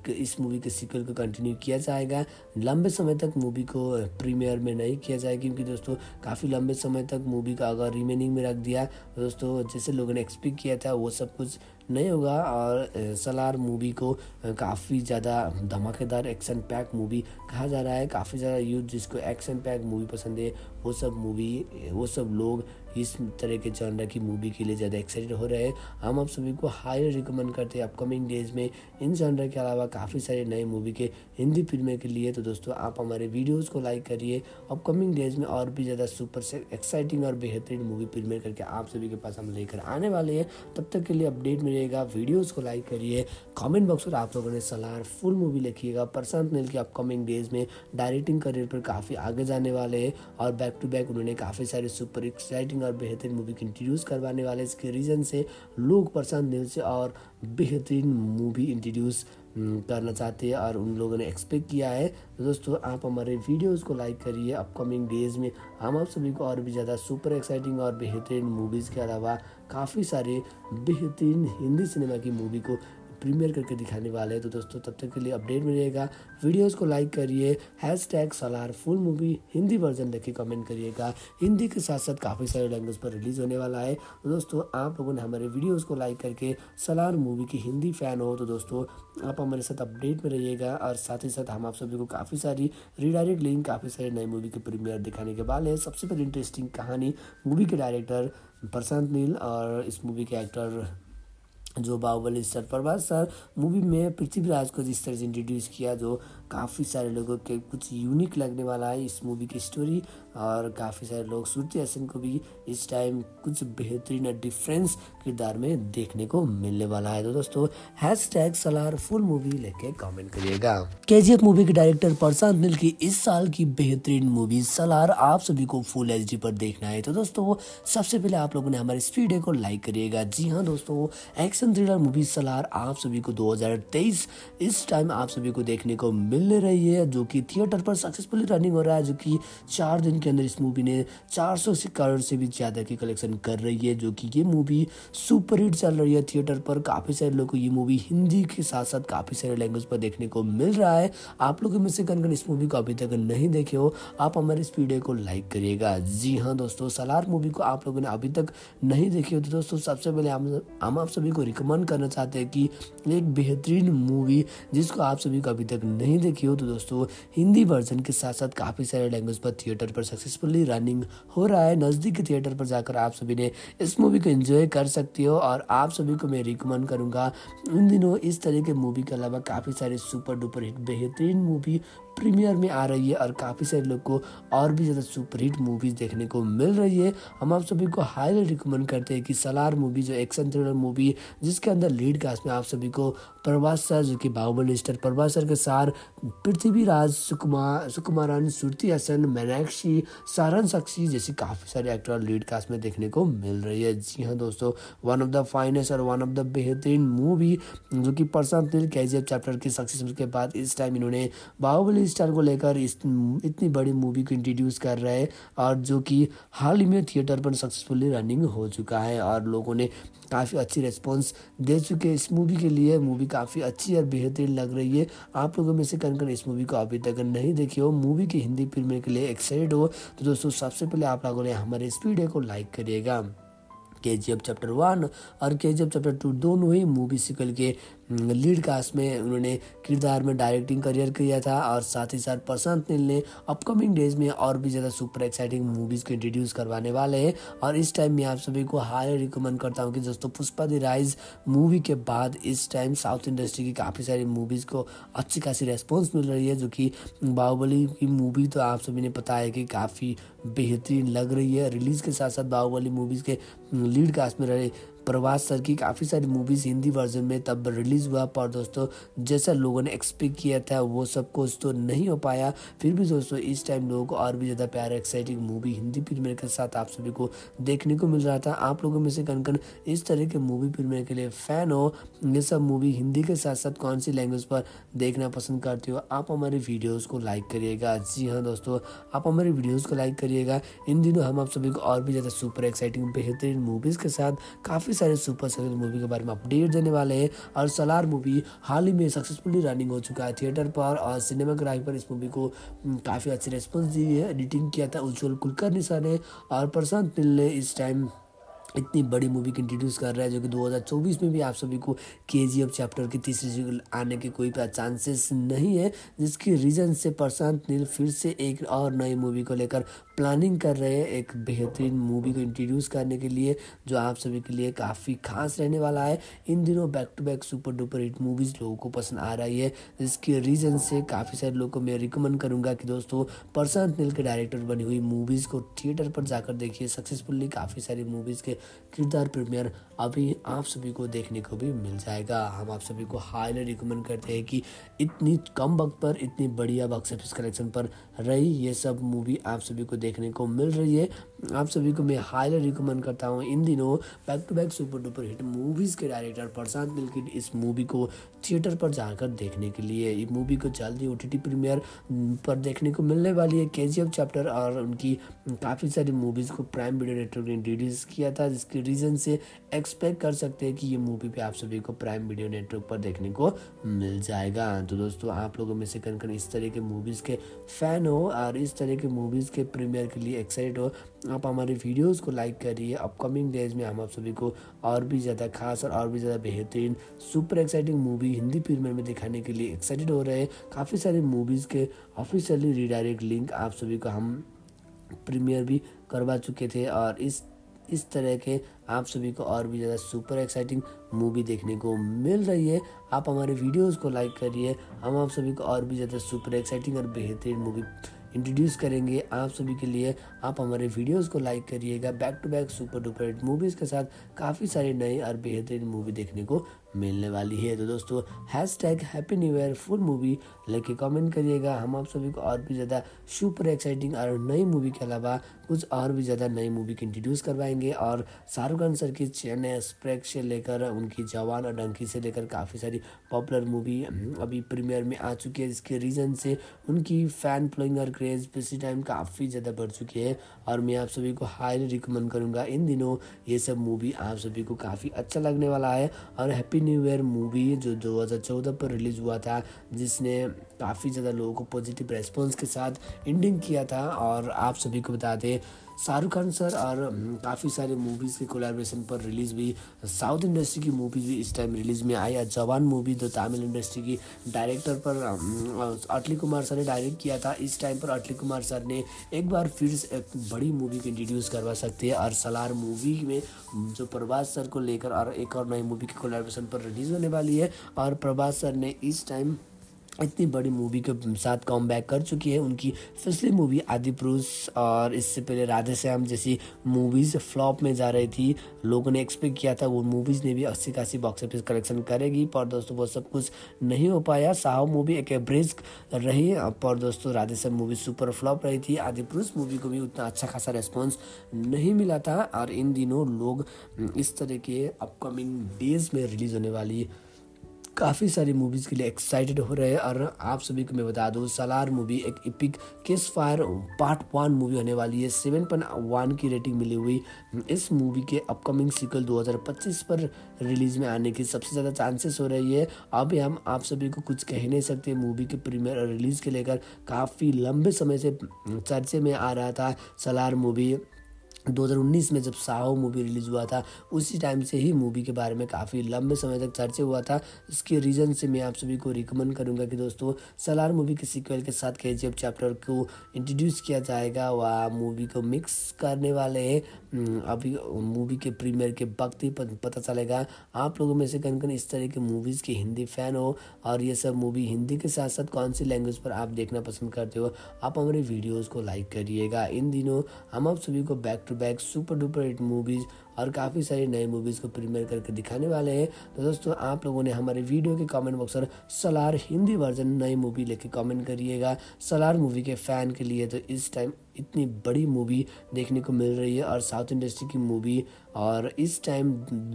इस मूवी के सीक्वल को कंटिन्यू किया जाएगा। लंबे समय तक मूवी को प्रीमियर में नहीं किया जाएगा क्योंकि दोस्तों, काफ़ी लंबे समय तक मूवी का अगर रिमेनिंग में रख दिया दोस्तों, जैसे लोगों ने एक्सपेक्ट किया था, वो सब कुछ नहीं होगा और सलार मूवी को काफ़ी ज़्यादा धमाकेदार एक्शन पैक मूवी कहा जा रहा है। काफ़ी ज़्यादा यूथ जिसको एक्शन पैक मूवी पसंद है, वो सब मूवी वो सब लोग इस तरह के जॉनर की मूवी के लिए ज़्यादा एक्साइटेड हो रहे हैं। हम आप सभी को हाईली रिकमेंड करते हैं अपकमिंग डेज़ में। इन जॉनर के अलावा काफ़ी सारे नए मूवी के, हिंदी फ़िल्में के लिए। तो दोस्तों, आप हमारे वीडियोज़ को लाइक करिए। अपकमिंग डेज़ में और भी ज़्यादा सुपर से एक्साइटिंग और बेहतरीन मूवी फ़िल्में करके आप सभी के पास हम लेकर आने वाले हैं। तब तक के लिए अपडेट मिलेगा वीडियोज़ को लाइक करिए। कॉमेंट बॉक्स पर आप लोगों ने सलाह फुल मूवी लिखिएगा। प्रशांत नील के अपकमिंग डेज़ में डायरेक्टिंग करियर पर काफ़ी आगे जाने वाले हैं। और बैक टू बैक उन्होंने काफ़ी सारे सुपर एक्साइटिंग और बेहतरीन मूवी इंट्रोड्यूस करवाने वाले इसके रीज़न से लोग प्रशांत नील से और बेहतरीन मूवी इंट्रोड्यूस करना चाहते हैं और उन लोगों ने एक्सपेक्ट किया है। तो दोस्तों, आप हमारे वीडियोस को लाइक करिए। अपकमिंग डेज़ में हम आप सभी को और भी ज़्यादा सुपर एक्साइटिंग और बेहतरीन मूवीज़ के अलावा काफ़ी सारे बेहतरीन हिंदी सिनेमा की मूवी को प्रीमियर करके दिखाने वाले हैं। तो दोस्तों, तब तक के लिए अपडेट मिलेगा। वीडियोज़ को लाइक करिए hashtag Salaar full movie Hindi version देखे कमेंट करिएगा। हिंदी के साथ साथ काफ़ी सारे लैंग्वेज पर रिलीज़ होने वाला है। तो दोस्तों, आप लोगों ने हमारे वीडियोज़ को लाइक करके सलार मूवी की हिंदी फ़ैन हो तो दोस्तों, आप हमारे साथ अपडेट में रहिएगा। और साथ ही साथ हम आप सभी को काफ़ी सारी रीडायरेक्ट लिंक काफ़ी सारी नई मूवी के प्रीमियर दिखाने के बाद है। सबसे पहले इंटरेस्टिंग कहानी मूवी के डायरेक्टर प्रशांत नील और इस मूवी के एक्टर जो Baahubali sir, Prabhas sir movie में पृथ्वीराज को जिस तरह से इंट्रोड्यूस किया, जो काफ़ी सारे लोगों के कुछ यूनिक लगने वाला है इस मूवी की स्टोरी और काफ़ी सारे लोग श्रुति हसन को भी इस टाइम कुछ बेहतरीन डिफरेंस किरदार में देखने को मिलने वाला है। तो दोस्तों hash tag Salaar full movie लेके कमेंट करिएगा। केजीएफ मूवी के डायरेक्टर प्रशांत नील की इस साल की बेहतरीन मूवी सलार आप सभी को फुल एच पर देखना है। तो दोस्तों, सबसे पहले आप लोगों ने हमारे इस वीडियो को लाइक करिएगा। जी हाँ दोस्तों एक्शन थ्रिलर मूवी सलार आप सभी को 2023 इस टाइम आप सभी को देखने को मिल रही है, जो कि थिएटर पर सक्सेसफुली रनिंग हो रहा है, जो कि चार दिन के अंदर इस मूवी ने 400 करोड़ से भी ज़्यादा की कलेक्शन कर रही है, जो कि ये मूवी सुपर हिट चल रही है थिएटर पर। काफ़ी सारे लोगों को ये मूवी हिंदी के साथ साथ काफ़ी सारे लैंग्वेज पर देखने को मिल रहा है। आप लोगों में से कन इस मूवी को अभी तक नहीं देखे हो, आप हमारे इस वीडियो को लाइक करिएगा। जी हाँ दोस्तों, सलार मूवी को आप लोगों ने अभी तक नहीं देखी हो तो दोस्तों सबसे पहले हम आप सभी को रिकमेंड करना चाहते हैं कि एक बेहतरीन मूवी जिसको आप सभी को अभी तक नहीं देखी हो तो दोस्तों, हिंदी वर्जन के साथ साथ काफ़ी सारे लैंग्वेज पर थिएटर पर सक्सेसफुली रनिंग हो रहा है। नज़दीक के थिएटर पर जाकर आप सभी ने इस मूवी को एंजॉय कर सकती हो और आप सभी को मैं रिकमेंड करूँगा। उन दिनों इस तरह के मूवी के अलावा काफ़ी सारे सुपर डुपर हिट बेहतरीन मूवी प्रीमियर में आ रही है और काफ़ी सारे लोग को और भी ज़्यादा सुपरहिट मूवीज़ देखने को मिल रही है। हम आप सभी को हाईली रिकमेंड करते हैं कि सलार मूवी जो एक्शन थ्रिलर मूवी जिसके अंदर लीड कास्ट में आप सभी को प्रभास सर, जो कि बाहुबली स्टार प्रभास सर के सार, पृथ्वीराज सुकुमार, सुकुमारान सुरती हसन, मीनाक्षी, सारन सक्सी जैसी काफ़ी सारे एक्टर लीड कास्ट में देखने को मिल रही है। जी हाँ दोस्तों वन ऑफ़ द फाइनेस्ट और वन ऑफ़ द बेहतरीन मूवी जो कि प्रशांत नील के चैप्टर की सक्सेस के बाद इस टाइम इन्होंने बाहुबली स्टार को लेकर इस इतनी बड़ी मूवी को इंट्रोड्यूस कर रहे हैं और जो कि हाल ही में थिएटर पर सक्सेसफुली रनिंग हो चुका है और लोगों ने काफ़ी अच्छी रिस्पॉन्स दे चुके हैं। इस मूवी के लिए मूवी काफ़ी अच्छी और बेहतरीन लग रही है। आप लोगों में से कन कन इस मूवी को अभी तक नहीं देखी हो मूवी की हिंदी फ़िल्म के लिए एक्साइटेड हो तो दोस्तों सबसे पहले आप लोगों ने हमारे इस वीडियो को लाइक करिएगा। के जी एफ़ चैप्टर वन और के जी एफ़ चैप्टर टू दोनों ही मूवी सिकल के लीड कास्ट में उन्होंने किरदार में डायरेक्टिंग करियर किया था और साथ ही साथ प्रशांत नील ने अपकमिंग डेज़ में और भी ज़्यादा सुपर एक्साइटिंग मूवीज़ को इंट्रोड्यूस करवाने वाले हैं। और इस टाइम मैं आप सभी को हाई रिकमेंड करता हूँ कि दोस्तों, पुष्पा दी राइज मूवी के बाद इस टाइम साउथ इंडस्ट्री की काफ़ी सारी मूवीज़ को अच्छी खासी रेस्पॉन्स मिल रही है, जो कि बाहुबली की मूवी तो आप सभी ने पता है कि काफ़ी बेहतरीन लग रही है। रिलीज़ के साथ साथ बाहुबली मूवीज़ के लीड कास्ट में रहे प्रभास सर की काफ़ी सारी मूवीज़ हिंदी वर्जन में तब रिलीज़ हुआ, पर दोस्तों, जैसा लोगों ने एक्सपेक्ट किया था, वो सब कुछ तो नहीं हो पाया। फिर भी दोस्तों, इस टाइम लोगों को और भी ज़्यादा प्यार एक्साइटिंग मूवी हिंदी प्रीमियर के साथ आप सभी को देखने को मिल रहा था। आप लोगों में से कन कन इस तरह के मूवी प्रीमियर के लिए फ़ैन हो? ये सब मूवी हिंदी के साथ साथ कौन सी लैंग्वेज पर देखना पसंद करते हो? आप हमारे वीडियोज़ को लाइक करिएगा। जी हाँ दोस्तों, आप हमारे वीडियोज़ को लाइक करिएगा। इन दिनों हम आप सभी को और भी ज़्यादा सुपर एक्साइटिंग बेहतरीन मूवीज़ के साथ काफ़ी काफ़ी सारे सुपर सक्सेस मूवी के बारे में अपडेट देने वाले हैं और सलार मूवी हाल ही में सक्सेसफुली रनिंग हो चुका है थिएटर पर और सिनेमाग्राफी पर इस मूवी को काफ़ी अच्छी रेस्पॉन्स दी है एडिटिंग किया था उज्जवल कुलकर्णी सर ने और प्रशांत नील ने इस टाइम इतनी बड़ी मूवी को इंट्रोड्यूस कर रहा है जो कि 2024 में भी आप सभी को के जी एफ़ चैप्टर की तीसरी सीक्वल आने के कोई चांसेस नहीं है, जिसकी रीज़न से प्रशांत नील फिर से एक और नई मूवी को लेकर प्लानिंग कर रहे हैं एक बेहतरीन मूवी को इंट्रोड्यूस करने के लिए, जो आप सभी के लिए काफ़ी खास रहने वाला है। इन दिनों back to back super duper hit movies लोगों को पसंद आ रही है, जिसके रीज़न से काफ़ी सारे लोगों को मैं रिकमेंड करूँगा कि दोस्तों, प्रशांत नील के डायरेक्टर बनी हुई मूवीज़ को थिएटर पर जाकर देखिए। सक्सेसफुली काफ़ी सारी मूवीज़ के किरदार प्रीमियर अभी आप सभी को देखने को भी मिल जाएगा। हम आप सभी को हाईली रिकमेंड करते हैं कि इतनी कम वक्त पर, इतनी बढ़िया बॉक्स ऑफ़िस कलेक्शन पर रही ये सब मूवी आप सभी को देखने को मिल रही है। आप सभी को मैं हाईली रिकमेंड करता हूँ इन दिनों back to back super duper hit movies के डायरेक्टर प्रशांत नील की इस मूवी को थिएटर पर जाकर देखने के लिए। ये मूवी को जल्दी ओ टी प्रीमियर पर देखने को मिलने वाली है। के चैप्टर और उनकी काफ़ी सारी मूवीज़ को प्राइम वीडियो नेटवर्क ने रिलीज़ किया था, जिसके रीज़न से एक्सपेक्ट कर सकते हैं कि ये मूवी भी आप सभी को प्राइम वीडियो नेटवर्क पर देखने को मिल जाएगा। तो दोस्तों, आप लोगों में से कन कन इस तरह के मूवीज़ के फ़ैन हो और इस तरह के मूवीज़ के प्रीमियर के लिए एक्साइटेड हो आप हमारे वीडियोस को लाइक करिए। अपकमिंग डेज़ में हम आप सभी को और भी ज़्यादा खास और और भी ज़्यादा बेहतरीन, super exciting movie Hindi premiere में दिखाने के लिए एक्साइटेड हो रहे हैं। काफ़ी सारे मूवीज़ के ऑफिशियली रिडायरेक्ट लिंक आप सभी को हम प्रीमियर भी करवा चुके थे और इस इस तरह के आप सभी को और भी ज़्यादा सुपर एक्साइटिंग मूवी देखने को मिल रही है। आप हमारे वीडियोस को लाइक करिए। हम आप सभी को और भी ज़्यादा सुपर एक्साइटिंग और बेहतरीन मूवी इंट्रोड्यूस करेंगे आप सभी के लिए। आप हमारे वीडियोस को लाइक करिएगा। Back to back super duper movies के साथ काफ़ी सारे नए और बेहतरीन मूवी देखने को मिलने वाली है। तो दोस्तों hashtag Happy New Year full movie लेके कमेंट करिएगा। हम आप सभी को और भी ज़्यादा सुपर एक्साइटिंग और नई मूवी के अलावा कुछ और भी ज़्यादा नई मूवी की इंट्रोड्यूस करवाएँगे। और शाहरुख खान सर की चेन्नई एक्सप्रेस से लेकर, उनकी जवान और डंकी से लेकर काफ़ी सारी पॉपुलर मूवी अभी प्रीमियर में आ चुकी है। जिसके रीज़न से उनकी फ़ैन फ्लोइंग और क्रेज़ इसी टाइम काफ़ी ज़्यादा बढ़ चुकी है। और मैं आप सभी को हाईली रिकमेंड करूँगा। इन दिनों ये सब मूवी आप सभी को काफ़ी अच्छा लगने वाला है। और हैप्पी न्यू ईयर मूवी जो 2014 पर रिलीज़ हुआ था, जिसने काफ़ी ज़्यादा लोगों को पॉजिटिव रेस्पॉन्स के साथ एंडिंग किया था और आप सभी को बता दें शाहरुख खान सर और काफ़ी सारे मूवीज़ के कोलेब्रेशन पर रिलीज़ हुई साउथ इंडस्ट्री की मूवीज़ भी इस टाइम रिलीज़ में आई। जवान मूवी जो तमिल इंडस्ट्री की डायरेक्टर पर अटली कुमार सर ने डायरेक्ट किया था। इस टाइम पर अटली कुमार सर ने एक बार फिर एक बड़ी मूवी को इंट्रोड्यूस करवा सकते हैं। और सलार मूवी में जो प्रभास सर को लेकर और एक और नई मूवी की कोलेब्रेशन पर रिलीज़ होने वाली है। और प्रभास सर ने इस टाइम इतनी बड़ी मूवी के साथ कम बैक कर चुकी है। उनकी पिछली मूवी आदि पुरुष और इससे पहले राधे श्याम जैसी मूवीज़ फ्लॉप में जा रही थी। लोगों ने एक्सपेक्ट किया था वो मूवीज़ ने भी अस्सी कासी बॉक्स ऑफ़िस कलेक्शन करेगी। पर दोस्तों, वो सब कुछ नहीं हो पाया। साहब मूवी एक एवरेज रही। पर दोस्तों, Radhe Shyam movie super flop रही थी। आदि पुरुष मूवी को भी उतना अच्छा खासा रेस्पॉन्स नहीं मिला था। और इन दिनों लोग इस तरह के अपकमिंग डेज़ में रिलीज़ होने वाली काफ़ी सारी मूवीज़ के लिए एक्साइटेड हो रहे हैं। और आप सभी को मैं बता दूँ सलार मूवी एक epic ceasefire part one movie होने वाली है। सेवन पॉइंट वन की रेटिंग मिली हुई। इस मूवी के अपकमिंग सिक्वल 2025 पर रिलीज़ में आने की सबसे ज़्यादा चांसेस हो रही है। अभी हम आप सभी को कुछ कह नहीं सकते मूवी के प्रीमियर और रिलीज़ के लेकर काफ़ी लंबे समय से चर्चे में आ रहा था सलार मूवी 2019 में जब साहो मूवी रिलीज़ हुआ था उसी टाइम से ही मूवी के बारे में काफ़ी लंबे समय तक चर्चा हुआ था। इसके रीज़न से मैं आप सभी को रिकमेंड करूँगा कि दोस्तों सलार मूवी के सीक्वल के साथ के चैप्टर को इंट्रोड्यूस किया जाएगा वह मूवी को मिक्स करने वाले हैं। हम्म, अभी मूवी के प्रीमियर के वक्त ही पता चलेगा। आप लोगों में से कन कन इस तरह के मूवीज़ के हिंदी फ़ैन हो और ये सब मूवी हिंदी के साथ साथ कौन सी लैंग्वेज पर आप देखना पसंद करते हो आप हमारे वीडियोज़ को लाइक करिएगा। इन दिनों हम आप सभी को back to back super duper hit movies और काफ़ी सारी नई मूवीज़ को प्रीमियर करके दिखाने वाले हैं। तो दोस्तों, आप लोगों ने हमारे वीडियो के कमेंट बॉक्स पर सलार हिंदी वर्जन नई मूवी लेके कमेंट करिएगा। सलार मूवी के फ़ैन के लिए तो इस टाइम इतनी बड़ी मूवी देखने को मिल रही है और साउथ इंडस्ट्री की मूवी और इस टाइम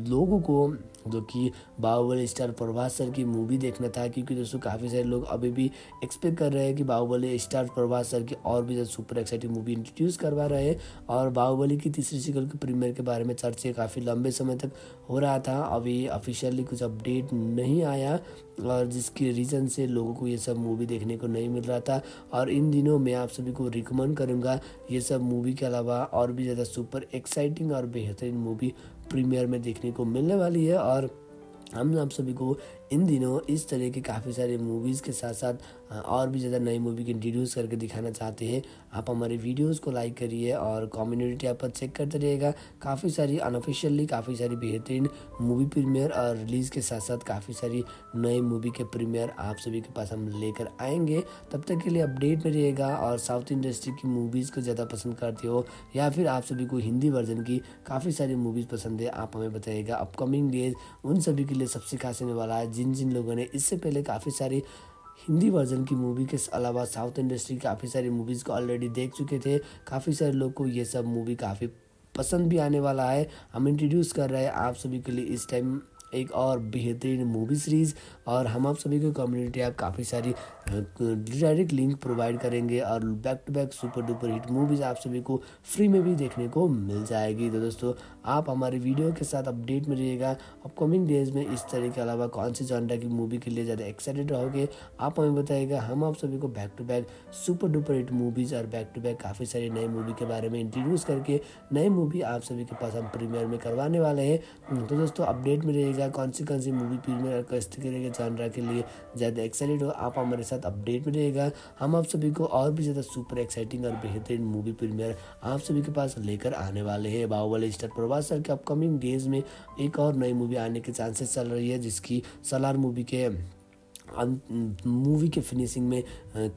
लोगों को, जो कि बाहुबली स्टार प्रभास सर की मूवी देखना था, क्योंकि दोस्तों काफ़ी सारे लोग अभी भी एक्सपेक्ट कर रहे हैं कि बाहुबली स्टार प्रभास सर की और भी ज़्यादा सुपर एक्साइटिंग मूवी इंट्रोड्यूस करवा रहे हैं। और बाहुबली की तीसरी सिकल के प्रीमियर के बारे में चर्चे काफ़ी लंबे समय तक हो रहा था। अभी ऑफिशियली कुछ अपडेट नहीं आया और जिसके रीज़न से लोगों को ये सब मूवी देखने को नहीं मिल रहा था। और इन दिनों मैं आप सभी को रिकमेंड करूँगा ये सब मूवी के अलावा और भी ज़्यादा सुपर एक्साइटिंग और बेहतरीन मूवी प्रीमियर में देखने को मिलने वाली है और हम आप सभी को इन दिनों इस तरह के काफ़ी सारे मूवीज़ के साथ साथ और भी ज़्यादा नई मूवी की इंट्रोड्यूस करके दिखाना चाहते हैं, आप हमारे वीडियोस को लाइक करिए और कम्युनिटी टैब पर चेक करते रहिएगा। काफ़ी सारी अनऑफिशियली काफ़ी सारी बेहतरीन मूवी प्रीमियर और रिलीज़ के साथ साथ काफ़ी सारी नई मूवी के प्रीमियर आप सभी के पास हम लेकर आएँगे। तब तक के लिए अपडेट में रहिएगा और साउथ इंडस्ट्री की मूवीज़ को ज़्यादा पसंद करते हो या फिर आप सभी को हिंदी वर्जन की काफ़ी सारी मूवीज़ पसंद है, आप हमें बताइएगा अपकमिंग डेज़ उन सभी के लिए सबसे खास होने वाला है जिन जिन लोगों ने इससे पहले काफ़ी सारी हिंदी वर्जन की मूवी के अलावा साउथ इंडस्ट्री काफ़ी सारी मूवीज़ को ऑलरेडी देख चुके थे। काफ़ी सारे लोग को ये सब मूवी काफ़ी पसंद भी आने वाला है। हम इंट्रोड्यूस कर रहे हैं आप सभी के लिए इस टाइम एक और बेहतरीन मूवी सीरीज़ और हम आप सभी को कम्युनिटी ऐप काफ़ी सारी डायरेक्ट लिंक प्रोवाइड करेंगे और back to back super duper hit movies आप सभी को फ्री में भी देखने को मिल जाएगी। तो दोस्तों, आप हमारे वीडियो के साथ अपडेट में रहिएगा। अपकमिंग डेज़ में इस तरह के अलावा कौन सी जॉनरा की मूवी के लिए ज़्यादा एक्साइटेड रहोगे, आप हमें बताइएगा। हम आप सभी को back to back super duper hit movies और बैक टू बैक काफ़ी सारी नई मूवी के बारे में इंट्रोड्यूस करके नई मूवी आप सभी के पास हम प्रीमियर में करवाने वाले हैं। तो दोस्तों अपडेट में रहिएगा। रहिएगा कौन सी कौन सी मूवी प्रीमियर और तरीके के जानरा के लिए ज़्यादा एक्साइटेड हो, आप हमारे साथ अपडेट में रहेगा हम आप सभी को और भी ज़्यादा सुपर एक्साइटिंग और बेहतरीन मूवी प्रीमियर आप सभी के पास लेकर आने वाले हैं। बाहुबली स्टार प्रभास सर के अपकमिंग डेज़ में एक और नई मूवी आने के चांसेस चल रही है, जिसकी सलार मूवी के मूवी के फिनिशिंग में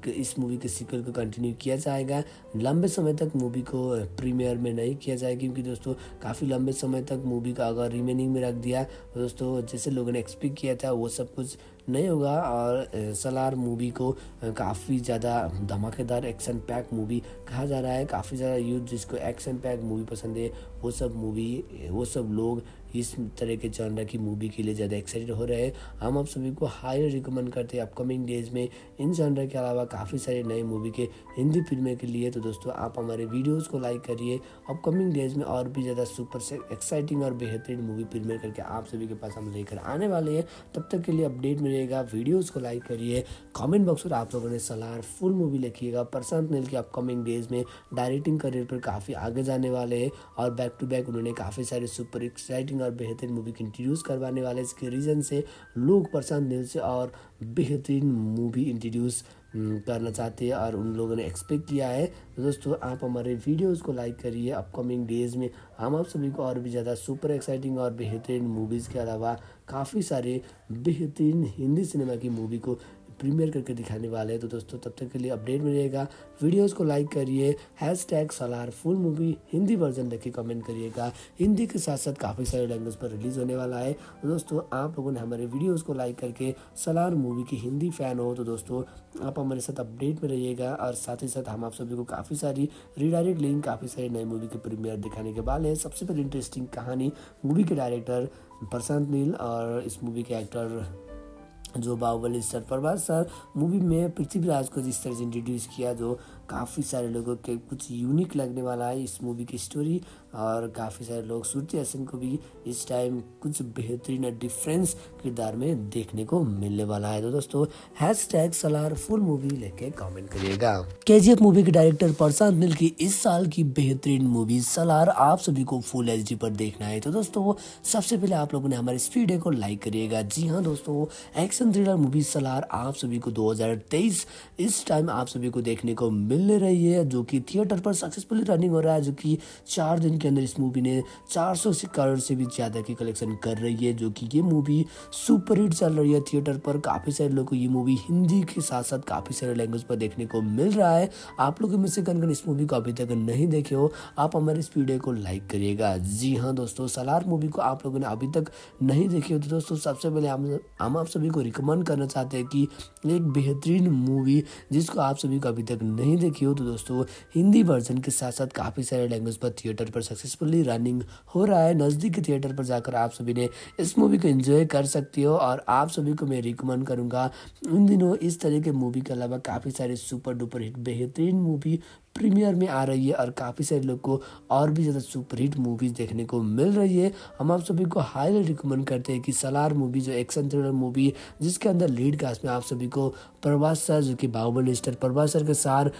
इस मूवी के सीक्वल को कंटिन्यू किया जाएगा। लंबे समय तक मूवी को प्रीमियर में नहीं किया जाएगा क्योंकि दोस्तों, काफ़ी लंबे समय तक मूवी का अगर रिमेनिंग में रख दिया तो दोस्तों, जैसे लोगों ने एक्सपेक्ट किया था, वो सब कुछ नहीं होगा और सलार मूवी को काफ़ी ज़्यादा धमाकेदार एक्शन पैक मूवी कहा जा रहा है। काफ़ी ज़्यादा यूथ जिसको एक्शन पैक मूवी पसंद है, वो सब मूवी वो सब लोग इस तरह के जानवर की मूवी के लिए ज़्यादा एक्साइटेड हो रहे हैं। हम आप सभी को हाई रिकमेंड करते हैं अपकमिंग डेज़ में। इन जानवर के अलावा काफ़ी सारे नए मूवी के हिंदी फ़िल्में के लिए। तो दोस्तों, आप हमारे वीडियोज़ को लाइक करिए। अपकमिंग डेज़ में और भी ज़्यादा सुपर से एक्साइटिंग और बेहतरीन मूवी फ़िल्में करके आप सभी के पास हम लेकर आने वाले हैं। तब तक के लिए अपडेट मिलेगा। वीडियोज़ को लाइक करिए। कॉमेंट बॉक्स पर आप लोगों ने सलाह फुल मूवी लिखिएगा। प्रशांत नील के अपकमिंग डेज़ में डायरेक्टिंग करियर पर काफ़ी आगे जाने वाले हैं। और बैक टू बैक उन्होंने काफ़ी सारे सुपर एक्साइटिंग और बेहतरीन मूवी इंट्रोड्यूस करवाने वाले इसके रीज़न से लोग प्रशांत नील से और बेहतरीन मूवी इंट्रोड्यूस करना चाहते हैं और उन लोगों ने एक्सपेक्ट किया है। तो दोस्तों, आप हमारे वीडियोस को लाइक करिए। अपकमिंग डेज़ में हम आप सभी को और भी ज़्यादा सुपर एक्साइटिंग और बेहतरीन मूवीज़ के अलावा काफ़ी सारे बेहतरीन हिंदी सिनेमा की मूवी को प्रीमियर करके दिखाने वाले हैं। तो दोस्तों, तब तक के लिए अपडेट में मिलेगा। वीडियोज़ को लाइक करिए hashtag Salaar full movie Hindi version देख के कमेंट करिएगा। हिंदी के साथ साथ काफ़ी सारे लैंग्वेज पर रिलीज़ होने वाला है। तो दोस्तों, आप लोगों ने हमारे वीडियोज़ को लाइक करके सलार मूवी की हिंदी फ़ैन हो तो दोस्तों, आप हमारे साथ अपडेट में रहिएगा। और साथ ही साथ हम आप सभी को काफ़ी सारी रिडायरेक्ट लिंक काफ़ी सारी नई मूवी के प्रीमियर दिखाने के बाद है सबसे पहले इंटरेस्टिंग कहानी मूवी के डायरेक्टर प्रशांत नील और इस मूवी के एक्टर जो Baahubali sir, Prabhas sir movie में पृथ्वीराज को जिस तरह से इंट्रोड्यूस किया, जो काफ़ी सारे लोगों के कुछ यूनिक लगने वाला है इस मूवी की स्टोरी और काफ़ी सारे लोग श्रुति हसन को भी इस टाइम कुछ बेहतरीन डिफरेंस किरदार में देखने को मिलने वाला है। तो दोस्तों hash tag Salaar full movie लेके कमेंट करिएगा। के मूवी के डायरेक्टर प्रशांत नील की इस साल की बेहतरीन मूवी सलार आप सभी को फुल एच पर देखना है। तो दोस्तों, सबसे पहले आप लोगों ने हमारे इस वीडियो को लाइक करिएगा। जी हाँ दोस्तों एक्शन थ्रिलर मूवी सलार आप सभी को 2023 इस टाइम आप सभी को देखने को मिलने रही है, जो कि थिएटर पर सक्सेसफुली रनिंग हो रहा है, जो कि चार दिन के अंदर इस मूवी ने 400 करोड़ से भी ज़्यादा की कलेक्शन कर रही है, जो कि ये मूवी सुपर हिट चल रही है थिएटर पर। काफ़ी सारे लोगों को ये मूवी हिंदी के साथ साथ काफ़ी सारे लैंग्वेज पर देखने को मिल रहा है। आप लोगों में से कन इस मूवी को अभी तक नहीं देखे हो, आप हमारे इस वीडियो को लाइक करिएगा। जी हाँ दोस्तों सलार मूवी को आप लोगों ने अभी तक नहीं देखी हो तो दोस्तों, सबसे पहले हम आप सभी को रिकमेंड करना चाहते हैं कि एक बेहतरीन मूवी जिसको आप सभी को अभी तक नहीं देखी हो तो दोस्तों, हिंदी वर्जन के साथ साथ काफ़ी सारे लैंग्वेज पर थिएटर पर सक्सेसफुली रनिंग हो रहा है, नज़दीक थिएटर पर जाकर आप सभी ने इस मूवी को इन्जॉय कर सकती हो और आप सभी को मैं रिकमेंड करूँगा। उन दिनों इस तरह के मूवी के अलावा काफ़ी सारे सुपर डुपर हिट बेहतरीन मूवी प्रीमियर में आ रही है और काफ़ी सारे लोग को और भी ज़्यादा सुपरहिट मूवीज़ देखने को मिल रही है। हम आप सभी को हाईली रिकमेंड करते हैं कि सलार मूवी जो एक्शन थ्रिलर मूवी जिसके अंदर लीड कास्ट में आप सभी को प्रभास सर, जो कि बाहुबली स्टार प्रभास सर के सार,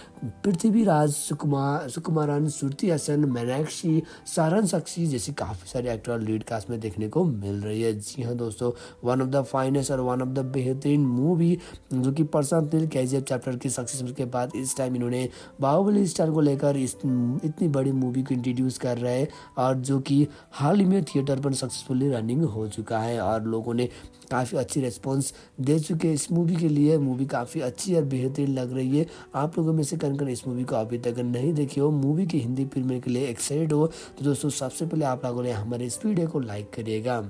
पृथ्वीराज सुकुमार, सुकुमारन सुरती हसन, मीनाक्षी, सारन सक्सी जैसी काफ़ी सारे एक्टर लीड कास्ट में देखने को मिल रही है। जी हाँ दोस्तों वन ऑफ़ द फाइनेस्ट और वन ऑफ़ द बेहतरीन मूवी जो कि प्रशांत नील के चैप्टर की सक्सेस के बाद इस टाइम इन्होंने बाहुबली स्टार को लेकर इस, इतनी बड़ी मूवी को इंट्रोड्यूस कर रहे हैं और जो कि हाल ही में थिएटर पर सक्सेसफुली रनिंग हो चुका है और लोगों ने काफ़ी अच्छी रिस्पॉन्स दे चुके हैं इस मूवी के लिए। मूवी काफ़ी अच्छी और बेहतरीन लग रही है। आप लोगों में से कन कन इस मूवी को अभी तक नहीं देखी हो मूवी की हिंदी फ़िल्म के लिए एक्साइटेड हो तो दोस्तों सबसे पहले आप लोगों ने हमारे इस वीडियो को लाइक करिएगा।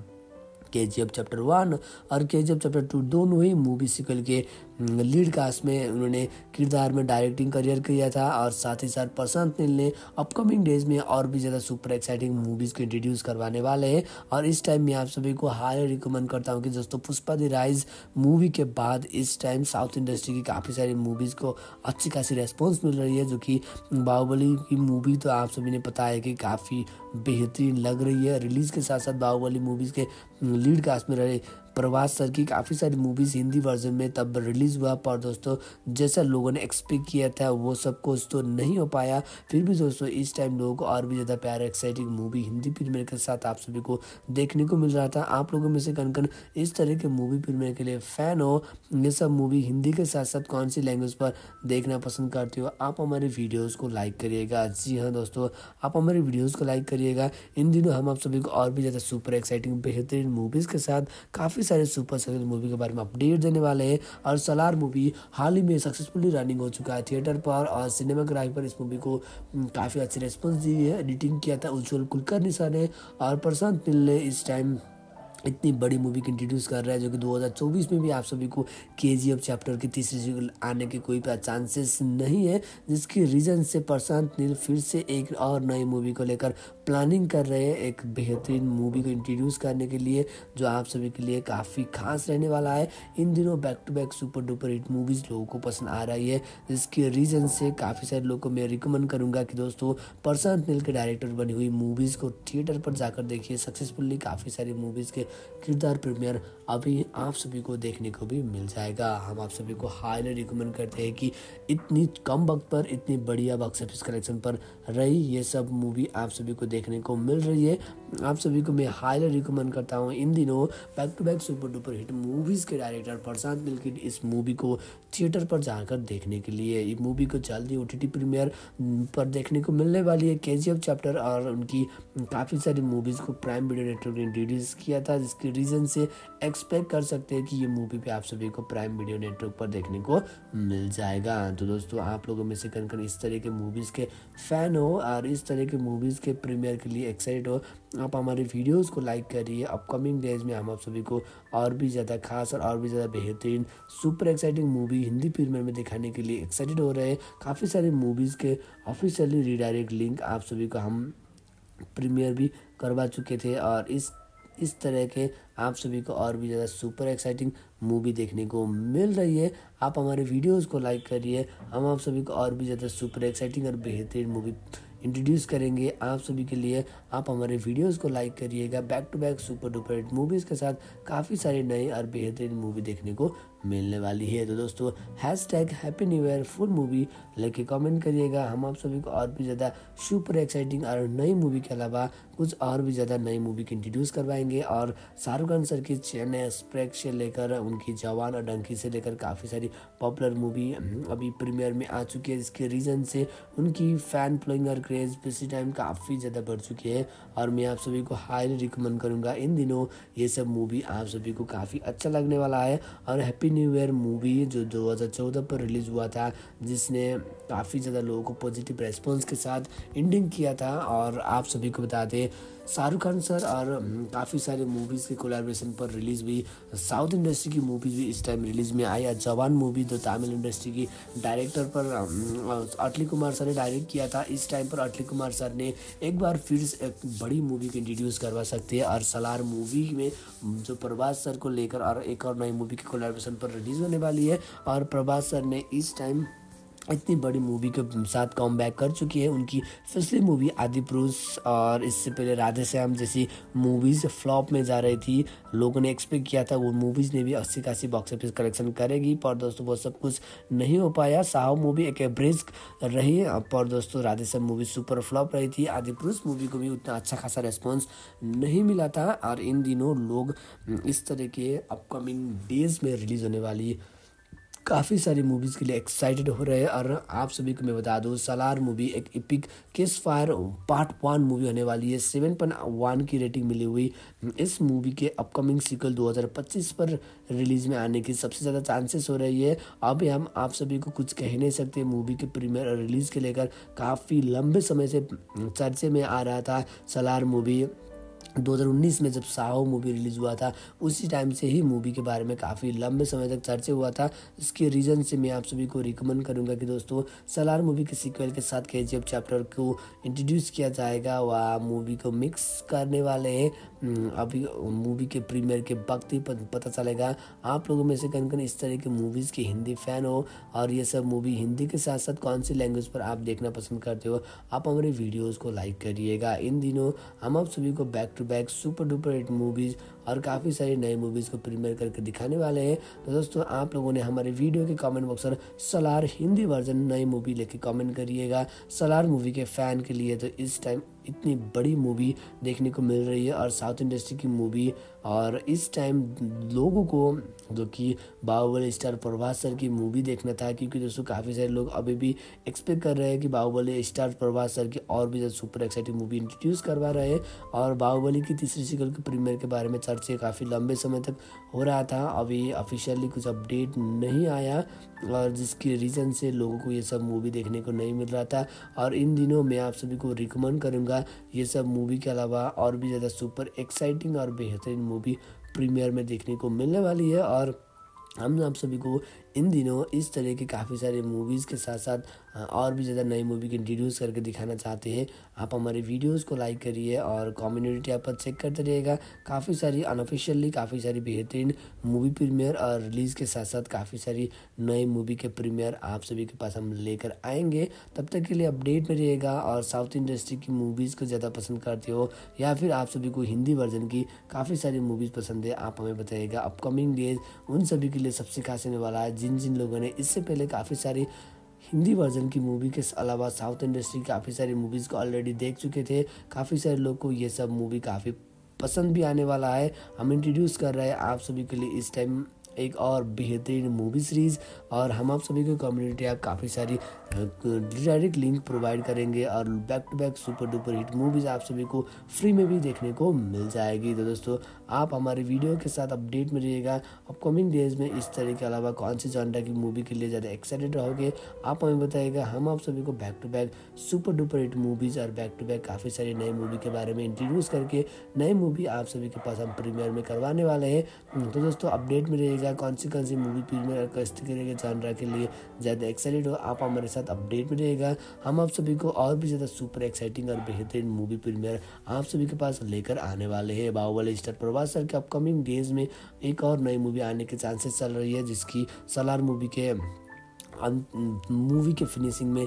के जी एफ़ चैप्टर वन और के जी एफ़ चैप्टर टू दोनों ही मूवी सिकल के लीड कास्ट में उन्होंने किरदार में डायरेक्टिंग करियर किया था और साथ ही साथ प्रशांत नील ने अपकमिंग डेज़ में और भी ज़्यादा सुपर एक्साइटिंग मूवीज़ को इंट्रोड्यूस करवाने वाले हैं। और इस टाइम मैं आप सभी को हाई रिकमेंड करता हूँ कि दोस्तों, पुष्पा दी राइज मूवी के बाद इस टाइम साउथ इंडस्ट्री की काफ़ी सारी मूवीज़ को अच्छी खासी रेस्पॉन्स मिल रही है, जो कि बाहुबली की मूवी तो आप सभी ने पता है कि काफ़ी बेहतरीन लग रही है। रिलीज़ के साथ साथ बाहुबली मूवीज़ के लीड कास्ट में रहे प्रभास सर की काफ़ी सारी मूवीज़ हिंदी वर्जन में तब रिलीज़ हुआ, पर दोस्तों, जैसा लोगों ने एक्सपेक्ट किया था, वो सब कुछ तो नहीं हो पाया। फिर भी दोस्तों, इस टाइम लोगों को और भी ज़्यादा प्यारा एक्साइटिंग मूवी हिंदी प्रीमियर के साथ आप सभी को देखने को मिल रहा था। आप लोगों में से कन कन इस तरह के मूवी प्रीमियर के लिए फ़ैन हो? ये सब मूवी हिंदी के साथ साथ कौन सी लैंग्वेज पर देखना पसंद करते हो? आप हमारे वीडियोज़ को लाइक करिएगा। जी हाँ दोस्तों, आप हमारे वीडियोज़ को लाइक करिएगा। इन दिनों हम आप सभी को और भी ज़्यादा सुपर एक्साइटिंग बेहतरीन मूवीज़ के साथ काफ़ी सारे सुपर सक्सेस मूवी के बारे में अपडेट देने वाले हैं और सलार मूवी हाल ही में सक्सेसफुली रनिंग हो चुका है थिएटर पर और सिनेमाग्राफी पर इस मूवी को काफ़ी अच्छे रिस्पॉन्स दी है एडिटिंग किया था उज्जवल कुलकर्णी सर ने और प्रशांत नील ने इस टाइम इतनी बड़ी मूवी को इंट्रोड्यूस कर रहा है जो कि 2024 में भी आप सभी को के जी चैप्टर की तीसरी सीक्वल आने के कोई चांसेस नहीं है, जिसकी रीज़न से प्रशांत नील फिर से एक और नई मूवी को लेकर प्लानिंग कर रहे हैं एक बेहतरीन मूवी को इंट्रोड्यूस करने के लिए, जो आप सभी के लिए काफ़ी खास रहने वाला है। इन दिनों back to back super duper hit movies लोगों को पसंद आ रही है, जिसके रीज़न से काफ़ी सारे लोगों को मैं रिकमेंड करूँगा कि दोस्तों, प्रशांत नील के डायरेक्टर बनी हुई मूवीज़ को थिएटर पर जाकर देखिए। सक्सेसफुल्ली काफ़ी सारी मूवीज़ के किरदार प्रीमियर अभी आप सभी को देखने को भी मिल जाएगा। हम आप सभी को हाईली रिकमेंड करते हैं कि इतनी कम वक्त पर, इतनी बढ़िया बॉक्स ऑफ़िस कलेक्शन पर रही ये सब मूवी आप सभी को देखने को मिल रही है। आप सभी को मैं हाईली रिकमेंड करता हूँ इन दिनों back to back super duper hit movies के डायरेक्टर प्रशांत नील इस मूवी को थिएटर पर जाकर देखने के लिए। ये मूवी को जल्दी ओ टी प्रीमियर पर देखने को मिलने वाली है। के चैप्टर और उनकी काफ़ी सारी मूवीज़ को प्राइम वीडियो नेटवर्क ने रिलीज़ किया था, जिसके रीज़न से एक्सपेक्ट कर सकते हैं कि ये मूवी भी आप सभी को प्राइम वीडियो नेटवर्क पर देखने को मिल जाएगा। तो दोस्तों, आप लोगों में से कन कन इस तरह के मूवीज़ के फ़ैन हो और इस तरह के मूवीज़ के प्रीमियर के लिए एक्साइटेड हो आप हमारे वीडियोस को लाइक करिए। अपकमिंग डेज़ में हम आप सभी को और भी ज़्यादा खास और और भी ज़्यादा बेहतरीन, super exciting movie Hindi premiere में दिखाने के लिए एक्साइटेड हो रहे हैं। काफ़ी सारे मूवीज़ के ऑफिशियली रिडायरेक्ट लिंक आप सभी को हम प्रीमियर भी करवा चुके थे और इस इस तरह के आप सभी को और भी ज़्यादा सुपर एक्साइटिंग मूवी देखने को मिल रही है। आप हमारे वीडियोस को लाइक करिए। हम आप सभी को और भी ज़्यादा सुपर एक्साइटिंग और बेहतरीन मूवी इंट्रोड्यूस करेंगे आप सभी के लिए। आप हमारे वीडियोस को लाइक करिएगा। Back to back super duper movies के साथ काफ़ी सारे नए और बेहतरीन मूवी देखने को मिलने वाली है। तो दोस्तों hashtag Happy New Year full movie लेके कमेंट करिएगा। हम आप सभी को और भी ज़्यादा सुपर एक्साइटिंग और नई मूवी के अलावा कुछ और भी ज़्यादा नई मूवी की इंट्रोड्यूस करवाएँगे। और शाहरुख खान सर की चेन्नई एक्सप्रेस से लेकर उनकी जवान और डंकी से लेकर काफ़ी सारी पॉपुलर मूवी अभी प्रीमियर में आ चुकी है। जिसके रीज़न से उनकी फ़ैन फ्लोइंग और क्रेज़ इसी टाइम काफ़ी ज़्यादा बढ़ चुकी है। और मैं आप सभी को हाईली रिकमेंड करूँगा। इन दिनों ये सब मूवी आप सभी को काफ़ी अच्छा लगने वाला है। और हैप्पी न्यू ईयर मूवी जो 2014 पर रिलीज़ हुआ था, जिसने काफ़ी ज़्यादा लोगों को पॉजिटिव रेस्पॉन्स के साथ एंडिंग किया था और आप सभी को बता दें शाहरुख खान सर और काफ़ी सारे मूवीज़ के कोलेब्रेशन पर रिलीज़ हुई। साउथ इंडस्ट्री की मूवीज़ भी इस टाइम रिलीज़ में आई। जवान मूवी तो तमिल इंडस्ट्री की डायरेक्टर पर अटली कुमार सर ने डायरेक्ट किया था। इस टाइम पर अटली कुमार सर ने एक बार फिर एक बड़ी मूवी को इंट्रोड्यूस करवा सकते हैं। और सलार मूवी में जो प्रभास सर को लेकर और एक और नई मूवी की कोलेब्रेशन पर रिलीज़ होने वाली है। और प्रभास सर ने इस टाइम इतनी बड़ी मूवी के साथ कम बैक कर चुकी है। उनकी पिछली मूवी आदि पुरुष और इससे पहले राधे श्याम जैसी मूवीज़ फ्लॉप में जा रही थी। लोगों ने एक्सपेक्ट किया था, वो मूवीज़ ने भी अस्सी कासी बॉक्स ऑफ़िस कलेक्शन करेगी। पर दोस्तों, वो सब कुछ नहीं हो पाया। साहब मूवी एक एवरेज रही। पर दोस्तों Radhe Shyam movie super flop रही थी। आदि पुरुष मूवी को भी उतना अच्छा खासा रेस्पॉन्स नहीं मिला था। और इन दिनों लोग इस तरह के अपकमिंग डेज़ में रिलीज़ होने वाली काफ़ी सारी मूवीज़ के लिए एक्साइटेड हो रहे हैं। और आप सभी को मैं बता दूँ सलार मूवी एक epic ceasefire part one movie होने वाली है। सेवन पॉइंट वन की रेटिंग मिली हुई। इस मूवी के अपकमिंग सिक्वल 2025 पर रिलीज़ में आने की सबसे ज़्यादा चांसेस हो रही है। अभी हम आप सभी को कुछ कह नहीं सकते मूवी के प्रीमियर और रिलीज़ के लेकर काफ़ी लंबे समय से चर्चे में आ रहा था सलार मूवी 2019 में जब साहो मूवी रिलीज़ हुआ था उसी टाइम से ही मूवी के बारे में काफ़ी लंबे समय तक चर्चा हुआ था। इसके रीज़न से मैं आप सभी को रिकमेंड करूँगा कि दोस्तों सलार मूवी के सीक्वल के साथ के चैप्टर को इंट्रोड्यूस किया जाएगा। वह मूवी को मिक्स करने वाले हैं। हम्म, अभी मूवी के प्रीमियर के वक्त ही पता चलेगा। आप लोगों में से कन कन इस तरह के मूवीज़ के हिंदी फ़ैन हो और ये सब मूवी हिंदी के साथ साथ कौन सी लैंग्वेज पर आप देखना पसंद करते हो आप हमारे वीडियोज़ को लाइक करिएगा। इन दिनों हम आप सभी को back to back super duper hit movies और काफ़ी सारी नई मूवीज़ को प्रीमियर करके दिखाने वाले हैं। तो दोस्तों, आप लोगों ने हमारे वीडियो के कमेंट बॉक्स पर सलार हिंदी वर्जन नई मूवी लेके कमेंट करिएगा। सलार मूवी के फ़ैन के लिए तो इस टाइम इतनी बड़ी मूवी देखने को मिल रही है और साउथ इंडस्ट्री की मूवी और इस टाइम लोगों को, जो कि बाहुबली स्टार प्रभास सर की मूवी देखना था, क्योंकि दोस्तों काफ़ी सारे लोग अभी भी एक्सपेक्ट कर रहे हैं कि बाहुबली स्टार प्रभास सर की और भी ज़्यादा सुपर एक्साइटिंग मूवी इंट्रोड्यूस करवा रहे हैं। और बाहुबली की तीसरी सिकल के प्रीमियर के बारे में चर्चे काफ़ी लंबे समय तक हो रहा था। अभी ऑफिशियली कुछ अपडेट नहीं आया और जिसके रीज़न से लोगों को ये सब मूवी देखने को नहीं मिल रहा था। और इन दिनों मैं आप सभी को रिकमेंड करूँगा ये सब मूवी के अलावा और भी ज़्यादा सुपर एक्साइटिंग और बेहतरीन मूवी प्रीमियर में देखने को मिलने वाली है और हम आप सभी को इन दिनों इस तरह के काफ़ी सारे मूवीज़ के साथ साथ और भी ज़्यादा नई मूवी की इंट्रोड्यूस करके दिखाना चाहते हैं, आप हमारे वीडियोस को लाइक करिए और कम्युनिटी ऐप पर चेक करते रहिएगा। काफ़ी सारी अनऑफिशियली काफ़ी सारी बेहतरीन मूवी प्रीमियर और रिलीज़ के साथ साथ काफ़ी सारी नई मूवी के प्रीमियर आप सभी के पास हम लेकर आएँगे। तब तक के लिए अपडेट में रहिएगा और साउथ इंडस्ट्री की मूवीज़ को ज़्यादा पसंद करते हो या फिर आप सभी को हिंदी वर्जन की काफ़ी सारी मूवीज़ पसंद है, आप हमें बताइएगा अपकमिंग डेज़। उन सभी के लिए सबसे खास होने वाला है जिन जिन लोगों ने इससे पहले काफ़ी सारी हिंदी वर्जन की मूवी के अलावा साउथ इंडस्ट्री काफ़ी सारी मूवीज़ को ऑलरेडी देख चुके थे। काफ़ी सारे लोग को ये सब मूवी काफ़ी पसंद भी आने वाला है। हम इंट्रोड्यूस कर रहे हैं आप सभी के लिए इस टाइम एक और बेहतरीन मूवी सीरीज़ और हम आप सभी को कम्युनिटी ऐप काफ़ी सारी डायरेक्ट लिंक प्रोवाइड करेंगे और back to back super duper hit movies आप सभी को फ्री में भी देखने को मिल जाएगी। तो दोस्तों, आप हमारे वीडियो के साथ अपडेट में रहिएगा। अपकमिंग डेज़ में इस तरह के अलावा कौन सी जॉनरा की मूवी के लिए ज़्यादा एक्साइटेड रहोगे, आप हमें बताइएगा। हम आप सभी को back to back super duper hit movies और बैक टू बैक काफ़ी सारी नई मूवी के बारे में इंट्रोड्यूस करके नई मूवी आप सभी के पास हम प्रीमियर में करवाने वाले हैं। तो दोस्तों अपडेट में रहिएगा। कौन सी कौन सी मूवी प्रीमियर इस करेगा जानरा के लिए, ज़्यादा एक्साइटेड हो, आप हमारे साथ अपडेट में रहेगा हम आप सभी को और भी ज़्यादा सुपर एक्साइटिंग और बेहतरीन मूवी प्रीमियर आप सभी के पास लेकर आने वाले हैं। बाहुबली स्टार प्रभास सर के अपकमिंग डेज़ में एक और नई मूवी आने के चांसेस चल रही है, जिसकी सलार मूवी के मूवी के फिनिशिंग में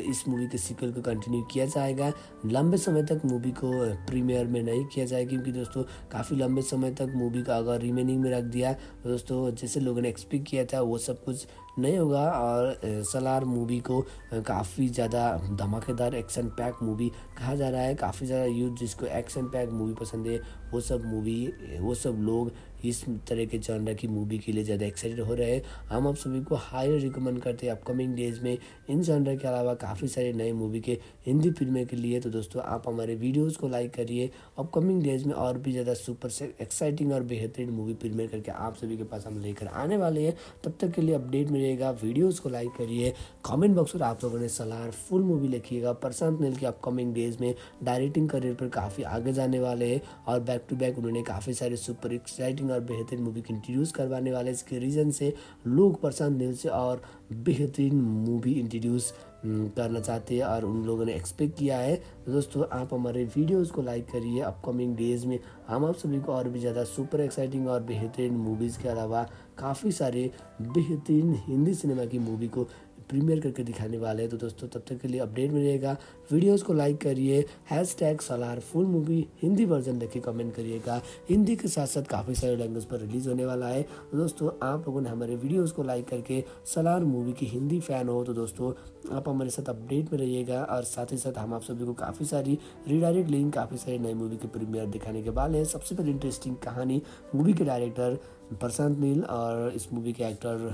इस मूवी के सीक्वल को कंटिन्यू किया जाएगा। लंबे समय तक मूवी को प्रीमियर में नहीं किया जाएगा क्योंकि दोस्तों, काफ़ी लंबे समय तक मूवी का अगर रिमेनिंग में रख दिया तो दोस्तों, जैसे लोगों ने एक्सपेक्ट किया था, वो सब कुछ नहीं होगा और सलार मूवी को काफ़ी ज़्यादा धमाकेदार एक्शन पैक मूवी कहा जा रहा है। काफ़ी ज़्यादा यूथ जिसको एक्शन पैक मूवी पसंद है, वो सब मूवी वो सब लोग इस तरह के जॉनर की मूवी के लिए ज़्यादा एक्साइटेड हो रहे हैं। हम आप सभी को हाईली रिकमेंड करते हैं अपकमिंग डेज़ में। इन जॉनर के अलावा काफ़ी सारे नए मूवी के हिंदी फ़िल्में के लिए। तो दोस्तों, आप हमारे वीडियोज़ को लाइक करिए। अपकमिंग डेज़ में और भी ज़्यादा सुपर से एक्साइटिंग और बेहतरीन मूवी फ़िल्में करके आप सभी के पास हम लेकर आने वाले हैं। तब तक के लिए अपडेट मिलेगा। वीडियोज़ को लाइक करिए। कॉमेंट बॉक्स में आप लोगों ने सलाह फुल मूवी लिखिएगा। प्रशांत नील के अपकमिंग डेज़ में डायरेक्टिंग करियर पर काफ़ी आगे जाने वाले हैं। और बैक टू बैक उन्होंने काफ़ी सारे सुपर एक्साइटिंग और बेहतरीन मूवी इंट्रोड्यूस करवाने वाले इसके रीज़न से लोग प्रशांत नील से और बेहतरीन मूवी इंट्रोड्यूस करना चाहते हैं और उन लोगों ने एक्सपेक्ट किया है। तो दोस्तों, आप हमारे वीडियोस को लाइक करिए। अपकमिंग डेज़ में हम आप सभी को और भी ज़्यादा सुपर एक्साइटिंग और बेहतरीन मूवीज़ के अलावा काफ़ी सारे बेहतरीन हिंदी सिनेमा की मूवी को प्रीमियर करके दिखाने वाले हैं। तो दोस्तों, तब तक के लिए अपडेट मिलेगा। वीडियोज़ को लाइक करिए hashtag Salaar full movie Hindi version देखे कमेंट करिएगा। हिंदी के साथ साथ काफ़ी सारे लैंग्वेज पर रिलीज़ होने वाला है। तो दोस्तों, आप लोगों ने हमारे वीडियोज़ को लाइक करके सलार मूवी की हिंदी फ़ैन हो तो दोस्तों, आप हमारे साथ अपडेट में रहिएगा। और साथ ही साथ हम आप सभी को काफ़ी सारी रीडायरेक्ट लिंक काफ़ी सारी नई मूवी के प्रीमियर दिखाने के बाद है सबसे पहले इंटरेस्टिंग कहानी मूवी के डायरेक्टर प्रशांत नील और इस मूवी के एक्टर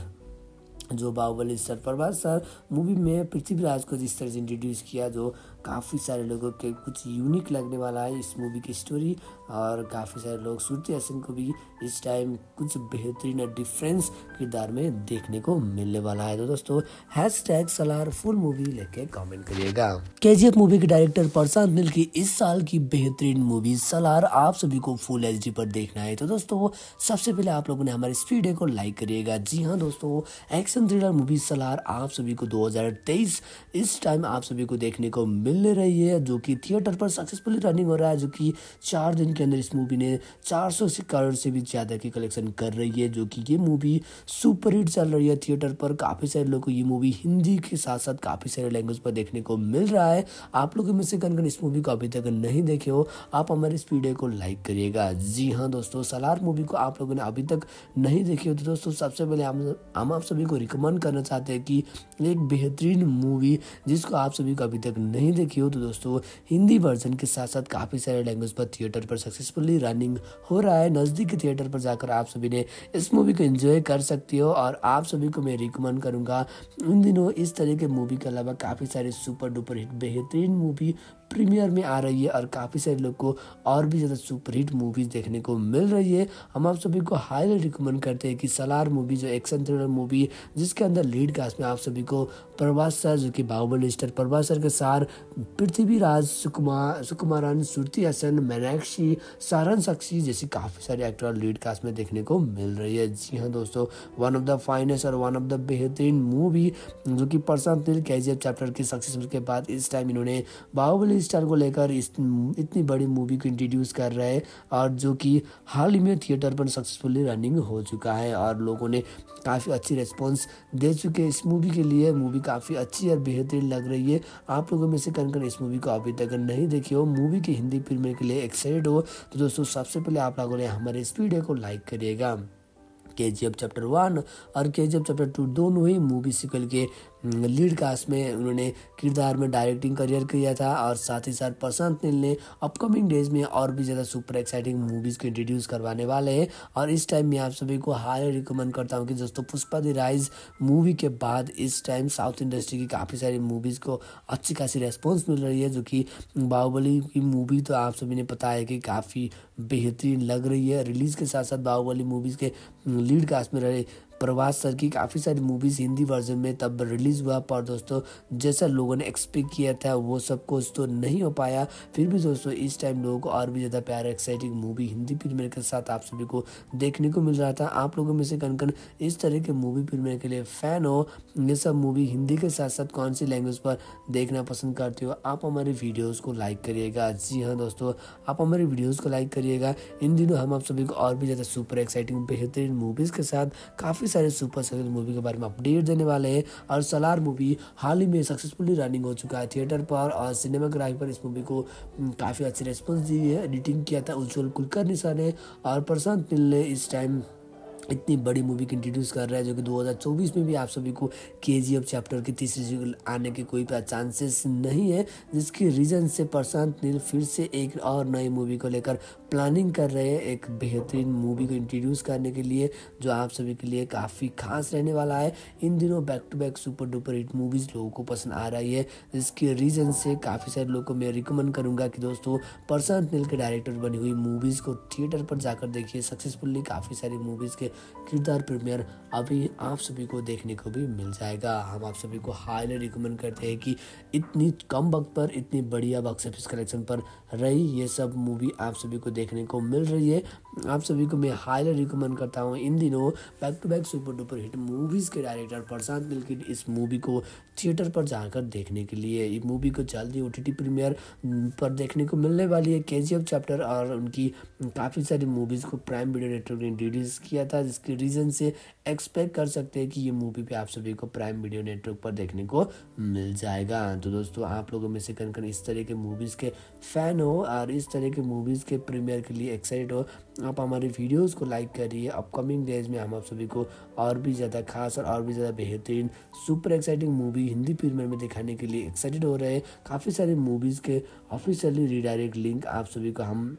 जो Baahubali sir, Prabhas sir, movie में पृथ्वीराज को जिस तरह से इंट्रोड्यूस किया, जो काफ़ी सारे लोगों के कुछ यूनिक लगने वाला है इस मूवी की स्टोरी और काफ़ी सारे लोग श्रुति सिंह को भी इस टाइम कुछ बेहतरीन और डिफरेंस किरदार में देखने को मिलने वाला है। तो दोस्तों hash tag Salaar full movie लेके कमेंट करिएगा। के मूवी के डायरेक्टर प्रशांत नील की इस साल की बेहतरीन मूवी सलार आप सभी को फुल एच पर देखना है। तो दोस्तों, सबसे पहले आप लोगों ने हमारे इस को लाइक करिएगा। जी हाँ दोस्तों एक्शन थ्रिलर मूवी सलार आप सभी को 2023 इस टाइम आप सभी को देखने को मिल मिल रही है, जो कि थिएटर पर सक्सेसफुली रनिंग हो रहा है, जो कि चार दिन के अंदर इस मूवी ने चार सौ करोड़ से भी ज़्यादा की कलेक्शन कर रही है, जो कि ये मूवी सुपर हिट चल रही है थिएटर पर। काफ़ी सारे लोगों को ये मूवी हिंदी के साथ साथ काफ़ी सारे लैंग्वेज पर देखने को मिल रहा है। आप लोगों में से कन कन इस मूवी को अभी तक नहीं देखे हो, आप हमारे इस वीडियो को लाइक करिएगा। जी हाँ दोस्तों सलार मूवी को आप लोगों ने अभी तक नहीं देखी हो तो दोस्तों सबसे पहले हम हम आप सभी को रिकमेंड करना चाहते हैं कि एक बेहतरीन मूवी जिसको आप सभी को अभी तक नहीं देखी हो तो दोस्तों हिंदी वर्जन के साथ साथ काफ़ी सारे लैंग्वेज पर थिएटर पर सक्सेसफुली रनिंग हो रहा है, नज़दीक के थिएटर पर जाकर आप सभी ने इस मूवी को इन्जॉय कर सकती हो और आप सभी को मैं रिकमेंड करूँगा। उन दिनों इस तरह के मूवी के अलावा काफ़ी सारे सुपर डुपर हिट बेहतरीन मूवी प्रीमियर में आ रही है और काफ़ी सारे लोग को और भी ज़्यादा सुपरहिट मूवीज़ देखने को मिल रही है। हम आप सभी को हाईली रिकमेंड करते हैं कि सलार मूवी जो एक्शन थ्रिलर मूवी जिसके अंदर लीड कास्ट में आप सभी को प्रभास सर, जो कि बाहुबली स्टार प्रभास सर के सार पृथ्वीराज सुकुमार सुकुमारन, सुरती हसन, मीनाक्षी, सारन सक्सी जैसी काफ़ी सारे एक्टर लीड कास्ट में देखने को मिल रही है। जी हाँ दोस्तों वन ऑफ़ द फाइनेस्ट और वन ऑफ़ द बेहतरीन मूवी जो कि प्रशांत नील के चैप्टर की सक्सेस के बाद इस टाइम इन्होंने बाहुबली स्टार को लेकर इस इतनी बड़ी मूवी को इंट्रोड्यूस कर रहे हैं और जो कि हाल ही में थिएटर पर सक्सेसफुली रनिंग हो चुका है और लोगों ने काफ़ी अच्छी रिस्पॉन्स दे चुके हैं इस मूवी के लिए। मूवी काफ़ी अच्छी और बेहतरीन लग रही है। आप लोगों में से कन कन इस मूवी को अभी तक नहीं देखी हो? मूवी की हिंदी फ़िल्म के लिए एक्साइटेड हो? तो दोस्तों, सबसे पहले आप लोगों ने हमारे इस वीडियो को लाइक करिएगा। के जी एफ़ चैप्टर वन और के जी एफ़ चैप्टर टू दोनों ही मूवी सिकल के लीड कास्ट में उन्होंने किरदार में डायरेक्टिंग करियर किया था और साथ ही साथ प्रशांत नील ने अपकमिंग डेज़ में और भी ज़्यादा सुपर एक्साइटिंग मूवीज़ को इंट्रोड्यूस करवाने वाले हैं। और इस टाइम मैं आप सभी को हाई रिकमेंड करता हूँ कि दोस्तों, पुष्पा दी राइज मूवी के बाद इस टाइम साउथ इंडस्ट्री की काफ़ी सारी मूवीज़ को अच्छी खासी रेस्पॉन्स मिल रही है, जो कि बाहुबली की मूवी तो आप सभी ने पता है कि काफ़ी बेहतरीन लग रही है। रिलीज़ के साथ साथ बाहुबली मूवीज़ के लीड कास्ट में रहे प्रभास सर की काफ़ी सारी मूवीज़ हिंदी वर्जन में तब रिलीज़ हुआ, पर दोस्तों, जैसा लोगों ने एक्सपेक्ट किया था, वो सब कुछ तो नहीं हो पाया। फिर भी दोस्तों, इस टाइम लोगों को और भी ज़्यादा प्यारा एक्साइटिंग मूवी हिंदी प्रीमियर के साथ आप सभी को देखने को मिल रहा था। आप लोगों में से कन कन इस तरह के मूवी प्रीमियर के लिए फ़ैन हो। ये सब मूवी हिंदी के साथ साथ कौन सी लैंग्वेज पर देखना पसंद करते हो, आप हमारे वीडियोज़ को लाइक करिएगा। जी हाँ दोस्तों, आप हमारे वीडियोज़ को लाइक करिएगा। इन दिनों हम आप सभी को और भी ज़्यादा सुपर एक्साइटिंग बेहतरीन मूवीज़ के साथ काफ़ी काफ़ी सारे सुपर सक्सेस मूवी के बारे में अपडेट देने वाले हैं और सलार मूवी हाल ही में सक्सेसफुली रनिंग हो चुका है थिएटर पर और सिनेमाग्राफी पर इस मूवी को काफ़ी अच्छी रेस्पॉन्स दी है एडिटिंग किया था उज्जवल कुलकर्णी सर ने और प्रशांत नील ने इस टाइम इतनी बड़ी मूवी की इंट्रोड्यूस कर रहा है जो कि 2024 में भी आप सभी को के जी एफ़ चैप्टर की तीसरी सीक्वल आने के कोई चांसेस नहीं है, जिसकी रीज़न से प्रशांत नील फिर से एक और नई मूवी को लेकर प्लानिंग कर रहे हैं एक बेहतरीन मूवी को इंट्रोड्यूस करने के लिए, जो आप सभी के लिए काफ़ी खास रहने वाला है। इन दिनों back to back super duper hit movies लोगों को पसंद आ रही है, जिसके रीज़न से काफ़ी सारे लोगों को मैं रिकमेंड करूँगा कि दोस्तों, प्रशांत नील के डायरेक्टर बनी हुई मूवीज़ को थिएटर पर जाकर देखिए। सक्सेसफुली काफ़ी सारी मूवीज़ के किरदार प्रीमियर अभी आप सभी को देखने को भी मिल जाएगा। हम आप सभी को हाईली रिकमेंड करते हैं कि इतनी कम वक्त पर, इतनी बढ़िया बॉक्स ऑफ़िस कलेक्शन पर रही ये सब मूवी आप सभी को देखने को मिल रही है। आप सभी को मैं हाईली रिकमेंड करता हूँ इन दिनों back to back super duper hit movies के डायरेक्टर प्रशांत नील इस मूवी को थिएटर पर जाकर देखने के लिए। ये मूवी को जल्दी ओ टी प्रीमियर पर देखने को मिलने वाली है। के चैप्टर और उनकी काफ़ी सारी मूवीज़ को प्राइम वीडियो नेटवर्क ने रिलीज़ किया था, जिसके रीज़न से एक्सपेक्ट कर सकते हैं कि ये मूवी भी आप सभी को प्राइम वीडियो नेटवर्क पर देखने को मिल जाएगा। तो दोस्तों, आप लोगों में से कन कन इस तरह के मूवीज़ के फ़ैन हो और इस तरह के मूवीज़ के प्रीमियर के लिए एक्साइटेड हो आप हमारे वीडियोस को लाइक करिए। अपकमिंग डेज़ में हम आप सभी को और भी ज़्यादा खास और और भी ज़्यादा बेहतरीन, super exciting movie Hindi premiere में दिखाने के लिए एक्साइटेड हो रहे हैं। काफ़ी सारे मूवीज़ के ऑफिशियली रिडायरेक्ट लिंक आप सभी को हम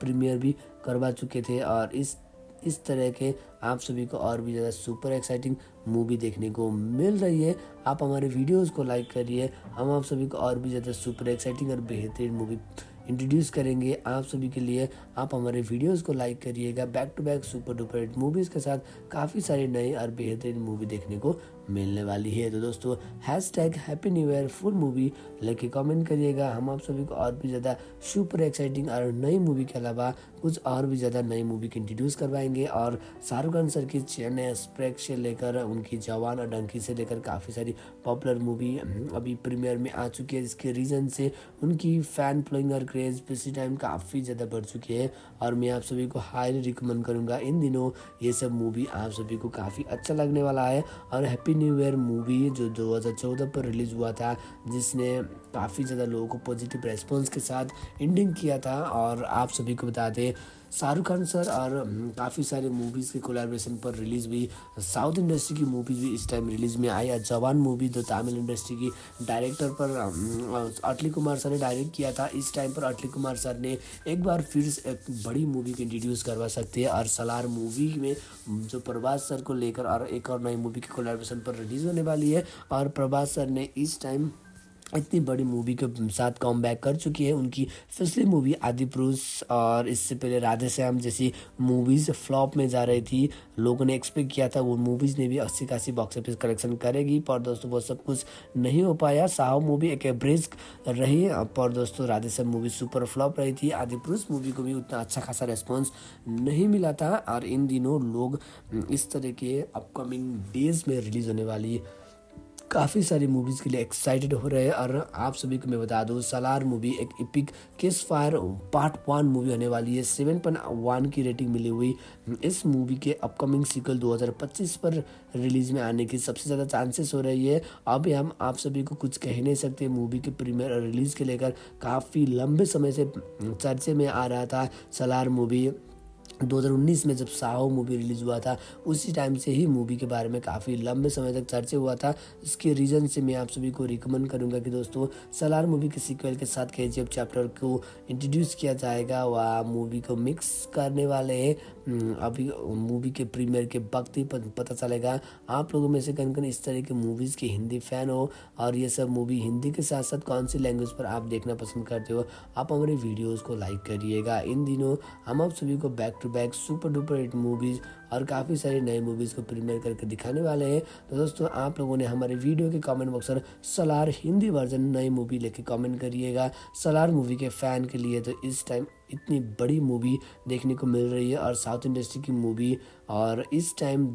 प्रीमियर भी करवा चुके थे और इस इस तरह के आप सभी को और भी ज़्यादा सुपर एक्साइटिंग मूवी देखने को मिल रही है। आप हमारे वीडियोस को लाइक करिए। हम आप सभी को और भी ज़्यादा सुपर एक्साइटिंग और बेहतरीन मूवी इंट्रोड्यूस करेंगे आप सभी के लिए। आप हमारे वीडियोस को लाइक करिएगा। Back to back super duper movies के साथ काफ़ी सारे नए और बेहतरीन मूवी देखने को मिलने वाली है। तो दोस्तों hashtag Happy New Year full movie लेके कमेंट करिएगा। हम आप सभी को और भी ज़्यादा सुपर एक्साइटिंग और नई मूवी के अलावा कुछ और भी ज़्यादा नई मूवी की इंट्रोड्यूस करवाएँगे। और शाहरुख खान सर की चेन्नई एक्सप्रेस से लेकर उनकी जवान और डंकी से लेकर काफ़ी सारी पॉपुलर मूवी अभी प्रीमियर में आ चुकी है। जिसके रीज़न से उनकी फ़ैन फ्लोइंग और क्रेज़ इसी टाइम काफ़ी ज़्यादा बढ़ चुकी है। और मैं आप सभी को हाईली रिकमेंड करूँगा। इन दिनों ये सब मूवी आप सभी को काफ़ी अच्छा लगने वाला है। और हैप्पी न्यू ईयर मूवी जो 2014 पर रिलीज़ हुआ था, जिसने काफ़ी ज़्यादा लोगों को पॉजिटिव रेस्पॉन्स के साथ एंडिंग किया था और आप सभी को बता दें शाहरुख खान सर और काफ़ी सारे मूवीज़ के कोलेब्रेशन पर रिलीज़ हुई साउथ इंडस्ट्री की मूवीज़ भी इस टाइम रिलीज़ में आई। जवान मूवी जो तमिल इंडस्ट्री की डायरेक्टर पर अटली कुमार सर ने डायरेक्ट किया था। इस टाइम पर अटली कुमार सर ने एक बार फिर एक बड़ी मूवी को इंट्रोड्यूस करवा सकते हैं। और सलार मूवी में जो प्रभास सर को लेकर और एक और नई मूवी की कोलाब्रेशन पर रिलीज़ होने वाली है। और प्रभास सर ने इस टाइम इतनी बड़ी मूवी के साथ कम बैक कर चुकी है। उनकी पिछली मूवी आदि पुरुष और इससे पहले राधे श्याम जैसी मूवीज़ फ्लॉप में जा रही थी। लोगों ने एक्सपेक्ट किया था वो मूवीज़ ने भी अस्सी खासी बॉक्स ऑफ़िस कलेक्शन करेगी। पर दोस्तों, वो सब कुछ नहीं हो पाया। साहब मूवी एक एवरेज रही। पर दोस्तों, Radhe Shyam movie super flop रही थी। आदि पुरुष मूवी को भी उतना अच्छा खासा रेस्पॉन्स नहीं मिला था। और इन दिनों लोग इस तरह के अपकमिंग डेज़ में रिलीज़ होने वाली काफ़ी सारी मूवीज़ के लिए एक्साइटेड हो रहे हैं। और आप सभी को मैं बता दूँ सलार मूवी एक epic ceasefire part one movie होने वाली है। सेवन पॉइंट वन की रेटिंग मिली हुई। इस मूवी के अपकमिंग सिक्वल 2025 पर रिलीज़ में आने की सबसे ज़्यादा चांसेस हो रही है। अभी हम आप सभी को कुछ कह नहीं सकते मूवी के प्रीमियर और रिलीज़ के लेकर काफ़ी लंबे समय से चर्चे में आ रहा था सलार मूवी 2019 में जब साहो मूवी रिलीज़ हुआ था उसी टाइम से ही मूवी के बारे में काफ़ी लंबे समय तक चर्चा हुआ था। इसके रीज़न से मैं आप सभी को रिकमेंड करूँगा कि दोस्तों सलार मूवी के सीक्वल के साथ के चैप्टर को इंट्रोड्यूस किया जाएगा। वह मूवी को मिक्स करने वाले हैं। हम्म, अभी मूवी के प्रीमियर के वक्त ही पता चलेगा। आप लोगों में से कन कन इस तरह के मूवीज़ के हिंदी फ़ैन हो? और ये सब मूवी हिंदी के साथ साथ कौन सी लैंग्वेज पर आप देखना पसंद करते हो? आप हमारे वीडियोज़ को लाइक करिएगा। इन दिनों हम आप सभी को back to back super duper hit movies और काफ़ी सारी नई मूवीज़ को प्रीमियर करके दिखाने वाले हैं। तो दोस्तों, आप लोगों ने हमारे वीडियो के कमेंट बॉक्स पर सलार हिंदी वर्जन नई मूवी लेके कमेंट करिएगा। सलार मूवी के फ़ैन के लिए तो इस टाइम इतनी बड़ी मूवी देखने को मिल रही है और साउथ इंडस्ट्री की मूवी और इस टाइम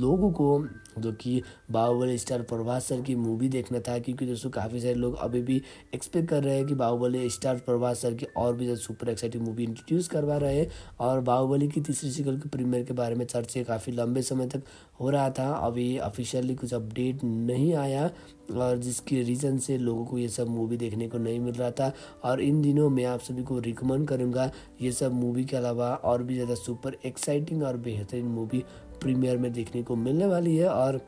लोगों को जो कि बाहुबली स्टार प्रभास सर की मूवी देखना था, क्योंकि दोस्तों काफ़ी सारे लोग अभी भी एक्सपेक्ट कर रहे हैं कि बाहुबली स्टार प्रभास सर की और भी ज़्यादा सुपर एक्साइटिंग मूवी इंट्रोड्यूस करवा रहे हैं। और बाहुबली की तीसरी सिकल के प्रीमियर के बारे में चर्चे काफ़ी लंबे समय तक हो रहा था। अभी ऑफिशियली कुछ अपडेट नहीं आया और जिसके रीज़न से लोगों को ये सब मूवी देखने को नहीं मिल रहा था। और इन दिनों मैं आप सभी को रिकमेंड करूँगा ये सब मूवी के अलावा और भी ज़्यादा सुपर एक्साइटिंग और बेहतरीन मूवी प्रीमियर में देखने को मिलने वाली है। और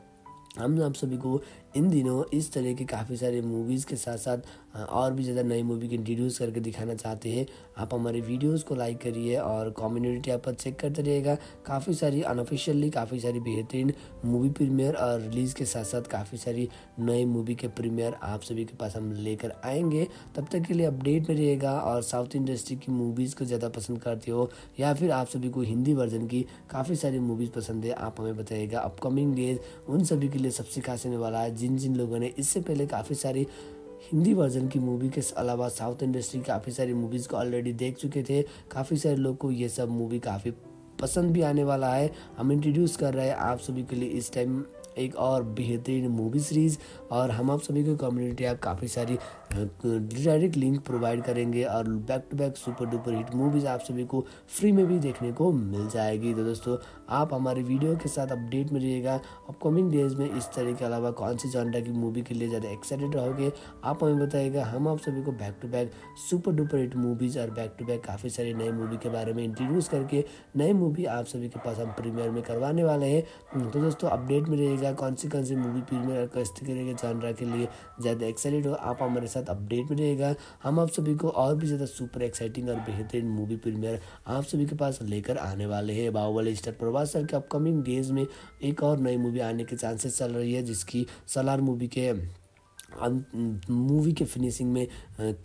हम आप सभी को इन दिनों इस तरह के काफ़ी सारे मूवीज़ के साथ साथ और भी ज़्यादा नई मूवी की इंट्रोड्यूस करके दिखाना चाहते हैं, आप हमारे वीडियोस को लाइक करिए और कम्युनिटी आप पर चेक करते रहिएगा। काफ़ी सारी अनऑफिशियली काफ़ी सारी बेहतरीन मूवी प्रीमियर और रिलीज़ के साथ साथ काफ़ी सारी नई मूवी के प्रीमियर आप सभी के पास हम लेकर आएँगे। तब तक के लिए अपडेट में रहिएगा और साउथ इंडस्ट्री की मूवीज़ को ज़्यादा पसंद करते हो या फिर आप सभी को हिंदी वर्जन की काफ़ी सारी मूवीज़ पसंद है, आप हमें बताइएगा अपकमिंग डेज़। उन सभी के लिए सबसे खास होने वाला है जिन जिन लोगों ने इससे पहले काफ़ी सारी हिंदी वर्जन की मूवी के अलावा साउथ इंडस्ट्री काफ़ी सारी मूवीज़ को ऑलरेडी देख चुके थे। काफ़ी सारे लोग को ये सब मूवी काफ़ी पसंद भी आने वाला है। हम इंट्रोड्यूस कर रहे हैं आप सभी के लिए इस टाइम एक और बेहतरीन मूवी सीरीज़ और हम आप सभी को कम्युनिटी ऐप काफ़ी सारी डायरेक्ट लिंक प्रोवाइड करेंगे और back to back super duper hit movies आप सभी को फ्री में भी देखने को मिल जाएगी। तो दोस्तों, आप हमारे वीडियो के साथ अपडेट में रहिएगा। अपकमिंग डेज़ में इस तरह के अलावा कौन सी जानडा की मूवी के लिए ज़्यादा एक्साइटेड रहोगे, आप हमें बताइएगा। हम आप सभी को back to back super duper hit movies और बैक टू बैक काफ़ी सारी नई मूवी के बारे में इंट्रोड्यूस करके नई मूवी आप सभी के पास हम प्रीमियर में करवाने वाले हैं। तो दोस्तों अपडेट में रहिएगा। कौन सी कौन सी मूवी प्रीमियर रिक्वेस्ट करेगा जानरा के लिए। ज़्यादा एक्साइटेड हो, आप हमारे साथ अपडेट में रहेगा। हम आप सभी को और भी ज़्यादा सुपर एक्साइटिंग और बेहतरीन मूवी प्रीमियर आप सभी के पास लेकर आने वाले हैं। बाहुबली स्टार प्रभास सर के अपकमिंग डेज़ में एक और नई मूवी आने के चांसेस चल रही है, जिसकी सलार मूवी के मूवी के फिनिशिंग में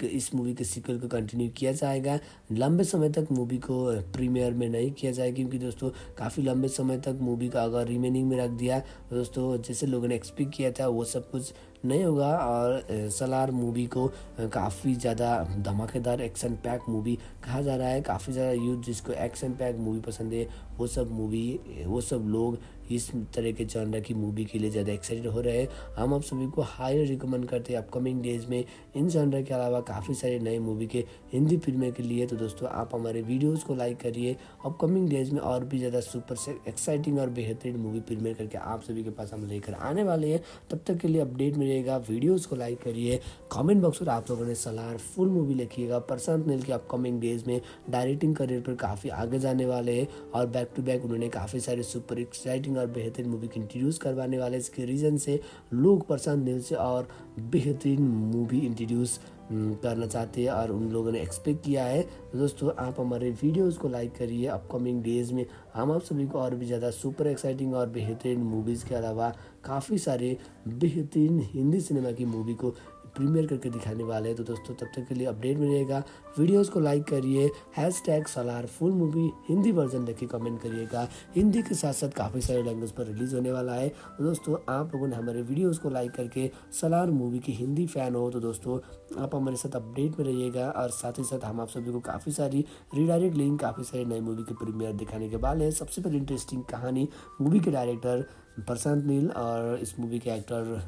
इस मूवी के सीक्वल को कंटिन्यू किया जाएगा। लंबे समय तक मूवी को प्रीमियर में नहीं किया जाएगा क्योंकि दोस्तों, काफ़ी लंबे समय तक मूवी का अगर रिमेनिंग में रख दिया, दोस्तों, जैसे लोगों ने एक्सपेक्ट किया था, वो सब कुछ नहीं होगा और सलार मूवी को काफ़ी ज़्यादा धमाकेदार एक्शन पैक मूवी कहा जा रहा है। काफ़ी ज़्यादा यूथ जिसको एक्शन पैक मूवी पसंद है, वो सब मूवी वो सब लोग इस तरह के जानवर की मूवी के लिए ज़्यादा एक्साइटेड हो रहे हैं। हम आप सभी को हाई रिकमेंड करते हैं अपकमिंग डेज़ में। इन जानवर के अलावा काफ़ी सारे नए मूवी के, हिंदी फ़िल्में के लिए। तो दोस्तों, आप हमारे वीडियोज़ को लाइक करिए। अपकमिंग डेज़ में और भी ज़्यादा सुपर से एक्साइटिंग और बेहतरीन मूवी फ़िल्में करके आप सभी के पास हम लेकर आने वाले हैं। तब तक के लिए अपडेट मिलेगा। वीडियोज़ को लाइक करिए। कॉमेंट बॉक्स में आप लोगों ने सलाह फुल मूवी लिखिएगा। प्रशांत नील के अपकमिंग डेज़ में डायरेक्टिंग करियर पर काफ़ी आगे जाने वाले हैं। और बैक टू बैक उन्होंने काफ़ी सारे सुपर एक्साइटिंग और बेहतरीन मूवी को इंट्रोड्यूस करवाने वाले इसके रीज़न से लोग प्रशांत नील से और बेहतरीन मूवी इंट्रोड्यूस करना चाहते हैं और उन लोगों ने एक्सपेक्ट किया है। तो दोस्तों, आप हमारे वीडियोस को लाइक करिए। अपकमिंग डेज़ में हम आप सभी को और भी ज़्यादा सुपर एक्साइटिंग और बेहतरीन मूवीज़ के अलावा काफ़ी सारे बेहतरीन हिंदी सिनेमा की मूवी को प्रीमियर करके दिखाने वाले हैं। तो दोस्तों, तब तक के लिए अपडेट मिलेगा। वीडियोज़ को लाइक करिए hash tag Salaar full movie Hindi version देख कमेंट करिएगा। हिंदी के साथ साथ काफ़ी सारे लैंग्वेज पर रिलीज़ होने वाला है। तो दोस्तों, आप लोगों ने हमारे वीडियोज़ को लाइक करके सलार मूवी की हिंदी फ़ैन हो तो दोस्तों, आप हमारे साथ अपडेट में रहिएगा। और साथ ही साथ हम आप सभी को काफ़ी सारी रिडायरेक्ट लिंक काफ़ी सारी नई मूवी के प्रीमियर दिखाने के वाले हैं। सबसे पहले इंटरेस्टिंग कहानी मूवी के डायरेक्टर प्रशांत नील और इस मूवी के एक्टर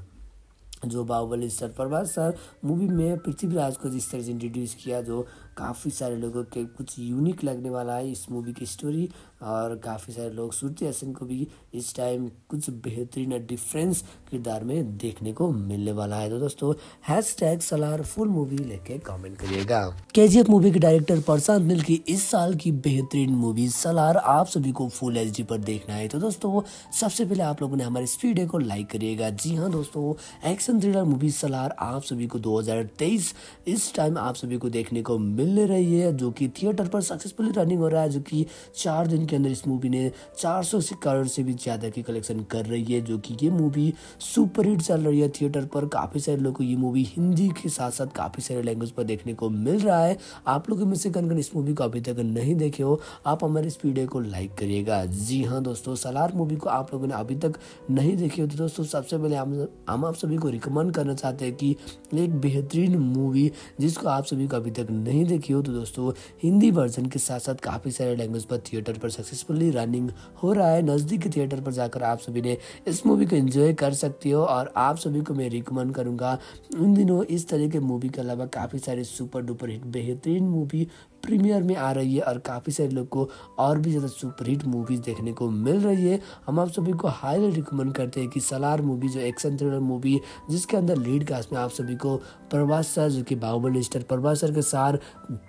जो Baahubali sir, Prabhas sir, movie में पृथ्वीराज को जिस तरह से इंट्रोड्यूस किया, जो काफ़ी सारे लोगों के कुछ यूनिक लगने वाला है इस मूवी की स्टोरी और काफ़ी सारे लोग श्रुति हसन को भी इस टाइम कुछ बेहतरीन डिफरेंस किरदार में देखने को मिलने वाला है। तो दोस्तों hash tag Salaar full movie लेके कमेंट करिएगा। के मूवी के डायरेक्टर प्रशांत नील की इस साल की बेहतरीन मूवी सलार आप सभी को फुल एच पर देखना है। तो दोस्तों, सबसे पहले आप लोगों ने हमारे इस वीडियो को लाइक करिएगा। जी हाँ दोस्तों एक्शन थ्रिलर मूवी सलार आप सभी को 2023 इस टाइम आप सभी को देखने को मिलने रही है, जो कि थिएटर पर सक्सेसफुली रनिंग हो रहा है, जो कि चार दिन के अंदर इस मूवी ने 400 करोड़ से भी ज़्यादा की कलेक्शन कर रही है, जो कि ये मूवी सुपर हिट चल रही है थिएटर पर। काफ़ी सारे लोगों को ये मूवी हिंदी के साथ साथ काफ़ी सारे लैंग्वेज पर देखने को मिल रहा है। आप लोगों में से कन कन इस मूवी को अभी तक नहीं देखे हो, आप हमारे इस वीडियो को लाइक करिएगा। जी हाँ दोस्तों, सलार मूवी को आप लोगों ने अभी तक नहीं देखी हो तो दोस्तों, सबसे पहले हम आप सभी को रिकमेंड करना चाहते हैं कि एक बेहतरीन मूवी जिसको आप सभी को अभी तक नहीं देखी हो तो दोस्तों, हिंदी वर्जन के साथ साथ काफ़ी सारे लैंग्वेज पर थिएटर पर सक्सेसफुली रनिंग हो रहा है, नज़दीक के थिएटर पर जाकर आप सभी ने इस मूवी को एंजॉय कर सकती हो और आप सभी को मैं रिकमेंड करूँगा। उन दिनों इस तरह के मूवी के अलावा काफ़ी सारे सुपर डुपर हिट बेहतरीन मूवी प्रीमियर में आ रही है और काफ़ी सारे लोग को और भी ज़्यादा सुपरहिट मूवीज़ देखने को मिल रही है। हम आप सभी को हाईली रिकमेंड करते हैं कि सलार मूवी जो एक्शन थ्रिलर मूवी जिसके अंदर लीड कास्ट में आप सभी को प्रभास सर, जो कि बाहुबली स्टार प्रभास सर के सार,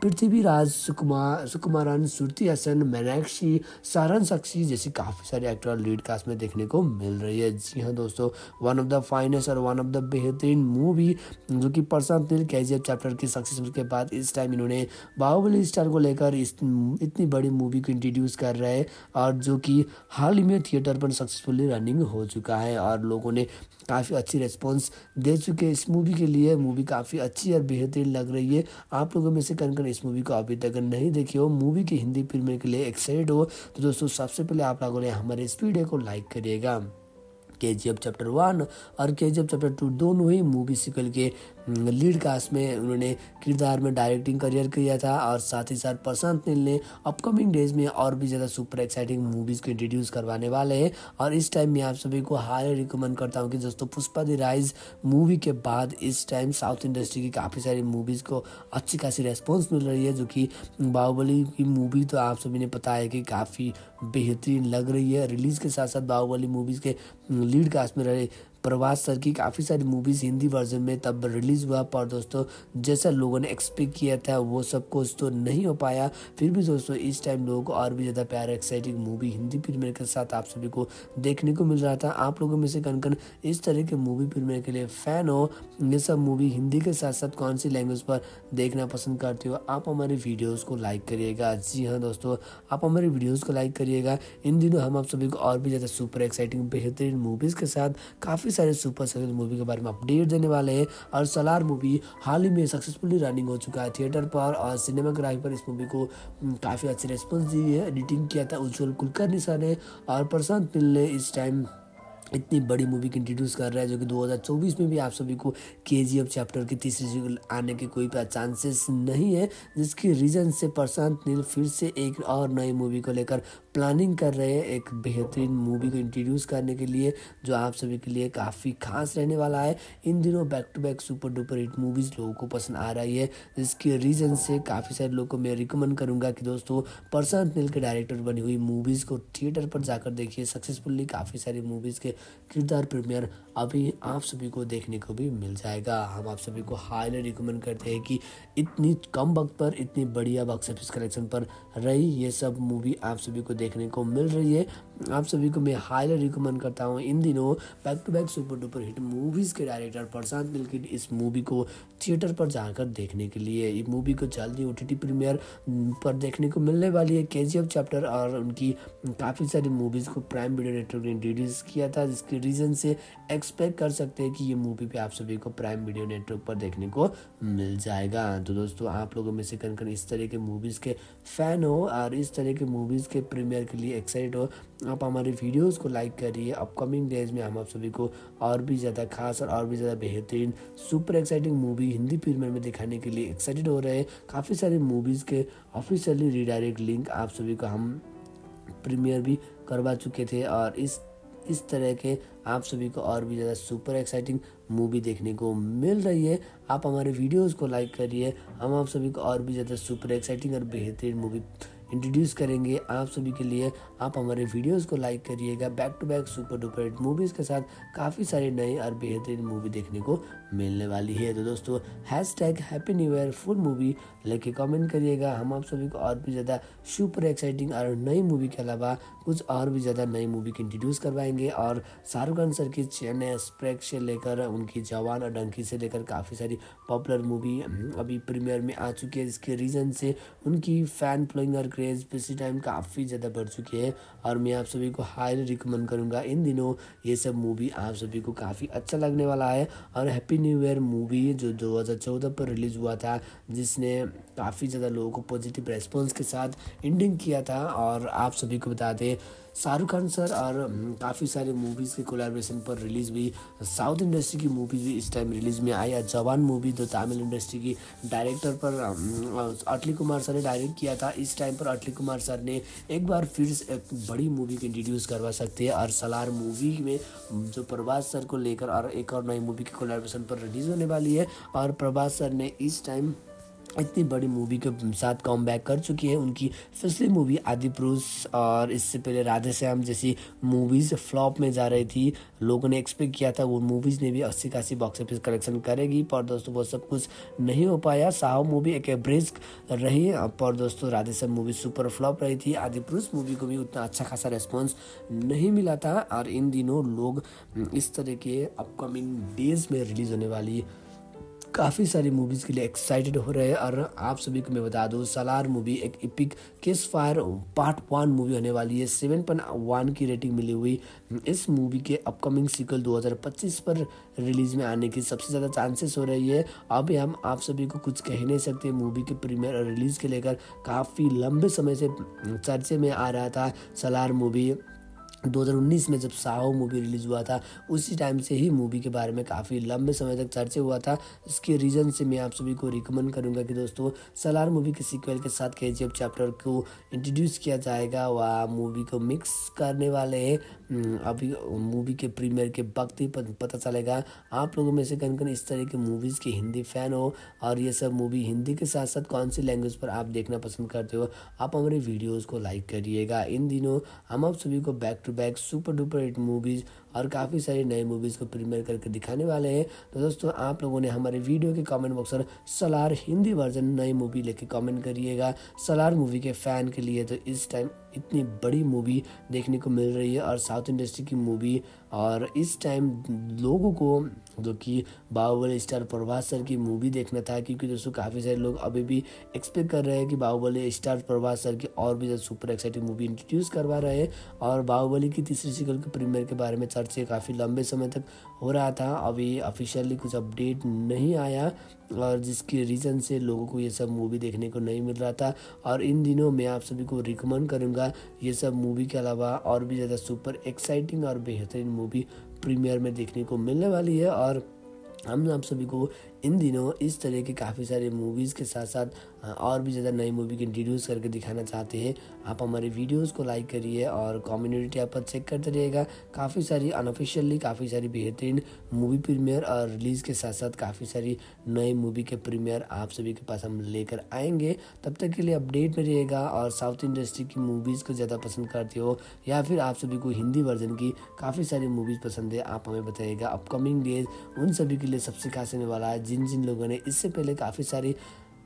पृथ्वीराज सुकुमार सुकुमारन, सुरती हसन, मीनाक्षी, सारन सक्सी जैसी काफ़ी सारे एक्टर लीड कास्ट में देखने को मिल रही है। जी हाँ दोस्तों वन ऑफ़ द फाइनेस्ट और वन ऑफ़ द बेहतरीन मूवी जो कि प्रशांत नील के चैप्टर की सक्सेस के बाद इस टाइम इन्होंने बाहुबली स्टार को लेकर इस इतनी बड़ी मूवी को इंट्रोड्यूस कर रहे हैं और जो कि हाल ही में थिएटर पर सक्सेसफुली रनिंग हो चुका है और लोगों ने काफ़ी अच्छी रिस्पॉन्स दे चुके हैं इस मूवी के लिए। मूवी काफ़ी अच्छी और बेहतरीन लग रही है। आप लोगों में से कन कन इस मूवी को अभी तक नहीं देखी हो? मूवी की हिंदी फ़िल्म के लिए एक्साइटेड हो? तो दोस्तों, सबसे पहले आप लोगों ने हमारे इस वीडियो को लाइक करिएगा। के जी एफ़ चैप्टर वन और के जी एफ़ चैप्टर टू दोनों ही मूवी सिक्वल के लीड कास्ट में उन्होंने किरदार में डायरेक्टिंग करियर किया था और साथ ही साथ प्रशांत नील ने अपकमिंग डेज़ में और भी ज़्यादा सुपर एक्साइटिंग मूवीज़ को इंट्रोड्यूस करवाने वाले हैं। और इस टाइम मैं आप सभी को हाई रिकमेंड करता हूँ कि दोस्तों पुष्पा दी राइज मूवी के बाद इस टाइम साउथ इंडस्ट्री की काफ़ी सारी मूवीज़ को अच्छी खासी रेस्पॉन्स मिल रही है, जो कि बाहुबली की मूवी तो आप सभी ने पता है कि काफ़ी बेहतरीन लग रही है। रिलीज़ के साथ साथ बाहुबली मूवीज़ के लीड कास्ट में रहे प्रभास सर की काफ़ी सारी मूवीज़ हिंदी वर्जन में तब रिलीज़ हुआ, पर दोस्तों, जैसा लोगों ने एक्सपेक्ट किया था, वो सब कुछ तो नहीं हो पाया। फिर भी दोस्तों, इस टाइम लोगों को और भी ज़्यादा प्यार एक्साइटिंग मूवी हिंदी फ़िल्म के साथ आप सभी को देखने को मिल रहा था। आप लोगों में से कन कन इस तरह के मूवी फ़िल्म के लिए फ़ैन हो? ये सब मूवी हिंदी के साथ साथ कौन सी लैंग्वेज पर देखना पसंद करते हो? आप हमारे वीडियोज़ को लाइक करिएगा। जी हाँ दोस्तों, आप हमारे वीडियोज़ को लाइक करिएगा। इन दिनों हम आप सभी को और भी ज़्यादा सुपर एक्साइटिंग बेहतरीन मूवीज़ के साथ काफ़ी काफ़ी सारे सुपर सक्सेस मूवी के बारे में अपडेट देने वाले हैं और सलार मूवी हाल ही में सक्सेसफुली रनिंग हो चुका है थिएटर पर और सिनेमाग्राफी पर इस मूवी को काफ़ी अच्छी रिस्पॉन्स दी है। एडिटिंग किया था उज्ज्वल कुलकर्णी सर ने और प्रशांत नील ने इस टाइम इतनी बड़ी मूवी की इंट्रोड्यूस कर रहा है जो कि 2024 में भी आप सभी को के जी एफ़ चैप्टर की तीसरी सीक्वल आने के कोई चांसेस नहीं है, जिसकी रीज़न से प्रशांत नील फिर से एक और नई मूवी को लेकर प्लानिंग कर रहे हैं एक बेहतरीन मूवी को इंट्रोड्यूस करने के लिए, जो आप सभी के लिए काफ़ी खास रहने वाला है। इन दिनों back to back super duper hit movies लोगों को पसंद आ रही है, जिसके रीज़न से काफ़ी सारे लोगों को मैं रिकमेंड करूँगा कि दोस्तों, प्रशांत नील के डायरेक्टर बनी हुई मूवीज़ को थिएटर पर जाकर देखिए। सक्सेसफुल्ली काफ़ी सारी मूवीज़ के किरदार प्रीमियर अभी आप सभी को देखने को भी मिल जाएगा। हम आप सभी को हाईली रिकमेंड करते हैं कि इतनी कम वक्त पर, इतनी बढ़िया बॉक्स ऑफ़िस कलेक्शन पर रही ये सब मूवी आप सभी को देखने को मिल रही है। आप सभी को मैं हाईली रिकमेंड करता हूँ इन दिनों back to back super duper hit movies के डायरेक्टर प्रशांत नील की इस मूवी को थिएटर पर जाकर देखने के लिए। ये मूवी को जल्दी ओ टी प्रीमियर पर देखने को मिलने वाली है। के चैप्टर और उनकी काफ़ी सारी मूवीज़ को प्राइम वीडियो नेटवर्क ने इंट्रोड्यूस किया था, जिसके रीज़न से एक्सपेक्ट कर सकते हैं कि ये मूवी भी आप सभी को प्राइम वीडियो नेटवर्क पर देखने को मिल जाएगा। तो दोस्तों, आप लोगों में से कन कन इस तरह के मूवीज़ के फ़ैन हो और इस तरह के मूवीज़ के प्रीमियर के लिए एक्साइटेड हो आप हमारे वीडियोस को लाइक करिए। अपकमिंग डेज़ में हम आप सभी को और भी ज़्यादा खास और और भी ज़्यादा बेहतरीन, super exciting movie Hindi premiere में दिखाने के लिए एक्साइटेड हो रहे हैं। काफ़ी सारी मूवीज़ के ऑफिशियली रिडायरेक्ट लिंक आप सभी को हम प्रीमियर भी करवा चुके थे और इस इस तरह के आप सभी को और भी ज़्यादा सुपर एक्साइटिंग मूवी देखने को मिल रही है। आप हमारे वीडियोस को लाइक करिए। हम आप सभी को और भी ज़्यादा सुपर एक्साइटिंग और बेहतरीन मूवी इंट्रोड्यूस करेंगे आप सभी के लिए। आप हमारे वीडियोस को लाइक करिएगा। Back to back super duper movies के साथ काफ़ी सारे नए और बेहतरीन मूवी देखने को मिलने वाली है। तो दोस्तों hash tag happy new year full movie लेके कमेंट करिएगा। हम आप सभी को और भी ज़्यादा सुपर एक्साइटिंग और नई मूवी के अलावा कुछ और भी ज़्यादा नई मूवी की इंट्रोड्यूस करवाएँगे। और शाहरुख खान सर की चेन्नई एक्सप्रेस से लेकर उनकी जवान और डंकी से लेकर काफ़ी सारी पॉपुलर मूवी अभी प्रीमियर में आ चुकी है। जिसके रीज़न से उनकी फ़ैन फ्लोइंग और क्रेज़ इसी टाइम काफ़ी ज़्यादा बढ़ चुकी है। और मैं आप सभी को हाईली रिकमेंड करूँगा। इन दिनों ये सब मूवी आप सभी को काफ़ी अच्छा लगने वाला है। और हैप्पी न्यू ईयर मूवी जो 2014 पर रिलीज़ हुआ था, जिसने काफ़ी ज़्यादा लोगों को पॉजिटिव रेस्पॉन्स के साथ एंडिंग किया था और आप सभी को बता दें शाहरुख खान सर और काफ़ी सारे मूवीज़ के कोलेब्रेशन पर रिलीज़ हुई साउथ इंडस्ट्री की मूवीज़ भी इस टाइम रिलीज़ में आई। जवान मूवी जो तमिल इंडस्ट्री की डायरेक्टर पर अटली कुमार सर ने डायरेक्ट किया था। इस टाइम पर अटली कुमार सर ने एक बार फिर एक बड़ी मूवी को इंट्रोड्यूस करवा सकते हैं। और सलार मूवी में जो प्रभास सर को लेकर और एक और नई मूवी की कोलाब्रेशन पर रिलीज़ होने वाली है। और प्रभास सर ने इस टाइम इतनी बड़ी मूवी के साथ कम बैक कर चुकी है। उनकी पिछली मूवी आदि पुरुष और इससे पहले राधे श्याम जैसी मूवीज़ फ्लॉप में जा रही थी। लोगों ने एक्सपेक्ट किया था वो मूवीज़ ने भी अस्सी खासी बॉक्स ऑफ़िस कलेक्शन करेगी। पर दोस्तों, वो सब कुछ नहीं हो पाया। साहब मूवी एक एवरेज रही। पर दोस्तों, Radhe Shyam movie super flop रही थी। आदि पुरुष मूवी को भी उतना अच्छा खासा रेस्पॉन्स नहीं मिला था। और इन दिनों लोग इस तरह के अपकमिंग डेज़ में रिलीज़ होने वाली काफ़ी सारी मूवीज़ के लिए एक्साइटेड हो रहे हैं। और आप सभी को मैं बता दूँ सलार मूवी एक epic cease fire part one movie होने वाली है। सेवन पॉइंट वन की रेटिंग मिली हुई। इस मूवी के अपकमिंग सिक्वल 2025 पर रिलीज़ में आने की सबसे ज़्यादा चांसेस हो रही है। अभी हम आप सभी को कुछ कह नहीं सकते मूवी के प्रीमियर और रिलीज़ के लेकर काफ़ी लंबे समय से चर्चे में आ रहा था सलार मूवी 2019 में जब साहो मूवी रिलीज़ हुआ था उसी टाइम से ही मूवी के बारे में काफ़ी लंबे समय तक चर्चा हुआ था। इसके रीज़न से मैं आप सभी को रिकमेंड करूँगा कि दोस्तों सलार मूवी के सीक्वल के साथ के चैप्टर को इंट्रोड्यूस किया जाएगा। वह मूवी को मिक्स करने वाले हैं। हम्म, अभी मूवी के प्रीमियर के वक्त ही पता चलेगा। आप लोगों में से कन कन इस तरह के मूवीज़ के हिंदी फ़ैन हो? और ये सब मूवी हिंदी के साथ साथ कौन सी लैंग्वेज पर आप देखना पसंद करते हो? आप हमारे वीडियोज़ को लाइक करिएगा। इन दिनों हम आप सभी को back to back super duper hit movies और काफ़ी सारी नई मूवीज़ को प्रीमियर करके दिखाने वाले हैं। तो दोस्तों, आप लोगों ने हमारे वीडियो के कमेंट बॉक्स पर सलार हिंदी वर्जन नई मूवी लेके कमेंट करिएगा। सलार मूवी के फ़ैन के लिए तो इस टाइम इतनी बड़ी मूवी देखने को मिल रही है और साउथ इंडस्ट्री की मूवी और इस टाइम लोगों को, जो कि बाहुबली स्टार प्रभास सर की मूवी देखना था, क्योंकि दोस्तों काफ़ी सारे लोग अभी भी एक्सपेक्ट कर रहे हैं कि बाहुबली स्टार प्रभास सर की और भी ज़्यादा सुपर एक्साइटिंग मूवी इंट्रोड्यूस करवा रहे हैं और बाहुबली की तीसरी सिकल के प्रीमियर के बारे में सर्च से काफ़ी लंबे समय तक हो रहा था। अभी ऑफिशियली कुछ अपडेट नहीं आया और जिसके रीज़न से लोगों को ये सब मूवी देखने को नहीं मिल रहा था। और इन दिनों मैं आप सभी को रिकमेंड करूँगा ये सब मूवी के अलावा और भी ज़्यादा सुपर एक्साइटिंग और बेहतरीन मूवी प्रीमियर में देखने को मिलने वाली है। और हम आप सभी को इन दिनों इस तरह के काफ़ी सारे मूवीज़ के साथ साथ और भी ज़्यादा नई मूवी की इंट्रोड्यूस करके दिखाना चाहते हैं। आप हमारे वीडियोस को लाइक करिए और कम्युनिटी ऐप पर चेक करते रहिएगा। काफ़ी सारी अनऑफिशियली काफ़ी सारी बेहतरीन मूवी प्रीमियर और रिलीज़ के साथ साथ काफ़ी सारी नई मूवी के प्रीमियर आप सभी के पास हम लेकर आएँगे। तब तक के लिए अपडेट में रहिएगा और साउथ इंडस्ट्री की मूवीज़ को ज़्यादा पसंद करते हो या फिर आप सभी को हिंदी वर्जन की काफ़ी सारी मूवीज़ पसंद है, आप हमें बताइएगा। अपकमिंग डेज़ उन सभी के लिए सबसे खास होने वाला है जिन जिन लोगों ने इससे पहले काफ़ी सारी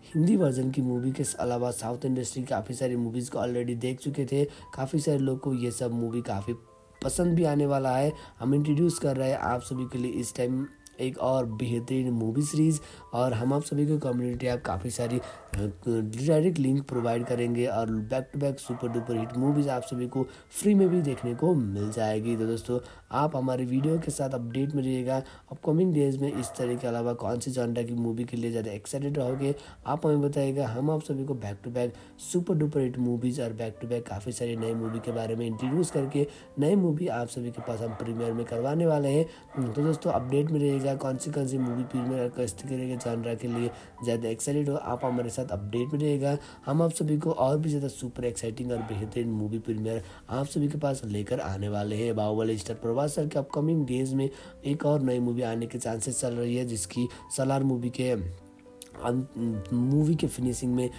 हिंदी वर्जन की मूवी के अलावा साउथ इंडस्ट्री की काफ़ी सारी मूवीज़ को ऑलरेडी देख चुके थे, काफ़ी सारे लोग को ये सब मूवी काफ़ी पसंद भी आने वाला है। हम इंट्रोड्यूस कर रहे हैं आप सभी के लिए इस टाइम एक और बेहतरीन मूवी सीरीज़ और हम आप सभी को कम्युनिटी ऐप काफ़ी सारी डायरेक्ट लिंक प्रोवाइड करेंगे और back to back super duper hit movies आप सभी को फ्री में भी देखने को मिल जाएगी। तो दोस्तों, आप हमारे वीडियो के साथ अपडेट में रहिएगा। अपकमिंग डेज़ में इस तरह के अलावा कौन सी जॉनरा की मूवी के लिए ज़्यादा एक्साइटेड रहोगे, आप हमें बताइएगा। हम आप सभी को back to back super duper hit movies और बैक टू बैक काफ़ी सारी नई मूवी के बारे में इंट्रोड्यूस करके नई मूवी आप सभी के पास हम प्रीमियर में करवाने वाले हैं। तो दोस्तों अपडेट में रहिएगा। कौन सी कौन सी मूवी प्रीमियर किस जानरा जॉनरा के लिए ज़्यादा एक्साइटेड हो, आप हमारे साथ अपडेट में रहेगा। हम आप सभी को और भी ज़्यादा सुपर एक्साइटिंग और बेहतरीन मूवी प्रीमियर आप सभी के पास लेकर आने वाले हैं। बाहुबली स्टार प्रभास सर के अपकमिंग डेज़ में एक और नई मूवी आने के चांसेस चल रही है, जिसकी सलार मूवी के मूवी के फिनिशिंग में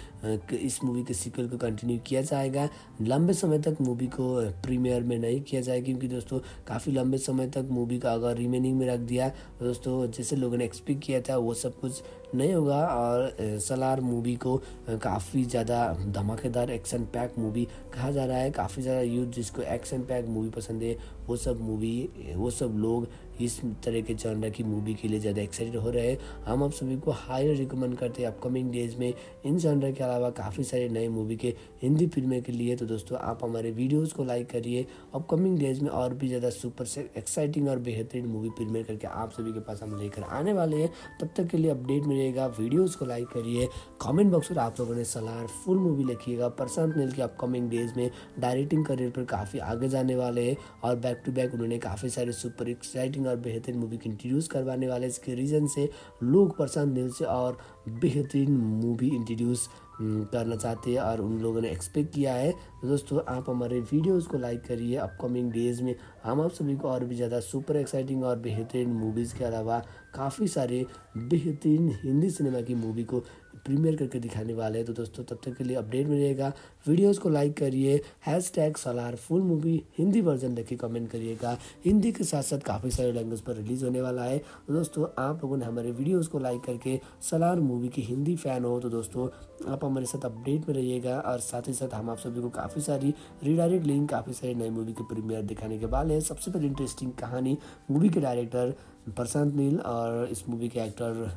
इस मूवी के सीक्वल को कंटिन्यू किया जाएगा। लंबे समय तक मूवी को प्रीमियर में नहीं किया जाएगा क्योंकि दोस्तों, काफ़ी लंबे समय तक मूवी का अगर रिमेनिंग में रख दिया, दोस्तों, जैसे लोगों ने एक्सपेक्ट किया था, वो सब कुछ नहीं होगा और सलार मूवी को काफ़ी ज़्यादा धमाकेदार एक्शन पैक मूवी कहा जा रहा है। काफ़ी ज़्यादा यूथ जिसको एक्शन पैक मूवी पसंद है, वो सब मूवी वो सब लोग इस तरह के जॉनर की मूवी के लिए ज़्यादा एक्साइटेड हो रहे हैं। हम आप सभी को हाई रिकमेंड करते हैं अपकमिंग डेज़ में। इन जॉनर के अलावा काफ़ी सारे नए मूवी के, हिंदी फ़िल्में के लिए। तो दोस्तों, आप हमारे वीडियोज़ को लाइक करिए। अपकमिंग डेज़ में और भी ज़्यादा सुपर से एक्साइटिंग और बेहतरीन मूवी फ़िल्में करके आप सभी के पास हम लेकर आने वाले हैं। तब तक के लिए अपडेट मिलेगा। वीडियोज़ को लाइक करिए। कॉमेंट बॉक्स में आप लोगों ने सलाह फुल मूवी लिखिएगा। प्रशांत नील के अपकमिंग डेज़ में डायरेक्टिंग करियर पर काफ़ी आगे जाने वाले हैं। और बैक टू बैक उन्होंने काफ़ी सारे सुपर एक्साइटिंग और बेहतरीन मूवी इंट्रोड्यूस करवाने वाले इसके रीज़न से लोग प्रशांत नील से और बेहतरीन मूवी इंट्रोड्यूस करना चाहते हैं और उन लोगों ने एक्सपेक्ट किया है। तो दोस्तों, आप हमारे वीडियोस को लाइक करिए। अपकमिंग डेज़ में हम आप सभी को और भी ज़्यादा सुपर एक्साइटिंग और बेहतरीन मूवीज़ के अलावा काफ़ी सारे बेहतरीन हिंदी सिनेमा की मूवी को प्रीमियर करके दिखाने वाले हैं। तो दोस्तों, तब तक के लिए अपडेट में वीडियोस को लाइक करिए hash tag Salaar full movie Hindi version देखिए कमेंट करिएगा। हिंदी के साथ साथ काफ़ी सारे लैंग्वेज पर रिलीज़ होने वाला है। तो दोस्तों, आप लोगों ने हमारे वीडियोज़ को लाइक करके सलार मूवी की हिंदी फ़ैन हो तो दोस्तों, आप हमारे साथ अपडेट में रहिएगा। और साथ ही साथ हम आप सभी को काफ़ी सारी रिडायरेक्ट लिंक काफ़ी सारी नई मूवी के प्रीमियर दिखाने के बाद है। सबसे पहले इंटरेस्टिंग कहानी मूवी के डायरेक्टर प्रशांत नील और इस मूवी के एक्टर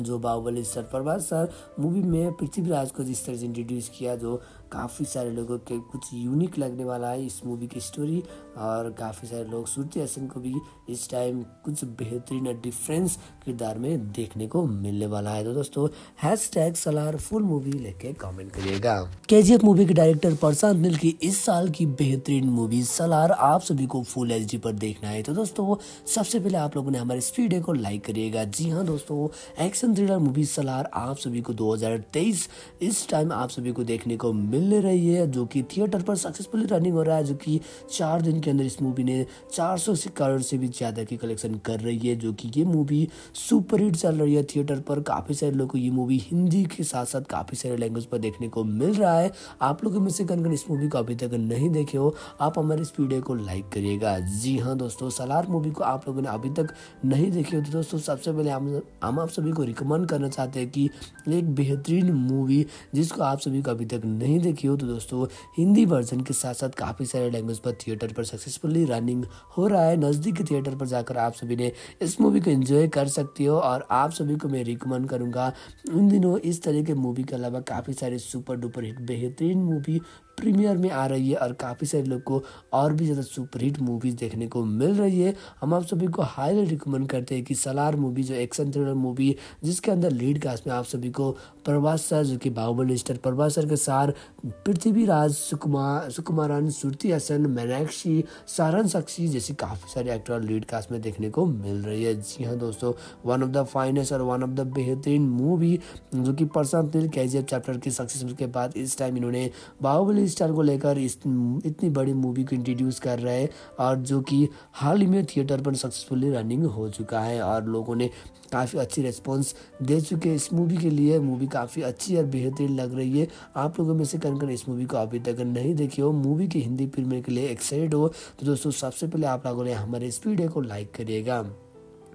जो Baahubali sir, Prabhas sir, movie में पृथ्वीराज को जिस तरह से इंट्रोड्यूस किया, जो काफ़ी सारे लोगों के कुछ यूनिक लगने वाला है इस मूवी की स्टोरी और काफ़ी सारे लोग श्रुति हसन को भी इस टाइम कुछ बेहतरीन और डिफरेंस किरदार में देखने को मिलने वाला है। तो दोस्तों hash tag Salaar full movie लेके कमेंट करिएगा। केजीएफ मूवी के डायरेक्टर प्रशांत नील की इस साल की बेहतरीन मूवी सलार आप सभी को फुल एच पर देखना है। तो दोस्तों, सबसे पहले आप लोगों ने हमारे इस को लाइक करिएगा। जी हाँ दोस्तों एक्शन थ्रिलर मूवी सलार आप सभी को दो हज़ार तेईस इस टाइम आप सभी को देखने को मिल मिलने रही है, जो कि थिएटर पर सक्सेसफुली रनिंग हो रहा है, जो कि चार दिन के अंदर इस मूवी ने 400 से करोड़ से भी ज़्यादा की कलेक्शन कर रही है, जो कि ये मूवी सुपर हिट चल रही है थिएटर पर। काफ़ी सारे लोगों को ये मूवी हिंदी के साथ साथ काफ़ी सारे लैंग्वेज पर देखने को मिल रहा है। आप लोगों में से कन कन इस मूवी को अभी तक नहीं देखे हो, आप हमारे इस वीडियो को लाइक करिएगा। जी हाँ दोस्तों, सलार मूवी को आप लोगों ने अभी तक नहीं देखी हो तो दोस्तों सबसे पहले हम आप सभी को रिकमेंड करना चाहते हैं कि एक बेहतरीन मूवी जिसको आप सभी को अभी तक नहीं देखी हो तो दोस्तों, हिंदी वर्जन के साथ साथ काफ़ी सारे लैंग्वेज पर थिएटर पर सक्सेसफुली रनिंग हो रहा है। नज़दीक थिएटर पर जाकर आप सभी ने इस मूवी को एंजॉय कर सकती हो और आप सभी को मैं रिकमेंड करूँगा। उन दिनों इस तरह के मूवी के अलावा काफ़ी सारे सुपर डुपर हिट बेहतरीन मूवी प्रीमियर में आ रही है और काफ़ी सारे लोग को और भी ज़्यादा सुपरहिट मूवीज़ देखने को मिल रही है। हम आप सभी को हाईली रिकमेंड करते हैं कि सलार मूवी जो एक्शन थ्रिलर मूवी जिसके अंदर लीड कास्ट में आप सभी को प्रभास सर, जो कि बाहुबली स्टार प्रभास सर के सार, पृथ्वीराज सुकुमार सुकुमारन, सुरती हसन, मीनाक्षी, सारन सक्सी जैसी काफ़ी सारे एक्टर और लीड कास्ट में देखने को मिल रही है। जी हाँ दोस्तों वन ऑफ़ द फाइनेस्ट और वन ऑफ़ द बेहतरीन मूवी जो कि प्रशांत नील के चैप्टर की सक्सेस के बाद इस टाइम इन्होंने बाहुबली स्टार को लेकर इस इतनी बड़ी मूवी को इंट्रोड्यूस कर रहे हैं और जो कि हाल ही में थिएटर पर सक्सेसफुली रनिंग हो चुका है और लोगों ने काफ़ी अच्छी रिस्पॉन्स दे चुके हैं इस मूवी के लिए। मूवी काफ़ी अच्छी और बेहतरीन लग रही है। आप लोगों में से कन कन इस मूवी को अभी तक नहीं देखी हो? मूवी की हिंदी फ़िल्म के लिए एक्साइटेड हो? तो दोस्तों, सबसे पहले आप लोगों ने हमारे इस वीडियो को लाइक करिएगा।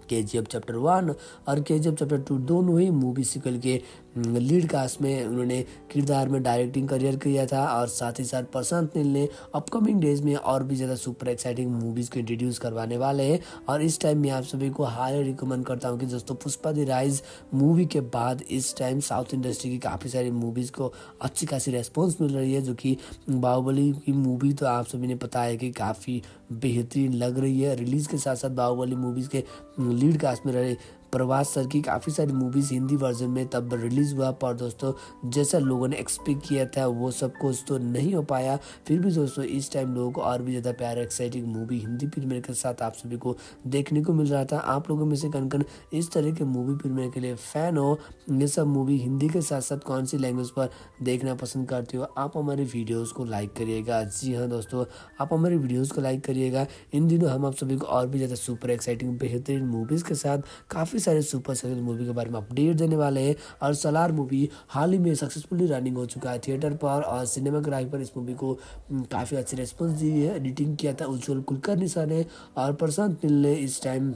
के जी एफ़ चैप्टर वन और के जी एफ़ चैप्टर टू दोनों ही मूवी सिकल के लीड कास्ट में उन्होंने किरदार में डायरेक्टिंग करियर किया था और साथ ही साथ प्रशांत नील ने अपकमिंग डेज़ में और भी ज़्यादा सुपर एक्साइटिंग मूवीज़ को इंट्रोड्यूस करवाने वाले हैं। और इस टाइम मैं आप सभी को हाई रिकमेंड करता हूँ कि दोस्तों, पुष्पा दी राइज मूवी के बाद इस टाइम साउथ इंडस्ट्री की काफ़ी सारी मूवीज़ को अच्छी खासी रेस्पॉन्स मिल रही है, जो कि बाहुबली की मूवी तो आप सभी ने पता है कि काफ़ी बेहतरीन लग रही है। रिलीज़ के साथ साथ बाहुबली मूवीज़ के लीड कास्ट में रहे प्रभास सर की काफ़ी सारी मूवीज़ हिंदी वर्जन में तब रिलीज़ हुआ, पर दोस्तों, जैसा लोगों ने एक्सपेक्ट किया था, वो सब कुछ तो नहीं हो पाया। फिर भी दोस्तों, इस टाइम लोगों को और भी ज़्यादा प्यार एक्साइटिंग मूवी हिंदी फ़िल्म के साथ आप सभी को देखने को मिल रहा था। आप लोगों में से कन कन इस तरह के मूवी फ़िल्म के लिए फ़ैन हो, ये सब मूवी हिंदी के साथ साथ कौन सी लैंग्वेज पर देखना पसंद करते हो, आप हमारे वीडियोज़ को लाइक करिएगा। जी हाँ दोस्तों, आप हमारे वीडियोज़ को लाइक करिएगा। इन दिनों हम आप सभी को और भी ज़्यादा सुपर एक्साइटिंग बेहतरीन मूवीज़ के साथ काफ़ी काफ़ी सारे सुपर सक्सेस मूवी के बारे में अपडेट देने वाले हैं और सलार मूवी हाल ही में सक्सेसफुली रनिंग हो चुका है थिएटर पर और सिनेमाग्राफी पर इस मूवी को काफ़ी अच्छी रेस्पॉन्स दी है। एडिटिंग किया था उज्ज्वल कुलकर्णी सर ने और प्रशांत नील ने इस टाइम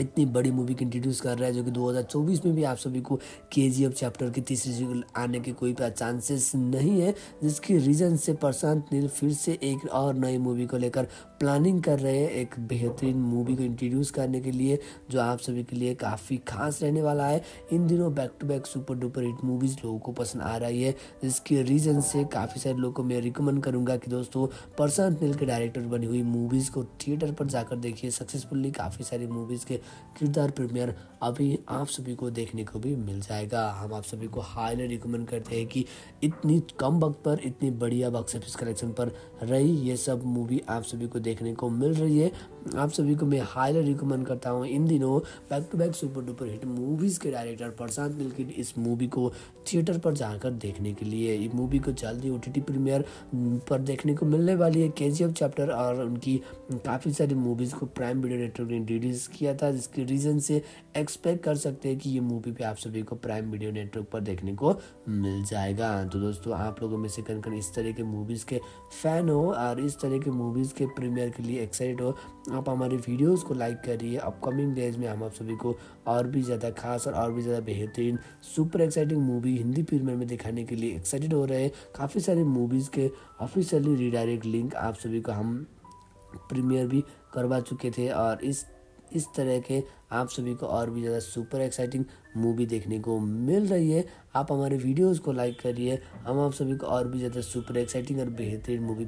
इतनी बड़ी मूवी को इंट्रोड्यूस कर रहा है, जो कि 2024 में भी आप सभी को के जी एफ़ चैप्टर की तीसरी आने के कोई चांसेस नहीं है, जिसकी रीज़न से प्रशांत नील फिर से एक और नई मूवी को लेकर प्लानिंग कर रहे हैं, एक बेहतरीन मूवी को इंट्रोड्यूस करने के लिए, जो आप सभी के लिए काफ़ी खास रहने वाला है। इन दिनों back to back super duper hit movies लोगों को पसंद आ रही है, जिसके रीज़न से काफ़ी सारे लोगों को मैं रिकमेंड करूँगा कि दोस्तों, प्रशांत नील के डायरेक्टर बनी हुई मूवीज़ को थिएटर पर जाकर देखिए। सक्सेसफुली काफ़ी सारी मूवीज़ के किरदार प्रीमियर अभी आप सभी को देखने को भी मिल जाएगा। हम आप सभी को हाईली रिकमेंड करते हैं कि इतनी कम वक्त पर, इतनी बढ़िया बॉक्स ऑफ़िस कलेक्शन पर रही ये सब मूवी आप सभी को देखने को मिल रही है। आप सभी को मैं हाईली रिकमेंड करता हूँ इन दिनों back to back super duper hit movies के डायरेक्टर प्रशांत नील इस मूवी को थिएटर पर जाकर देखने के लिए। ये मूवी को जल्दी ओ टी प्रीमियर पर देखने को मिलने वाली है। के चैप्टर और उनकी काफ़ी सारी मूवीज़ को प्राइम वीडियो नेटवर्क ने रिलीज़ किया था, जिसके रीज़न से एक्सपेक्ट कर सकते हैं कि ये मूवी भी आप सभी को प्राइम वीडियो नेटवर्क पर देखने को मिल जाएगा। तो दोस्तों, आप लोगों में से कन कन इस तरह के मूवीज़ के फ़ैन हो और इस तरह के मूवीज़ के प्रीमियर के लिए एक्साइटेड हो आप हमारे वीडियोज़ को लाइक करिए। अपकमिंग डेज़ में हम आप सभी को और भी ज़्यादा खास और और भी ज़्यादा बेहतरीन, super exciting movie Hindi film में दिखाने के लिए एक्साइटेड हो रहे हैं। काफ़ी सारे मूवीज़ के ऑफिशियली रिडायरेक्ट लिंक आप सभी को हम प्रीमियर भी करवा चुके थे और इस इस तरह के आप सभी को और भी ज़्यादा सुपर एक्साइटिंग मूवी देखने को मिल रही है। आप हमारे वीडियोस को लाइक करिए। हम आप सभी को और भी ज़्यादा सुपर एक्साइटिंग और बेहतरीन मूवी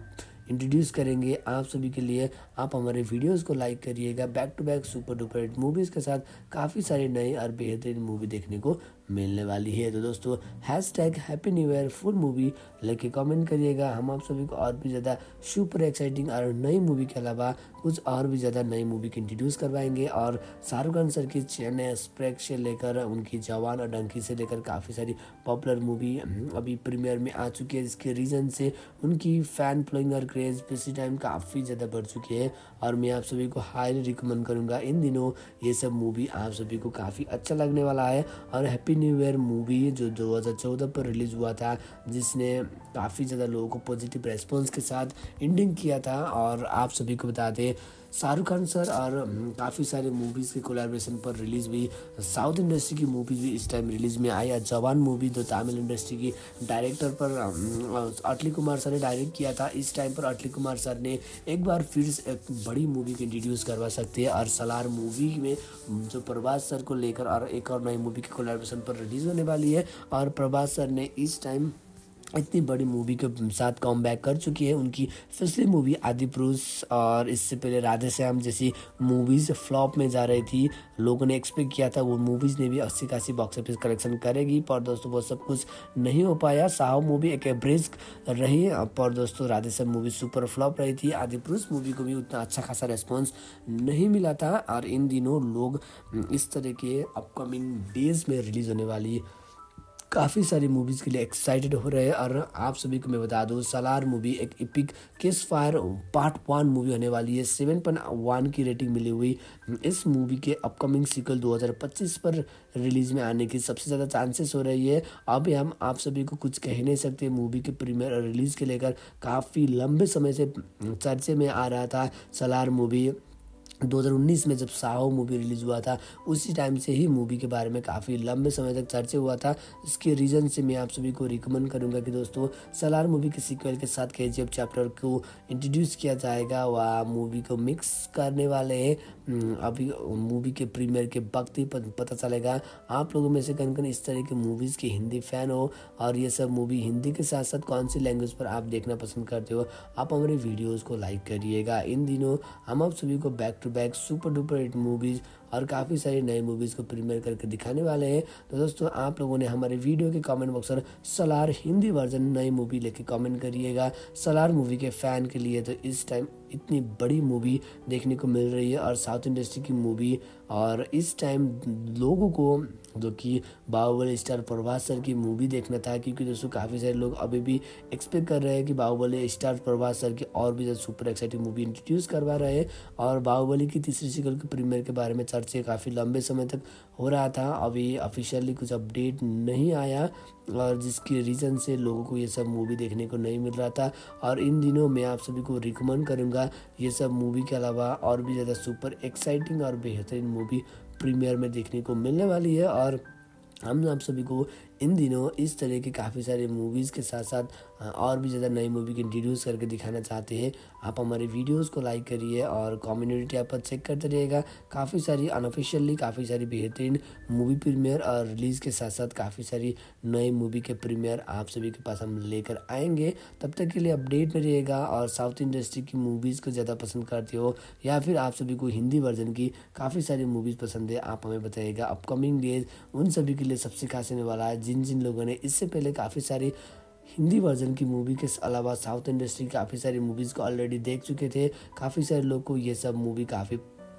इंट्रोड्यूस करेंगे आप सभी के लिए। आप हमारे वीडियोस को लाइक करिएगा। Back to back super duper movies के साथ काफ़ी सारे नए और बेहतरीन मूवी देखने को मिलने वाली है। तो दोस्तों hash tag happy new year full movie लेके कमेंट करिएगा। हम आप सभी को और भी ज़्यादा सुपर एक्साइटिंग और नई मूवी के अलावा कुछ और भी ज़्यादा नई मूवी की इंट्रोड्यूस करवाएँगे। और शाहरुख खान सर की चेन्नई एक्सप्रेस से लेकर, उनकी जवान और डंकी से लेकर काफ़ी सारी पॉपुलर मूवी अभी प्रीमियर में आ चुकी है। जिसके रीज़न से उनकी फ़ैन फ्लोइंग और क्रेज़ इसी टाइम काफ़ी ज़्यादा बढ़ चुकी है। और मैं आप सभी को हाईली रिकमेंड करूँगा। इन दिनों ये सब मूवी आप सभी को काफ़ी अच्छा लगने वाला है। और हैप्पी न्यू ईयर मूवी जो 2014 पर रिलीज़ हुआ था, जिसने काफ़ी ज़्यादा लोगों को पॉजिटिव रेस्पॉन्स के साथ एंडिंग किया था और आप सभी को बता दें शाहरुख खान सर और काफ़ी सारे मूवीज़ के कोलेब्रेशन पर रिलीज़ हुई साउथ इंडस्ट्री की मूवीज़ भी इस टाइम रिलीज़ में आई। जवान मूवी जो तमिल इंडस्ट्री की डायरेक्टर पर अटली कुमार सर ने डायरेक्ट किया था। इस टाइम पर अटली कुमार सर ने एक बार फिर एक बड़ी मूवी को इंट्रोड्यूस करवा सकते हैं और सलार मूवी में जो प्रभास सर को लेकर और एक और नई मूवी की कोलेब्रेशन पर रिलीज़ होने वाली है। और प्रभास सर ने इस टाइम इतनी बड़ी मूवी के साथ कम बैक कर चुकी है। उनकी पिछली मूवी आदि पुरुष और इससे पहले राधे श्याम जैसी मूवीज़ फ्लॉप में जा रही थी। लोगों ने एक्सपेक्ट किया था वो मूवीज़ ने भी अस्सी खासी बॉक्स ऑफ़िस कलेक्शन करेगी। पर दोस्तों, वो सब कुछ नहीं हो पाया। साहू मूवी एक एवरेज रही। पर दोस्तों Radhe Shyam movie super flop रही थी। आदि पुरुष मूवी को भी उतना अच्छा खासा रेस्पॉन्स नहीं मिला था। और इन दिनों लोग इस तरह के अपकमिंग डेज़ में रिलीज़ होने वाली काफ़ी सारी मूवीज़ के लिए एक्साइटेड हो रहे हैं। और आप सभी को मैं बता दूँ सलार मूवी एक epic cease fire part one movie होने वाली है। सेवन पॉइंट वन की रेटिंग मिली हुई। इस मूवी के अपकमिंग सिकल 2025 पर रिलीज़ में आने की सबसे ज़्यादा चांसेस हो रही है। अभी हम आप सभी को कुछ कह नहीं सकते मूवी के प्रीमियर और रिलीज़ के लेकर काफ़ी लंबे समय से, चर्चे में आ रहा था सलार मूवी 2019 में जब साहो मूवी रिलीज़ हुआ था उसी टाइम से ही मूवी के बारे में काफ़ी लंबे समय तक चर्चा हुआ था। इसके रीज़न से मैं आप सभी को रिकमेंड करूँगा कि दोस्तों सलार मूवी के सीक्वल के साथ के चैप्टर को इंट्रोड्यूस किया जाएगा। वह मूवी को मिक्स करने वाले हैं। हम्म, अभी मूवी के प्रीमियर के वक्त ही पता चलेगा। आप लोगों में से कन कन इस तरह के मूवीज़ के हिंदी फ़ैन हो और ये सब मूवी हिंदी के साथ साथ कौन सी लैंग्वेज पर आप देखना पसंद करते हो आप हमारे वीडियोज़ को लाइक करिएगा। इन दिनों हम आप सभी को back to back super duper hit movies और काफ़ी सारी नई मूवीज़ को प्रीमियर करके दिखाने वाले हैं। तो दोस्तों, आप लोगों ने हमारे वीडियो के कमेंट बॉक्स पर सलार हिंदी वर्जन नई मूवी लेके कमेंट करिएगा। सलार मूवी के फ़ैन के लिए तो इस टाइम इतनी बड़ी मूवी देखने को मिल रही है और साउथ इंडस्ट्री की मूवी और इस टाइम लोगों को जो कि बाहुबली स्टार प्रभास सर की मूवी देखना था, क्योंकि दोस्तों काफ़ी सारे लोग अभी भी एक्सपेक्ट कर रहे हैं कि बाहुबली स्टार प्रभास सर की और भी ज़्यादा सुपर एक्साइटिंग मूवी इंट्रोड्यूस करवा रहे हैं और बाहुबली की तीसरी सिकल के प्रीमियर के बारे में चर्चे काफ़ी लंबे समय तक हो रहा था। अभी ऑफिशियली कुछ अपडेट नहीं आया और जिसके रीज़न से लोगों को ये सब मूवी देखने को नहीं मिल रहा था। और इन दिनों मैं आप सभी को रिकमेंड करूँगा ये सब मूवी के अलावा और भी ज़्यादा सुपर एक्साइटिंग और बेहतरीन मूवी प्रीमियर में देखने को मिलने वाली है और हम आप सभी को इन दिनों इस तरह के काफ़ी सारे मूवीज़ के साथ साथ और भी ज़्यादा नई मूवी की इंट्रोड्यूस करके दिखाना चाहते हैं, आप हमारे वीडियोस को लाइक करिए और कम्युनिटी आप पर चेक करते रहिएगा। काफ़ी सारी अनऑफिशियली काफ़ी सारी बेहतरीन मूवी प्रीमियर और रिलीज़ के साथ साथ काफ़ी सारी नई मूवी के प्रीमियर आप सभी के पास हम लेकर आएँगे। तब तक के लिए अपडेट में रहिएगा और साउथ इंडस्ट्री की मूवीज़ को ज़्यादा पसंद करते हो या फिर आप सभी को हिंदी वर्जन की काफ़ी सारी मूवीज़ पसंद है, आप हमें बताइएगा अपकमिंग डेज़ उन सभी के लिए सबसे खास होने वाला है जिन जिन लोगों ने इससे पहले काफ़ी सारी हिंदी वर्जन की मूवी के अलावा साउथ इंडस्ट्री काफ़ी सारी मूवीज़ को ऑलरेडी देख चुके थे। काफ़ी सारे लोग को ये सब मूवी काफ़ी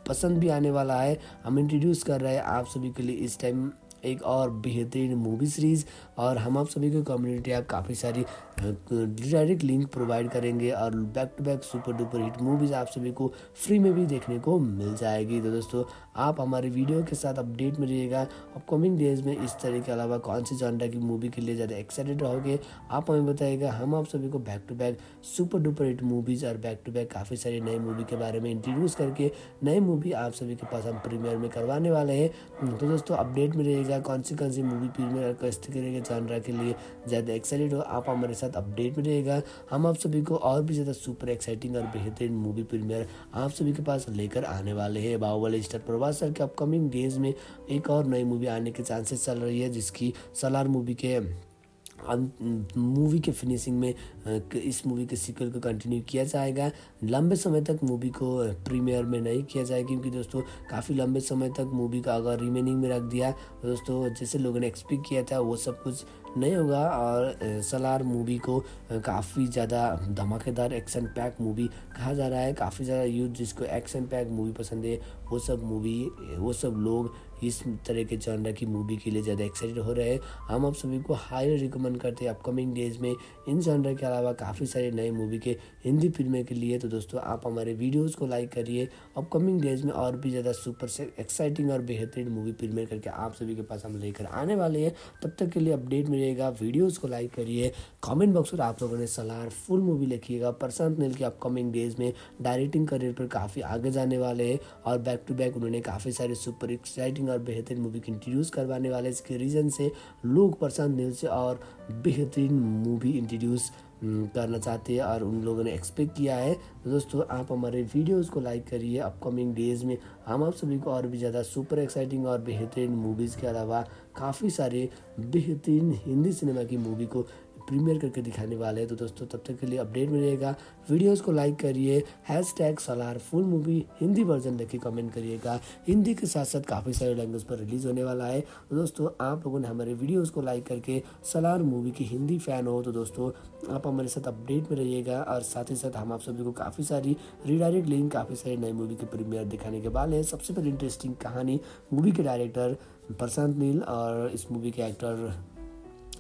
पसंद भी आने वाला है। हम इंट्रोड्यूस कर रहे हैं आप सभी के लिए इस टाइम एक और बेहतरीन मूवी सीरीज़ और हम आप सभी को कम्युनिटी ऐप काफ़ी सारी डायरेक्ट लिंक प्रोवाइड करेंगे और back to back super duper hit movies आप सभी को फ्री में भी देखने को मिल जाएगी। तो दोस्तों, आप हमारे वीडियो के साथ अपडेट में रहिएगा। अपकमिंग डेज़ में इस तरह के अलावा कौन सी जानटा की मूवी के लिए ज़्यादा एक्साइटेड रहोगे, आप हमें बताइएगा। हम आप सभी को back to back super duper hit movies और बैक टू बैक काफ़ी सारी नई मूवी के बारे में इंट्रोड्यूस करके नई मूवी आप सभी के पास हम प्रीमियर में करवाने वाले हैं। तो दोस्तों अपडेट में रहिएगा। कौन सी कौन सी मूवी प्रीमियर किस तरह जानरा के लिए ज़्यादा एक्साइटेड हो। आप हमारे साथ अपडेट में रहेगा हम आप सभी को और भी ज़्यादा सुपर एक्साइटिंग और बेहतरीन मूवी प्रीमियर आप सभी के पास लेकर आने वाले हैं। बाहुबली स्टार प्रभास सर के अपकमिंग डेज़ में एक और नई मूवी आने के चांसेस चल रही है, जिसकी सलार मूवी के मूवी के फिनिशिंग में इस मूवी के सीक्वल को कंटिन्यू किया जाएगा। लंबे समय तक मूवी को प्रीमियर में नहीं किया जाएगा क्योंकि दोस्तों, काफ़ी लंबे समय तक मूवी का अगर रिमेनिंग में रख दिया तो दोस्तों, जैसे लोगों ने एक्सपेक्ट किया था, वो सब कुछ नहीं होगा और सलार मूवी को काफ़ी ज़्यादा धमाकेदार एक्शन पैक मूवी कहा जा रहा है। काफ़ी ज़्यादा यूथ जिसको एक्शन पैक मूवी पसंद है, वो सब मूवी वो सब लोग इस तरह के जॉनर की मूवी के लिए ज़्यादा एक्साइटेड हो रहे हैं। हम आप सभी को हाईली रिकमेंड करते हैं अपकमिंग डेज़ में। इन जॉनर के अलावा काफ़ी सारे नए मूवी के हिंदी फ़िल्में के लिए। तो दोस्तों, आप हमारे वीडियोस को लाइक करिए। अपकमिंग डेज़ में और भी ज़्यादा सुपर से एक्साइटिंग और बेहतरीन मूवी फ़िल्में करके आप सभी के पास हम लेकर आने वाले हैं। तब तक के लिए अपडेट मिलेगा। वीडियोज़ को लाइक करिए। कॉमेंट बॉक्स पर आप लोगों ने सलाह फुल मूवी लिखिएगा। प्रशांत नील के अपकमिंग डेज़ में डायरेक्टिंग करियर पर काफ़ी आगे जाने वाले हैं। और बैक टू बैक उन्होंने काफ़ी सारे सुपर एक्साइटिंग एक्साइटिंग और बेहतरीन मूवी इंट्रोड्यूस करवाने वाले इसके रीज़न से लोग प्रशांत नील से और बेहतरीन मूवी इंट्रोड्यूस करना चाहते हैं और उन लोगों ने एक्सपेक्ट किया है। तो दोस्तों, आप हमारे वीडियोस को लाइक करिए। अपकमिंग डेज़ में हम आप सभी को और भी ज़्यादा सुपर एक्साइटिंग और बेहतरीन मूवीज़ के अलावा काफ़ी सारे बेहतरीन हिंदी सिनेमा की मूवी को प्रीमियर करके दिखाने वाले हैं। तो दोस्तों, तब तक के लिए अपडेट मिलेगा वीडियोज़ को लाइक करिए। Hashtag Salaar full movie Hindi version लेके कमेंट करिएगा। हिंदी के साथ साथ काफ़ी सारे लैंग्वेज पर रिलीज़ होने वाला है। तो दोस्तों, आप लोगों ने हमारे वीडियोज़ को लाइक करके सलार मूवी की हिंदी फ़ैन हो तो दोस्तों, आप हमारे साथ अपडेट में रहिएगा। और साथ ही साथ हम आप सभी को काफ़ी सारी रिडायरेक्ट लिंक काफ़ी सारी नई मूवी के प्रीमियर दिखाने के वाले हैं। सबसे पहले इंटरेस्टिंग कहानी मूवी के डायरेक्टर प्रशांत नील और इस मूवी के एक्टर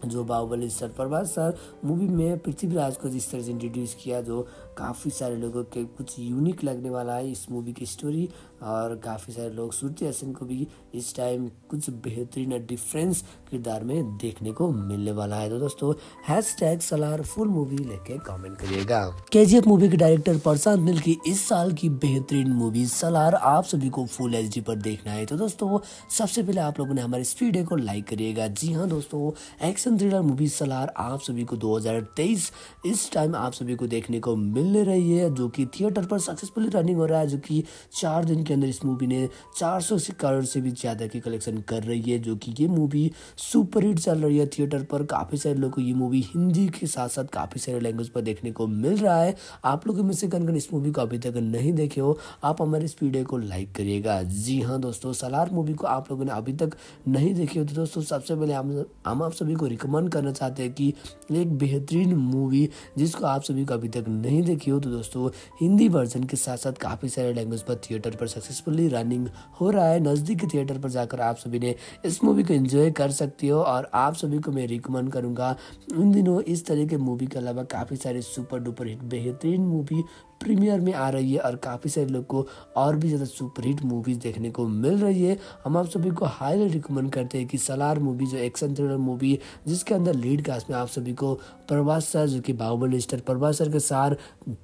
जो Baahubali sir Prabhas sir movie में पृथ्वीराज को जिस तरह से इंट्रोड्यूस किया, जो काफ़ी सारे लोगों के कुछ यूनिक लगने वाला है इस मूवी की स्टोरी और काफ़ी सारे लोग श्रुति हसन को भी इस टाइम कुछ बेहतरीन डिफरेंस किरदार में देखने को मिलने वाला है। तो दोस्तों hash tag Salaar full movie लेके कमेंट करिएगा। केजीएफ मूवी के डायरेक्टर प्रशांत नील की इस साल की बेहतरीन मूवी सलार आप सभी को फुल एच पर देखना है। तो दोस्तों, सबसे पहले आप लोगों ने हमारे इस को लाइक करिएगा। जी हाँ दोस्तों एक्शन थ्रिलर मूवी सलार आप सभी को 2023 इस टाइम आप सभी को देखने को मिल रही है, जो कि थिएटर पर सक्सेसफुली रनिंग हो रहा है, जो कि चार दिन के अंदर इस मूवी ने 400 करोड़ से भी ज़्यादा की कलेक्शन कर रही है, जो कि ये मूवी सुपर हिट चल रही है थिएटर पर। काफ़ी सारे लोगों को ये मूवी हिंदी के साथ साथ काफ़ी सारे लैंग्वेज पर देखने को मिल रहा है। आप लोगों में से कन इस मूवी को अभी तक नहीं देखे हो, आप हमारे इस वीडियो को लाइक करिएगा। जी हाँ दोस्तों, सलार मूवी को आप लोगों ने अभी तक नहीं देखी हो तो दोस्तों सबसे पहले हम आप सभी को रिकमेंड करना चाहते हैं कि एक बेहतरीन मूवी जिसको आप सभी को अभी तक नहीं देखी हो तो दोस्तों, हिंदी वर्जन के साथ साथ काफ़ी सारे लैंग्वेज पर थिएटर पर सक्सेसफुली रनिंग हो रहा है। नज़दीक थिएटर पर जाकर आप सभी ने इस मूवी को एंजॉय कर सकती हो और आप सभी को मैं रिकमेंड करूँगा। उन दिनों इस तरह के मूवी के अलावा काफ़ी सारे सुपर डुपर हिट बेहतरीन मूवी प्रीमियर में आ रही है और काफ़ी सारे लोग को और भी ज़्यादा सुपरहिट मूवीज़ देखने को मिल रही है। हम आप सभी को हाईली रिकमेंड करते हैं कि सलार मूवी जो एक्शन थ्रिलर मूवी जिसके अंदर लीड कास्ट में आप सभी को प्रभास सर, जो कि बाहुबली स्टार प्रभास सर के सार,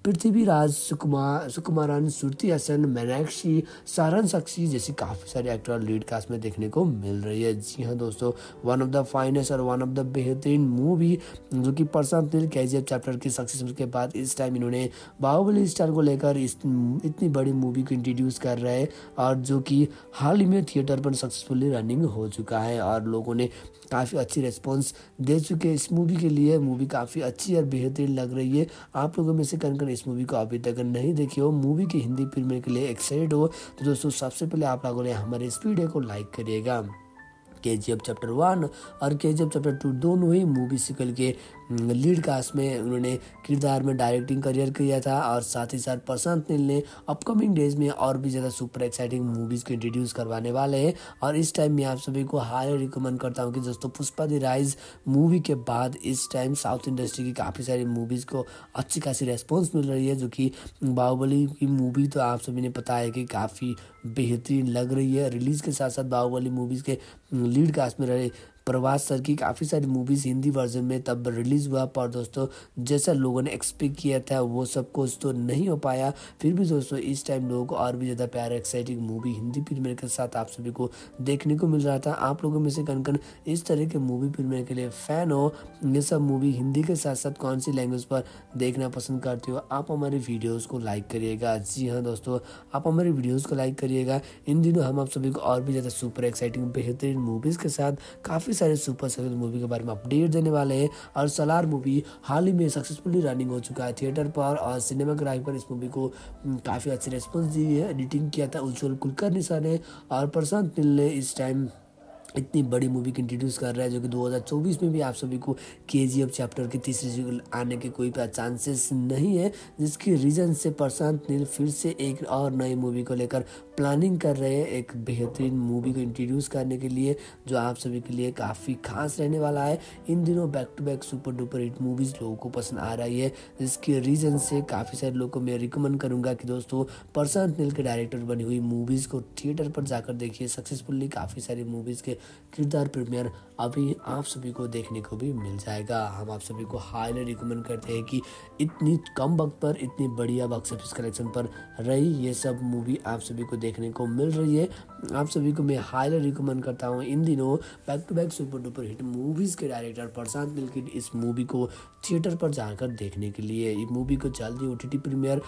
पृथ्वीराज सुकुमार, सुकुमारन, सुरती हसन, मीनाक्षी, सारन सक्सी जैसी काफ़ी सारे एक्टर लीड कास्ट में देखने को मिल रही है। जी हाँ दोस्तों वन ऑफ़ द फाइनेस्ट और वन ऑफ़ द बेहतरीन मूवी जो कि प्रशांत नील के चैप्टर की सक्सेस के बाद इस टाइम इन्होंने बाहुबली स्टार को लेकर इस इतनी बड़ी मूवी को इंट्रोड्यूस कर रहे हैं और जो कि हाल ही में थिएटर पर सक्सेसफुली रनिंग हो चुका है और लोगों ने काफ़ी अच्छी रिस्पॉन्स दे चुके हैं। इस मूवी के लिए मूवी काफ़ी अच्छी और बेहतरीन लग रही है। आप लोगों में से कन कन इस मूवी को अभी तक नहीं देखी हो? मूवी की हिंदी फ़िल्म के लिए एक्साइटेड हो? तो दोस्तों, सबसे पहले आप लोगों ने हमारे इस वीडियो को लाइक करिएगा। के जी एफ़ चैप्टर वन और के जी एफ़ चैप्टर टू दोनों ही मूवी सिकल के लीड कास्ट में उन्होंने किरदार में डायरेक्टिंग करियर किया था और साथ ही साथ प्रशांत नील ने अपकमिंग डेज़ में और भी ज़्यादा सुपर एक्साइटिंग मूवीज़ को इंट्रोड्यूस करवाने वाले हैं। और इस टाइम मैं आप सभी को हाई रिकमेंड करता हूँ कि दोस्तों, पुष्पा दी राइज मूवी के बाद इस टाइम साउथ इंडस्ट्री की काफ़ी सारी मूवीज़ को अच्छी खासी रेस्पॉन्स मिल रही है, जो कि बाहुबली की मूवी तो आप सभी ने पता है कि काफ़ी बेहतरीन लग रही है। रिलीज़ के साथ साथ बाहुबली मूवीज़ के लीड कास्ट में रहे प्रभास सर की काफ़ी सारी मूवीज़ हिंदी वर्जन में तब रिलीज़ हुआ, पर दोस्तों, जैसा लोगों ने एक्सपेक्ट किया था, वो सब कुछ तो नहीं हो पाया। फिर भी दोस्तों, इस टाइम लोगों को और भी ज़्यादा प्यार एक्साइटिंग मूवी हिंदी फ़िल्म के साथ आप सभी को देखने को मिल रहा था। आप लोगों में से कन कन इस तरह के मूवी फ़िल्म के लिए फ़ैन हो? ये सब मूवी हिंदी के साथ साथ कौन सी लैंग्वेज पर देखना पसंद करते हो? आप हमारे वीडियोज़ को लाइक करिएगा। जी हाँ दोस्तों, आप हमारे वीडियोज़ को लाइक करिएगा। इन दिनों हम आप सभी को और भी ज़्यादा सुपर एक्साइटिंग बेहतरीन मूवीज़ के साथ काफ़ी काफ़ी सारे सुपर सक्सेस मूवी के बारे में अपडेट देने वाले हैं और सलार मूवी हाल ही में सक्सेसफुली रनिंग हो चुका है थिएटर पर और सिनेमाग्राफी पर इस मूवी को काफ़ी अच्छी रिस्पॉन्स दी है। एडिटिंग किया था उज्ज्वल कुलकर्णी सर ने और प्रशांत मिल ने इस टाइम इतनी बड़ी मूवी को इंट्रोड्यूस कर रहा है, जो कि 2024 में भी आप सभी को के चैप्टर की तीसरी सीक्वल आने के कोई चांसेस नहीं है, जिसकी रीज़न से प्रशांत नील फिर से एक और नई मूवी को लेकर प्लानिंग कर रहे हैं, एक बेहतरीन मूवी को इंट्रोड्यूस करने के लिए, जो आप सभी के लिए काफ़ी खास रहने वाला है। इन दिनों back to back super duper hit movies लोगों को पसंद आ रही है, जिसके रीज़न से काफ़ी सारे लोगों को मैं रिकमेंड करूँगा कि दोस्तों, प्रशांत नील के डायरेक्टर बनी हुई मूवीज़ को थिएटर पर जाकर देखिए सक्सेसफुली काफ़ी सारी मूवीज़ के किरदार प्रीमियर अभी आप सभी को देखने को भी मिल जाएगा। हम आप सभी को हाईली रिकमेंड करते हैं कि इतनी कम वक्त पर, इतनी बढ़िया बॉक्स ऑफ़िस कलेक्शन पर रही ये सब मूवी आप सभी को देखने को मिल रही है। आप सभी को मैं हाईली रिकमेंड करता हूँ इन दिनों back to back super duper hit movies के डायरेक्टर प्रशांत नील की इस मूवी को थिएटर पर जाकर देखने के लिए। ये मूवी को जल्दी ओ टी प्रीमियर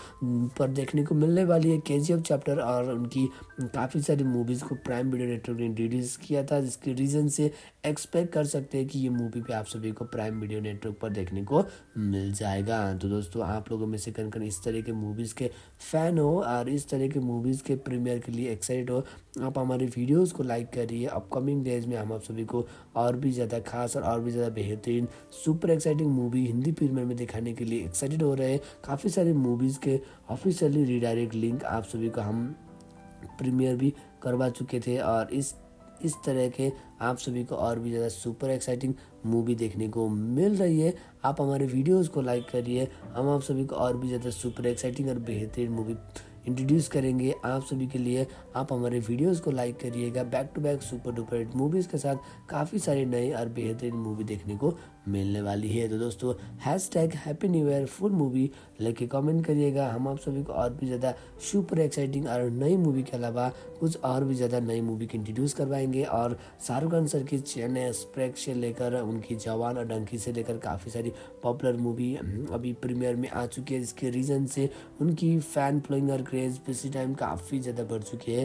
पर देखने को मिलने वाली है। के चैप्टर और उनकी काफ़ी सारी मूवीज़ को प्राइम वीडियो नेटवर्क ने रिलीज़ किया था, जिसके रीज़न से एक्सपेक्ट कर सकते हैं कि ये मूवी भी आप सभी को प्राइम वीडियो नेटवर्क पर देखने को मिल जाएगा। तो दोस्तों, आप लोगों में से कन कन इस तरह के मूवीज़ के फ़ैन हो और इस तरह के मूवीज़ के प्रीमियर के लिए एक्साइटेड हो आप हमारे वीडियोस को लाइक करिए। अपकमिंग डेज़ में हम आप सभी को और भी ज़्यादा खास और और भी ज़्यादा बेहतरीन, super exciting movie Hindi premiere में दिखाने के लिए एक्साइटेड हो रहे हैं। काफ़ी सारी मूवीज़ के ऑफिशियली रीडायरेक्ट लिंक आप सभी को हम प्रीमियर भी करवा चुके थे और इस इस तरह के आप सभी को और भी ज़्यादा सुपर एक्साइटिंग मूवी देखने को मिल रही है। आप हमारे वीडियोस को लाइक करिए। हम आप सभी को और भी ज़्यादा सुपर एक्साइटिंग और बेहतरीन मूवी इंट्रोड्यूस करेंगे आप सभी के लिए। आप हमारे वीडियोस को लाइक करिएगा, back to back super duper hit movies के साथ काफ़ी सारे नए और बेहतरीन मूवी देखने को मिलने वाली है। तो दोस्तों hashtag happy new year full movie लेके कमेंट करिएगा। हम आप सभी को और भी ज़्यादा सुपर एक्साइटिंग और नई मूवी के अलावा कुछ और भी ज़्यादा नई मूवी की इंट्रोड्यूस करवाएँगे और शाहरुख खान सर की चेन्नई एक्सप्रेस से लेकर उनकी जवान और डंकी से लेकर काफ़ी सारी पॉपुलर मूवी अभी प्रीमियर में आ चुकी है। जिसके रीज़न से उनकी फ़ैन फ्लोइंग और क्रेज़ इसी टाइम काफ़ी ज़्यादा बढ़ चुकी है।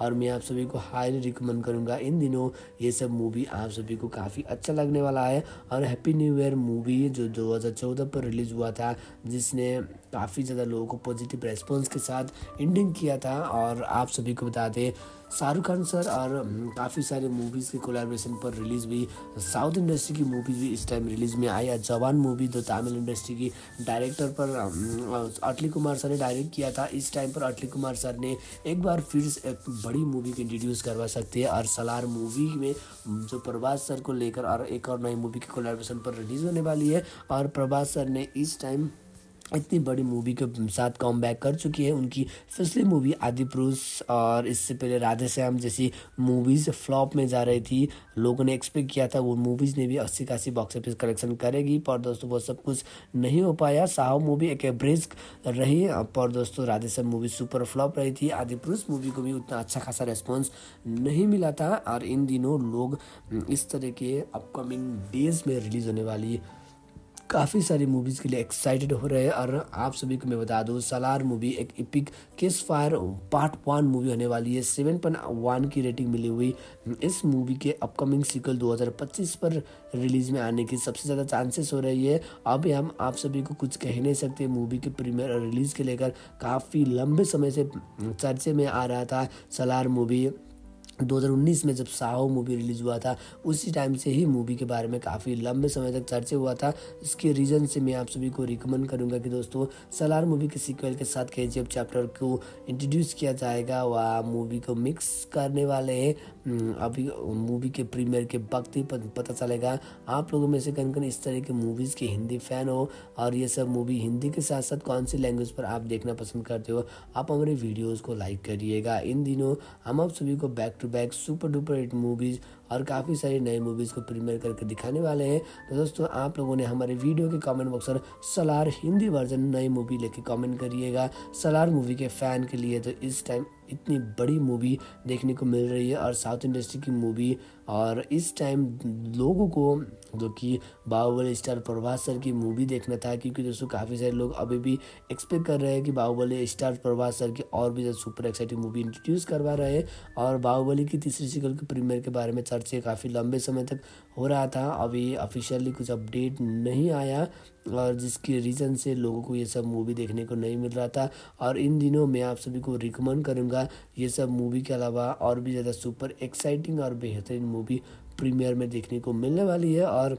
और मैं आप सभी को हाईली रिकमेंड करूँगा। इन दिनों ये सब मूवी आप सभी को काफ़ी अच्छा लगने वाला है। और हैप्पी न्यू ईयर मूवी जो 2014 पर रिलीज़ हुआ था, जिसने काफ़ी ज़्यादा लोगों को पॉजिटिव रेस्पॉन्स के साथ एंडिंग किया था। और आप सभी को बता दें, शाहरुख खान सर और काफ़ी सारे मूवीज़ के कोलेब्रेशन पर रिलीज़ हुई साउथ इंडस्ट्री की मूवीज़ भी इस टाइम रिलीज़ में आई। जवान मूवी जो तमिल इंडस्ट्री की डायरेक्टर पर अटली कुमार सर ने डायरेक्ट किया था, इस टाइम पर अटली कुमार सर ने एक बार फिर एक बड़ी मूवी को इंट्रोड्यूस करवा सकती है और सलार मूवी में जो प्रभास सर को लेकर और एक और नई मूवी की कोलेब्रेशन पर रिलीज़ होने वाली है। और प्रभास सर ने इस टाइम इतनी बड़ी मूवी के साथ कम बैक कर चुकी है। उनकी पिछली मूवी आदि पुरुष और इससे पहले राधे श्याम जैसी मूवीज़ फ्लॉप में जा रही थी। लोगों ने एक्सपेक्ट किया था, वो मूवीज़ ने भी अस्सी कासी बॉक्स ऑफ़िस कलेक्शन करेगी। पर दोस्तों, वो सब कुछ नहीं हो पाया। साहब मूवी एक एवरेज रही। पर दोस्तों, Radhe Shyam movie super flop रही थी। आदि पुरुष मूवी को भी उतना अच्छा खासा रेस्पॉन्स नहीं मिला था। और इन दिनों लोग इस तरह के अपकमिंग डेज़ में रिलीज़ होने वाली काफ़ी सारी मूवीज़ के लिए एक्साइटेड हो रहे हैं। और आप सभी को मैं बता दूँ सलार मूवी एक epic ceasefire part one movie होने वाली है। सेवन पॉइंट वन की रेटिंग मिली हुई। इस मूवी के अपकमिंग सिक्वल 2025 पर रिलीज़ में आने की सबसे ज़्यादा चांसेस हो रही है। अभी हम आप सभी को कुछ कह नहीं सकते मूवी के प्रीमियर और रिलीज़ के लेकर काफ़ी लंबे समय से चर्चे में आ रहा था सलार मूवी 2019 में जब साहो मूवी रिलीज़ हुआ था उसी टाइम से ही मूवी के बारे में काफ़ी लंबे समय तक चर्चा हुआ था। इसके रीज़न से मैं आप सभी को रिकमेंड करूँगा कि दोस्तों सलार मूवी के सीक्वल के साथ के चैप्टर को इंट्रोड्यूस किया जाएगा। वह मूवी को मिक्स करने वाले हैं। हम्म, अभी मूवी के प्रीमियर के वक्त ही पता चलेगा। आप लोगों में से कन कन इस तरह के मूवीज़ के हिंदी फ़ैन हो? और ये सब मूवी हिंदी के साथ साथ कौन सी लैंग्वेज पर आप देखना पसंद करते हो? आप हमारे वीडियोज़ को लाइक करिएगा। इन दिनों हम आप सभी को back to back super duper hit movies और काफ़ी सारी नई मूवीज़ को प्रीमियर करके दिखाने वाले हैं। तो दोस्तों, आप लोगों ने हमारे वीडियो के कमेंट बॉक्स पर सलार हिंदी वर्जन नई मूवी लेके कमेंट करिएगा। सलार मूवी के फ़ैन के लिए तो इस टाइम इतनी बड़ी मूवी देखने को मिल रही है और साउथ इंडस्ट्री की मूवी और इस टाइम लोगों को, जो कि बाहुबली स्टार प्रभास सर की मूवी देखना था, क्योंकि दोस्तों काफ़ी सारे लोग अभी भी एक्सपेक्ट कर रहे हैं कि बाहुबली स्टार प्रभास सर की और भी ज़्यादा सुपर एक्साइटिंग मूवी इंट्रोड्यूस करवा रहे हैं और बाहुबली की तीसरी सिकल के प्रीमियर के बारे में चर्चे काफ़ी लंबे समय तक हो रहा था। अभी ऑफिशियली कुछ अपडेट नहीं आया और जिसके रीज़न से लोगों को ये सब मूवी देखने को नहीं मिल रहा था। और इन दिनों मैं आप सभी को रिकमेंड करूँगा ये सब मूवी के अलावा और भी ज़्यादा सुपर एक्साइटिंग और बेहतरीन मूवी प्रीमियर में देखने को मिलने वाली है। और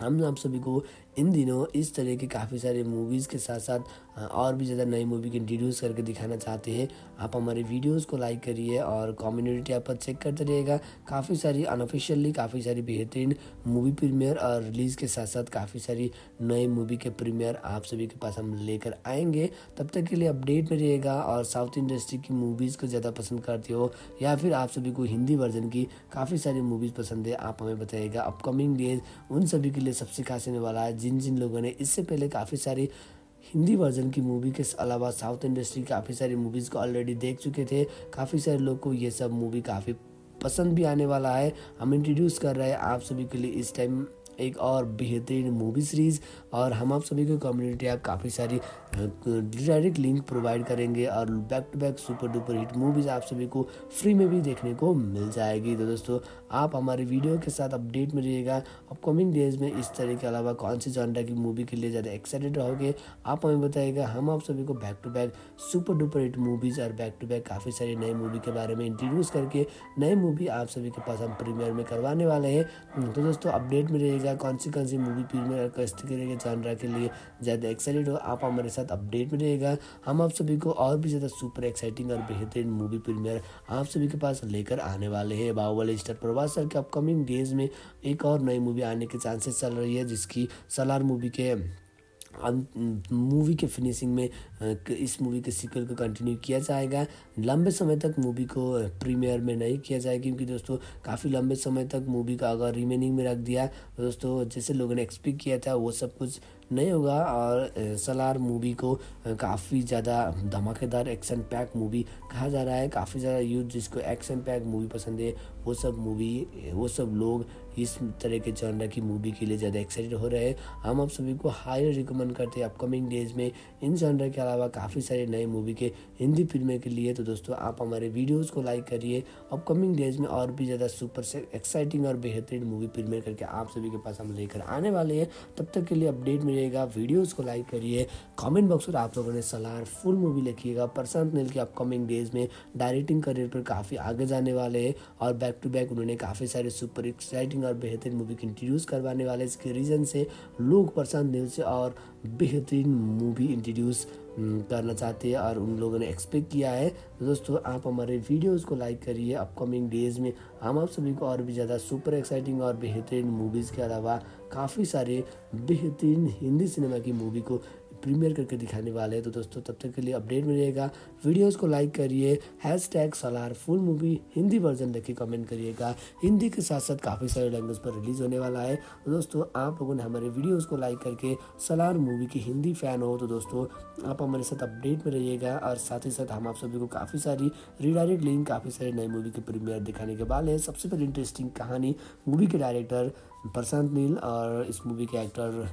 हम आप सभी को इन दिनों इस तरह के काफ़ी सारे मूवीज़ के साथ साथ और भी ज़्यादा नई मूवी की इंट्रोड्यूस करके दिखाना चाहते हैं। आप हमारे वीडियोस को लाइक करिए और कम्युनिटी ऐप पर चेक करते रहिएगा। काफ़ी सारी अनऑफिशियली काफ़ी सारी बेहतरीन मूवी प्रीमियर और रिलीज़ के साथ साथ काफ़ी सारी नई मूवी के प्रीमियर आप सभी के पास हम लेकर आएँगे। तब तक के लिए अपडेट में रहिएगा और साउथ इंडस्ट्री की मूवीज़ को ज़्यादा पसंद करते हो या फिर आप सभी को हिंदी वर्जन की काफ़ी सारी मूवीज़ पसंद है, आप हमें बताइएगा। अपकमिंग डेज़ उन सभी के लिए सबसे खास होने वाला है जिन जिन लोगों ने, इससे पहले काफ़ी सारी हिंदी वर्जन की मूवी के अलावा साउथ इंडस्ट्री काफ़ी सारी मूवीज़ को ऑलरेडी देख चुके थे। काफ़ी सारे लोग को ये सब मूवी काफ़ी पसंद भी आने वाला है। हम इंट्रोड्यूस कर रहे हैं आप सभी के लिए इस टाइम एक और बेहतरीन मूवी सीरीज़ और हम आप सभी को कम्युनिटी ऐप काफ़ी सारी डायरेक्ट लिंक प्रोवाइड करेंगे और back to back super duper hit movies आप सभी को फ्री में भी देखने को मिल जाएगी। तो दोस्तों, आप हमारे वीडियो के साथ अपडेट में रहिएगा। अपकमिंग डेज़ में इस तरह के अलावा कौन सी जॉनरा की मूवी के लिए ज़्यादा एक्साइटेड रहोगे, आप हमें बताइएगा। हम आप सभी को back to back super duper hit movies और बैक टू बैक काफ़ी सारी नई मूवी के बारे में इंट्रोड्यूस करके नई मूवी आप सभी के पास हम प्रीमियर में करवाने वाले हैं। तो दोस्तों अपडेट में रहिएगा। कौन सी कौन सी मूवी प्रीमियर किस तरह जॉनरा के लिए ज़्यादा एक्साइटेड हो। आप हमारे साथ अपडेट में रहेगा। हम आप सभी को और भी ज़्यादा सुपर एक्साइटिंग और बेहतरीन मूवी प्रीमियर आप सभी के पास लेकर आने वाले हैं। बाहुबली स्टार प्रभास सर के अपकमिंग डेज़ में एक और नई मूवी आने के चांसेस चल रही है, जिसकी सलार मूवी के मूवी के फिनिशिंग में इस मूवी के सीक्वल को कंटिन्यू किया जाएगा। लंबे समय तक मूवी को प्रीमियर में नहीं किया जाएगा क्योंकि दोस्तों, काफ़ी लंबे समय तक मूवी का अगर रिमेनिंग में रख दिया तो दोस्तों, जैसे लोगों ने एक्सपेक्ट किया था, वो सब कुछ नहीं होगा और सलार मूवी को काफ़ी ज़्यादा धमाकेदार एक्शन पैक मूवी कहा जा रहा है। काफ़ी ज़्यादा यूथ जिसको एक्शन पैक मूवी पसंद है, वो सब मूवी वो सब लोग इस तरह के जॉनर की मूवी के लिए ज़्यादा एक्साइटेड हो रहे हैं। हम आप सभी को हाई रिकमेंड करते हैं अपकमिंग डेज़ में। इन जॉनर के अलावा काफ़ी सारे नए मूवी के, हिंदी फ़िल्में के लिए। तो दोस्तों, आप हमारे वीडियोज़ को लाइक करिए। अपकमिंग डेज़ में और भी ज़्यादा सुपर से एक्साइटिंग और बेहतरीन मूवी फ़िल्में करके आप सभी के पास हम लेकर आने वाले हैं। तब तक के लिए अपडेट मिलेगा। वीडियोज़ को लाइक करिए। कॉमेंट बॉक्स में आप लोगों ने सलाह फुल मूवी लिखिएगा। प्रशांत नील के अपकमिंग डेज़ में डायरेक्टिंग करियर पर काफ़ी आगे जाने वाले हैं। और बैक टू बैक उन्होंने काफ़ी सारे सुपर एक्साइटिंग और बेहतरीन मूवी इंट्रोड्यूस करवाने वाले इसके रीज़न से लोग प्रशांत नील से और बेहतरीन मूवी इंट्रोड्यूस करना चाहते हैं और उन लोगों ने एक्सपेक्ट किया है। तो दोस्तों, आप हमारे वीडियोस को लाइक करिए। अपकमिंग डेज़ में हम आप सभी को और भी ज़्यादा सुपर एक्साइटिंग और बेहतरीन मूवीज़ के अलावा काफ़ी सारे बेहतरीन हिंदी सिनेमा की मूवी को प्रीमियर करके दिखाने वाले हैं। तो दोस्तों, तब तक के लिए अपडेट में मिलेगा। वीडियोज़ को लाइक करिए hashtag Salaar full movie Hindi version देख के कमेंट करिएगा। हिंदी के साथ साथ काफ़ी सारे लैंग्वेज पर रिलीज़ होने वाला है। तो दोस्तों, आप लोगों ने हमारे वीडियोज़ को लाइक करके सलार मूवी की हिंदी फ़ैन हो तो दोस्तों, आप हमारे साथ अपडेट में रहिएगा। और साथ ही साथ हम आप सभी को काफ़ी सारी रिडायरेक्ट लिंक काफ़ी सारी नई मूवी के प्रीमियर दिखाने के वाले हैं। सबसे पहले इंटरेस्टिंग कहानी मूवी के डायरेक्टर प्रशांत नील और इस मूवी के एक्टर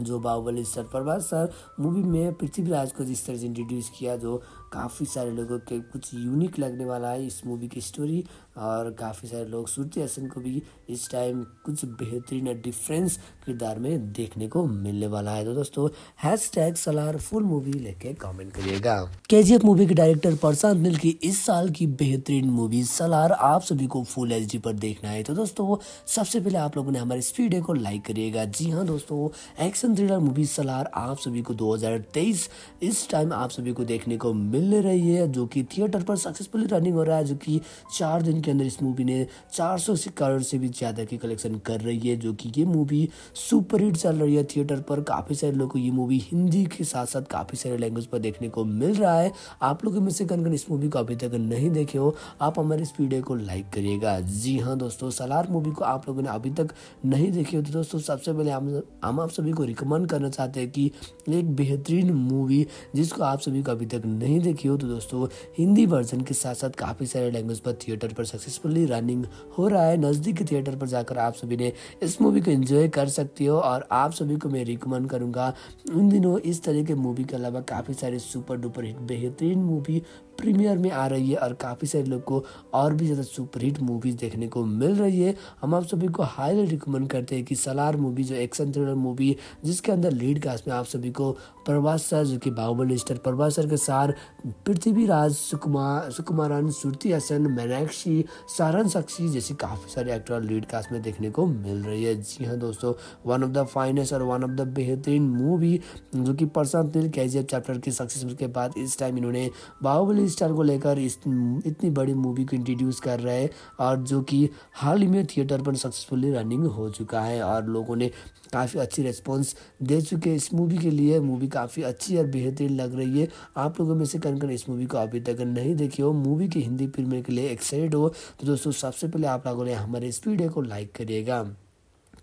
जो Baahubali sir, Prabhas sir movie में पृथ्वीराज को जिस तरह से इंट्रोड्यूस किया, जो काफ़ी सारे लोगों के कुछ यूनिक लगने वाला है इस मूवी की स्टोरी और काफ़ी सारे लोग श्रुति हसन को भी इस टाइम कुछ बेहतरीन डिफरेंस किरदार में देखने को मिलने वाला है। तो दोस्तों hash tag Salaar full movie लेके कमेंट करिएगा। के मूवी के डायरेक्टर प्रशांत नील की इस साल की बेहतरीन मूवी सलार आप सभी को फुल एच पर देखना है। तो दोस्तों, सबसे पहले आप लोगों ने हमारे इस वीडियो को लाइक करिएगा। जी हाँ दोस्तों एक्शन थ्रिलर मूवी सलार आप सभी को दो हज़ार तेईस इस टाइम आप सभी को देखने को मिल रही है, जो की थिएटर पर सक्सेसफुली रनिंग हो रहा है, जो की चार दिन के अंदर इस मूवी ने 400 करोड़ से भी ज़्यादा की कलेक्शन कर रही है, जो कि ये मूवी सुपर हिट चल रही है थिएटर पर। काफ़ी सारे लोगों को ये मूवी हिंदी के साथ साथ काफ़ी सारे लैंग्वेज पर देखने को मिल रहा है। आप लोगों में से कन इस मूवी को अभी तक नहीं देखे हो, आप हमारे इस वीडियो को लाइक करिएगा। जी हाँ दोस्तों सलार मूवी को आप लोगों ने अभी तक नहीं देखी हो तो दोस्तों, सबसे पहले हम हम आप सभी को रिकमेंड करना चाहते हैं कि एक बेहतरीन मूवी जिसको आप सभी को अभी तक नहीं देखी हो तो दोस्तों, हिंदी वर्जन के साथ साथ काफ़ी सारे लैंग्वेज पर थिएटर पर सक्सेसफुली रनिंग हो रहा है। नज़दीक थिएटर पर जाकर आप सभी ने इस मूवी को एंजॉय कर सकती हो और आप सभी को मैं रिकमेंड करूँगा। उन दिनों इस तरह के मूवी के अलावा काफ़ी सारे सुपर डुपर हिट बेहतरीन मूवी प्रीमियर में आ रही है और काफ़ी सारे लोग को और भी ज़्यादा सुपर हिट मूवीज़ देखने को मिल रही है। हम आप सभी को हाईली रिकमेंड करते हैं कि सलार मूवी जो एक्शन थ्रिलर मूवी जिसके अंदर लीड कास्ट में आप सभी को प्रभास सर, जो कि बाहुबली स्टार प्रभास सर के सार पृथ्वीराज सुकुमार, सुकुमारन, सुरती हसन, मीनाक्षी, सारन सक्सी जैसी काफ़ी सारे एक्टर लीड कास्ट में देखने को मिल रही है। जी हाँ दोस्तों वन ऑफ़ द फाइनेस्ट और वन ऑफ़ द बेहतरीन मूवी जो कि प्रशांत नील के चैप्टर की सक्सेस के बाद इस टाइम इन्होंने बाहुबली स्टार को लेकर इस, इतनी बड़ी मूवी को इंट्रोड्यूस कर रहे हैं और जो कि हाल ही में थिएटर पर सक्सेसफुली रनिंग हो चुका है और लोगों ने काफ़ी अच्छी रिस्पॉन्स दे चुके हैं। इस मूवी के लिए मूवी काफ़ी अच्छी और बेहतरीन लग रही है। आप लोगों में से कन कन इस मूवी को अभी तक नहीं देखी हो मूवी की हिंदी प्रीमियर के लिए एक्साइटेड हो तो दोस्तों सबसे पहले आप लोगों ने हमारे इस वीडियो को लाइक करिएगा।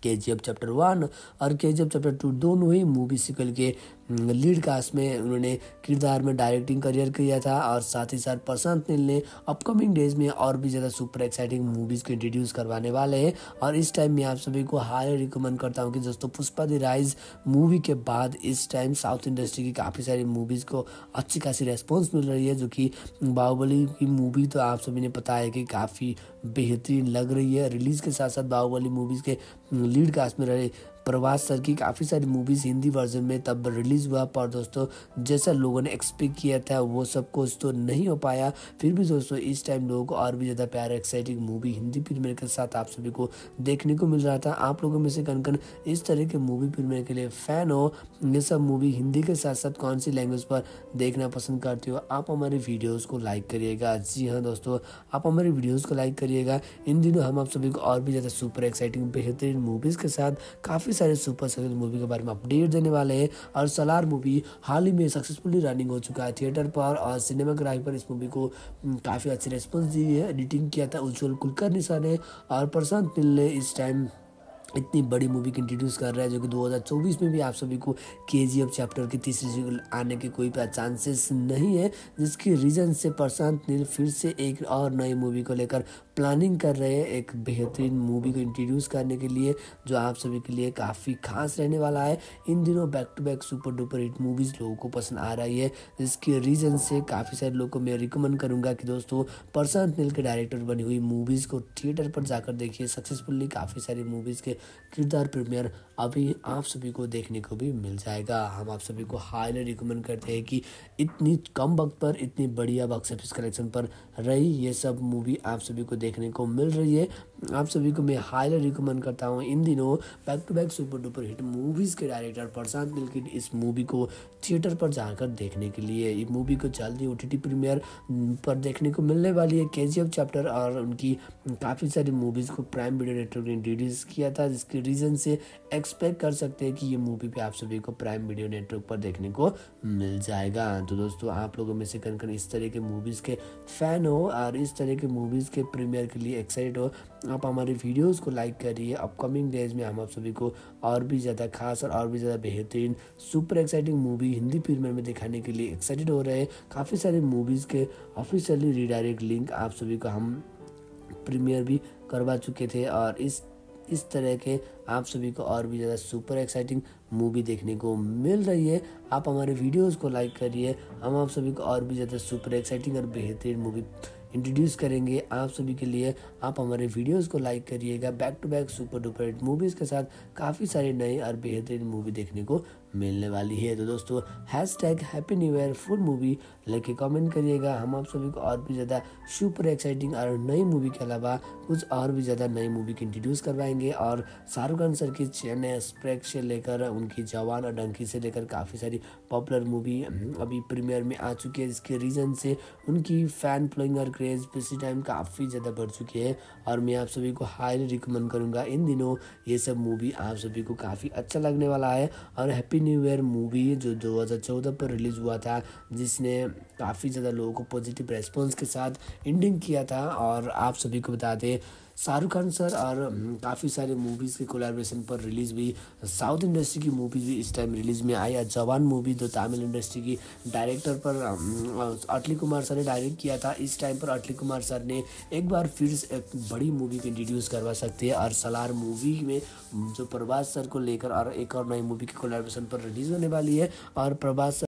के जी एफ़ चैप्टर वन और के जी एफ़ चैप्टर टू दोनों ही मूवी सिकल के लीड कास्ट में उन्होंने किरदार में डायरेक्टिंग करियर किया था और साथ ही साथ प्रशांत नील ने अपकमिंग डेज़ में और भी ज़्यादा सुपर एक्साइटिंग मूवीज़ को इंट्रोड्यूस करवाने वाले हैं। और इस टाइम मैं आप सभी को हाई रिकमेंड करता हूँ कि दोस्तों, पुष्पा दी राइज मूवी के बाद इस टाइम साउथ इंडस्ट्री की काफ़ी सारी मूवीज़ को अच्छी खासी रेस्पॉन्स मिल रही है, जो कि बाहुबली की मूवी तो आप सभी ने पता है कि काफ़ी बेहतरीन लग रही है। रिलीज़ के साथ साथ बाहुबली मूवीज़ के लीड कास्ट में रहे प्रभास सर की काफ़ी सारी मूवीज़ हिंदी वर्जन में तब रिलीज़ हुआ, पर दोस्तों, जैसा लोगों ने एक्सपेक्ट किया था, वो सब कुछ तो नहीं हो पाया। फिर भी दोस्तों, इस टाइम लोगों को और भी ज़्यादा प्यार एक्साइटिंग मूवी हिंदी प्रीमियर के साथ आप सभी को देखने को मिल रहा था। आप लोगों में से कन कन इस तरह के मूवी प्रीमियर के लिए फ़ैन हो। ये सब मूवी हिंदी के साथ साथ कौन सी लैंग्वेज पर देखना पसंद करते हो, आप हमारे वीडियोज़ को लाइक करिएगा। जी हाँ दोस्तों, आप हमारे वीडियोज़ को लाइक करिएगा। इन दिनों हम आप सभी को और भी ज़्यादा सुपर एक्साइटिंग बेहतरीन मूवीज़ के साथ काफ़ी काफ़ी सारे सुपर सक्सेस मूवी के बारे में अपडेट देने वाले हैं और सलार मूवी हाल ही में सक्सेसफुली रनिंग हो चुका है थिएटर पर और सिनेमाग्राफी पर इस मूवी को काफ़ी अच्छी रिस्पॉन्स दी है एडिटिंग किया था उज्ज्वल कुलकर्णी सर ने और प्रशांत मिल ने इस टाइम इतनी बड़ी मूवी को इंट्रोड्यूस कर रहा है जो कि 2024 में भी आप सभी को के जी एफ़ चैप्टर की तीसरी आने के कोई चांसेस नहीं है, जिसकी रीज़न से प्रशांत नील फिर से एक और नई मूवी को लेकर प्लानिंग कर रहे हैं, एक बेहतरीन मूवी को इंट्रोड्यूस करने के लिए, जो आप सभी के लिए काफ़ी खास रहने वाला है। इन दिनों back to back super duper hit movies लोगों को पसंद आ रही है, जिसके रीज़न से काफ़ी सारे लोगों को मैं रिकमेंड करूँगा कि दोस्तों, प्रशांत नील के डायरेक्टर बनी हुई मूवीज़ को थिएटर पर जाकर देखिए। सक्सेसफुल्ली काफ़ी सारी मूवीज़ के किरदार प्रीमियर अभी आप सभी को देखने को भी मिल जाएगा। हम आप सभी को हाईली रिकमेंड करते हैं कि इतनी कम वक्त पर, इतनी बढ़िया बॉक्स ऑफ़िस कलेक्शन पर रही ये सब मूवी आप सभी को देखने को मिल रही है। आप सभी को मैं हाईली रिकमेंड करता हूँ इन दिनों back to back super duper hit movies के डायरेक्टर प्रशांत नील की इस मूवी को थिएटर पर जाकर देखने के लिए। ये मूवी को जल्दी ओ टी प्रीमियर पर देखने को मिलने वाली है। के चैप्टर और उनकी काफ़ी सारी मूवीज़ को प्राइम वीडियो नेटवर्क ने इंट्रोड्यूस किया था, जिसके रीज़न से एक्सपेक्ट कर सकते हैं कि ये मूवी भी आप सभी को प्राइम वीडियो नेटवर्क पर देखने को मिल जाएगा। तो दोस्तों, आप लोगों में से कन कन इस तरह के मूवीज़ के फ़ैन हो और इस तरह के मूवीज़ के प्रीमियर के लिए एक्साइटेड हो आप हमारे वीडियोस को लाइक करिए। अपकमिंग डेज़ में हम आप सभी को और भी ज़्यादा खास और और भी ज़्यादा बेहतरीन, super exciting movie Hindi premiere में दिखाने के लिए एक्साइटेड हो रहे हैं। काफ़ी सारे मूवीज़ के ऑफिशियली रिडायरेक्ट लिंक आप सभी को हम प्रीमियर भी करवा चुके थे और इस इस तरह के आप सभी को और भी ज़्यादा सुपर एक्साइटिंग मूवी देखने को मिल रही है। आप हमारे वीडियोस को लाइक करिए। हम आप सभी को और भी ज़्यादा सुपर एक्साइटिंग और बेहतरीन मूवी इंट्रोड्यूस करेंगे आप सभी के लिए। आप हमारे वीडियोस को लाइक करिएगा। Back to back super duper hit movies के साथ काफ़ी सारे नए और बेहतरीन मूवी देखने को मिलने वाली है। तो दोस्तों hashtag happy new year full movie लेके कमेंट करिएगा। हम आप सभी को और भी ज़्यादा सुपर एक्साइटिंग और नई मूवी के अलावा कुछ और भी ज़्यादा नई मूवी की इंट्रोड्यूस करवाएँगे और शाहरुख खान सर की चेन्नई एक्सप्रेस से लेकर उनकी जवान और डंकी से लेकर काफ़ी सारी पॉपुलर मूवी अभी प्रीमियर में आ चुकी है। जिसके रीज़न से उनकी फ़ैन फ्लोइंग और क्रेज़ इसी टाइम काफ़ी ज़्यादा बढ़ चुकी है और मैं आप सभी को हाईली रिकमेंड करूँगा। इन दिनों ये सब मूवी आप सभी को काफ़ी अच्छा लगने वाला है और हैप्पी न्यू ईयर मूवी जो 2014 पर रिलीज़ हुआ था, जिसने काफ़ी ज़्यादा लोगों को पॉजिटिव रेस्पॉन्स के साथ एंडिंग किया था और आप सभी को बता दें, शाहरुख खान सर और काफ़ी सारे मूवीज़ के कोलेब्रेशन पर रिलीज़ हुई साउथ इंडस्ट्री की मूवीज़ भी इस टाइम रिलीज़ में आई। जवान मूवी जो तमिल इंडस्ट्री की डायरेक्टर पर अटली कुमार सर ने डायरेक्ट किया था, इस टाइम पर अटली कुमार सर ने एक बार फिर से एक बड़ी मूवी को इंट्रोड्यूस करवा सकते हैं और सलार मूवी में, जो प्रभास सर को लेकर और एक और नई मूवी की कोलाब्रेशन पर रिलीज़ होने वाली है और प्रभास